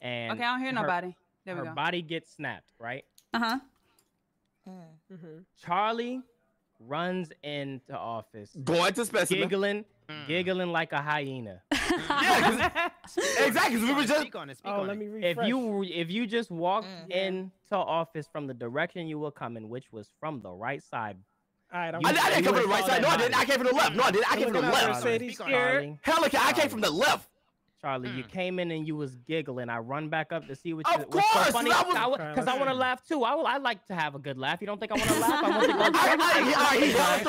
and okay, I don't hear her, nobody. There her we go. body gets snapped, right? Uh huh. Mm-hmm. Charlie runs into office, going to specimen, giggling, mm. giggling like a hyena. yeah, cause, exactly. Speak we were just speak on it. Speak oh, on let it. me refresh. If you if you just walked mm. into office from the direction you were coming, which was from the right side, I'm I, I didn't come from the right side. No, I didn't. I came from the left. No, I didn't. I came from the left. Hell, I came from the left. Charlie, mm. you came in and you was giggling. I run back up to see what you. Of course, so funny. because I, I want to laugh too. I, I like to have a good laugh. You don't think I want to laugh? I want to. I, I,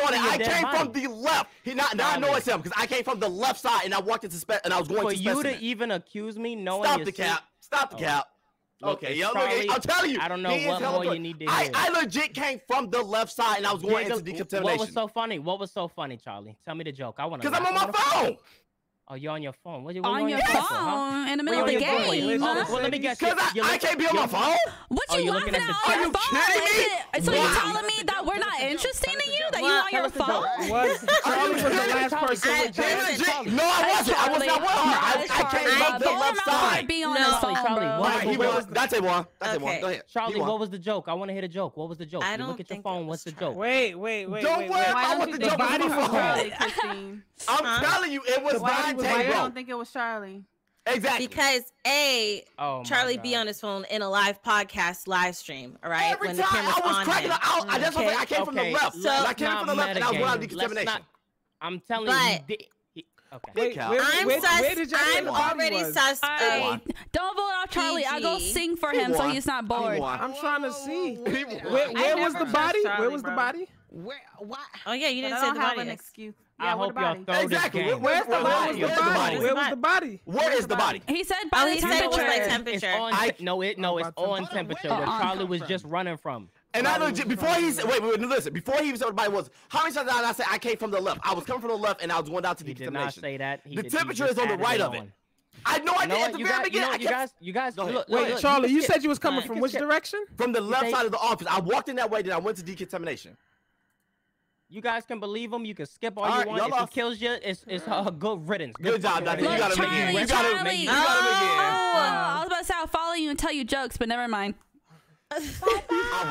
I. I came from the left. He not now I know it's him because I came from the left side and I walked into spe- and I was going For to. For you specimen. to even accuse me, knowing stop the cap, stop the oh. cap. Look, okay, yo, probably, I'm telling you. I don't know what more television. you need to hear. I, I, legit came from the left side and I was going Diego, into decontamination. What was so funny? What was so funny, Charlie? Tell me the joke. I want to. Because I'm on my phone. Oh, you're on your phone. What, you, what on, you on your, phone, phone huh? in the middle of the game. Phone? Oh, well, let me guess. Because I, I, can't be on my phone. What oh, you oh, looking at? The, are you kidding me? So you're telling me that we're not interesting to you? That you want your phone? What? Charlie was the last person. I, I, no, I wasn't. I was not with her. I, came up the left side. Be on no. Charlie. What, that's a one. That's a one. Go ahead. Charlie, what was the joke? I want to hear the joke. What was the joke? I don't you look at your phone. What's the joke? Wait, wait, wait. Don't worry about the joke. I'm telling you, it was Dante, bro. I don't think it was Charlie. Exactly. Because A, oh Charlie be on his phone in a live podcast live stream, all right? Every when time the camera's I was on cracking him. out, I, that's okay. what I came okay. from the left. So, I came from the left and I was wild decontamination. I'm telling but, you. He, okay. Wait, I'm, where, sus- where I'm already sus. suspect. don't vote off Charlie. I'll go sing for him so he's not bored. I'm trying to see. Where, where was the body? Charlie, where was bro. the body? Where? Why? Oh yeah, you didn't say the body. An excuse. Yeah, I hope y'all throw exactly. this game. Where's, the, body? Where's the body? Where was the body? Where is the body? He said by oh, the temperature. Said it was like temperature. It's on, I, no, it no, it's on temperature. Where Charlie was just running from. And I legit before he said, wait, wait, listen. Before he said everybody was, how many times did I say I came from the left? I was coming from the left, and I was going down to decontamination. Did not say that. the temperature is on the right of it. I know I idea at the very beginning. You, guys, you guys, look, wait, Charlie, you said you was coming from which direction? From the left side of the office. I walked in that way, then I went to decontamination. You guys can believe him. You can skip all, you want. If he kills you, it's it's a good riddance. Good, good job, Dr. You gotta make it. You gotta, Charlie. make, it. Oh, I was about to say I'll follow you and tell you jokes, but never mind. I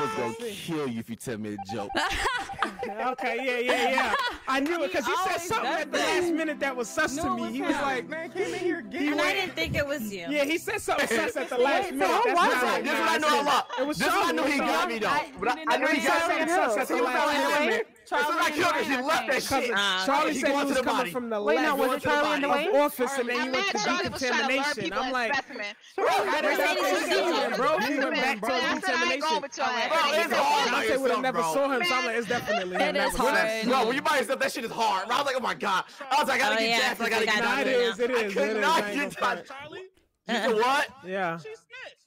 was gonna kill you if you tell me a joke. okay, yeah, yeah, yeah. I knew it because he said something at the last minute that was sus no, to me. He was like, "Man, came in here again." And I didn't think it was you. Yeah, he said something sus at the last minute. That's why. right. This is what I know. I This is what I know. He got me though. I knew he got something sus at the last minute. Charlie. It's not killed She left that shit. Uh, Charlie said he was coming from the Wait, left no, was it Charlie in the office, and then you went to decontamination. I'm like, Charlie, that's bro. He went back to decontamination. I said, would have never saw him. So I'm like, it's definitely him. It is hard. No, when you buy yourself, that shit is hard. I was like, oh my god. I was like, I gotta get jacked. I gotta get jacked. It is. It is. I could not get Charlie. You know what? Yeah. She snitched.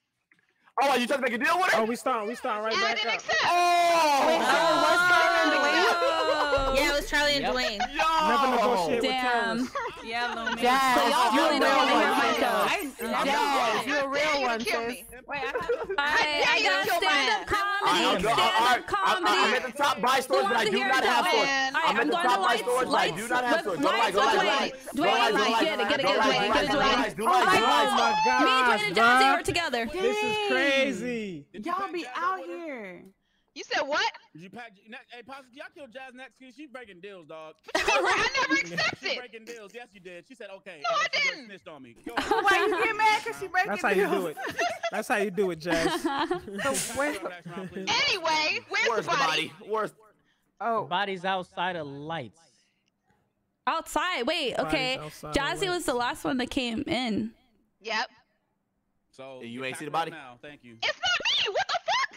Oh, you trying to make a deal with her? Oh, we starting. We starting right yeah, back up. Sense. Oh, wait, oh, oh, what's going? Yeah, it was Charlie and yep. Dwayne. Yo! Damn. Yeah, low man. Yes. so y'all really don't want to hear you're a real one, sis. Wait, I have... to stand-up comedy. Stand-up comedy. I'm at the top Buy stores, but I do not have stores. I'm at the top Buy stores, but I do not have stores. Don't lie, don't lie, don't lie. Dwayne, Dwayne, get it, get it, get it, Dwayne, get it, Dwayne. Oh my God, me and Dwayne and Johnson were together. This is crazy. Y'all be out here. You said what? Did you pack? Hey, Posse, y'all killed Jazz next year. she's breaking deals, dog. I never accepted. She breaking deals. Yes, you did. She said okay. No, I didn't. Snitched on me. Why you get mad? Cause she breaking That's deals. That's how you do it. That's how you do it, Jazz. so where... anyway, where's, where's the body? Body? Where's... Oh, the body's outside of lights. Outside. Wait. Okay. Jazzy was the last one that came in. Yep. So you ain't see the body now. Thank you. It's not me. What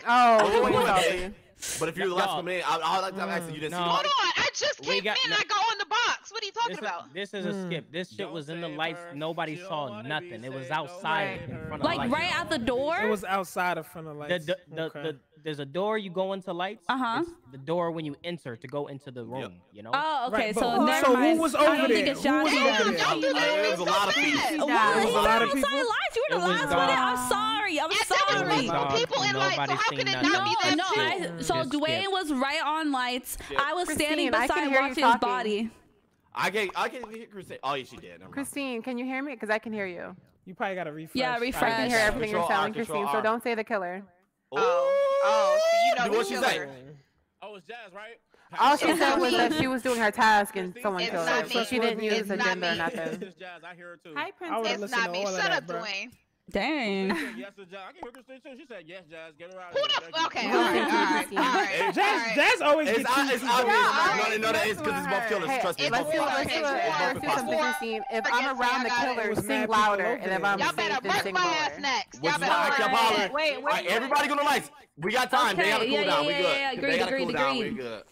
Oh. But if you're the last one in, I'd like to ask you didn't no. see. Hold on, I just came got, in. No. I go in the box. What are you talking this about? This is a hmm. skip. This shit don't was in the lights. Her. Nobody she saw nothing. It was outside in front of like right out the door. It was outside of front of lights. The, the, the, okay. the, there's a door you go into lights. Uh huh. The door when you enter to go into the room. Yep. You know. Oh, okay. Right, so never so mind. who was over there? Think it's who was yeah, over there? Y'all do that. It was a lot of people. There was a lot of people. Lights. You were the last one. I'm sorry. I'm sorry. Multiple people in lights. So how could it not be that? No, no. So Dwayne was right on lights. I was standing beside watching his body. I can I can hear Christine. Oh, yeah, she did. Christine, can you hear me? Because I can hear you. You probably got to refresh. Yeah, refresh. I can hear everything you're telling, Christine. R. So don't say the killer. Ooh. Oh. Oh, know what she said. Oh, it's Jazz, right? All she said was that she was doing her task and someone killed her, so she didn't use agenda or nothing. It's Jazz, I hear too. Hi, Princess. It's not me. Shut up, Dwayne. Dang. Yes, Jazz. I can hear Christine too. She said yes, Jazz. Get her out. Who the fuck? Okay, All right. Jazz, always it's, gets it's, it's obvious. Yeah, no, right. no, that is because it's both killers. Hey, Trust me, both killers. Let's do something, Christine. If I'm around the killers, sing louder, and if I'm y'all better break my ass next. Y'all better. Wait, wait. Everybody go to lights. We got time. They have a cool down. We good. They got a cool down. We good.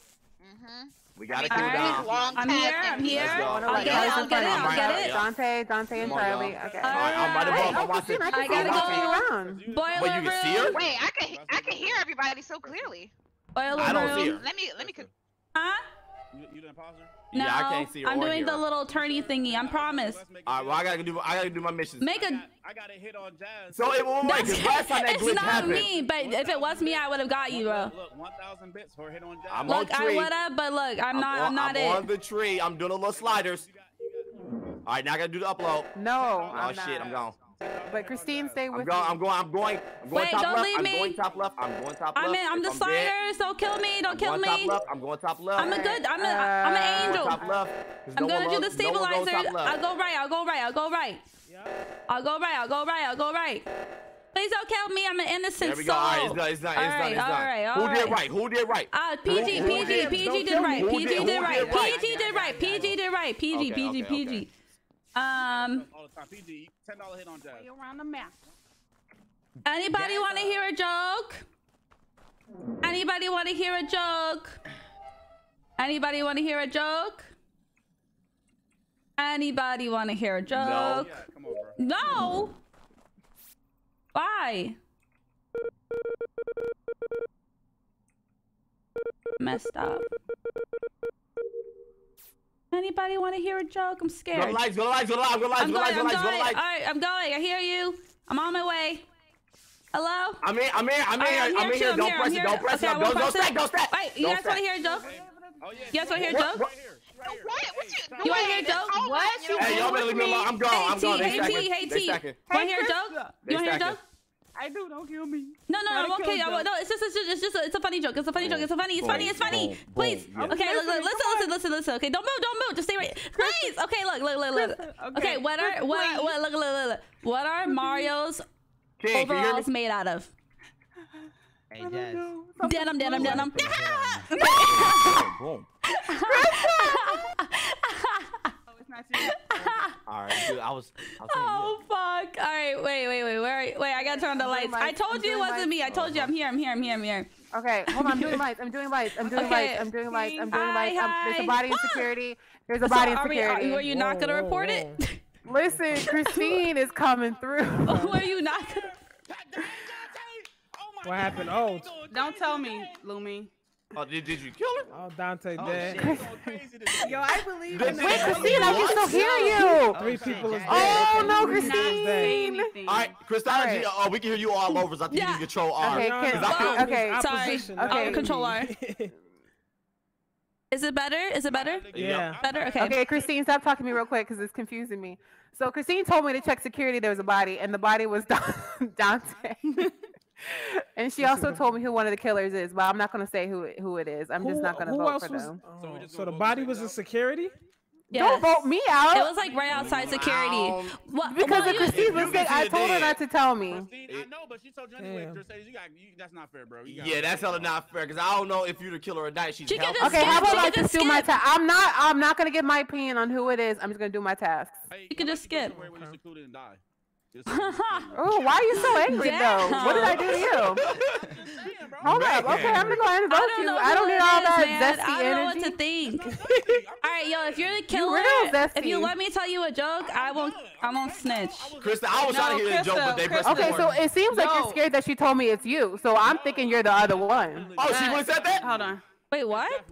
Mhm. We gotta cool down. Long I'm here. I'm here. I'll get it. I'll get it. I'll get it. Dante, Dante, and Charlie. Okay. I'm right above. I'm oh, watching. I gotta go. Boiler Wait, you can see her? Wait, I can. I can hear everybody so clearly. Boiler room. I don't see her. Let me. Let me. Huh? You. No, yeah, I can't see her. I'm doing the little turny thingy. I'm promised. All right, well, I gotta do. I gotta do my missions. Make a. I got, I got a hit on Jazz. So it won't work. Last time that it's not me, but if it was me, I would have got you, bro. Look, 1,000 bits for hit on Jazz. I'm look, on I would have, but look, I'm, I'm not. On, I'm not I'm it. on the tree. I'm doing a little sliders. All right, now I gotta do the upload. No, oh I'm shit, not. I'm gone. But Christine, stay with I'm me. I'm going. I'm going. I'm going Wait, top don't left. Leave I'm me. I'm going top left. I'm going top left. I'm, in, I'm the Slayers. Don't kill me. Don't I'm kill me. Top left. I'm going top left. I'm a good. I'm a. am an angel. Top left. I'm no gonna do the stabilizer. No I'll go right. I'll go right. I'll go right. I'll go right. I'll go right. I'll go right. Please don't kill me. I'm an innocent soul. There we go. All right, it's not, it's not, it's right, Who did right? Who did right? Uh, PG, PG, PG did right. PG did right. PG did right. PG did right. PG, PG, PG. Um, all the time. PG, ten dollar hit on Jazz. Anybody want to hear a joke? Anybody want to hear a joke? Anybody want to hear a joke? Anybody want to hear a joke? No. No. Why? Messed up. Anybody want to hear a joke? I'm scared. Go to lights, go to lights, go to lights, go to lights, I'm go to lights, go to lights, go to lights. All right, I'm going. I hear you. I'm on my way. Hello? I'm here, I'm here, I'm here. Right, I'm, I'm here. Don't press it, don't press it. Don't press it, don't step. Wait, you guys want to hear a joke? Oh, you guys want to hear a joke? What? What you, want to hear a joke? What? Hey, y'all better leave me alone. I'm gone. I'm gone. Hey, T, hey, T. Want to hear a joke? You want to hear a joke? I do. Don't kill me. No, no, Gotta no. kill Okay, I, Joe. no. It's just, it's just, it's just, a, it's a funny joke. It's a funny oh, joke. It's a funny. It's Boom, funny. It's funny. boom, Please. boom. Okay, look, look, listening. listen, listen, listen, listen. Okay, don't move, don't move. Just stay right. Please. Okay, look, look, look, look. Okay, okay. what are what please. what look, look, look, look. What are Mario's King, can you hear overalls made out of? Hey, Jazz. Denim, denim, denim. Boom. Oh, it's not you. All right. Dude, I was. I was saying, Oh fuck! All right, wait, wait, wait, where? Wait, I gotta turn on the lights. I told you it wasn't me. I told you I'm here. I'm here. I'm here. I'm here. Okay, hold on. I'm doing lights. I'm doing lights. I'm doing Okay. lights. I'm doing lights. I'm doing Hi, lights. Um, there's a body in security. There's a So body in are we- are- security. were you not gonna report it? Listen, Christine is coming through. Were you not gonna? What happened? Oh, Don't tell me, Lumi. Oh, did, did you kill him? oh, Dante oh, dead. Yo, I believe Wait, in Wait. Christine, I can still hear you. Oh, Three people is dead. Oh no, Three people is Christine. All right, Christine, All right. Oh, we can hear you all over. So I think you Yeah. need to control R. Okay, No, can- no, no, okay, sorry. opposition, Okay. not Control R. Is it better? Is it better? yeah. Better. Okay. Okay, Christine, stop talking to me real quick because it's confusing me. So Christine told me to check security. There was a body, and the body was Don- Dante. and she also told me who one of the killers is, but I'm not gonna say who it- who it is. I'm just not gonna vote for was- them. oh, so the body was in security? Yes. Don't vote me out. It was like right outside security. What? because well, of you- Christine's you can mistake. see I it told her not to tell me. Christine, I know, but she told Johnny Damn. Mercedes, you got, you, that's not fair, bro. You got Yeah, that's hella not fair. Cause I don't know if you're the killer or not. She's She can healthy. just Okay, how about She I can just do my skip. task? I'm not. I'm not gonna give my opinion on who it is. I'm just gonna do my task. Hey, You can just about go skip. somewhere where you're secluded and die? Just say you're secluded. Oh, why are you so angry though? What did I do to you? Hold up. Okay, I'm gonna go ahead and vote I don't you. I don't need all is, that man. zesty I don't know energy. what to think. All right, yo, if you're the killer, real if you let me tell you a joke, I won't. I won't snitch. Krista, I was trying to No, hear the joke, but they pressed Okay, so it seems like No. you're scared that she told me it's you. So I'm thinking you're the other one. Oh, she would have said that? Hold on. Wait, what?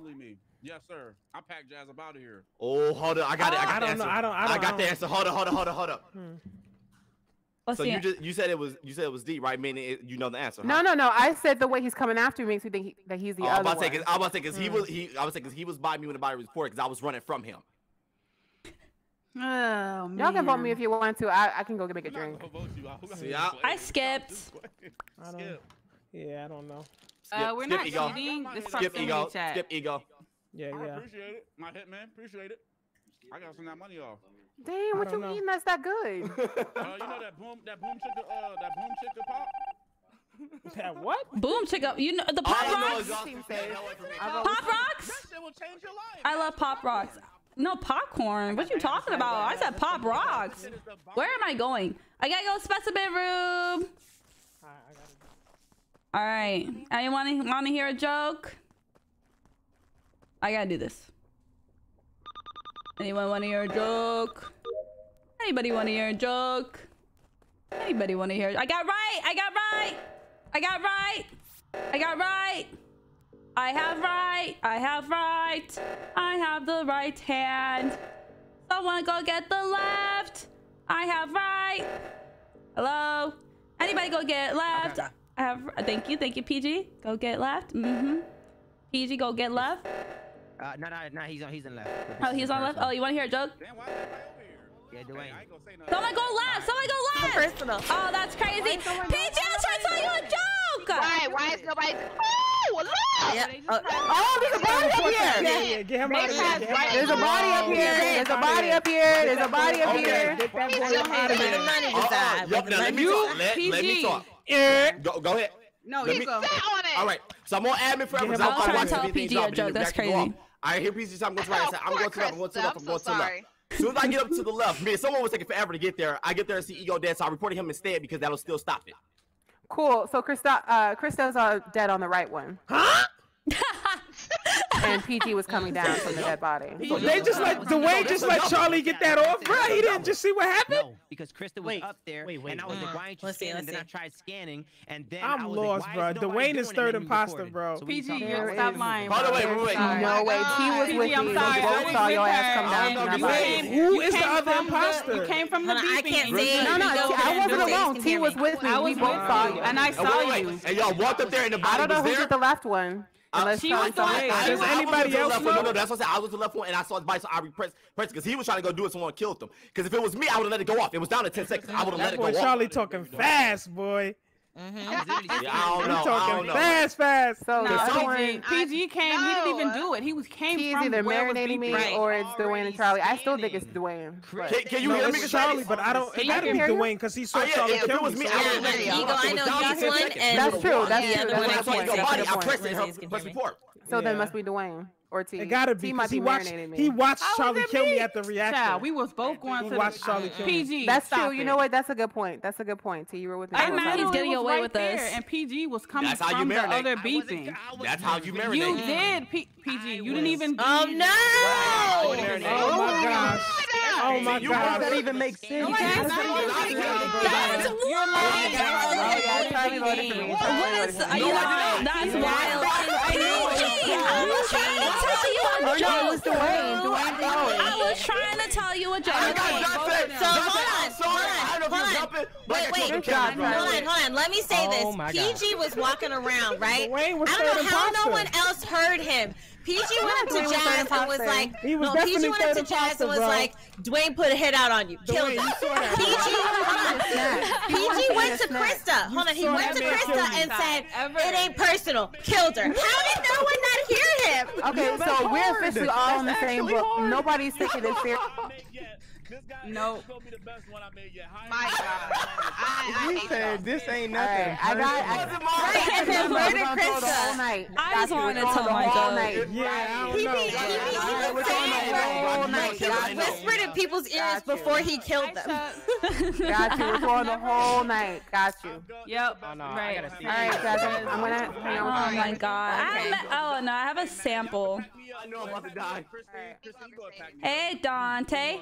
Yes, sir. I packed Jazz up out of here. Oh, hold on. I got it. I got oh, I the don't know, answer. I don't- I don't- got I the don't- answer. Hold on, hold on, hold on, hold on. What's So the you an- just you said it was you said it was D, right? Meaning it, you know the answer. No, huh? no, no. I said the way he's coming after me makes me think he, that he's the Oh, I was other about to say, one. 'cause- I was about to say, because he was he, I was saying, because he was by me when the body was reported, because I was running from him. Oh man. Y'all can vote me if you want to. I, I can go make a drink. See, I, I skipped. I don't. Yeah, I don't know. Uh, we're skip not ego. cheating. This Skip proximity ego. chat. Skip ego. Yeah, I yeah. appreciate it. My hitman, appreciate it. I got some of that money off. Damn, what you don't know. eating that's that good? Uh, you know that boom, that boom chicka, uh, that boom chicka pop. That what? Boom, chick up. You know the pop I know rocks. is y'all Team stay says. away from me. I vote Pop rocks. That shit will change your life. I love pop rocks. No popcorn. What you talking about? I said pop rocks. Where am I going? I gotta go specimen room. All right. Anyone want to hear a joke? I gotta do this. Anyone want to hear a joke? Anybody want to hear a joke? Anybody want to hear? I got right. I got right. I got right. I got right. I have right. I have right. I have the right hand. Someone go get the left. I have right. Hello? Anybody go get left? I have. Thank you. Thank you, PG. Go get left. Mm-hmm. PG, go get left. Uh, no, no, no, he's on, he's on left. Oh, he's on left. Oh, you want to hear a joke? Damn, why everybody over here? Yeah, Dwayne. I ain't gonna say nothing. Someone go left. Someone go left. Personal. Oh, that's crazy. PG, I'm trying to tell you a joke. Why? Why is nobody? Oh, look! Yeah. Oh, Oh, there's a body up Yeah, here. yeah, get him out of here. Get him There's a body up here. There's a body up here. There's a body up Okay. here. Get that boy up out of here. not even decide. Yup, now let me talk. Let, let me talk. Go, go ahead. No, Let you me- go. Sit on it. All right. So I'm on admin forever. Get so him I'm out. watching I'm trying to tell PG a drop joke. That's react to crazy. Off. I hear PG, so I'm going to the right. I said, I'm going to the left. I'm going to the left. I'm I'm going to the left. As soon as I get up to the left, man, someone was taking forever to get there. I get there and see Ego dead, so I reported him instead because that'll still stop it. Cool. So Krista, uh, Krista's uh, dead on the right one. Huh? and PG was coming down from the dead body. So they just let Dwayne just let Charlie get that off, bro. He didn't just see what happened. No, because Krista was Wait, up there, wait, wait, and I was like, "Why ain't you Let's scanning?" let's Then I tried scanning, and then I'm I was lost, like, bro. Why is nobody Dwayne is third And then you imposter, bro. So PG, you about it. stop lying. Hold on, bro. wait, wait, wait. Sorry. No way. T was PG, with I'm sorry. I both was saw with your ass come down and from that you body. came- Who you is the other imposter? You came from the Hold I beeping can't see. No, no, I wasn't alone. can T was with me. I We was both with saw you, you. and I saw wait, wait, you. And y'all walked up there and the I body don't know was who's there. the left one. Unless She was the saw. I- I- Does I was anybody the else left one. No, no, that's what I said. I was to the left one and I saw the body, so I repressed pressed because he was trying to go do it. Someone killed him. Because if it was me, I would have let it go off. It was down to ten seconds. I would have let That it boy go Charlie off. talking fast, boy. Mm-hmm. Yeah, I don't know. I don't talking know. fast, fast. So No, the other PG, PG came. He didn't even do it. He was came T is from either where it was marinating me beeping. or it's Dwayne Already and Charlie. I still think it's. Dwayne. but- Can, can you No, hear me? Charlie, but I don't. It Can gotta be hear? Dwayne because he saw Oh, yeah, Charlie if it kill was me. me, so- I Yeah, would have Ego. I know down he's one, and That's true. That's true. That's one a I good can't point. see. Your That's a body, good I point. pressed it. Lizzie's Help can press report. So then must be Dwayne. Or T. It gotta be T might because he watched me. he watched How Charlie it kill me me? at the reactor. Child, we was both going He to watched the Charlie kill me. PG. That's stop true. You know what? That's a good point. That's a good point. T, you were with me. I the whole time. literally getting was away right with there, this. And PG was coming That's from the other I beeping. Oh, oh, That's how you marinate. You did, P- PG. You didn't even. Oh no! Oh my gosh. Oh my You gosh. guys That even makes sense. That's That's Yeah, Charlie voted for me. What Charlie is? voted for Are me. you That's wild. Tell you a Oh, no, it joke. was Dwayne. Dwayne Chloe. I was trying to tell you a I joke. got Dante. So, Dante, hold I'm on, sorry. hold I don't know on, if you're hold jumping, Wait, wait, got Good the job, camera. hold on, hold on. Let me say Oh this. PG was walking around, right? Was I don't know how no one else heard him. PG went up to Dwayne Jazz and was like, He was no, PG went up to third Jazz and was bro. like, Dwayne put a hit out on you, killed Dwayne, him. you saw that, PG, bro. hold on. PG went to Krista. Hold on, he went to man Krista and said, it ain't personal, killed her. How did no one not hear him? Okay, so we're officially all in the same book. Nobody's taking this serious. This guy No. is gonna be the best one I made yet. How My God. I, I You hate said this ain't nothing. right, I got. I, Right, and then We're murder gonna go the whole night. I Got just you. We're wanted to going tell the my whole night. Yeah, I don't He know. be, he be, he was we're going saying the whole night. he was Got whispered in people's ears before he killed them. Got you. We're going the whole night. Got you. Yep. Oh, no, I right. All right, guys. I'm, I'm gonna Oh my god. I Okay. have, oh no, I have a sample. I know I'm about to die. Hey Dante.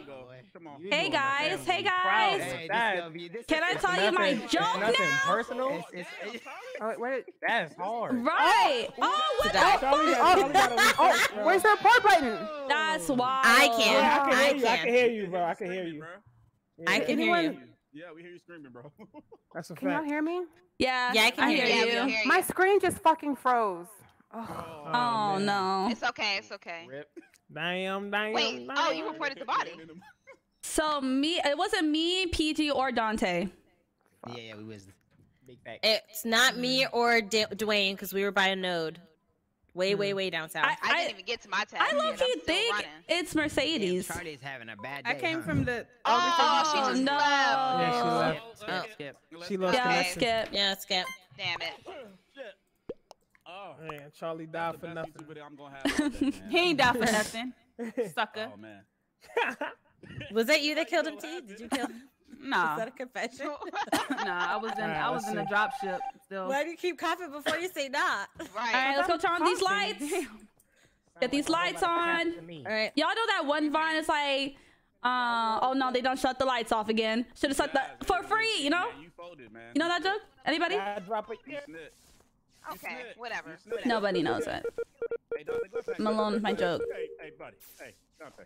Hey guys. Hey guys. Hey, That- this gonna be- this Can I tell you my joke nothing now? personal. it's- it's- Oh, wait, That's hard. Right. Oh, what oh, the Charlie got- Charlie got a oh, where's the part button? That's oh. why. I Yeah, can. I can I hear you. I can. can hear you, bro. I can hear you. I can hear you. Yeah, we hear you screaming, bro. That's a Can y'all hear me? Yeah. Yeah, I can hear Yeah, you. we can hear you. My screen just fucking froze. Oh, oh, oh no. It's okay. It's okay. Rip. Damn, damn. Wait. Oh, you reported the body. So me, it wasn't me, PG, or Dante. Yeah, yeah, we was. Big fact. It's not me or D- Dwayne because we were by a node, way, way, hmm. way down south. I, I didn't even get to my tab. I low yet. key think running. it's Damn, Mercedes. Charlie's having a bad day. I came huh? from the. Oh, she just no. left. Yeah, she Oh. left. Skip, skip. She lost Yeah, skip. yeah, skip. Damn it. Oh, Man, Charlie died for nothing. YouTube video I'm gonna have. all day. He ain't die for nothing, sucker. Oh man. Was that you that killed him, T? Did you kill him? Nah, Is that a confession? nah. I was in. Alright, I was let's in a see. drop ship still. Why do you keep coughing before you say not? All Right. right, let's go turn on these lights. Damn. Get these lights on. All right. Y'all know that one Vine is like, uh, oh no, they don't shut the lights off again. Should have shut the for free. You know? Man, you folded, man. You know that joke? Anybody? I drop it. You snitch. Okay. Whatever. Nobody knows it. Hey, Dante, go back. I'm alone with my joke. Hey, hey, buddy. Hey, Dante.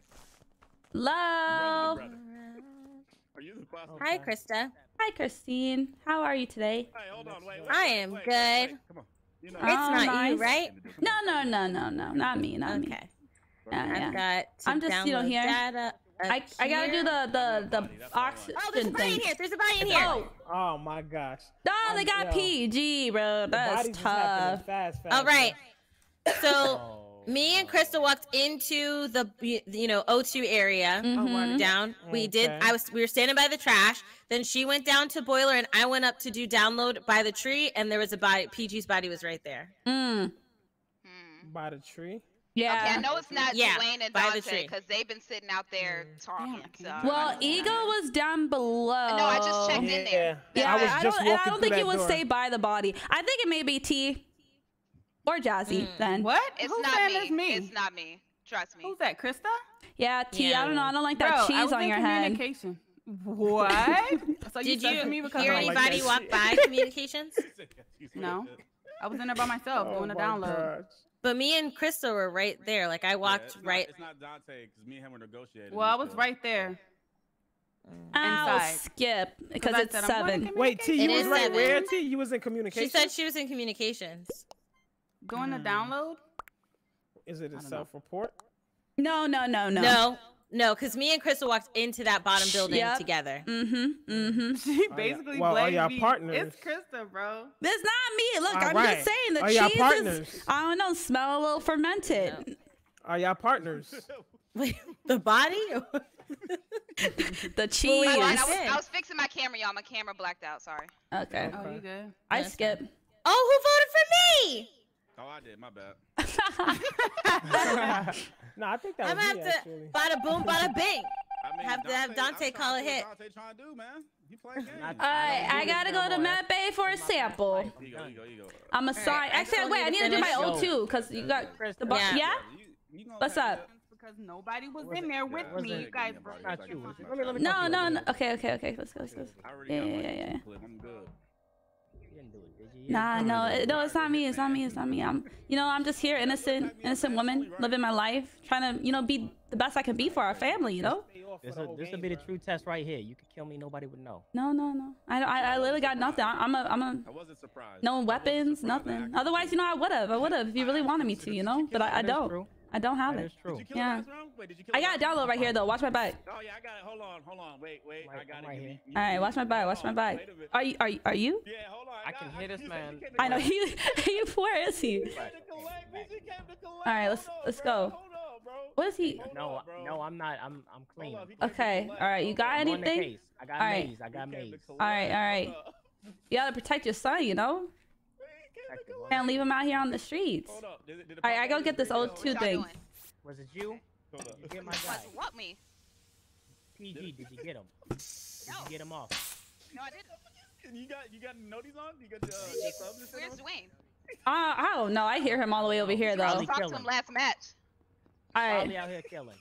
Hello. Brother, brother. Are you the boss? Hi, Krista. Hi, Christine. How are you today? Hey, hold on. Wait, wait. I am wait, good. Wait, wait. Come on. You know, It's Oh, not nice. you, right? No, no, no, no, no, not me, not me. Okay. Yeah, I've yeah. got. To I'm just, you know, download here. Data I, I gotta do the the the oxygen Oh, there's a body in here. There's a body in here. Oh, Oh my gosh. no, they got Yo. PG, bro. That's bodies is happening tough. Fast, fast. All right. So Oh, me and Krista walked into the you know O2 area Mhm. down. We did. I was. We were standing by the trash. Then she went down to boiler, and I went up to do download by the tree, and there was a body. PG's body was right there. Mm. Hmm. By the tree. Yeah. Okay, I know it's not Yeah, Dwayne and by the Dante tree. because they've been sitting out there talking. So Well, don't know. Ego was down below. No, I just checked in there. Yeah, I was I just don't, and I don't think he that would door. stay by the body. I think it may be T or Jazzy hmm. then. What? It's Who's not me. it's me? It's not me. Trust me. Who's that? Krista? Yeah, T. Yeah. I don't know. I don't like that Bro, I cheese was on in your head. communication. What? so Did said you to me because hear I like anybody walk by communications? No. I was in there by myself Oh doing a download. gosh. But me and Krista were right there. Like I Yeah, walked it's not- right. It's not Dante because me and him were negotiating. Well, I was stuff. right there. Mm. I'll Inside. skip because it's said seven. Wait, T, It you was is right seven. where? T, you was in communications. She said she was in communications. Doing to hmm. download? Is it a self-report? No, no, no, no. No, no, because me and Crystal walked into that bottom building Yep. together. Mm-hmm. Mm-hmm. She basically well, are blamed y'all me. partners? It's Crystal, bro. That's not me. Look, All I'm right. just saying the Are cheese partners? is. I don't know. Smell a little fermented. Are y'all partners? Wait, the body? The cheese. My bad. I was. I was fixing my camera, y'all. My camera blacked out. Sorry. Okay. Oh, you good? I That's skip. oh, who voted for me? Oh, I did. My bad. no, I think that I'm was gonna me, have to actually. bada boom, bada bing. I mean, have to have Dante I'm call a trying to see hit. what Dante trying to do, man. You playing games. All right, I gotta go to Medbay for a sample. You go, you go, you go. I'm a sign. Actually, wait, I need to do my O2, cause you got the bu- Yeah. yeah. What's up? Because nobody was in there with Yeah, me. yeah, You guys yeah, were. Not yeah, you. Let me- let me No, talk to you no, no. Okay, okay, okay. Let's go. Let's go. Yeah, yeah, yeah, yeah. I'm good. You didn't do it, did you? You Nah, no, it. it- no, it's not me. It's not me. It's not me. I'm, you know, I'm just here, innocent, innocent woman, living my life, trying to, you know, be the best I can be for our family. You know? This will this will be the true test right here. You could kill me, nobody would know. No, no, no. I, I, I literally got nothing. I, I'm a, I'm a. I wasn't surprised. No weapons, nothing. Otherwise, you know, I would have. I would have if you really wanted me to, you know. But I, I don't. True. I don't have That it. is true. Did you kill Yeah. him last round? Wait, did you kill I got a download round? right here though. Watch my back. Oh yeah, I got it. Hold on, hold on. Wait, wait. I got it. right Give here. me- you- All right, watch my back. Watch my back. Wait a minute. Are you, are you, are you? Yeah, hold on. I can hear this man. I know he, he. Where is he? All right, let's let's go. What is he? No, no, I'm not. I'm I'm clean. Okay. All right. You got I'm on the anything? I got All right. maze. I got maze. All right. All right. You gotta protect your son. You know. Can't leave him out here on the streets. All right. I go get this O2 thing. doing? Was it you? Did you get my guy? What, what me? PG, did you get him? Did you get him off? No, I didn't. You got you got noties on? You got the, uh, the subs Where's? Dwayne? Uh, I don't know. I hear him all the way over here though. Probably talked kill to him him. last match. All right. Probably out here killing.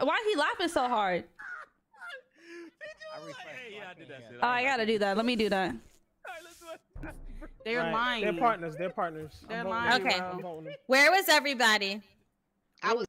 Why he laughing so hard? I refreshed. Hey, yeah, I did that shit. Oh, I gotta do that. Let me do that. They're Right, lying. They're partners. They're partners. They're voting lying. Okay. I'm voting them. Where was everybody? I was.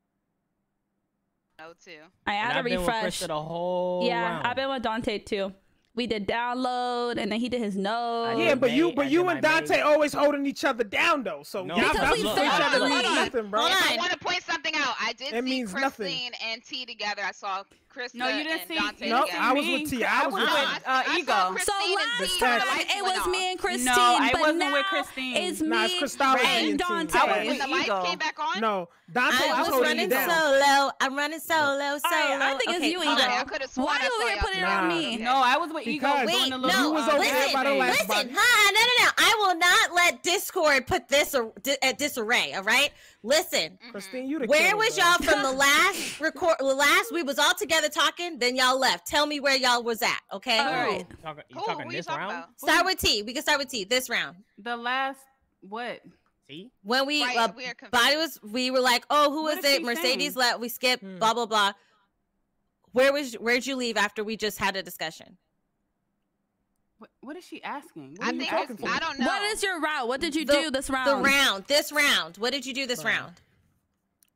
No, too. I had to I've been with refresh. The whole Yeah, round. I've been with Dante too. We did download, and then he did his nose. Yeah, but you, but you and Dante May. always holding each other down though. So No, y'all Because got we each said- other means nothing, bro. Hold I want to point something out. I did It see means nothing. Christine and T together. I saw Krista No, you didn't and see. Dante No, together. I was me. with T. I was with with No, T. I- uh, I Ego. So Christine and last T time when the lights it was me and Christine, No, I but wasn't now with Christine. it's Nah, me it's Krystalogy and and T. Dante. I was When with the lights came back on. No, Dante I was was running down. solo. I'm running solo, solo. All right, I think it's you, hold Ego. on. I could've sworn Why I you over here putting it together. on me? No, I was with Ego. Because- doing Wait, the no, little, You was uh, over listen, there by the last listen, body. huh? No, no, no. I will not let Discord put this at disarray. All right, listen. Christine, you Where killer, was bro. y'all from the last record? The last we was all together talking, then y'all left. Tell me where y'all was at, okay? All right. You talking, you Who? talking Who you this talking round? about? Start with T. We can start with T. This round. the last what? See? When we Right, uh, we body was, we were like, oh, who What was it? Mercedes saying? left. We skipped. Hmm. Blah blah blah. Where was? Where'd you leave after we just had a discussion? What, what is she asking? What I you think talking it's, I don't know. What is your route? What did you The- do this round? The round. This round. What did you do this Right. round?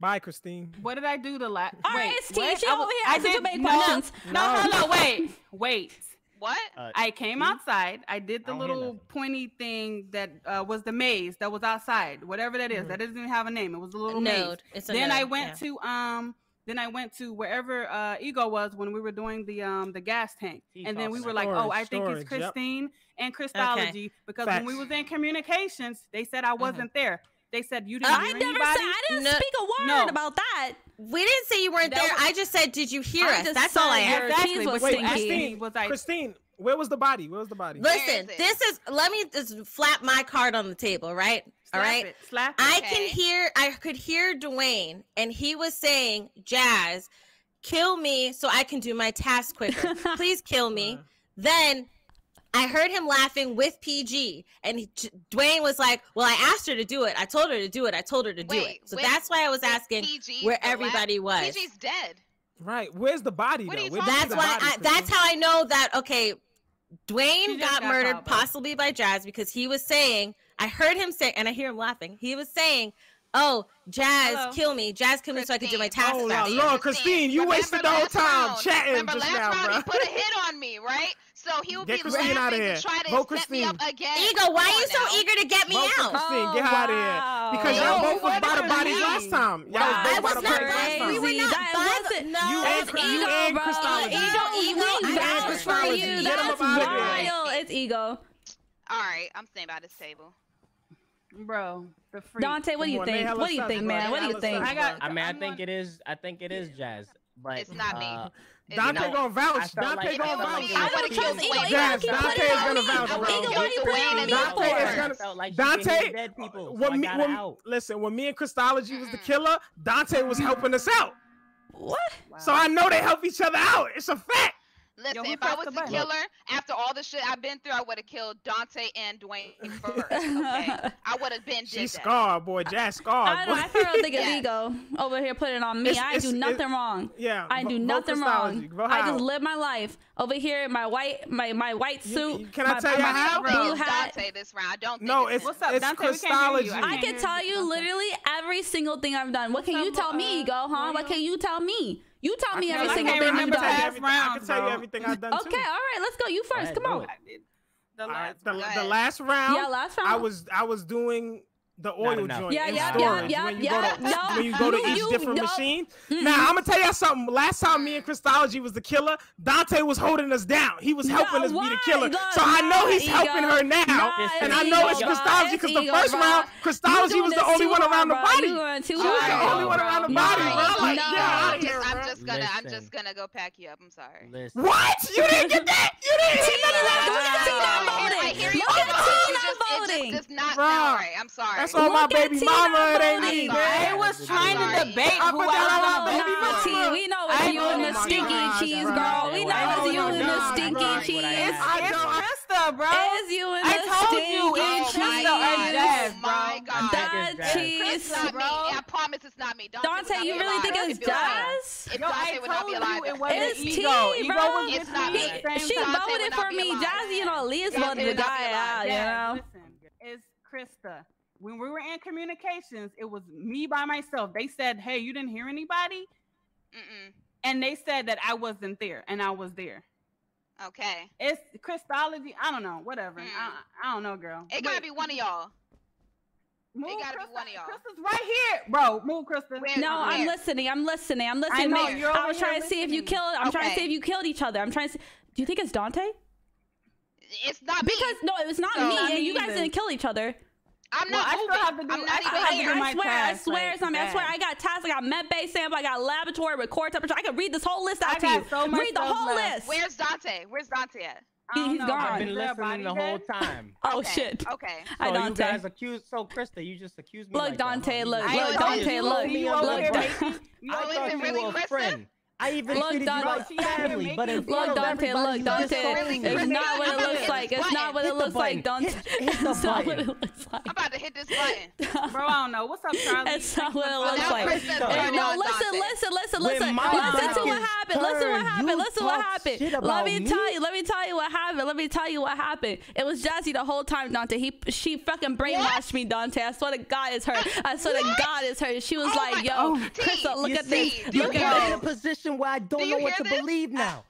Bye, Christine. What did I do the last? All right, wait, it's T. what? She I over here I asking too did- many no, questions. No, no, no, wait, wait. What? Uh, I came outside. I did the I little pointy thing that uh, was the maze that was outside. Whatever that is. That doesn't even have a name. It was a little maze. Node. It's a Then I went yeah. to um. Then I went to wherever uh, Ego was when we were doing the um the gas tank, He's and then we were like, Storage, "Oh, I think it's storage, yep. Christine and Krystalogy," because when we was in communications, they said I wasn't there. They said you Uh, didn't I hear never anybody. said. I didn't No- speak a word no. about that. We didn't say you weren't That there. was- I just said, did you hear I us? That's all I said asked. Exactly, cheese was Wait, you asked stinky. me, Christine. was like- Christine, where was the body? Where was the body? Listen, is this is. Let me just flap my card on the table, right? all Slap right. it, slap it. I Okay. can hear. I could hear Dwayne, and he was saying, "Jazz, kill me so I can do my task quicker. Please kill me." Then I heard him laughing with PG, and he, Dwayne was like, "Well, I asked her to do it. I told her to do it. I told her to do Wait, it." So wait, that's why I was asking PG, where the last- everybody was. PG's dead. Right. Where's the body What though? you Where you That's why. I, that's how I know that. Okay, She Dwayne got got murdered, caught, possibly by Jazz, because he was saying. I heard him say, and I hear him laughing. He was saying, "Oh, Jazz, Hello? kill me. Jazz, kill me, so I can do my task Oh, faster." Lord, Lord, Christine, you Remember wasted the whole time round- chatting Remember just last now, round bro. he put a hit on me, right? so he'll get be Christine laughing out of here. to try to Vote set Christine. me up again. Ego, why are you so now. eager to get me Vote out? Christine, get oh, out of here. Because y'all both were by the bodies last time. Y'all nah, both by the bodies last time. We were not that. No, you and, Christine. ego, Krystalogy. Ego, ego, you and Krystalogy. Get him up out of here. It's ego. All right, I'm staying by this table. Bro, the freak. Dante, what do you think? What do you think, man? What do you think? I got. I mean, I think it is. I think it is jazz, but it's not me. Uh, Dante you gonna vouch. Dante like gonna vouch. I would have killed Eagle. Yes, Dante is gonna vouch. Eagle already put it on me for. Dante is gonna. Dante. People, uh, when so me, when, listen, when me and Krystalogy was the killer, Dante was helping us out. What? Wow. So I know they help each other out. It's a fact. Listen, Yo, if I was a button? killer, after all the shit I've been through, I would have killed Dante and Dwayne first. Okay, I would have been. She's scarred, boy. Jazz scarred. I, I feel like yes. ego over here putting on me. It's, I it's, do nothing wrong. Yeah, I do nothing wrong. I just live my life over here in my white my my white suit. You, can I my, tell you my how? Blue hat. Dante this round. I don't. no, it's, what's up, it's Dante, Krystalogy. I, I can tell you literally every single thing I've done. What can uh, you tell me, ego? Huh? What can you tell me? You taught me every single thing. I can tell you everything I've done. Okay, all right, let's go. You first. Come on. The last, I, the, the last round. Yeah, last round. I was I was doing the oil joint yeah, in yeah, storage yeah, yeah, when you yeah, go to no, when you go to each you, different no. machine. Mm-hmm. Now I'm gonna tell y'all something. Last time me and Krystalogy was the killer, Dante was holding us down. He was helping no, us why? be the killer. So I know he's ego. helping her now, and I know ego, it's Krystalogy because the first bro. round, Krystalogy was the only one around the body. She was the only one around the body. I'm just gonna, I'm just gonna go pack you up. I'm sorry. What? You didn't get that? You didn't get that? Tina voting. Look at Tina voting. Does not. Sorry. I'm sorry. That's on my baby mama. It ain't me, man. Was trying to debate who I was on my We know it's you and the stinky cheese, girl. We know it's you and the stinky cheese. It's Krista, bro. It's you and the stinky cheese. I told you, oh it's Trista and Jazz. The cheese, bro. I promise it's not me. Dante, you really think it's Jazz? If Dante would not be alive, it's T, bro. It's not me. She voted for me. Jazzy and Elise voted the guy out, you know? It's Krista when we were in communications, it was me by myself. They said, "Hey, you didn't hear anybody," Mm-mm. and they said that I wasn't there, and I was there. Okay. It's Krystalogy. I don't know. Whatever. Mm. I, I don't know, girl. It gotta be one of y'all. Move it gotta Krista. be one of y'all. Krista's right here, bro. Move, Krista. No, where? I'm listening. I'm listening. I'm listening. I, know, you're I was trying to see if you killed. I'm okay. trying to see if you killed each other. I'm trying to. See, do you think it's Dante? It's not because no, it was not so, me. Not me you guys didn't kill each other. I'm not. Well, I still have to do. I'm not I, even I, here. I swear, task, I swear, like, something. Bad. I swear, I got tests. I got med-based sample. I got laboratory, record temperature. I can read this whole list out I to you. So read the whole left. list. Where's Dante? Where's Dante at? He, he's know. gone. I've been listening the whole time. oh okay. shit. Okay. So I Dante. You guys accused. So Krista, you just accused me. Look, like Dante. That, look, look, Dante. Look, look, Dante. Look, look. I was really Krista. I even look, treated Don, but in front look, of Dante, look, Dante, it's not what it looks like. It's not what it looks like, Dante. It's not what it looks like. I'm about to hit this button, bro. I don't know what's up, Charlie. It's not what it looks like. No, listen, listen, listen, listen. Listen to what happened. Listen what happened. Listen what happened. Let me tell you. Let me tell you what happened. Let me tell you what happened. It was Jazzy the whole time, Dante. He, she fucking brainwashed me, Dante. I swear to God, it's her. I swear to God, it's her. She was oh like, "Yo, oh, Crystal, look at this. Look at this." question where I don't Do know what to this? believe now.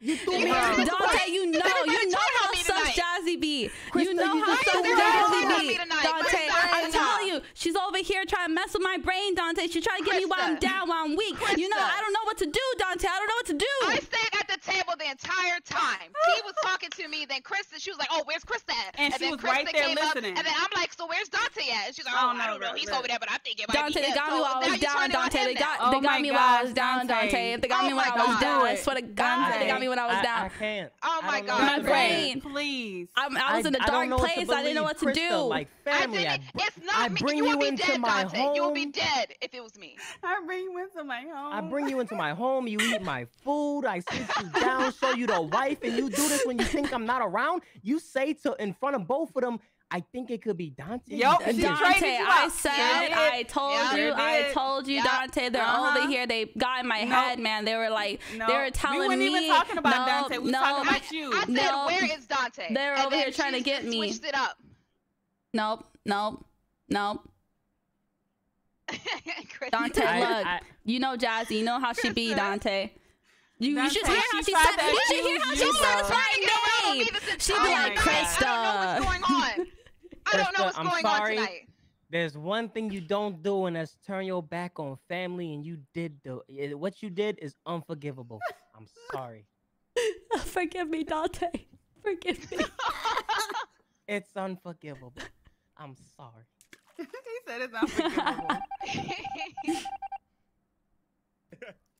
You threw you me. Dante, you know, you know how such Jazzy B. Krista, you know you how so Jazzy B. Dante, I'm telling you, she's over here trying to mess with my brain, Dante. She's trying to get Krista. me while I'm down, while I'm weak. Krista. You know, I don't know what to do, Dante. I don't know what to do. I stayed at the table the entire time. he was talking to me, then Krista, she was like, oh, where's Krista at? And, and she was Krista right there listening. Up, and then I'm like, so where's Dante at? And she's like, oh, oh no, I don't know. He's right. over there, but I think it might Dante, they got oh me while I was down, Dante. They got they got me while I was down, Dante. They got me oh when I was down. I swear to God, they got me when I was down. I can't. Oh my God. My brain. Please. I'm, i was I, in a dark place. I didn't know what to Krista, do. Like family, I didn't, it's not I me. Bring you, you would be dead, Dante. Home. You would be dead if it was me. I bring you into my home. I bring you into my home. You eat my food. I sit you down, show you the wife, and you do this when you think I'm not around. You say to in front of both of them, I think it could be Dante. Yup, That's she it. traded Dante, I said, Yeah. I told Yeah. you, You I told you, Yeah. Dante. They're Uh-huh. over here. They got in my No. head, man. They were like, No. they were telling me. We weren't me. even talking about no, Dante. We was no, talking about you. I said, No. where is Dante? They're And over here trying to get me. Switched it up. Nope, nope, nope. Dante, I- look, I- you know Jazzy. You know how she be, Dante. You, you should hear how she she said. You should hear how she you, says bro. my Get around me name. this She'd be entire like, night. I don't know Krista. what's going on. I don't know Krista, what's I'm going sorry. on tonight. There's one thing you don't do, and that's turn your back on family, and you did do it. What you did is unforgivable. I'm sorry. Forgive me, Dante. Forgive me. It's unforgivable. I'm sorry. he said it's unforgivable.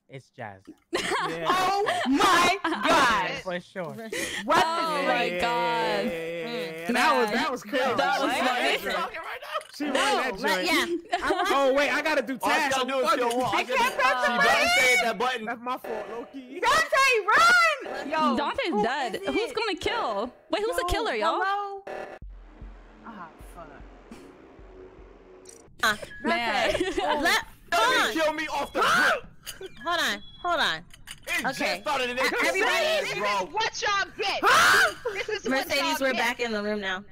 It's Jazz. Oh my god! For sure. What? Oh my god. That was that was crazy. That was She funny. ran She ran No, that let- joint. yeah. Oh wait, I gotta do All you task. gotta do is kill one. I All you gotta do- She better that button. That's my fault, Loki. Dante, run! Yo, Dante's who dead. Who's gonna kill? Wait, who's the killer, y'all? Hello? Ah, fuck. Uh, Man. let, hold on. Kill me off the rip. Hold on. Hold on. It Okay. just started and they everybody- said, This is bro. what y'all get. this is Mercedes, we're get. back in the room now.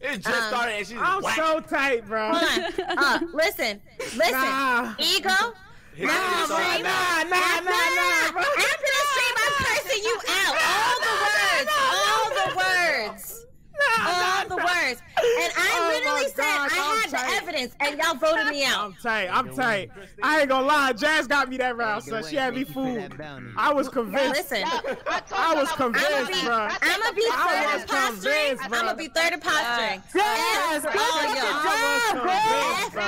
It just Um, started and she's I'm whack. so tight, bro. Hold on. Uh, listen. Listen. Nah. Ego. Hit Nah, this on stream. that. Nah, nah, nah, nah, bro. After the stream, I'm cursing you out. All the words. All the words. All the words. And I Oh literally said God, I I'm had the evidence, and y'all voted me out. I'm tight. I'm tight. I ain't gonna lie. Jazz got me that round, so she had me fooled. I was convinced. Listen, I was convinced, I'm gonna be, bro. I'm gonna be third was imposturing. convinced, I'm gonna be third imposturing. Yes, F give all it. Jazz, convinced, bro.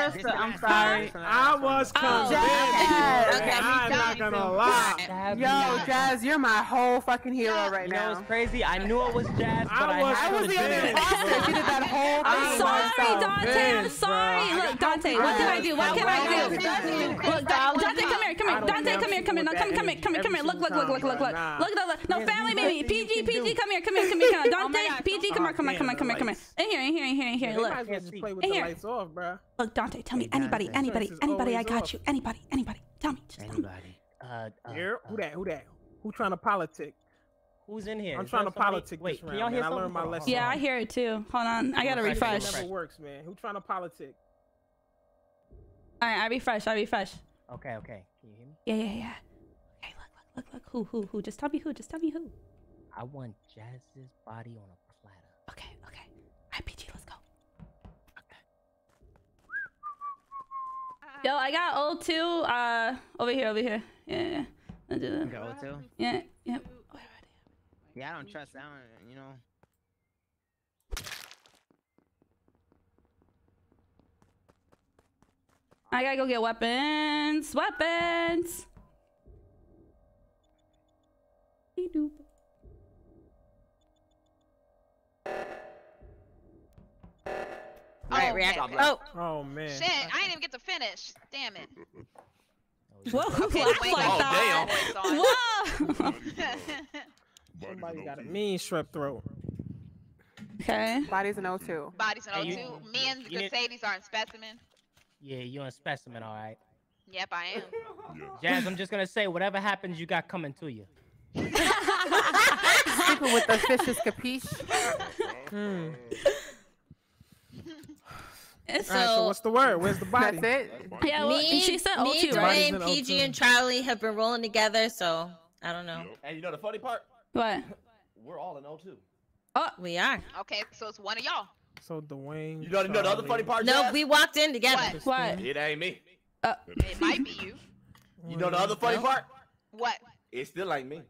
Krista, I'm sorry. I was oh, convinced. Okay. I'm not gonna lie. Yo, Jazz, you're my whole fucking hero right You know now. what's crazy? I knew it was Jazz, but I I, was had I was to the only do imposter. She did that whole I'm thing. sorry, by. Dante. I'm sorry. bro. Look, Dante, what can I do? What can I do? Look, Dante, come here, come here. Dante, come here, come here. No, come, come here, come here, come here. Look, look, look, look, look, look. Look, look, look. No, family, baby. PG, PG, come here, come here, come here, come here. Oh Dante, PG, come here, come here, come here, come here, come here. In here, in here, in here, in here. Look. might as well just play with In here. lights off, bro. Look, Dante, tell me anybody, anybody, anybody. I got you. Anybody, anybody. Tell me. Just tell me. Anybody. Uh, uh, Here, who uh, that? Who that? Who trying to politic? Who's in here? I'm Is trying to somebody- politic Wait, this can round, y'all man. hear I learned my lesson. Yeah, I hear it too. Hold on. I gotta Refresh, refresh. It never works, man. Who trying to politic? All right, I refresh. I refresh. Okay, okay. Can you hear me? Yeah, yeah, yeah. Okay, look, look, look, look. Who, who, who? Just tell me who. Just tell me who. I want Jazz's body on a platter. Okay, okay. IPG, let's go. Yo, I got O2. Uh, over here, over here. Yeah, yeah. Let's do that. Go to. Yeah, yeah. Yeah, I don't trust. I don't. You know. I gotta go get weapons. Weapons. Beep-doop. Right, Oh, react. Oh, Oh man. Shit, I didn't even get to finish. Damn it. Whoa, who Okay, laughed wait, like oh, that? damn. Whoa. Somebody got a mean strep throat. okay. Body's an O2. Bodies in Hey, O2. Me and you Mercedes are in specimen. Yeah, you're a specimen, all right. Yep, I am. Jazz, I'm just gonna say, whatever happens, you got coming to you. Sleeping with the fishes, capiche? Hmm. It's All right, so so. what's the word? Where's the body? That's it? Yeah, well, me, she said me, O2, right? Dwayne, PG, and Charlie have been rolling together, so I don't know. And you know the funny part? What? We're all in O2. We are. Okay, so it's one of y'all. So Dwayne. You know, you know the other funny part? No, Jazz? we walked in together. What? What? It ain't me. Uh, it might be you. You know the other funny No. part? What? It still ain't me.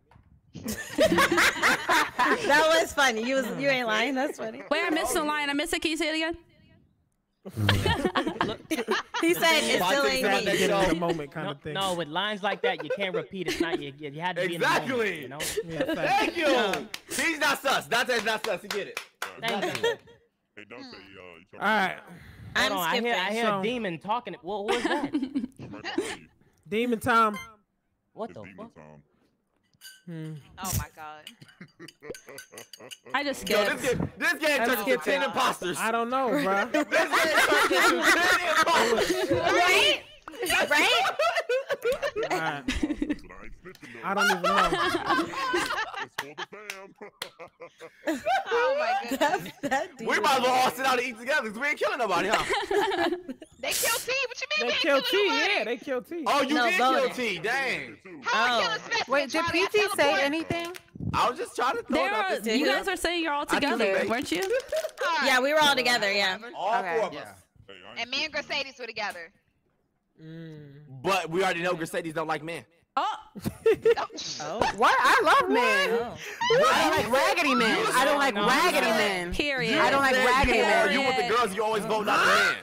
that was funny. You was you ain't lying. That's funny. Wait, I missed the line. I missed it. Can you say it again? He said it still Politics ain't out me. in the moment kind No, of thing. no, with lines like that, you can't repeat. It's not you. You had to be in the Exactly. moment, you know. Yeah. Thank you. He's not sus. Dante's not sus. You get it. Thank you. Hey, don't say, uh, you All right. I'm Hold on, I skipping. hear, I hear So- a demon talking. What was that? Demon Tom. what It's the demon fuck? time. Hmm. Oh my god. I just Yo, skipped. this game, this game Let's turned skip into 10 it. imposters. I don't know, bro. This game turned into 10 imposters. Right? Right? All right. But I ain't snitching, though. I don't even know. It's for the fam. Oh my goodness. That We might as well all sit down and eat together because we ain't killing nobody, huh? They killed T. What you mean? They we ain't killed T. nobody? Yeah, they killed T. Oh, you No, did kill voting. T. Dang. How Oh. killing? Wait, did PT say anything? I was just trying to throw They it out were, there. you guys were saying you're all together, weren't you? Yeah, we were all together. Yeah. All Okay. four of us. Hey, And me and Mercedes were together. Mm. But we already know Mercedes don't like men. Oh, Oh. What? I love men. Oh. I don't like raggedy men. I don't like No, raggedy no. men. period. I don't like raggedy you, men. You with the girls, you always vote not the man.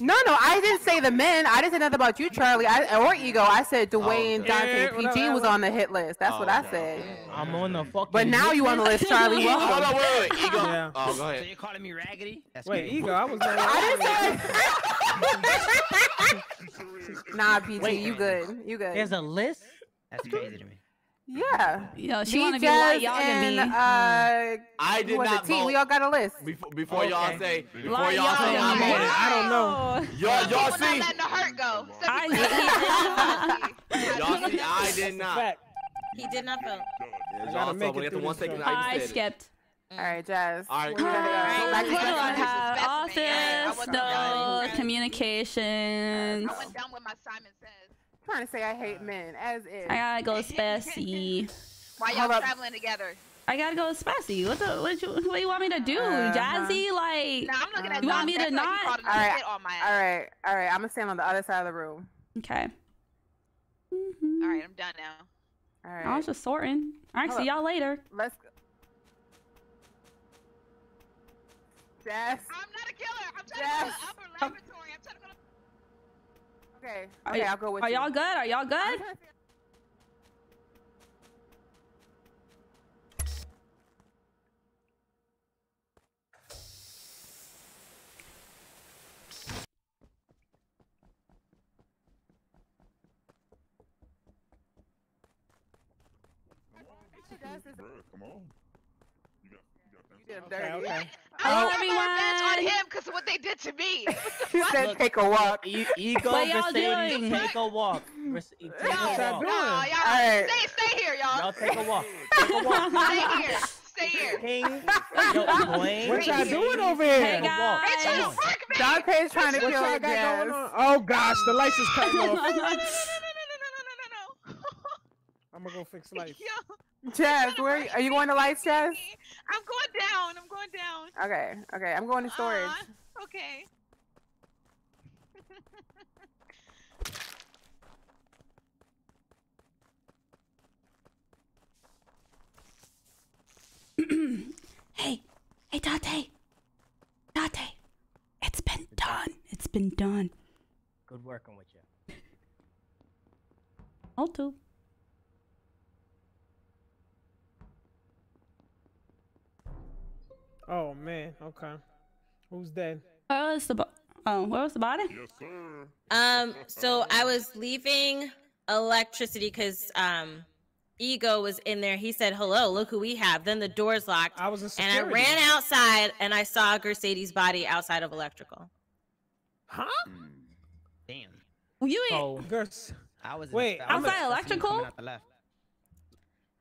No, no, I didn't say the men. I didn't say nothing about you, Charlie, I, or Ego. I said oh, Dwayne, okay. Dante, Yeah, PG was on the hit list. That's what I oh, said. I'm on the fucking. But now you on the list, Charlie. Ego, hold on, Welcome. wait, wait, Ego. Yeah. Oh, go So ahead. you're calling me raggedy? That's Wait, crazy. ego. I was. Like, Nah, PG, Wait. you good. You good. There's a list. That's crazy to me. Yeah. yeah. she want to be like y'all and, and uh, I did not vote. We all got a list. Before, before okay. y'all say, before y'all say, I voted. I don't know. Y'all, y'all see. Letting the hurt go. I did. y'all see, I did not. He did not vote. Yeah, y'all saw when the one second I. I skipped. All right, Jazz. All right. All right. Cool. on how office, the communications. I went down with my Simon trying to say I hate uh, men, as is. I gotta go spacey. Why y'all traveling together? I gotta go spicy. What the? What you? What you want me to do? Uh-huh. Jazzy, like. Nah, I'm looking at uh-huh. You want me to Dante. Like not? All right, on my all right, all right. I'm gonna stand on the other side of the room. Okay. All right, mm-hmm. I'm done now. All right. I was just sorting. All right, Hold see up. y'all later. let's go. Jazz. I'm not a killer. I'm trying Yes. to go to upper laboratory. I'm trying to go to Okay, Are okay, y- I'll go with Are you. y'all good? Are y'all good? Come on. You got, you got that. You did him Okay, okay. Hello, I oh. want revenge on him because of what they did to me. She said take a walk. E- ego, What y'all doing? take a walk. Merce- Take No, a y'all walk. doing? no, y'all All right. stay, stay here, y'all. Y'all take a walk. Take a walk. Stay here. Stay here. King. Yo, Dwayne. What y'all doing over here? Take a walk. They trying to guys. Dante's trying to What kill y'all got going on? Oh gosh, the lights is cutting No, no, off. Go fix lights. Yo, Jazz, where are you, are you going to lights, Jazz? I'm going down. I'm going down. Okay, okay, I'm going to storage. Uh, okay. Hey, hey, Dante. Dante. It's been done. It's been done. Good working with you. I'll do. Oh man, okay. Who's dead? Where was the bo- oh, where was the body? Yes, sir. Um, so I was leaving electricity because um, Ego was in there. He said, "Hello, look who we have." Then the doors locked, I was in and I ran outside and I saw Mercedes' body outside of electrical. Huh? Damn. You ain't. oh, Girls. I was Wait, I was outside electrical? out the left.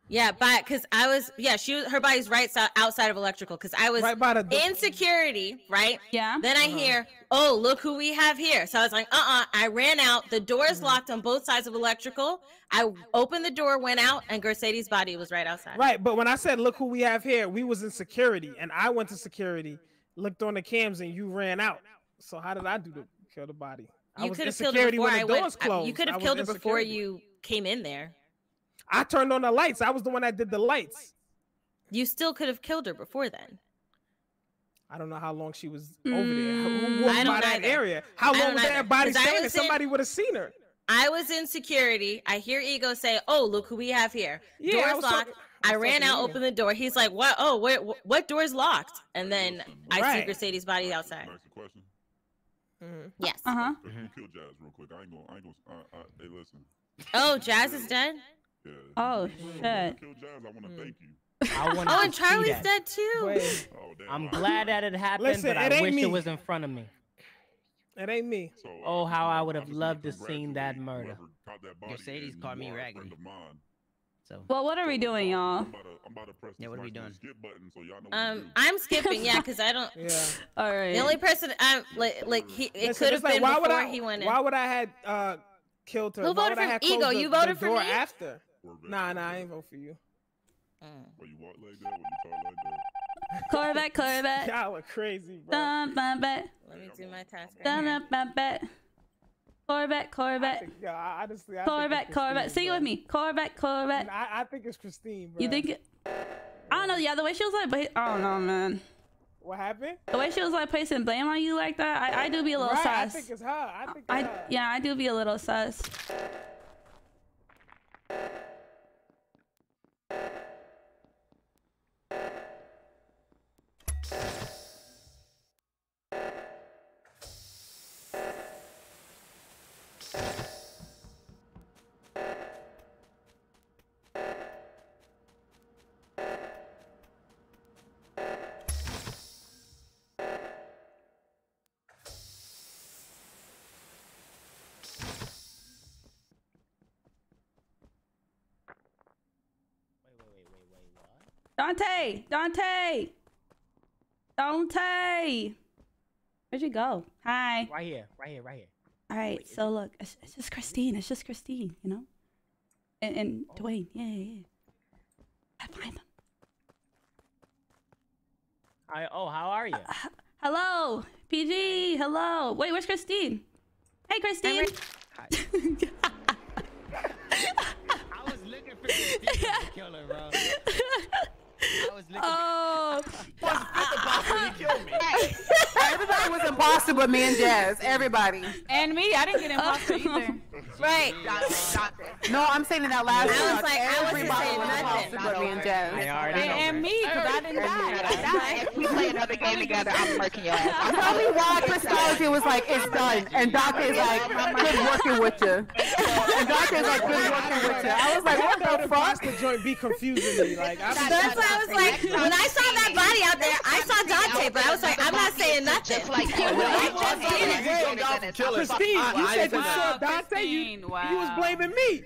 Yeah, but because I was, yeah, she was, her body's right side outside of electrical because I was Right by the door. in security, right? Yeah. Then I hear, oh, look who we have here. So I was like, uh uh I ran out. The door is locked on both sides of electrical. I opened the door, went out, and Mercedes' body was right outside. Right, but when I said look who we have here, we was in security, and I went to security, looked on the cams, and you ran out. So how did I do to kill the body? I You was could in have killed her security before when I the went. doors I- closed. You could have killed her before you came in there. I turned on the lights. I was the one that did the lights. You still could have killed her before then. I don't know how long she was over there. Who Mm, walked I by don't that either. area? How long was either. that body I standing? in- Somebody would have seen her. I was in security. I hear Ego say, "Oh, look who we have here." Yeah, I Doors locked. talking- I I ran out, opened the door. He's like, "What? Oh, where, wh- what door's locked?" And then I see Right. Mercedes' body outside. Ask a question. Mhm. Yes. Uh huh. If you kill Jazz real quick, I ain't gonna, I ain't gonna, uh, uh, hey, listen. Oh, Jazz is dead. Yeah. Oh shit. kill Jazz, I wanna thank you. I want Oh, and Charlie's dead too. Wait, Oh, damn. I'm glad that it happened, Listen, but I it ain't wish me. it was in front of me. it ain't me. So, uh, Oh, how I would have loved to seen that murder. that Mercedes called me are raggedy. friend of mine. So Well, what are we doing, y'all? I'm about to, I'm about to press Yeah, what are we doing? skip button so y'all know what Um, do. I'm skipping, yeah, because I don't. Yeah. All right. The only person I'm like, like he, it could have it's like, been why would I, he went in. Why would I had uh, killed her? Who Why voted would I for had Ego? closed the- You voted for me? after? Corvette, Nah, nah, I ain't vote for you. Mm. When you walk like that, when you talk like that. Corvette, Corvette. Y'all are crazy, bro. Dun, dun, bet. Let me do my task. Dun, here. dun, dun, bet. Corvette, I Corvette. think, yeah, I- honestly, I think Corvette, Corvette. Christine, Sing it bro. with me. Corvette, Corvette. I, I think it's Christine, bro. You think it? I don't know. Yeah, the way she was like, but I don't know, man. What happened? The way she was like placing blame on you like that, I, I do be a little right, I think it's her. I think it's I her. yeah, I do be a little sus you Dante, Dante, Dante. Where'd you go? Hi. Right here, right here, right here. All right. So look, it's, it's just Christine. It's just Christine. You know. And, and Oh. Dwayne. Yeah, yeah, yeah. I find them. I, oh, how are you? Uh, hello, PG. Hello. Wait, where's Christine? Hey, Christine. Hi. I was looking for Christine to kill her, bro. I was looking Oh. Everybody was imposter but me and Jazz. Everybody. And me, I didn't get imposter either. Right. No, I'm saying in that last I was like, everybody saying was nothing. imposter but me and Jazz. And, and me, because I didn't die. I died. If we play another game together, I'm murking your ass. Tell me why Krystalogy was like, it's done. And Dante's like, good working with you. And Dante's like, good working with you. I was like, what the fuck? The joint be confusing me. Like, I That's why I was like, when I saw that body out there, I saw Dante, but I was like, I'm not saying nothing. Just like you. I just did it. Christine, you I said didn't you say saw. Dante. You, you was blaming me.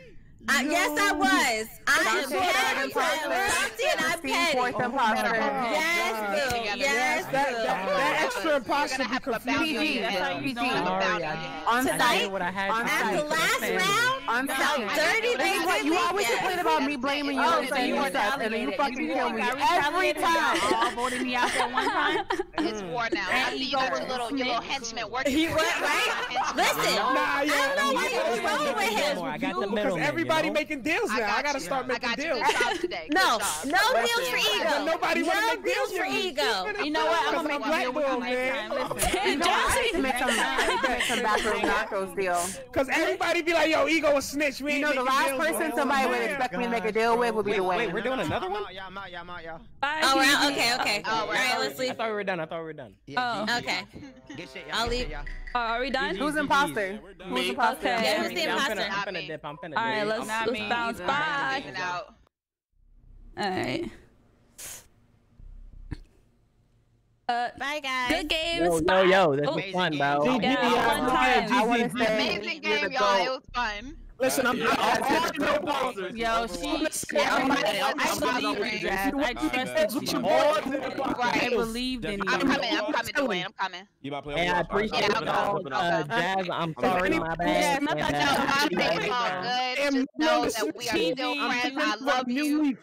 Uh, yes, I was. I am petty. imposter. Dante and I'm petty. fourth imposter. Yes, boo. Yes, That, boo. that, that extra imposter be confusing me. PG. That's how you know about I, On site. what I had On site. At the do. last round, On site. dirty This is what you always complain about me blaming you Oh, and saying you you were and then you fucking kill me every time. all voted me out that one time. It's war now. I see you got your little, your little henchman working. he went right. Listen, I don't know why you was rolling with him. I got the Because middle. Everybody making deals now. I, got gotta you. start I making got deals. Good today. No, no deals for ego. But nobody wanna no make deals deals for with ego. You know what? I'm gonna make Because a deal I'm with you blackballed, next man. time. Listen. You know, I need to make some, I need to make some backroom nachos deal. Cause everybody be like, yo, ego a snitch. We You ain't know, the last person somebody would expect me to make a deal with would be Dwayne. Wait, we're doing another I'm one? out, y'all, I'm out, y'all, I'm out, y'all. Bye. Oh, we're out. Okay, okay. Oh, All we're right, out. let's leave. I leave. thought we were done. I thought we were done. Oh. Okay. I'll leave. Uh, are we done? Who's imposter? Who's imposter? Okay. Yeah, who's the I'm imposter? finna, I'm Not finna dip. I'm finna All right, dip. Let's Not let's me bounce either. back. Even out. All right. Uh, Bye, guys. good games. Yo, yo, Bye. yo, this Oh, was fun, bro. GG, Yeah, y'all. fun time. I want to say, Amazing game, the y'all. It was fun. Listen, I'm All the imposters. Yo, she. Yeah, I'm- I I'm- I'm- believe I'm- in you, I trusted you. I believed in you. I'm coming. I'm coming, Dwayne. I'm coming. You about to play Hey, I appreciate Yeah, it, I'll though. go. Uh, Jazz, I'm sorry, my bad. not and, that No, I'm you it's all good. Just know that we are still friends. I love you.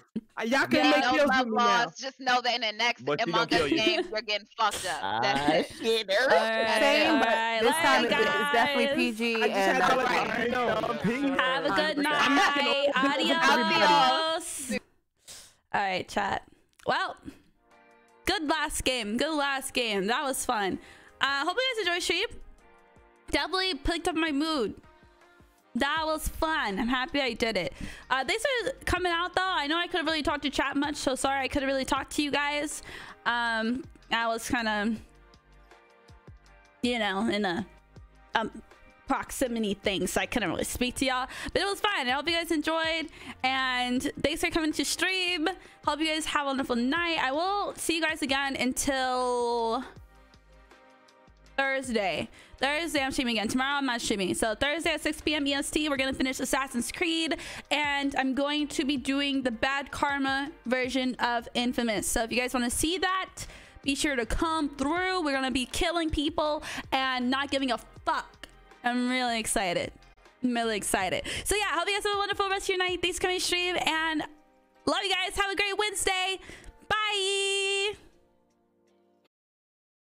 Week. Uh, Y'all can Yeah, make no deals love with me now. Just know that in the next But she Among Us game, you're getting fucked up. That's it. shit. All right, Same, all but right, this time later, it's, it's definitely. PG I just and had to uh, let you know. Have a good 100%. night. Everybody. Adios. All right, chat. Well, good last game. Good last game. That was fun. Uh, hope you guys enjoyed stream. Definitely picked up my mood. That was fun. I'm happy I did it. Uh, thanks for coming out though. I know I couldn't really talk to chat much, so sorry I couldn't really talk to you guys. Um, I was kind of, you know, in a um proximity thing, so I couldn't really speak to y'all. But it was fun. I hope you guys enjoyed. And thanks for coming to stream. Hope you guys have a wonderful night. I will see you guys again until Thursday. Thursday, I'm streaming again. Tomorrow, I'm not streaming. So Thursday at 6 p.m. EST, we're gonna finish Assassin's Creed, and I'm going to be doing the Bad Karma version of Infamous. So if you guys want to see that, be sure to come through. We're gonna be killing people and not giving a fuck. I'm really excited. I'm really excited. So yeah, hope you guys have a wonderful rest of your night. Thanks for coming stream, and love you guys. Have a great Wednesday. Bye.